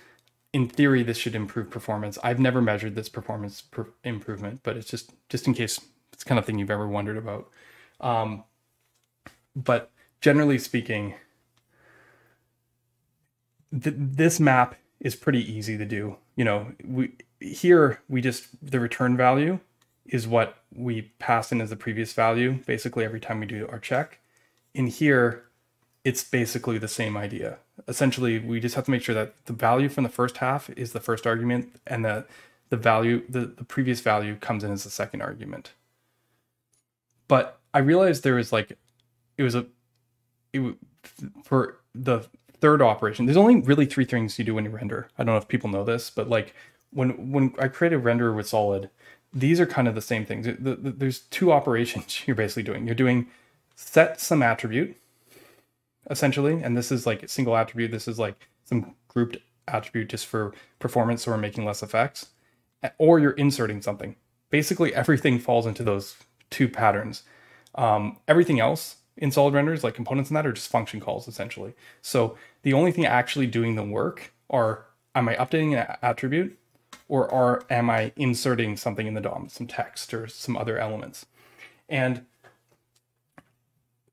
in theory this should improve performance. I've never measured this performance per improvement but it's just just in case it's kind of thing you've ever wondered about. Um, but generally speaking, th- this map is pretty easy to do. You know, we here we just the return value is what we pass in as the previous value basically every time we do our check. In here, it's basically the same idea. Essentially, we just have to make sure that the value from the first half is the first argument and that the value the, the previous value comes in as the second argument. But I realized there was like it was a it, for the third operation, there's only really three things you do when you render. I don't know if people know this, but like when when I create a renderer with Solid, these are kind of the same things. The, the, there's two operations you're basically doing. You're doing set some attribute, essentially, and this is like a single attribute. This is like some grouped attribute just for performance, so we're making less effects, or you're inserting something. Basically, everything falls into those two patterns. Um, everything else in solid renders, like components and that, are just function calls essentially. So the only thing actually doing the work are am I updating an attribute or are am I inserting something in the DOM, some text or some other elements? And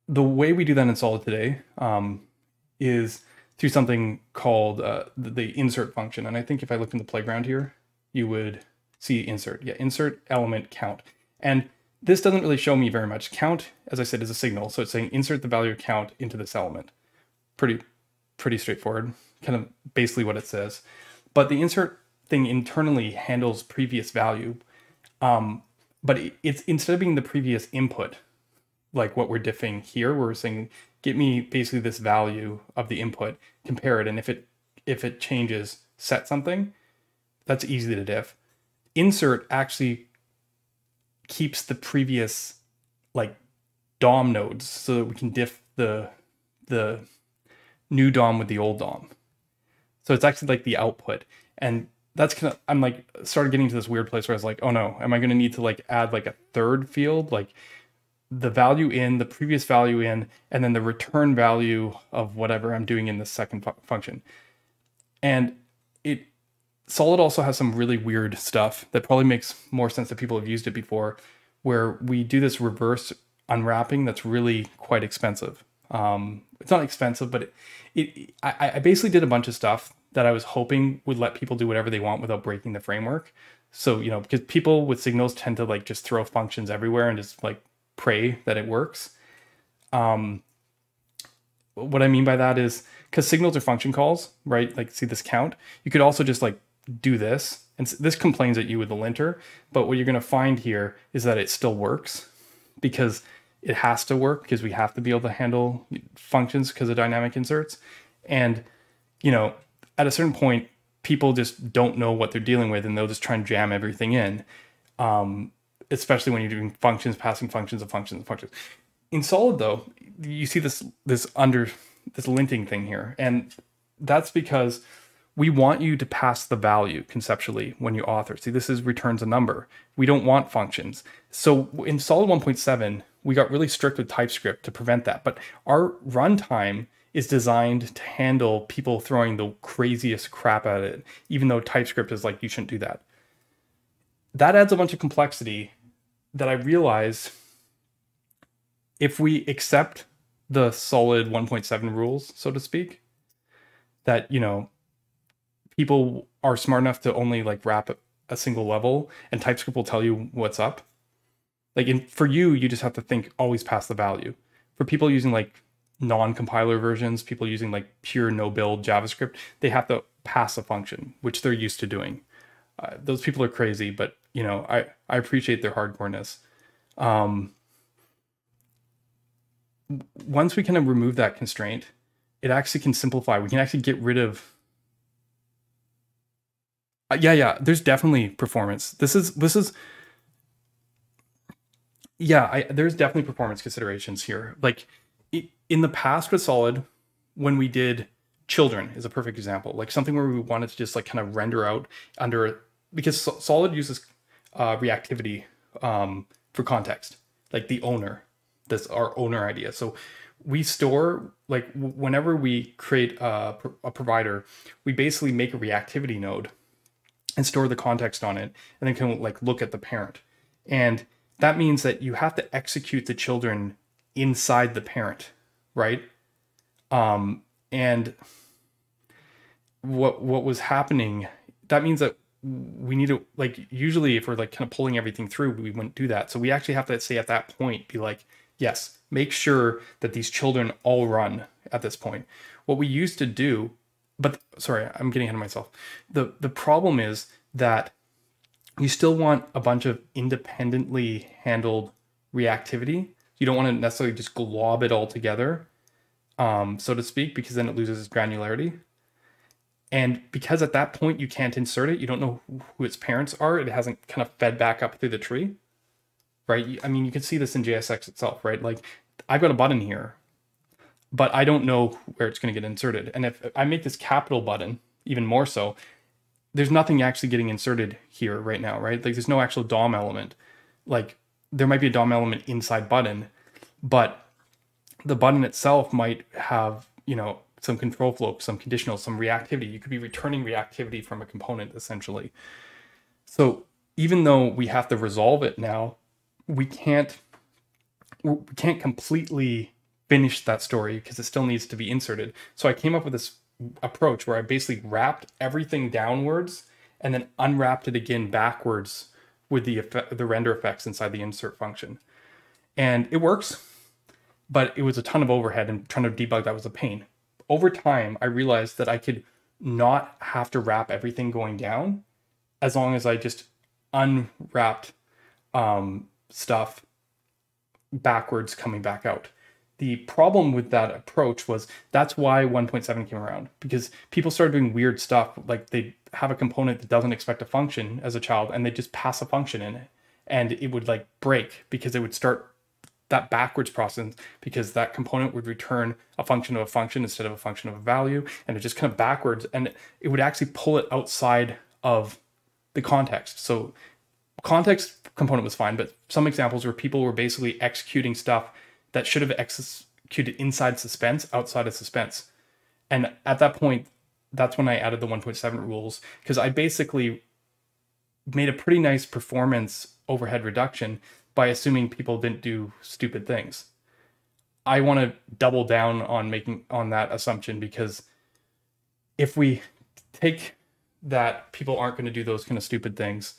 the way we do that in Solid today um, is through something called uh, the, insert function. And I think if I looked in the playground here, you would see insert. Yeah, insert element count. And this doesn't really show me very much. Count, as I said, is a signal. So it's saying insert the value of count into this element. Pretty, pretty straightforward. Kind of basically what it says. But the insert thing internally handles previous value. Um, but it's instead of being the previous input, like what we're diffing here, we're saying, get me basically this value of the input, compare it, and if it if it changes, set something. That's easy to diff. Insert actually keeps the previous like DOM nodes so that we can diff the the new DOM with the old DOM. So it's actually like the output. And that's kind of I'm like started getting to this weird place where I was like, oh no, am I gonna need to like add like a third field? Like the value in, the previous value in, and then the return value of whatever I'm doing in the second fu- function. And it Solid also has some really weird stuff that probably makes more sense that people have used it before, where we do this reverse unwrapping that's really quite expensive. Um, it's not expensive, but it, it I, I basically did a bunch of stuff that I was hoping would let people do whatever they want without breaking the framework. So, you know, because people with signals tend to like just throw functions everywhere and just like pray that it works. Um, what I mean by that is because signals are function calls, right? Like, see this count. You could also just like do this. And this complains at you with the linter, but what you're going to find here is that it still works because it has to work because we have to be able to handle functions because of dynamic inserts. And, you know, at a certain point, people just don't know what they're dealing with and they'll just try and jam everything in. Um, especially when you're doing functions, passing functions of functions of functions. In Solid, though, you see this this under this linting thing here, and that's because we want you to pass the value conceptually when you author. See, this is returns a number. We don't want functions. So in Solid 1.7, we got really strict with TypeScript to prevent that. But our runtime is designed to handle people throwing the craziest crap at it, even though TypeScript is like, you shouldn't do that. That adds a bunch of complexity that I realize if we accept the solid 1.7 rules, so to speak, that, you know, people are smart enough to only like wrap a single level and TypeScript will tell you what's up. Like in for you, you just have to think always pass the value. For people using like non-compiler versions, people using like pure no build JavaScript, they have to pass a function, which they're used to doing. Uh, those people are crazy, but you know, I, I appreciate their hardcoreness. Um, once we kind of remove that constraint, it actually can simplify. We can actually get rid of uh, yeah, yeah. There's definitely performance. This is this is yeah. I, there's definitely performance considerations here. Like in the past with Solid, when we did children is a perfect example. Like something where we wanted to just like kind of render out under because Solid uses uh, reactivity um, for context, like the owner. That's our owner idea. So we store like whenever we create a, a provider, we basically make a reactivity node and store the context on it and then can like look at the parent. And that means that you have to execute the children inside the parent right? Um and what what was happening that means that we need to like usually if we're like kind of pulling everything through we wouldn't do that. So we actually have to say at that point be like yes make sure that these children all run at this point. What we used to do but sorry, I'm getting ahead of myself. The the problem is that you still want a bunch of independently handled reactivity. You don't want to necessarily just glob it all together, um, so to speak, because then it loses its granularity. And because at that point you can't insert it, you don't know who its parents are. It hasn't kind of fed back up through the tree, right? I mean, you can see this in JSX itself, right? Like I've got a button here but I don't know where it's going to get inserted. And if I make this capital button, even more so, there's nothing actually getting inserted here right now, right? Like there's no actual DOM element. Like there might be a DOM element inside button, but the button itself might have, you know, some control flow, some conditional, some reactivity. You could be returning reactivity from a component essentially. So even though we have to resolve it now, we can't we can't completely finish that story because it still needs to be inserted. So I came up with this approach where I basically wrapped everything downwards and then unwrapped it again backwards with the effect, the render effects inside the insert function. And it works, but it was a ton of overhead and trying to debug that was a pain. Over time, I realized that I could not have to wrap everything going down as long as I just unwrapped um, stuff backwards coming back out the problem with that approach was that's why 1.7 came around because people started doing weird stuff like they have a component that doesn't expect a function as a child and they just pass a function in it and it would like break because it would start that backwards process because that component would return a function of a function instead of a function of a value and it just kind of backwards and it would actually pull it outside of the context. So context component was fine but some examples where people were basically executing stuff that should have executed inside suspense outside of suspense. And at that point, that's when I added the 1.7 rules because I basically made a pretty nice performance overhead reduction by assuming people didn't do stupid things. I want to double down on making on that assumption because if we take that people aren't going to do those kind of stupid things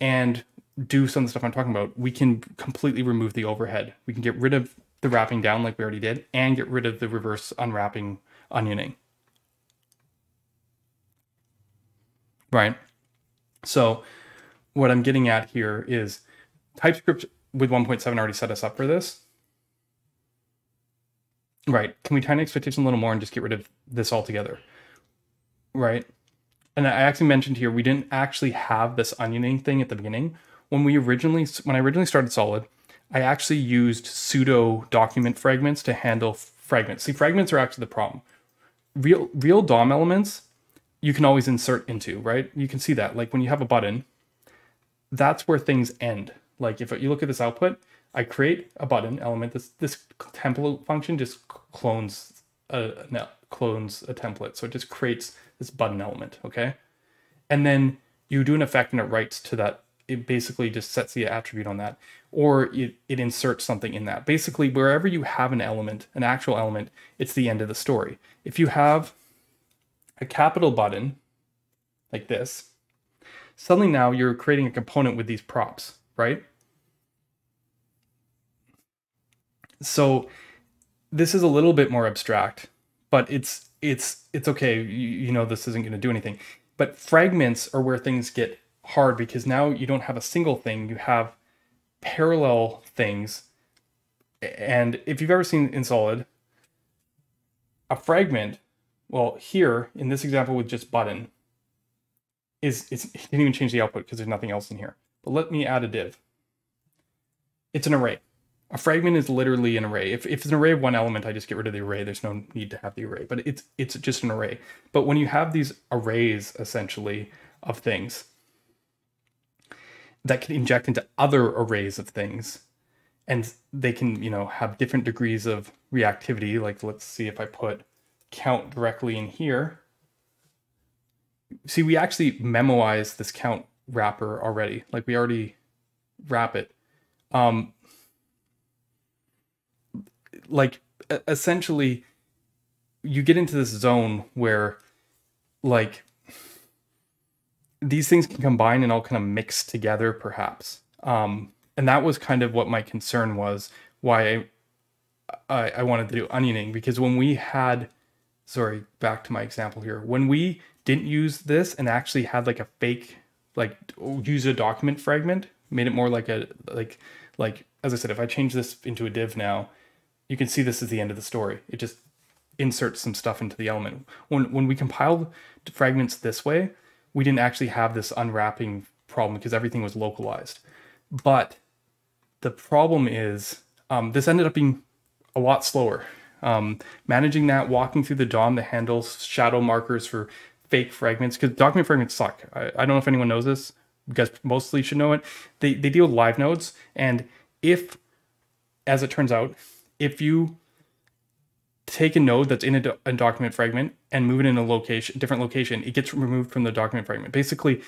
and do some of the stuff I'm talking about, we can completely remove the overhead. We can get rid of the wrapping down like we already did and get rid of the reverse unwrapping onioning. Right. So what I'm getting at here is TypeScript with 1.7 already set us up for this. Right. Can we tighten expectation a little more and just get rid of this altogether? Right. And I actually mentioned here, we didn't actually have this onioning thing at the beginning when we originally when I originally started Solid, I actually used pseudo document fragments to handle fragments. See, fragments are actually the problem. Real real DOM elements you can always insert into, right? You can see that. Like when you have a button, that's where things end. Like if you look at this output, I create a button element. This this template function just clones a no, clones a template. So it just creates this button element, okay? And then you do an effect and it writes to that. It basically just sets the attribute on that, or it, it inserts something in that. Basically, wherever you have an element, an actual element, it's the end of the story. If you have a capital button like this, suddenly now you're creating a component with these props, right? So this is a little bit more abstract, but it's it's it's okay. You, you know this isn't going to do anything. But fragments are where things get hard because now you don't have a single thing, you have parallel things. And if you've ever seen in Solid, a fragment, well, here in this example with just button, is it's it didn't even change the output because there's nothing else in here. But let me add a div. It's an array. A fragment is literally an array. If, if it's an array of one element, I just get rid of the array. There's no need to have the array, but it's it's just an array. But when you have these arrays essentially of things that can inject into other arrays of things, and they can, you know, have different degrees of reactivity. Like let's see if I put count directly in here. See, we actually memoize this count wrapper already. Like we already wrap it. Um, like essentially you get into this zone where like these things can combine and all kind of mix together perhaps um, and that was kind of what my concern was why I, I, wanted to do onioning because when we had sorry back to my example here when we didn't use this and actually had like a fake like use a document fragment made it more like a like like as i said if i change this into a div now you can see this is the end of the story. It just inserts some stuff into the element. When when we compiled fragments this way, we didn't actually have this unwrapping problem because everything was localized. But the problem is um, this ended up being a lot slower. Um, managing that, walking through the DOM the handles shadow markers for fake fragments, because document fragments suck. I, I, don't know if anyone knows this. You guys mostly should know it. They, they deal with live nodes. And if, as it turns out, if you take a node that's in a, do- a, document fragment and move it in a location, different location, it gets removed from the document fragment. Basically,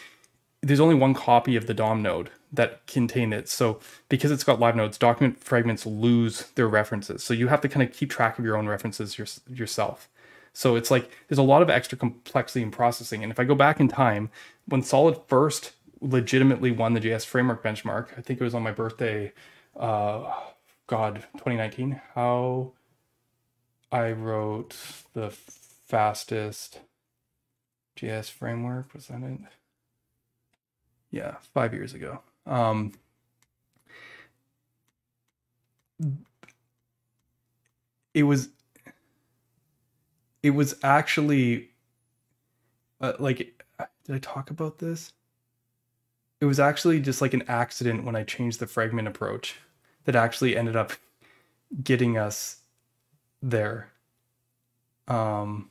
there's only one copy of the DOM node that contain it. So because it's got live nodes, document fragments lose their references. So you have to kind of keep track of your own references your, yourself. So it's like there's a lot of extra complexity in processing. And if I go back in time, when Solid first legitimately won the JS framework benchmark, I think it was on my birthday. Uh, God, 2019, how I wrote the fastest JS framework. Was that it? Yeah, five years ago. Um, it was it was actually uh, like did i talk about this it was actually just like an accident when i changed the fragment approach that actually ended up getting us there. Um,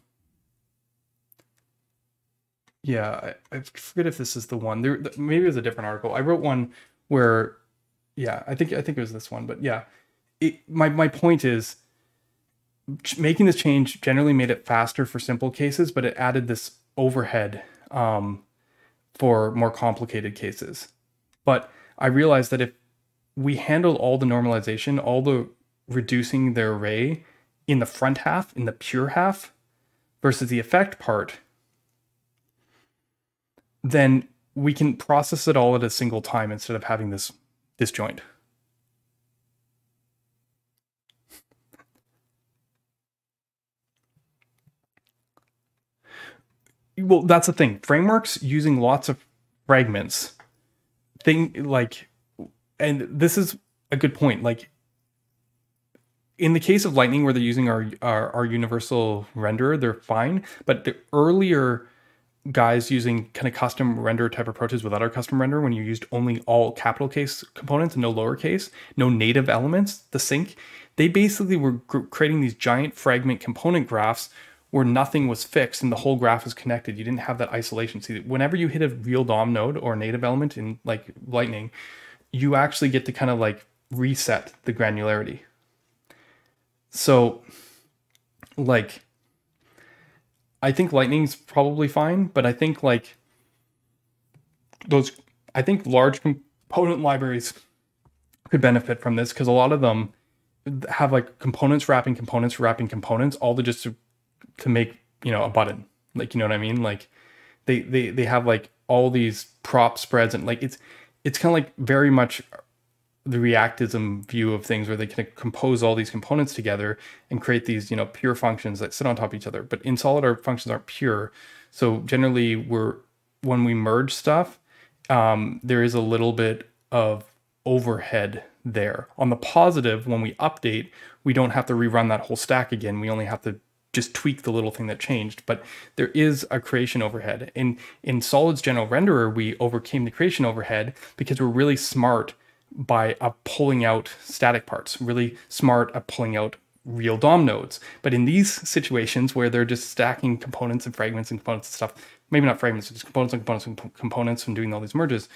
yeah, I, I forget if this is the one. There, maybe it was a different article. I wrote one where, yeah, I think I think it was this one. But yeah, it, my my point is making this change generally made it faster for simple cases, but it added this overhead um, for more complicated cases. But I realized that if we handled all the normalization, all the reducing the array in the front half, in the pure half, versus the effect part, then we can process it all at a single time instead of having this disjoint. Well, that's the thing. Frameworks using lots of fragments, thing like and this is a good point. Like in the case of Lightning, where they're using our, our, our universal renderer, they're fine. But the earlier guys using kind of custom render type approaches without our custom render when you used only all capital case components and no lowercase, no native elements, the sync, they basically were creating these giant fragment component graphs where nothing was fixed and the whole graph was connected. You didn't have that isolation. See, whenever you hit a real DOM node or native element in like Lightning, you actually get to kind of like reset the granularity. So, like, I think Lightning's probably fine, but I think like those, I think large component libraries could benefit from this because a lot of them have like components wrapping components wrapping components all to just to, to make you know a button. Like you know what i mean? Like they they they have like all these prop spreads and like it's it's kind of like very much the reactism view of things where they can compose all these components together and create these you know pure functions that sit on top of each other but in solid our functions aren't pure so generally we're when we merge stuff um, there is a little bit of overhead there. On the positive, when we update, we don't have to rerun that whole stack again. We only have to just tweak the little thing that changed. But there is a creation overhead. In in Solid's general renderer, we overcame the creation overhead because we're really smart by uh, pulling out static parts, really smart at pulling out real DOM nodes. But in these situations where they're just stacking components and fragments and components and stuff, maybe not fragments, just components and components and components from doing all these merges,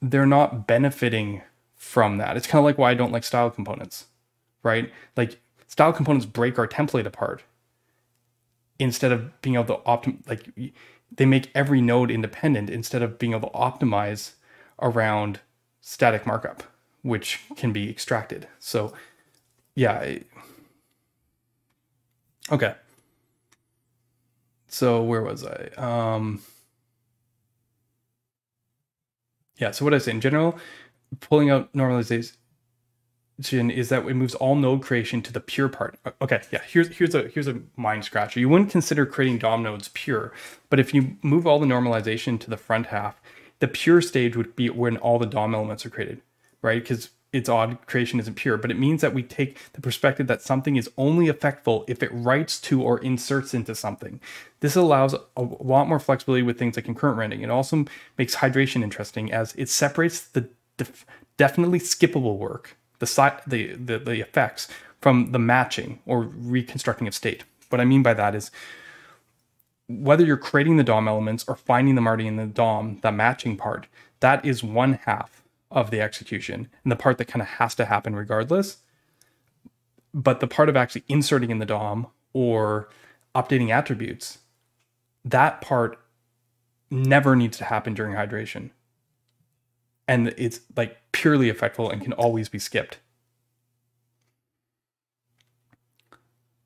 they're not benefiting from that. It's kind of like why I don't like style components, right? Like style components break our template apart instead of being able to optimize, like they make every node independent instead of being able to optimize around static markup, which can be extracted. So yeah. Okay. So where was I? Um, yeah. So what I say in general, pulling out normalization is that it moves all node creation to the pure part. Okay, yeah, here's here's a here's a mind scratcher. You wouldn't consider creating DOM nodes pure, but if you move all the normalization to the front half, the pure stage would be when all the DOM elements are created, right? Because it's odd creation isn't pure, but it means that we take the perspective that something is only effectful if it writes to or inserts into something. This allows a lot more flexibility with things like concurrent rendering. It also makes hydration interesting as it separates the def- definitely skippable work, the, si- the, the, the effects from the matching or reconstructing of state. What I mean by that is whether you're creating the DOM elements or finding them already in the DOM, the matching part, that is one half of the execution and the part that kind of has to happen regardless. But the part of actually inserting in the DOM or updating attributes, that part never needs to happen during hydration and it's like purely effectful and can always be skipped.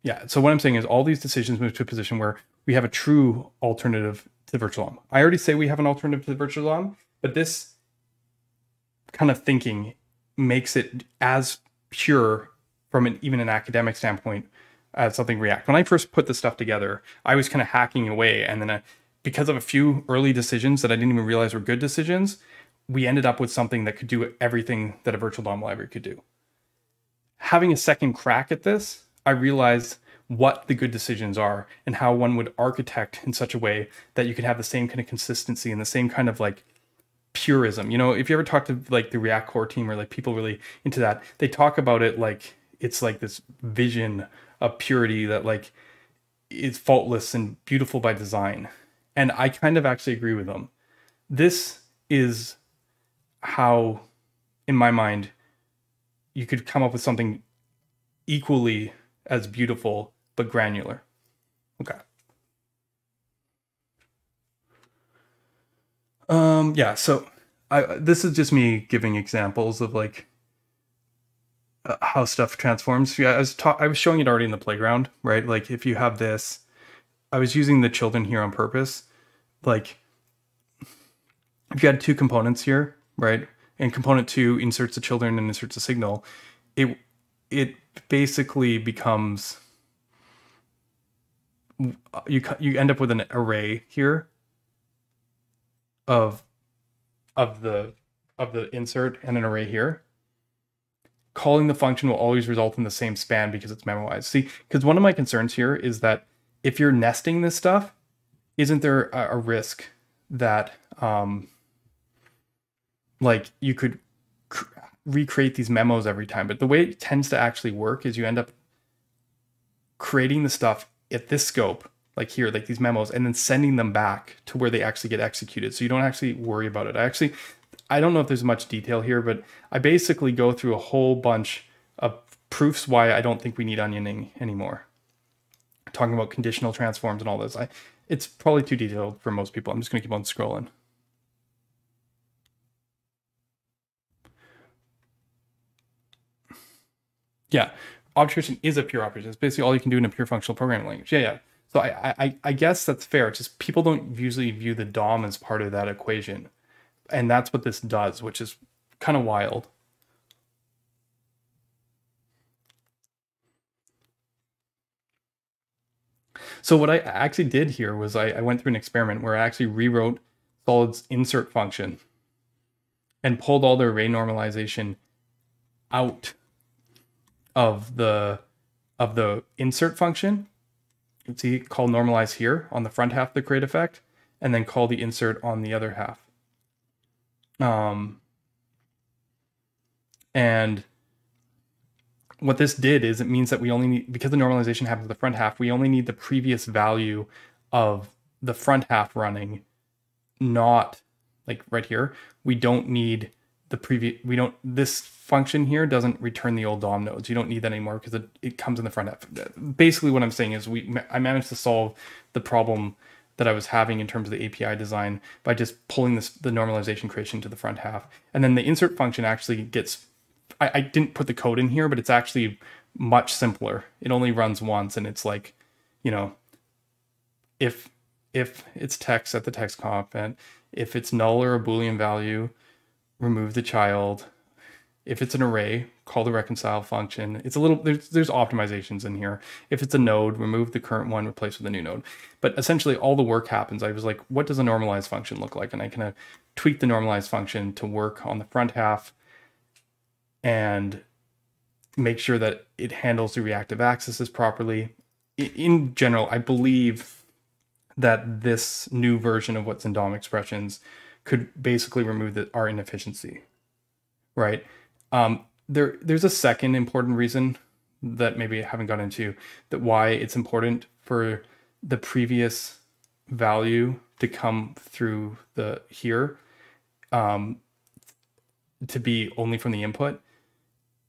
Yeah, so what I'm saying is all these decisions move to a position where we have a true alternative to virtual DOM. I already say we have an alternative to virtual DOM, but this kind of thinking makes it as pure from an even an academic standpoint as something React. When I first put this stuff together, I was kind of hacking away, and then I, because of a few early decisions that I didn't even realize were good decisions, we ended up with something that could do everything that a virtual DOM library could do. Having a second crack at this, I realized what the good decisions are and how one would architect in such a way that you could have the same kind of consistency and the same kind of like purism. You know, if you ever talk to like the React core team or like people really into that, they talk about it like it's like this vision of purity that like is faultless and beautiful by design. And I kind of actually agree with them. This is how, in my mind, you could come up with something equally as beautiful but granular. Okay. Um, yeah, so I, this is just me giving examples of like uh, how stuff transforms. Yeah, I was ta- I was showing it already in the playground, right? Like if you have this, I was using the children here on purpose. Like if you had two components here, right? And component two inserts the children and inserts a signal. It it basically becomes you you end up with an array here of of the of the insert and an array here. Calling the function will always result in the same span because it's memoized. See, because one of my concerns here is that if you're nesting this stuff, isn't there a, a risk that um, like you could recreate these memos every time? But the way it tends to actually work is you end up creating the stuff at this scope, like here, like these memos, and then sending them back to where they actually get executed. So you don't actually worry about it. I actually, I don't know if there's much detail here, but I basically go through a whole bunch of proofs why I don't think we need onioning anymore. Talking about conditional transforms and all this. I it's probably too detailed for most people. I'm just gonna keep on scrolling. Yeah, object is a pure operation. It's basically all you can do in a pure functional programming language. Yeah, yeah. So I, I, I guess that's fair. It's just people don't usually view the DOM as part of that equation. And that's what this does, which is kind of wild. So what I actually did here was I, I went through an experiment where I actually rewrote Solid's insert function and pulled all the array normalization out of the of the insert function. You see, call normalize here on the front half of the create effect, and then call the insert on the other half. Um, and what this did is it means that we only need, because the normalization happens to the front half, we only need the previous value of the front half running, not like right here. We don't need the previous, we don't, this function here doesn't return the old DOM nodes. You don't need that anymore because it, it comes in the front half. Basically what I'm saying is we, I managed to solve the problem that I was having in terms of the API design by just pulling this, the normalization creation to the front half. And then the insert function actually gets I, I didn't put the code in here, but it's actually much simpler. It only runs once, and it's like, you know, if if it's text at the text and if it's null or a boolean value, remove the child. If it's an array, call the reconcile function. It's a little there's there's optimizations in here. If it's a node, remove the current one, replace with a new node. But essentially all the work happens. I was like, what does a normalize function look like? And I kind of tweak the normalize function to work on the front half and make sure that it handles the reactive accesses properly. In general, I believe that this new version of what's in DOM expressions could basically remove the, our inefficiency, right? Um, there, there's a second important reason that maybe I haven't got into that why it's important for the previous value to come through the here um, to be only from the input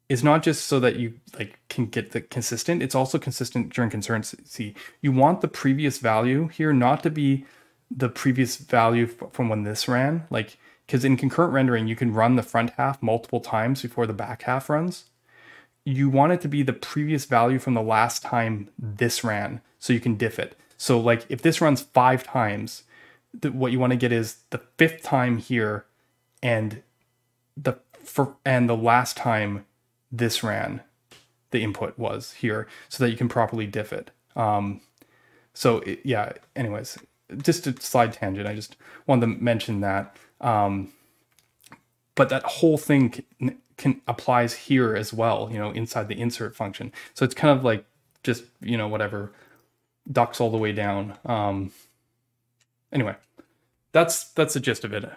is not just so that you like can get the consistent it's also consistent during concurrency you want the previous value here not to be the previous value from when this ran. Like because in concurrent rendering you can run the front half multiple times before the back half runs you want it to be the previous value from the last time this ran so you can diff it so like if this runs five times what you want to get is the fifth time here and the for and the last time this ran, the input was here, so that you can properly diff it. Um, so it, yeah, anyways, just a slide tangent. I just wanted to mention that. Um, but that whole thing can, can applies here as well, you know, inside the insert function. So it's kind of like just, you know, whatever ducks all the way down. Um, anyway, that's that's the gist of it.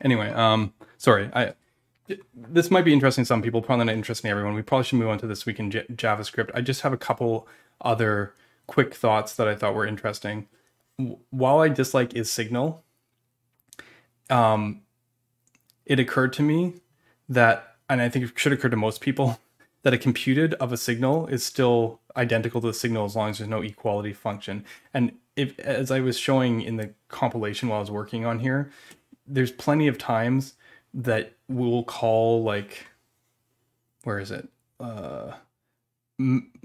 Anyway, um, sorry, I this might be interesting to some people, probably not interesting to everyone. We probably should move on to this week in J- JavaScript. I just have a couple other quick thoughts that I thought were interesting. While I dislike isSignal, um, it occurred to me that, and I think it should occur to most people, that a computed of a signal is still identical to the signal as long as there's no equality function. And if, as I was showing in the compilation while I was working on here, there's plenty of times that we'll call like where is it uh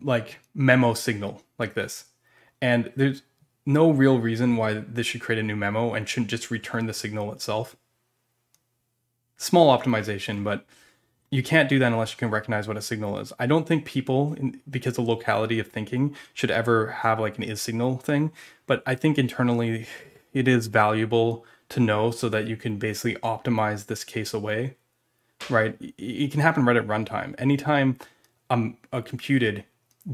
like memo signal like this and there's no real reason why this should create a new memo and shouldn't just return the signal itself small optimization but you can't do that unless you can recognize what a signal is. I don't think people, in, because of locality of thinking, should ever have like an is signal thing. But I think internally, it is valuable to know so that you can basically optimize this case away, right? It can happen right at runtime. Anytime um, a computed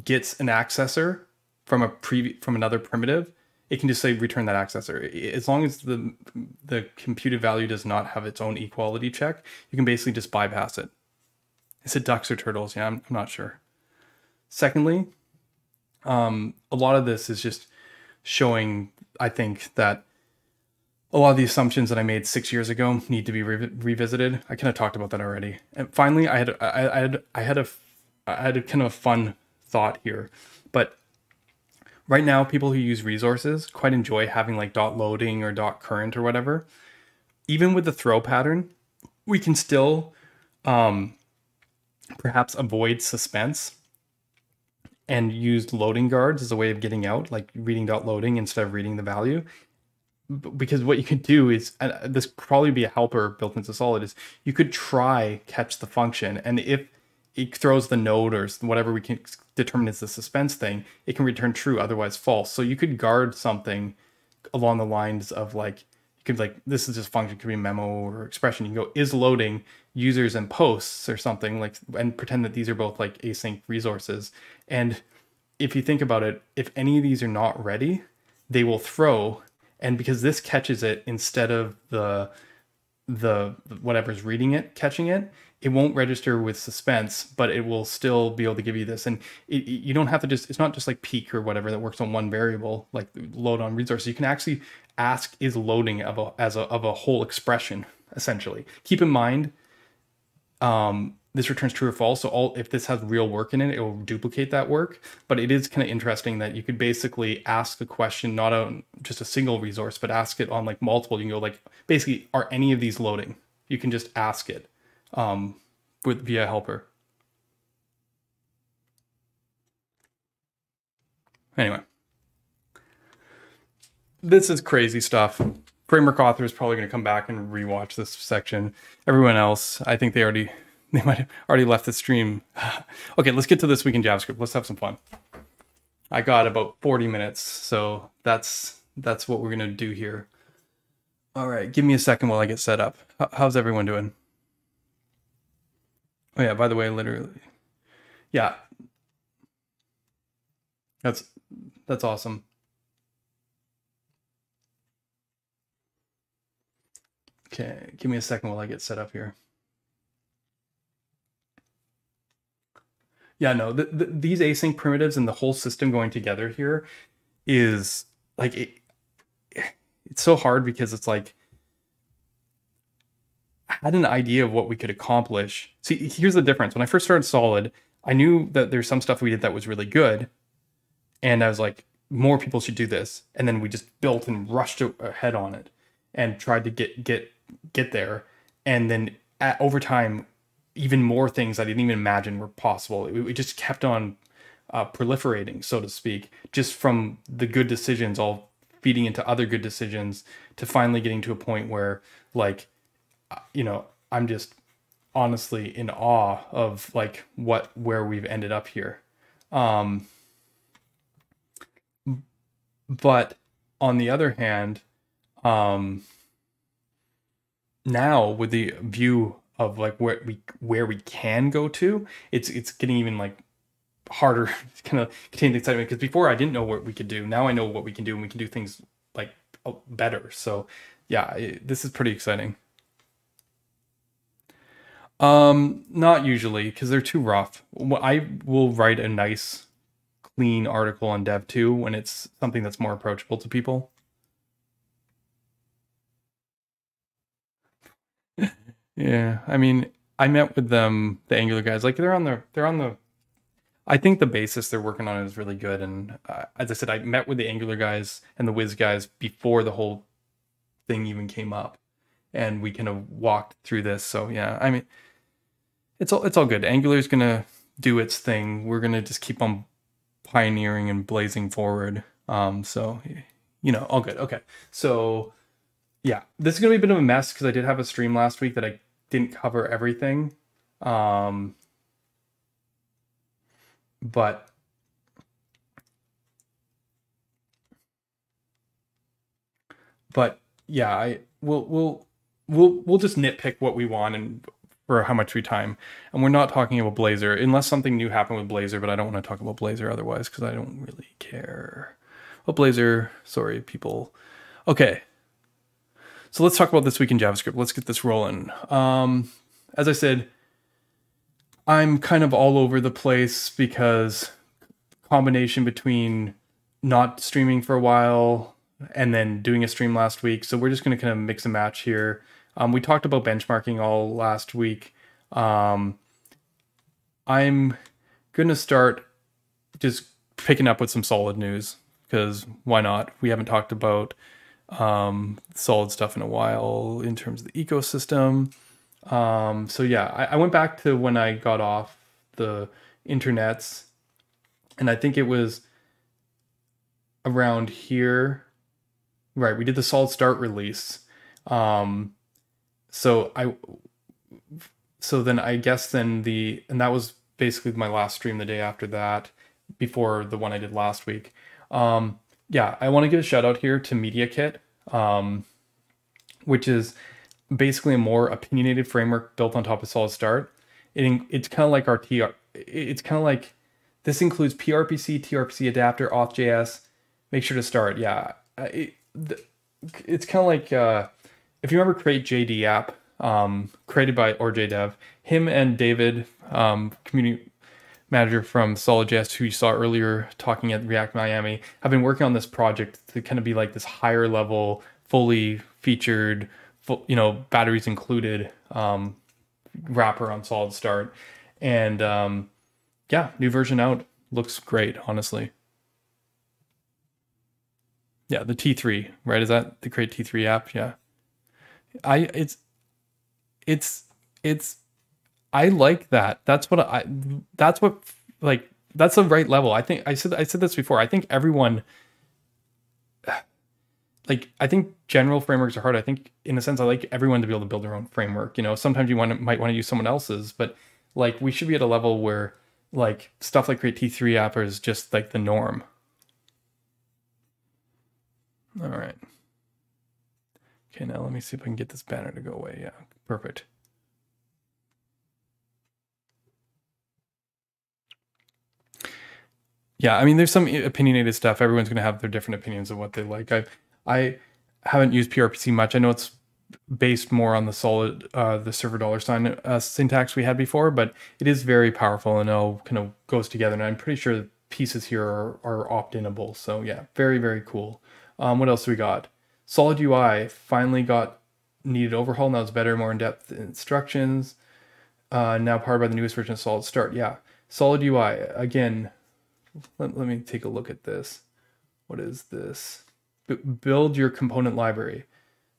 gets an accessor from a pre from another primitive, it can just say return that accessor. As long as the the computed value does not have its own equality check, you can basically just bypass it. Is it ducks or turtles? Yeah, I'm, I'm not sure. Secondly, um, a lot of this is just showing, I think, that a lot of the assumptions that I made six years ago need to be re- revisited. I kind of talked about that already. And finally, I had I, I had I had a I had a kind of a fun thought here, but right now people who use resources quite enjoy having like dot loading or dot current or whatever. Even with the throw pattern, we can still um, perhaps avoid suspense and use loading guards as a way of getting out, like reading dot loading instead of reading the value. Because what you could do is, and this probably be a helper built into Solid, is you could try catch the function, and if it throws the node or whatever we can determine is the suspense thing, it can return true, otherwise false. So you could guard something along the lines of like, you could like, this is just function, could be memo or expression. You can go is loading users and posts or something like, and pretend that these are both like async resources. And if you think about it, if any of these are not ready, they will throw. And because this catches it instead of the, the whatever's reading it catching it it won't register with suspense, but it will still be able to give you this. And it, you don't have to just, it's not just like peek or whatever that works on one variable, like load on resource. You can actually ask is loading of a, as a, of a whole expression, essentially. Keep in mind, um, this returns true or false. So all if this has real work in it, it will duplicate that work. But it is kind of interesting that you could basically ask a question not on just a single resource, but ask it on like multiple. You can go like basically, are any of these loading? You can just ask it um, with via helper. Anyway, this is crazy stuff. Framework author is probably going to come back and rewatch this section. Everyone else, I think they already they might have already left the stream. okay, let's get to this week in JavaScript. Let's have some fun. I got about 40 minutes, so that's that's what we're gonna do here. All right, give me a second while I get set up. How's everyone doing? Oh yeah, by the way, literally. Yeah. That's that's awesome. Okay, give me a second while I get set up here. Yeah, no, the, the, these async primitives and the whole system going together here is like it, it's so hard because it's like had an idea of what we could accomplish. See, here's the difference. When I first started Solid, I knew that there's some stuff we did that was really good. And I was like, more people should do this. And then we just built and rushed ahead on it and tried to get get get there. And then at, over time, even more things I didn't even imagine were possible. We, we just kept on uh, proliferating, so to speak, just from the good decisions all feeding into other good decisions to finally getting to a point where like you know, I'm just honestly in awe of like what where we've ended up here. Um, but on the other hand, um, now with the view of like where we where we can go to, it's it's getting even like harder to kind of contain the excitement because before I didn't know what we could do. Now I know what we can do, and we can do things like better. So yeah, this is pretty exciting. Um, not usually because they're too rough. I will write a nice, clean article on Dev.to when it's something that's more approachable to people. yeah, I mean, I met with them, the Angular guys. Like they're on the, they're on the. I think the basis they're working on is really good, and uh, as I said, I met with the Angular guys and the Wiz guys before the whole thing even came up, and we kind of walked through this. So yeah, I mean it's all it's all good. Angular's gonna do its thing. We're gonna just keep on pioneering and blazing forward. Um, so you know, all good. Okay, so yeah, this is gonna be a bit of a mess because I did have a stream last week that I didn't cover everything. Um, but but yeah, I we'll we'll we'll we'll just nitpick what we want and for how much we time. And we're not talking about Blazor unless something new happened with Blazor, but I don't want to talk about Blazor otherwise because I don't really care. Well, Blazor, sorry, people. Okay. So let's talk about this week in JavaScript. Let's get this rolling. Um, as I said, I'm kind of all over the place because combination between not streaming for a while and then doing a stream last week. So we're just going to kind of mix and match here. Um, we talked about benchmarking all last week. Um, I'm going to start just picking up with some solid news because why not? We haven't talked about um, solid stuff in a while in terms of the ecosystem. Um, so yeah, I, I went back to when I got off the internets, and I think it was around here. Right, we did the solid start release. Um, so I so then I guess then the and that was basically my last stream the day after that before the one I did last week. Um, yeah, I want to give a shout out here to MediaKit, um, which is basically a more opinionated framework built on top of Solid Start. It, it's kind of like our TR. It's kind of like this includes PRPC, TRPC adapter, Auth.js. Make sure to start. Yeah, it, it's kind of like uh, if you remember Create JD app, um, created by OrJDev, him and David, um, community manager from SolidJS, who you saw earlier talking at React Miami, have been working on this project to kind of be like this higher level, fully featured, full, you know, batteries included um, wrapper on Solid Start. And um, yeah, new version out. Looks great, honestly. Yeah, the T3, right? Is that the Create T3 app? Yeah. I it's it's it's I like that. That's what I that's what like that's the right level. I think I said I said this before. I think everyone like I think general frameworks are hard. I think in a sense I like everyone to be able to build their own framework. You know, sometimes you want to, might want to use someone else's, but like we should be at a level where like stuff like Create T3 app is just like the norm. All right. Okay, now let me see if I can get this banner to go away. Yeah, perfect. Yeah, I mean, there's some opinionated stuff. Everyone's going to have their different opinions of what they like. I, I haven't used PRPC much. I know it's based more on the solid, uh, the server dollar sign uh, syntax we had before, but it is very powerful and all kind of goes together. And I'm pretty sure pieces here are, are opt-inable. So yeah, very, very cool. Um, what else we got? Solid UI finally got needed overhaul. Now it's better, more in-depth instructions. Uh, now powered by the newest version of Solid Start. Yeah, Solid UI again. Let, let me take a look at this. What is this? B build your component library.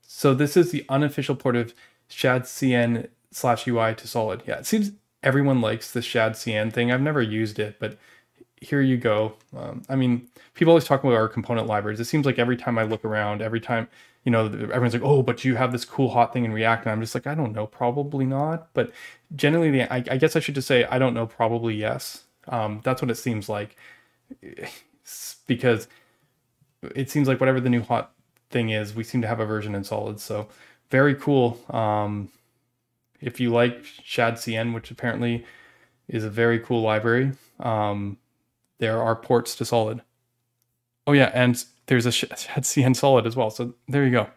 So this is the unofficial port of shadcn slash UI to Solid. Yeah, it seems everyone likes the shadcn thing. I've never used it, but here you go. Um, I mean, people always talk about our component libraries. It seems like every time I look around, every time, you know, everyone's like, oh, but you have this cool hot thing in React. And I'm just like, I don't know, probably not. But generally, the, I, I guess I should just say, I don't know, probably yes. Um, that's what it seems like. Because it seems like whatever the new hot thing is, we seem to have a version in Solid. So very cool. Um, if you like shadcn, which apparently is a very cool library, um, there are ports to solid. Oh yeah, and there's a CN solid as well. So there you go.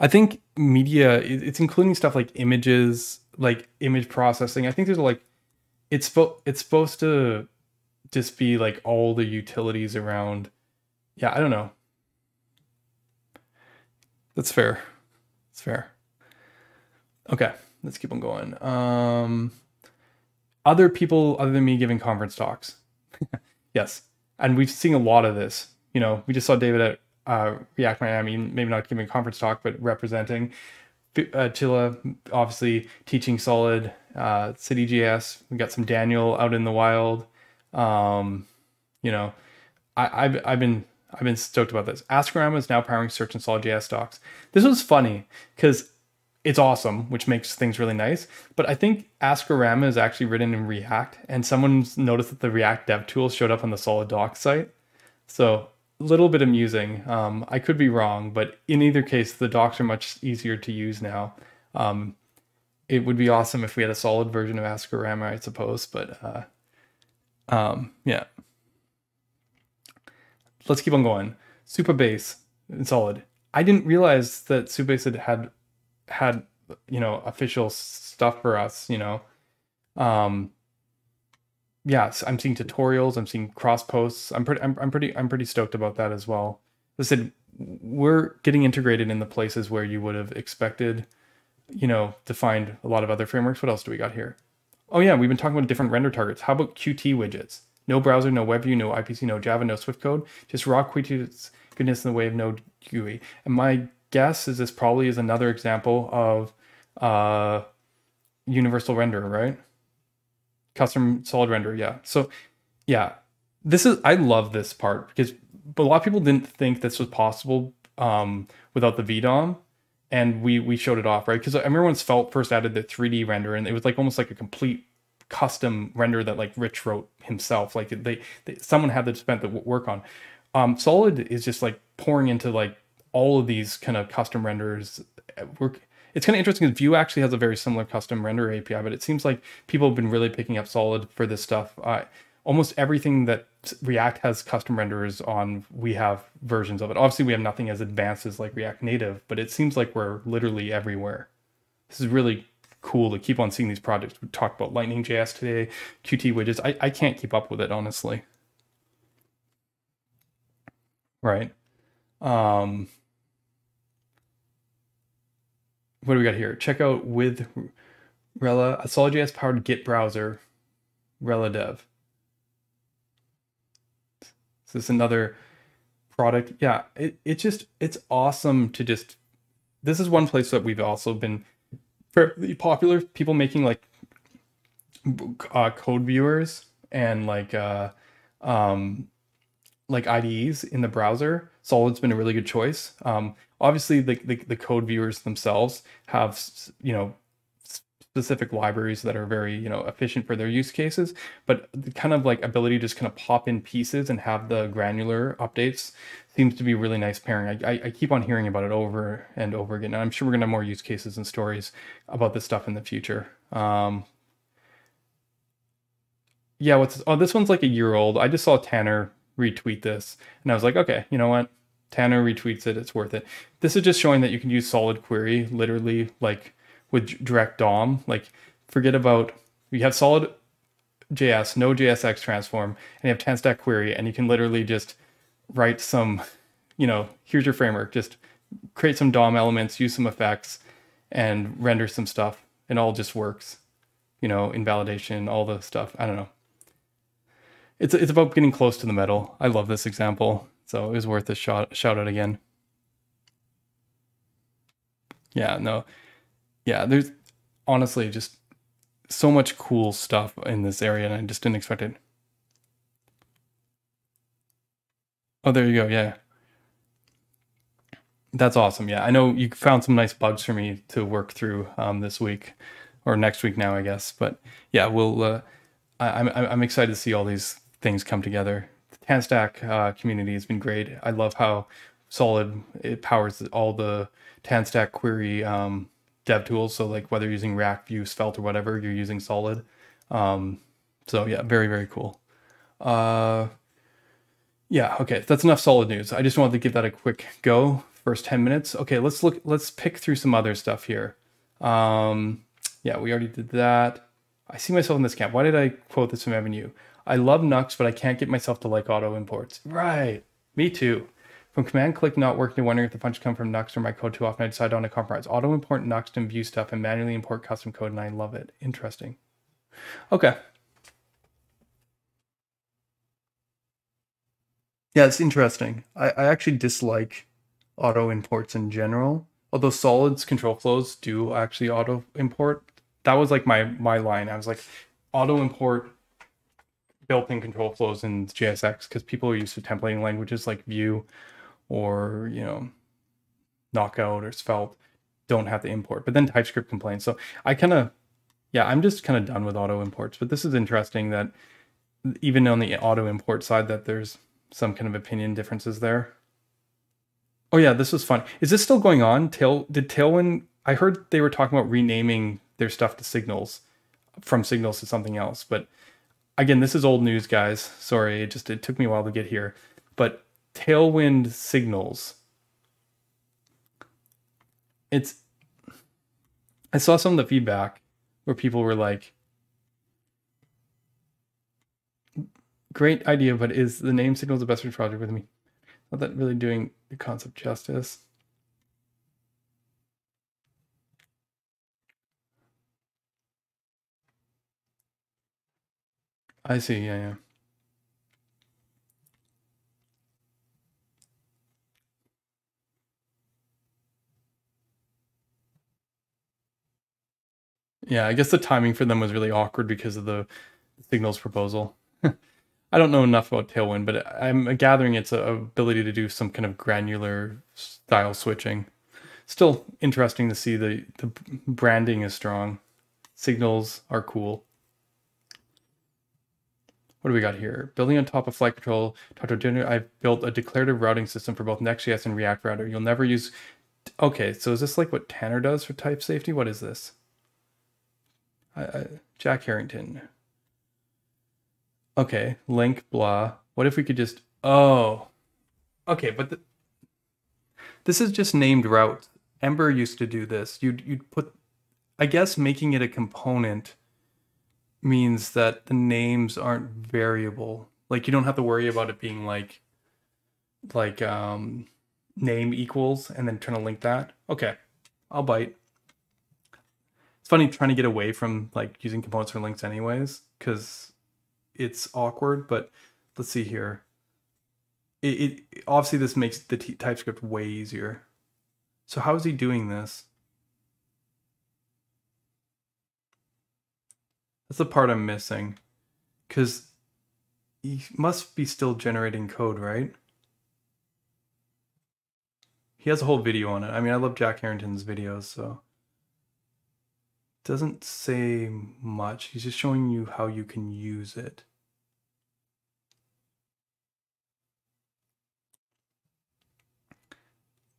I think media it's including stuff like images, like image processing. I think there's like it's it's supposed to just be like all the utilities around. Yeah, I don't know. That's fair. It's fair. Okay, let's keep on going. Um other people other than me giving conference talks. yes. And we've seen a lot of this. You know, we just saw David at uh, React Miami, I mean, maybe not giving a conference talk, but representing. Uh, Atila, obviously teaching solid uh, City.js. We got some Daniel out in the wild. Um, you know, I, have I've been I've been stoked about this. Askorama is now powering search and solid JS docs. This was funny because it's awesome, which makes things really nice. But I think Askorama is actually written in React, and someone's noticed that the React Dev tools showed up on the Solid Docs site. So a little bit amusing. Um, I could be wrong, but in either case, the docs are much easier to use now. Um, it would be awesome if we had a solid version of Askorama, I suppose, but uh, um, yeah. Let's keep on going. Supabase and solid. I didn't realize that Supabase had had had you know official stuff for us. You know, um, yes, I'm seeing tutorials. I'm seeing cross posts. I'm pretty. I'm, I'm pretty. I'm pretty stoked about that as well. Said we're getting integrated in the places where you would have expected, you know, to find a lot of other frameworks. What else do we got here? Oh yeah, we've been talking about different render targets. How about Qt widgets? No browser, no WebView, no IPC, no Java, no Swift code. Just raw Qt goodness in the way of no GUI. And my guess is this probably is another example of uh, universal render, right? Custom solid render, yeah. So yeah, this is I love this part because a lot of people didn't think this was possible um, without the VDOM, and we we showed it off right because everyone's felt first added the 3D render, and it was like almost like a complete custom render that like Rich wrote himself. Like they, they someone had to spend the work on. Um, Solid is just like pouring into like all of these kind of custom renders. Work. It's kind of interesting because Vue actually has a very similar custom render API, but it seems like people have been really picking up Solid for this stuff. Uh, almost everything that React has custom renderers on, we have versions of it. Obviously, we have nothing as advanced as like React Native, but it seems like we're literally everywhere. This is really cool to keep on seeing these projects. We talked about Lightning JS today, Qt widgets. I, I can't keep up with it, honestly. Right. Um, what do we got here? Check out with Rela, a SolidJS powered Git browser, Rela Dev. This is another product. Yeah, it, it just, it's awesome to just, this is one place that we've also been fairly popular. People making like uh, code viewers and like, uh, um, like IDEs in the browser. Solid's been a really good choice. Um, obviously, the, the, the code viewers themselves have, you know, specific libraries that are very you know efficient for their use cases but the kind of like ability to just kind of pop in pieces and have the granular updates seems to be really nice pairing. I, I, keep on hearing about it over and over again and i'm sure we're going to have more use cases and stories about this stuff in the future. Um, yeah what's oh this one's like a year old. I just saw tanner retweet this and i was like okay you know what tanner retweets it it's worth it this is just showing that you can use solid query literally like with direct DOM. Like forget about you have solid JS, no JSX transform, and you have TanStack query, and you can literally just write some, you know, here's your framework. Just create some DOM elements, use some effects, and render some stuff. and all just works. You know, invalidation, all the stuff. I don't know. It's it's about getting close to the metal. I love this example, so it was worth a shot shout out again. Yeah, no, yeah, there's honestly just so much cool stuff in this area, and I just didn't expect it. Oh, there you go. Yeah. That's awesome. Yeah, I know you found some nice bugs for me to work through um, this week or next week now, I guess. But yeah, we'll. Uh, I, I'm, I'm excited to see all these things come together. TanStack uh, community has been great. I love how solid it powers all the TanStack query um, dev tools. So like whether you're using React, Vue, Svelte, or whatever, you're using Solid. Um, so yeah, very very cool. Uh, yeah, okay, that's enough solid news. I just wanted to give that a quick go. First ten minutes. Okay, let's look. Let's pick through some other stuff here. Um, yeah, we already did that. I see myself in this camp. Why did I quote this from You? I love Nuxt, but I can't get myself to like auto imports. Right. Me too. From command click not working, to wondering if the function come from Nuxt or my code too often, I decided on a compromise. Auto import Nuxt and Vue stuff and manually import custom code, and I love it. Interesting. Okay. Yeah, it's interesting. I, I actually dislike auto imports in general. Although solids control flows do actually auto import. That was like my my line. I was like, auto import built-in control flows in JSX because people are used to templating languages like Vue or you know knockout or svelte don't have to import but then typescript complains so i kind of yeah i'm just kind of done with auto imports but this is interesting that even on the auto import side that there's some kind of opinion differences there. Oh yeah this was fun. Is this still going on? Tail did tailwind I heard they were talking about renaming their stuff to signals from signals to something else. But again, this is old news, guys. Sorry, it just it took me a while to get here. But Tailwind signals. It's I saw some of the feedback where people were like, great idea, but is the name signals the best for project with me? Not that really doing the concept justice. I see, yeah, yeah. Yeah, I guess the timing for them was really awkward because of the signals proposal. I don't know enough about Tailwind, but I'm gathering its a ability to do some kind of granular style switching. Still interesting to see the, the branding is strong. Signals are cool. What do we got here? Building on top of flight control, Dr. Junior, I've built a declarative routing system for both Next.js and React Router. You'll never use... Okay, so is this like what Tanner does for type safety? What is this? I, I, Jack Harrington. Okay, link, blah. What if we could just... Oh. Okay, but the, this is just named routes. Ember used to do this. You'd, you'd put... I guess making it a component means that the names aren't variable. Like you don't have to worry about it being like like um name equals and then trying to link that. Okay. I'll bite. It's funny trying to get away from like using components for links anyways cuz it's awkward, but let's see here. It, it obviously this makes the TypeScript way easier. So how is he doing this? That's the part I'm missing. Because he must be still generating code, right? He has a whole video on it. I mean, I love Jack Harrington's videos, so. Doesn't say much. He's just showing you how you can use it.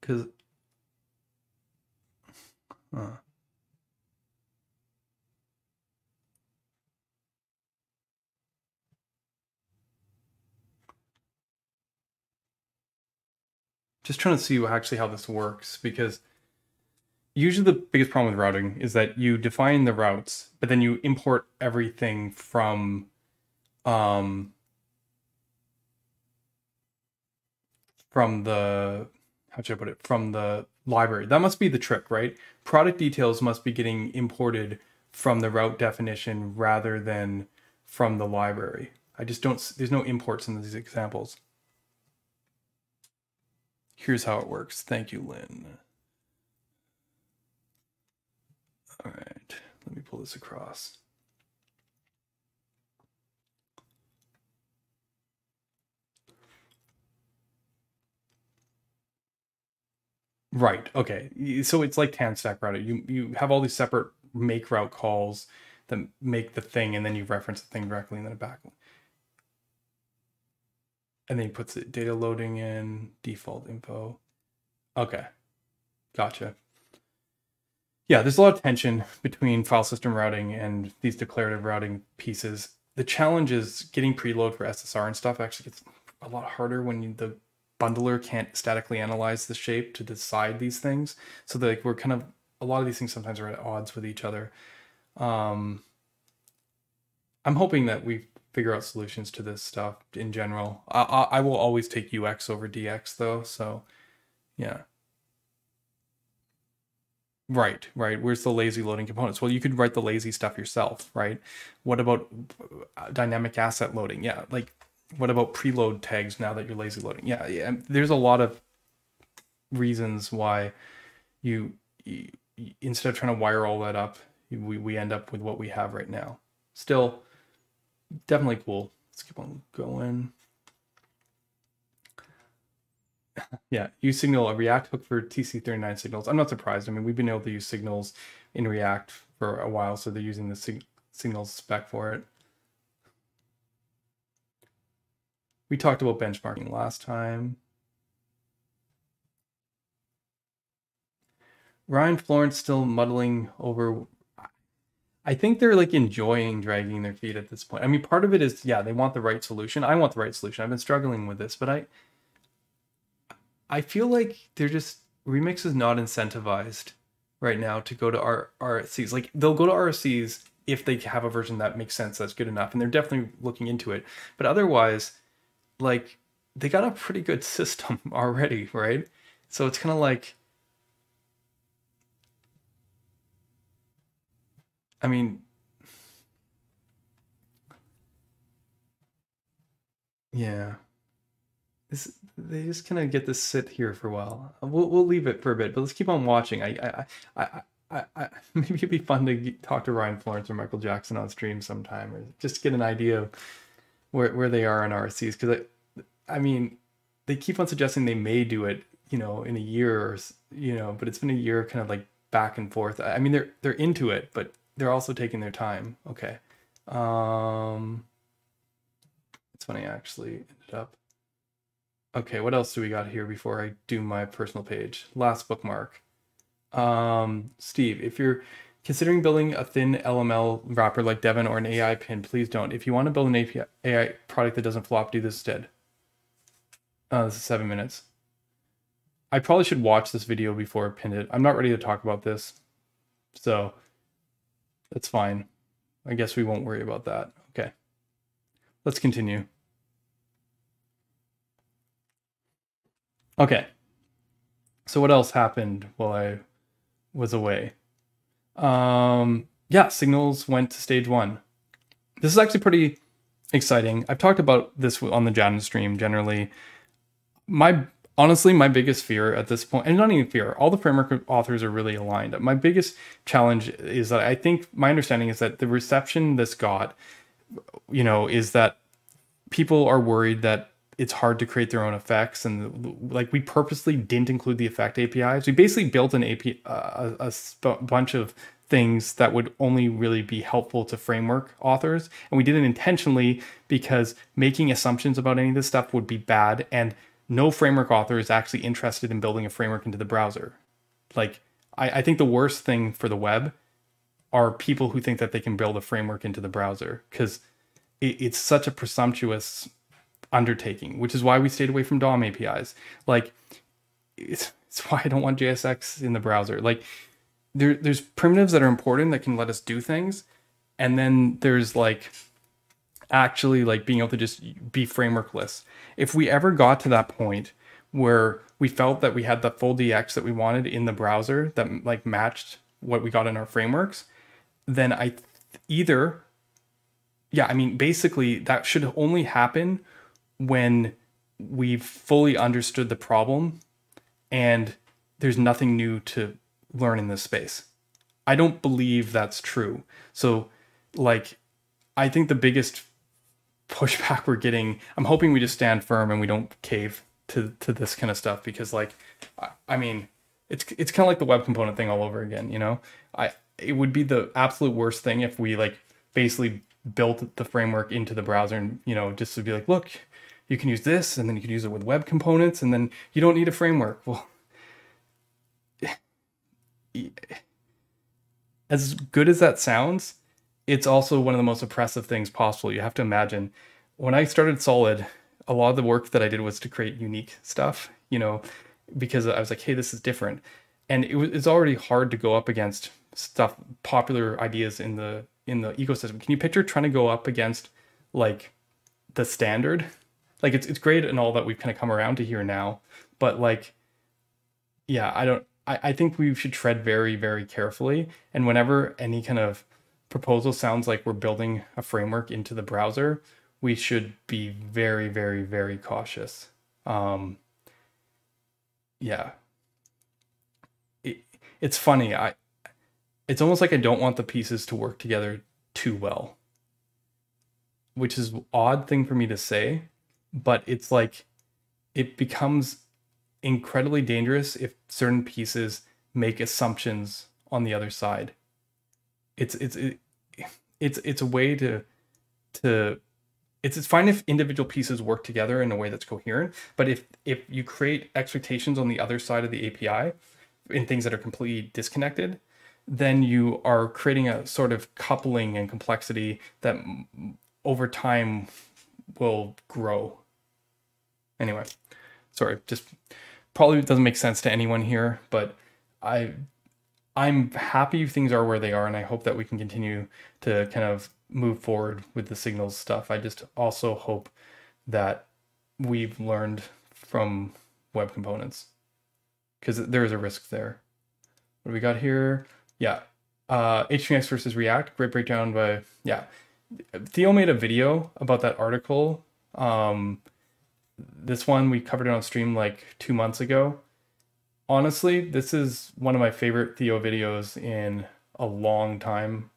Because. Huh. Just trying to see actually how this works because usually the biggest problem with routing is that you define the routes, but then you import everything from um, from the how should I put it from the library. That must be the trick, right? Product details must be getting imported from the route definition rather than from the library. I just don't. There's no imports in these examples. Here's how it works. Thank you, Lynn. All right, let me pull this across. Right. Okay. So it's like TanStack router. You you have all these separate make route calls that make the thing, and then you reference the thing directly, and then a back and then he puts it data loading in default info. Okay. Gotcha. Yeah, there's a lot of tension between file system routing and these declarative routing pieces. The challenge is getting preload for SSR and stuff actually gets a lot harder when you, the bundler can't statically analyze the shape to decide these things. So like we're kind of a lot of these things sometimes are at odds with each other. Um, I'm hoping that we figure out solutions to this stuff in general. I, I, I will always take UX over DX though, so yeah. Right, right. Where's the lazy loading components? Well, you could write the lazy stuff yourself, right? What about uh, dynamic asset loading? Yeah, like what about preload tags now that you're lazy loading? Yeah, yeah. There's a lot of reasons why you, you instead of trying to wire all that up, we, we end up with what we have right now. Still, definitely cool. Let's keep on going. yeah, use Signal, a React hook for TC39 signals. I'm not surprised. I mean, we've been able to use signals in React for a while, so they're using the sig signals spec for it. We talked about benchmarking last time. Ryan Florence still muddling over. I think they're like enjoying dragging their feet at this point. I mean, part of it is yeah, they want the right solution. I want the right solution. I've been struggling with this, but I I feel like they're just Remix is not incentivized right now to go to R RSCs. Like they'll go to RSCs if they have a version that makes sense, that's good enough, and they're definitely looking into it. But otherwise, like they got a pretty good system already, right? So it's kind of like I mean, yeah. This they just kind of get to sit here for a while. We'll we'll leave it for a bit, but let's keep on watching. I I I I, I maybe it'd be fun to talk to Ryan Florence or Michael Jackson on stream sometime, or just get an idea of where where they are in RSCs. Because I I mean, they keep on suggesting they may do it, you know, in a year or you know, but it's been a year kind of like back and forth. I mean, they're they're into it, but they're also taking their time. Okay. Um, it's funny, I actually ended up. Okay, what else do we got here before I do my personal page? Last bookmark. Um, Steve, if you're considering building a thin LLM wrapper like Devin or an AI pin, please don't. If you want to build an API, AI product that doesn't flop, do this instead. Uh, this is seven minutes. I probably should watch this video before I pin it. I'm not ready to talk about this. So that's fine. I guess we won't worry about that. Okay. Let's continue. Okay. So what else happened while I was away? Um, yeah, Signals went to stage one. This is actually pretty exciting. I've talked about this on the Jatin stream generally. My honestly, my biggest fear at this point, and not even fear, all the framework authors are really aligned. My biggest challenge is that I think my understanding is that the reception this got, you know, is that people are worried that it's hard to create their own effects and like we purposely didn't include the effect apis we basically built an api uh, a, a bunch of things that would only really be helpful to framework authors and we did it intentionally because making assumptions about any of this stuff would be bad and no framework author is actually interested in building a framework into the browser like i, I think the worst thing for the web are people who think that they can build a framework into the browser because it, it's such a presumptuous undertaking, which is why we stayed away from DOM APIs. Like, it's, it's why I don't want JSX in the browser. Like, there, there's primitives that are important that can let us do things, and then there's like actually like being able to just be frameworkless. If we ever got to that point where we felt that we had the full DX that we wanted in the browser that like matched what we got in our frameworks, then I either yeah, I mean basically that should only happen when we've fully understood the problem and there's nothing new to learn in this space. I don't believe that's true. So, like, I think the biggest pushback we're getting, I'm hoping we just stand firm and we don't cave to to this kind of stuff because, like, I, I mean, it's it's kind of like the web component thing all over again. You know, I it would be the absolute worst thing if we like basically built the framework into the browser and you know just to be like, look, you can use this and then you can use it with web components and then you don't need a framework. Well, as good as that sounds, it's also one of the most oppressive things possible. You have to imagine when I started Solid, a lot of the work that I did was to create unique stuff, you know, because I was like, hey, this is different. And it was, it's already hard to go up against stuff, popular ideas in the in the ecosystem. Can you picture trying to go up against like the standard like it's it's great and all that we've kind of come around to here now, but like, yeah, I don't. I, I think we should tread very very carefully. And whenever any kind of proposal sounds like we're building a framework into the browser, we should be very very very cautious. Um, yeah. It, it's funny. I it's almost like I don't want the pieces to work together too well. Which is odd thing for me to say, but it's like it becomes incredibly dangerous if certain pieces make assumptions on the other side. It's it's it, it's it's a way to to it's it's fine if individual pieces work together in a way that's coherent, but if if you create expectations on the other side of the API in things that are completely disconnected, then you are creating a sort of coupling and complexity that over time will grow. Anyway, sorry, just probably doesn't make sense to anyone here, but I I'm happy things are where they are, and I hope that we can continue to kind of move forward with the signals stuff. I just also hope that we've learned from web components because there is a risk there. What do we got here? Yeah, uh, HTMX versus React. Great breakdown by yeah. Theo made a video about that article. Um, this one we covered it on stream like two months ago. Honestly, this is one of my favorite Theo videos in a long time.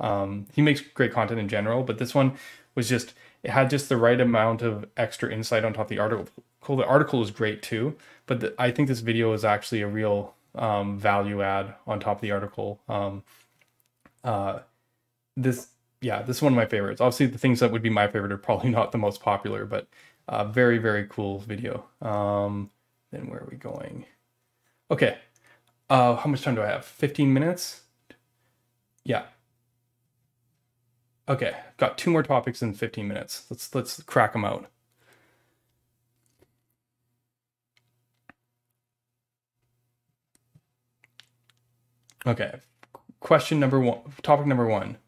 Um, he makes great content in general, but this one was just it had just the right amount of extra insight on top of the article. The article is great too, but the, I think this video is actually a real um, value add on top of the article. Um, uh, this, yeah, this is one of my favorites. Obviously, the things that would be my favorite are probably not the most popular, but uh, very, very cool video. Um, then where are we going? Okay. Uh, how much time do I have? 15 minutes? Yeah. Okay, got two more topics in 15 minutes. Let's let's crack them out. Okay, question number one, topic number one.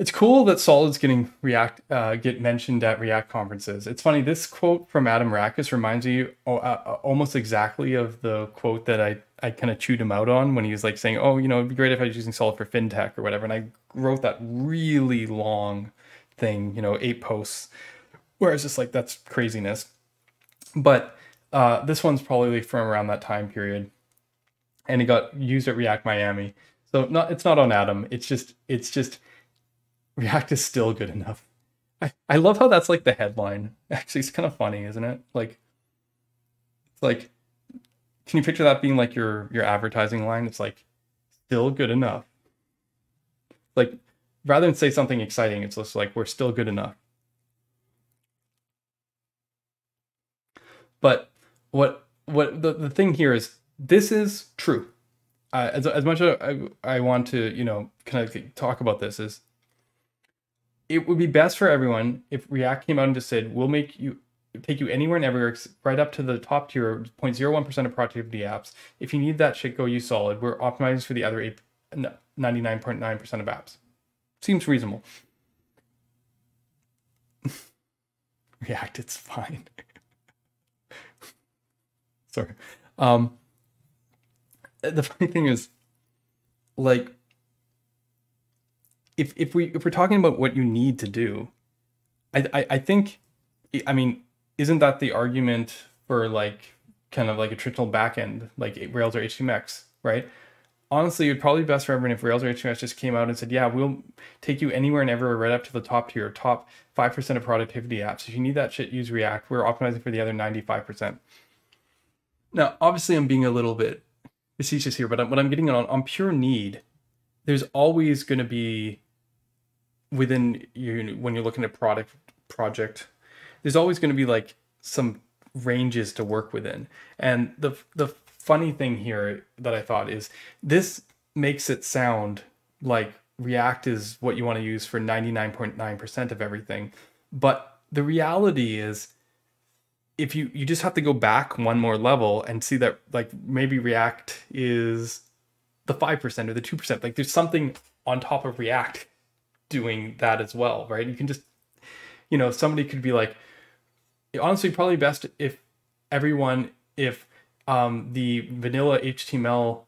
It's cool that Solid's getting React uh, get mentioned at React conferences. It's funny. This quote from Adam Rackis reminds me uh, uh, almost exactly of the quote that I I kind of chewed him out on when he was like saying, "Oh, you know, it'd be great if I was using Solid for fintech or whatever." And I wrote that really long thing, you know, eight posts, where it's just like that's craziness. But uh, this one's probably from around that time period, and it got used at React Miami. So not it's not on Adam. It's just it's just React is still good enough. I, I love how that's like the headline. Actually, it's kind of funny, isn't it? Like, it's like, can you picture that being like your your advertising line? It's like, still good enough. Like, rather than say something exciting, it's just like we're still good enough. But what what the, the thing here is this is true. Uh, as, as much as I, I want to, you know, kind of talk about this is it would be best for everyone if React came out and just said, we'll make you take you anywhere and everywhere, right up to the top tier, 0.01% of productivity apps. If you need that shit, go use Solid. We're optimizing for the other 99.9% of apps. Seems reasonable. React, it's fine. Sorry. Um, the funny thing is, like, if if we if we're talking about what you need to do, I I, I think, I mean, isn't that the argument for like kind of like a traditional backend like Rails or HTMX, right? Honestly, it'd probably be best for everyone if Rails or HTMX just came out and said, yeah, we'll take you anywhere and everywhere right up to the top tier, top 5% of productivity apps. If you need that shit, use React. We're optimizing for the other 95%. Now, obviously, I'm being a little bit facetious here, but what I'm getting on, on pure need, there's always going to be within you when you're looking at product project there's always going to be like some ranges to work within. And the the funny thing here that i thought is this makes it sound like react is what you want to use for 99.9% of everything. But the reality is if you you just have to go back one more level and see that like maybe react is the 5% or the 2% like there's something on top of react doing that as well, right? You can just, you know, somebody could be like, honestly, probably best if everyone, if um, the vanilla HTML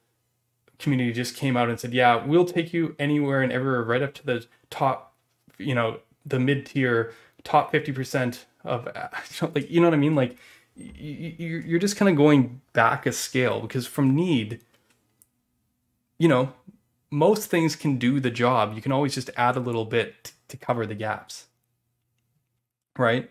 community just came out and said, yeah, we'll take you anywhere and everywhere, right up to the top, you know, the mid tier, top 50% of, like, you know what I mean? Like, you're just kind of going back a scale because from need, you know, most things can do the job. You can always just add a little bit to cover the gaps. Right?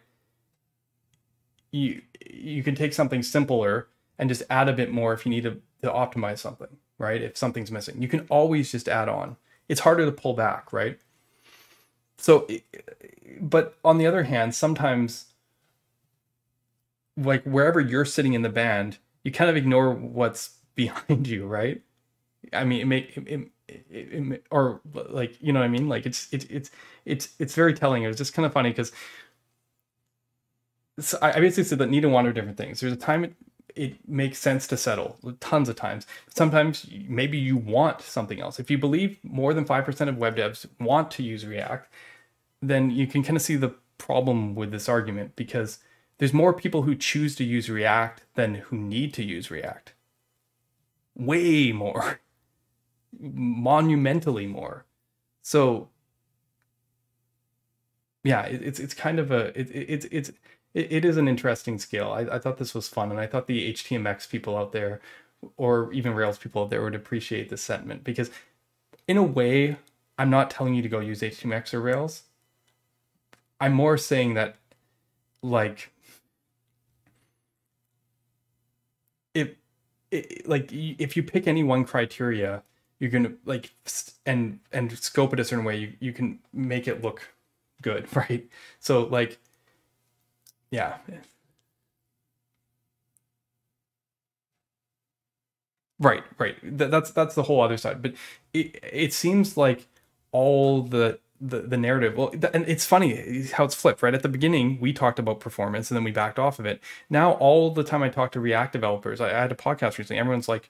You you can take something simpler and just add a bit more if you need to, to optimize something, right? If something's missing. You can always just add on. It's harder to pull back, right? So but on the other hand, sometimes like wherever you're sitting in the band, you kind of ignore what's behind you, right? I mean, it make it, it, it, it, or like you know what I mean? Like it's it's it's it's it's very telling. It was just kind of funny because so I, basically said that need and want are different things. There's a time it, it makes sense to settle tons of times. Sometimes maybe you want something else. If you believe more than 5% of web devs want to use React, then you can kind of see the problem with this argument because there's more people who choose to use React than who need to use React. Way more. Monumentally more. So yeah, it, it's it's kind of a it, it, it's it's it, is an interesting scale. I, I thought this was fun, and I thought the HTMX people out there, or even Rails people out there, would appreciate this sentiment because, in a way, I'm not telling you to go use HTMX or Rails. I'm more saying that, like, if, it, like, if you pick any one criteria, you're gonna like and and scope it a certain way. You you can make it look good, right? So like yeah. Right, right. that's that's the whole other side. But it it seems like all the the, the narrative well and it's funny how it's flipped right at the beginning we talked about performance and then we backed off of it now all the time i talk to react developers i, I had a podcast recently everyone's like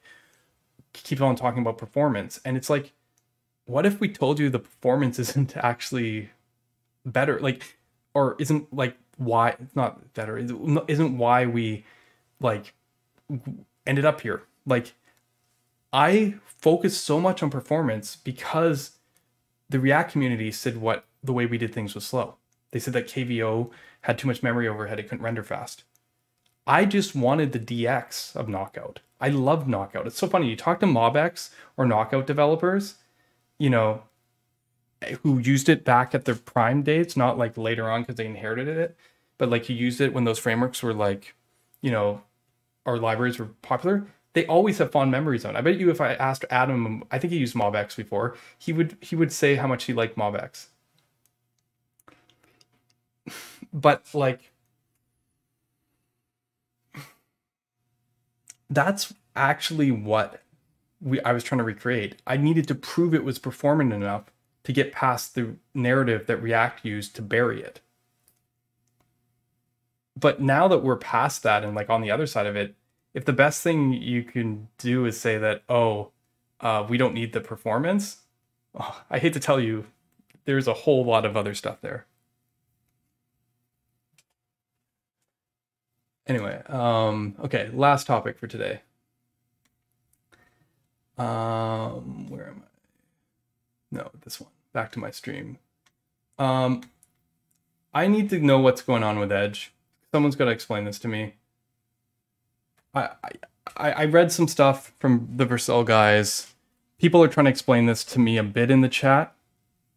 keep on talking about performance. And it's like what if we told you the performance isn't actually better? Like or isn't like why it's not better isn't why we like ended up here? Like i focus so much on performance because the react community said what the way we did things was slow. They said that kvo had too much memory overhead it couldn't render fast i just wanted the dx of knockout i love knockout it's so funny you talk to mobx or knockout developers you know who used it back at their prime dates, not like later on because they inherited it, but like he used it when those frameworks were like, you know, our libraries were popular. They always have fond memories on. It. I bet you if I asked Adam, I think he used MobX before, he would he would say how much he liked MobX. but like that's actually what we I was trying to recreate. I needed to prove it was performant enough to get past the narrative that React used to bury it. But now that we're past that and like on the other side of it, if the best thing you can do is say that, oh, uh, we don't need the performance, oh, I hate to tell you, there's a whole lot of other stuff there. Anyway, um, okay, last topic for today. Um, where am I? No, this one. Back to my stream. Um, I need to know what's going on with Edge. Someone's got to explain this to me. I, I I read some stuff from the Vercel guys. People are trying to explain this to me a bit in the chat,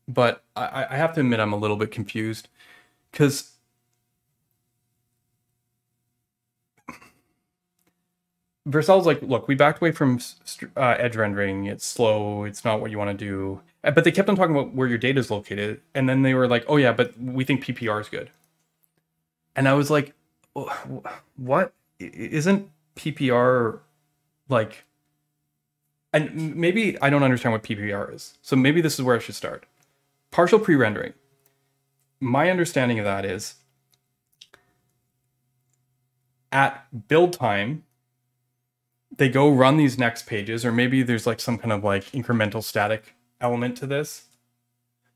but I, I have to admit I'm a little bit confused because Vercel's like, look, we backed away from uh, edge rendering. It's slow. It's not what you want to do. Uh, but they kept on talking about where your data is located, and then they were like, "Oh yeah, but we think PPR is good." And I was like, "What? Isn't PPR like?" And maybe I don't understand what PPR is, so maybe this is where I should start. Partial pre-rendering. My understanding of that is at build time they go run these next pages or maybe there's like some kind of like incremental static element to this.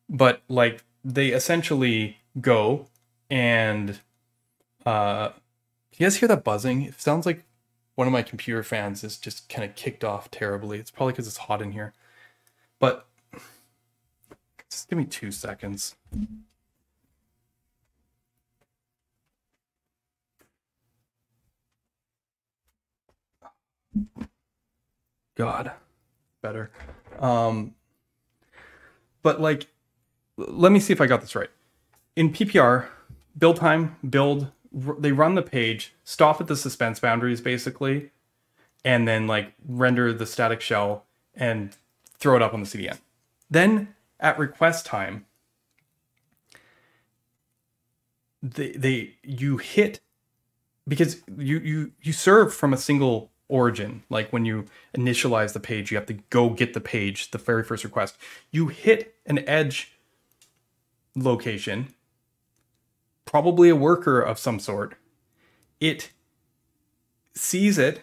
But like they essentially go and uh you guys hear that buzzing? It sounds like one of my computer fans is just kind of kicked off terribly. It's probably because it's hot in here. But just give me two seconds. God, better. Um, but like, let me see if I got this right. In PPR, build time, build, they run the page, stop at the suspense boundaries basically, and then like render the static shell and throw it up on the CDN. Then at request time, they, they you hit because you you you serve from a single origin. Like when you initialize the page, you have to go get the page, the very first request. You hit an edge location, probably a worker of some sort. It sees it,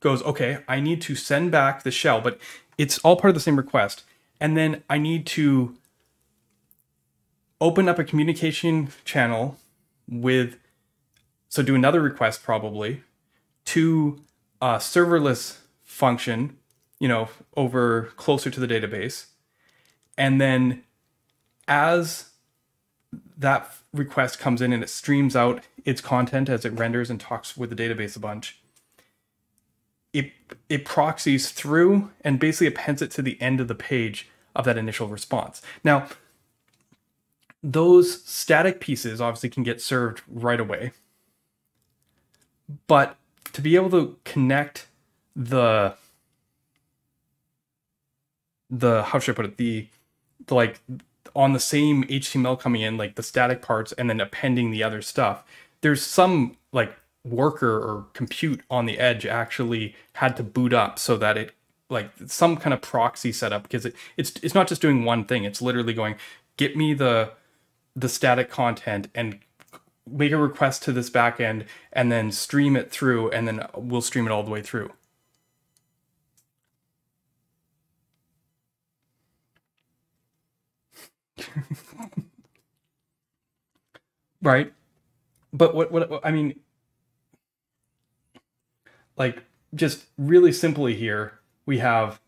goes, okay, I need to send back the shell, but it's all part of the same request. And then I need to open up a communication channel with, so do another request probably to a serverless function, you know, over closer to the database. And then as that request comes in and it streams out its content as it renders and talks with the database a bunch, it it proxies through and basically appends it to the end of the page of that initial response. Now, those static pieces obviously can get served right away. But to be able to connect the the how should I put it the, the like on the same HTML coming in like the static parts and then appending the other stuff. There's some like worker or compute on the edge actually had to boot up so that it like some kind of proxy setup because it, it's it's not just doing one thing. It's literally going get me the the static content and make a request to this backend and then stream it through and then we'll stream it all the way through. right? But what, what, I mean, like, just really simply here, we have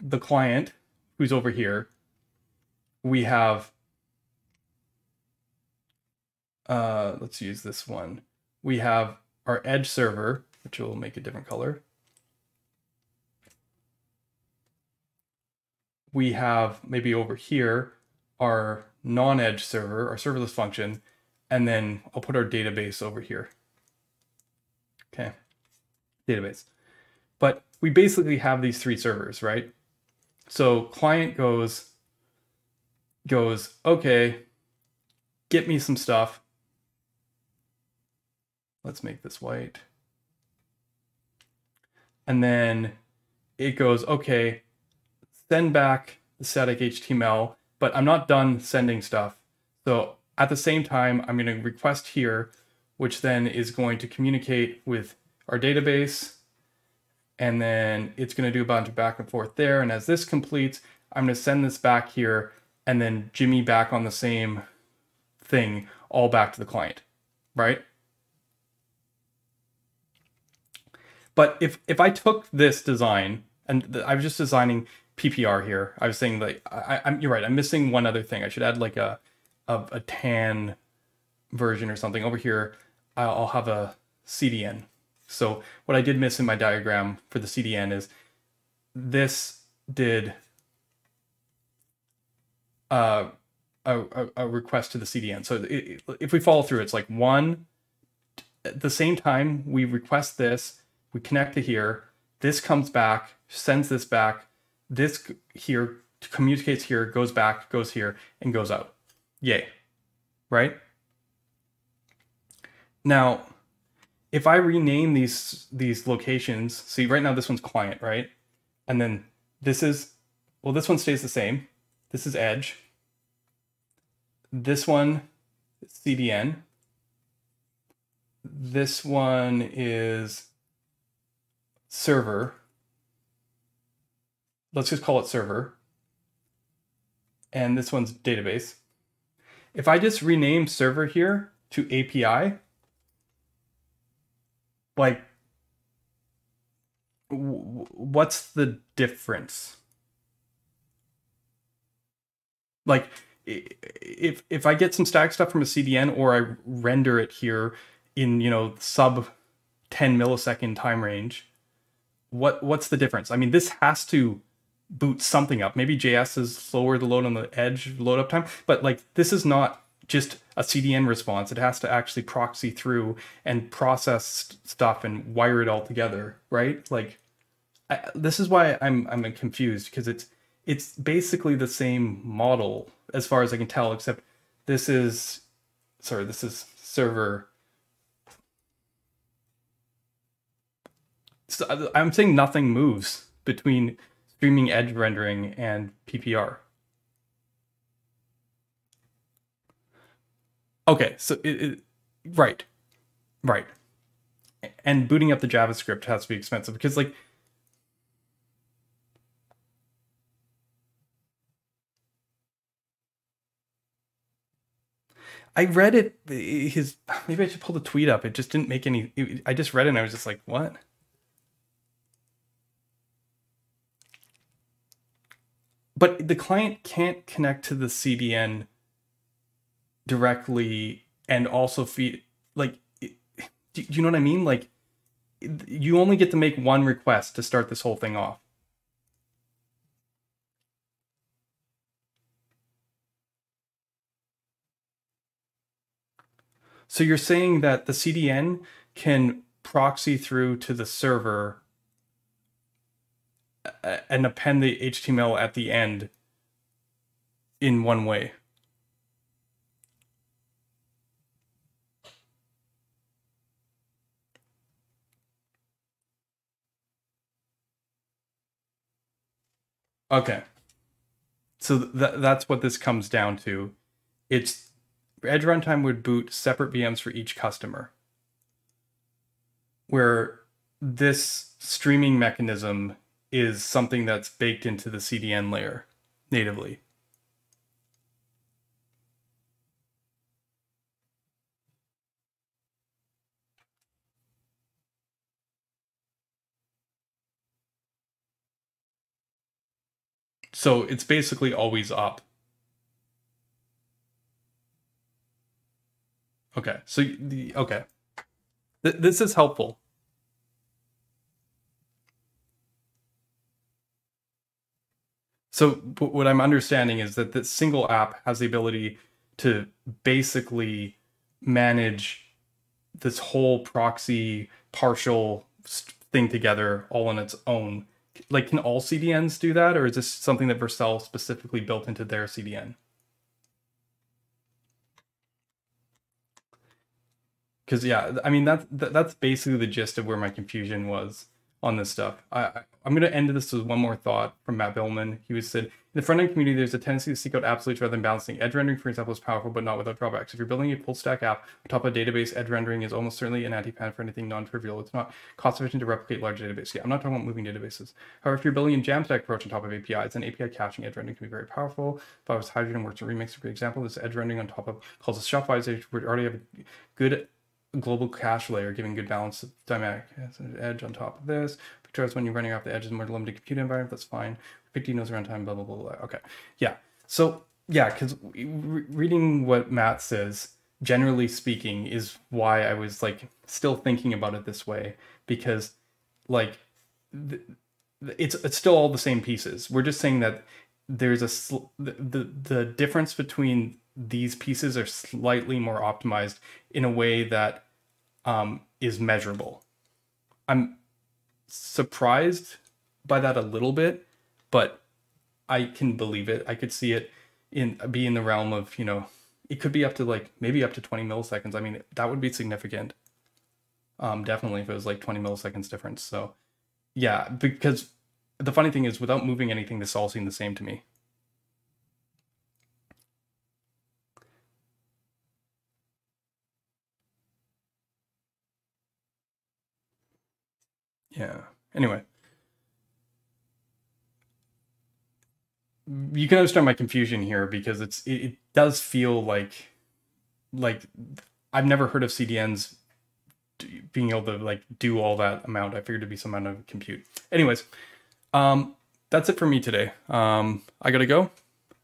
the client who's over here. We have uh, let's use this one. We have our edge server, which will make a different color. We have maybe over here our non-edge server, our serverless function, and then I'll put our database over here. Okay, database. But we basically have these three servers, right? So client goes, goes, okay, get me some stuff. Let's make this white. And then it goes, okay, send back the static HTML, but I'm not done sending stuff. So at the same time, I'm going to request here, which then is going to communicate with our database. And then it's going to do a bunch of back and forth there. And as this completes, I'm going to send this back here and then Jimmy back on the same thing, all back to the client, right? But if if I took this design and I was just designing PPR here, I was saying like I, am you're right. I'm missing one other thing. I should add like a a, a tan version or something over here. I'll have a CDN. So what I did miss in my diagram for the CDN is this did uh, a, a, request to the CDN. So it, if we follow through, it's like one, at the same time we request this, we connect to here, this comes back, sends this back, this here communicates here, goes back, goes here, and goes out. Yay. Right? Now, if I rename these these locations, see right now this one's client, right? And then this is well, this one stays the same. This is edge. This one CDN. This one is server. Let's just call it server. And this one's database. If I just rename server here to API, like, what's the difference? Like, if if I get some static stuff from a CDN or I render it here in you know sub 10 millisecond time range, what what's the difference? I mean, this has to boot something up. Maybe JS is slower to load on the edge load up time, but like this is not just a CDN response. It has to actually proxy through and process stuff and wire it all together, right? Like I, this is why I'm I'm confused because it's it's basically the same model as far as I can tell, except this is sorry, this is server so I'm saying nothing moves between streaming edge rendering and PPR. Okay, so it, it, right, right, and booting up the JavaScript has to be expensive because like. I read it. His maybe I should pull the tweet up. It just didn't make any. I just read it and I was just like, what? But the client can't connect to the CDN directly and also feed like do you know what i mean? Like you only get to make one request to start this whole thing off. So you're saying that the cdn can proxy through to the server and append the html at the end in one way Okay. So th- that's what this comes down to. It's Edge Runtime would boot separate VMs for each customer. Where this streaming mechanism is something that's baked into the CDN layer natively. So it's basically always up. Okay, so the okay, Th- this is helpful. So what I'm understanding is that this single app has the ability to basically manage this whole proxy partial thing together all on its own like can all CDNs do that, or is this something that Vercel specifically built into their CDN? Because yeah, I mean that, that that's basically the gist of where my confusion was on this stuff. I, I'm going to end this with one more thought from Matt Biilmann. He was said, in the front-end community, there's a tendency to seek out absolutes rather than balancing. Edge rendering, for example, is powerful, but not without drawbacks. If you're building a full-stack app on top of a database, edge rendering is almost certainly an anti-pattern for anything non-trivial. It's not cost-efficient to replicate large databases. Yeah, I'm not talking about moving databases. However, if you're building a Jamstack approach on top of APIs, then API caching edge rendering can be very powerful. If I was Hydrogen works in Remix, for example, this edge rendering on top of calls a Shopify, we already have a good global cache layer, giving good balance of dynamic edge on top of this. Pictures when you're running off the edges in more limited compute environment, that's fine. 15 knows runtime, blah, blah, blah, blah. Okay. Yeah. So yeah, because re- reading what Matt says, generally speaking, is why I was like still thinking about it this way because like it's it's still all the same pieces. We're just saying that there's a the, the the difference between these pieces are slightly more optimized in a way that um, is measurable. I'm surprised by that a little bit, but I can believe it. I could see it in be in the realm of you know it could be up to like maybe up to 20 milliseconds. I mean that would be significant. Um, definitely if it was like 20 milliseconds difference. So yeah, because the funny thing is without moving anything, this all seemed the same to me. Yeah. Anyway. You can understand my confusion here because it's it, it does feel like like I've never heard of CDNs being able to like do all that amount. I figured it'd be some amount of compute. Anyways, um, that's it for me today. Um, I gotta go.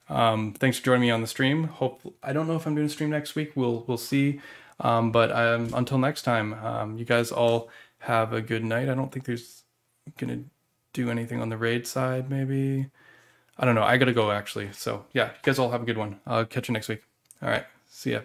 Um, thanks for joining me on the stream. Hope I don't know if I'm doing a stream next week. We'll we'll see. Um, but um, until next time, um, you guys all have a good night. I don't think there's gonna do anything on the raid side. Maybe I don't know. I gotta go actually. So yeah, you guys all have a good one. I'll catch you next week. All right. See ya.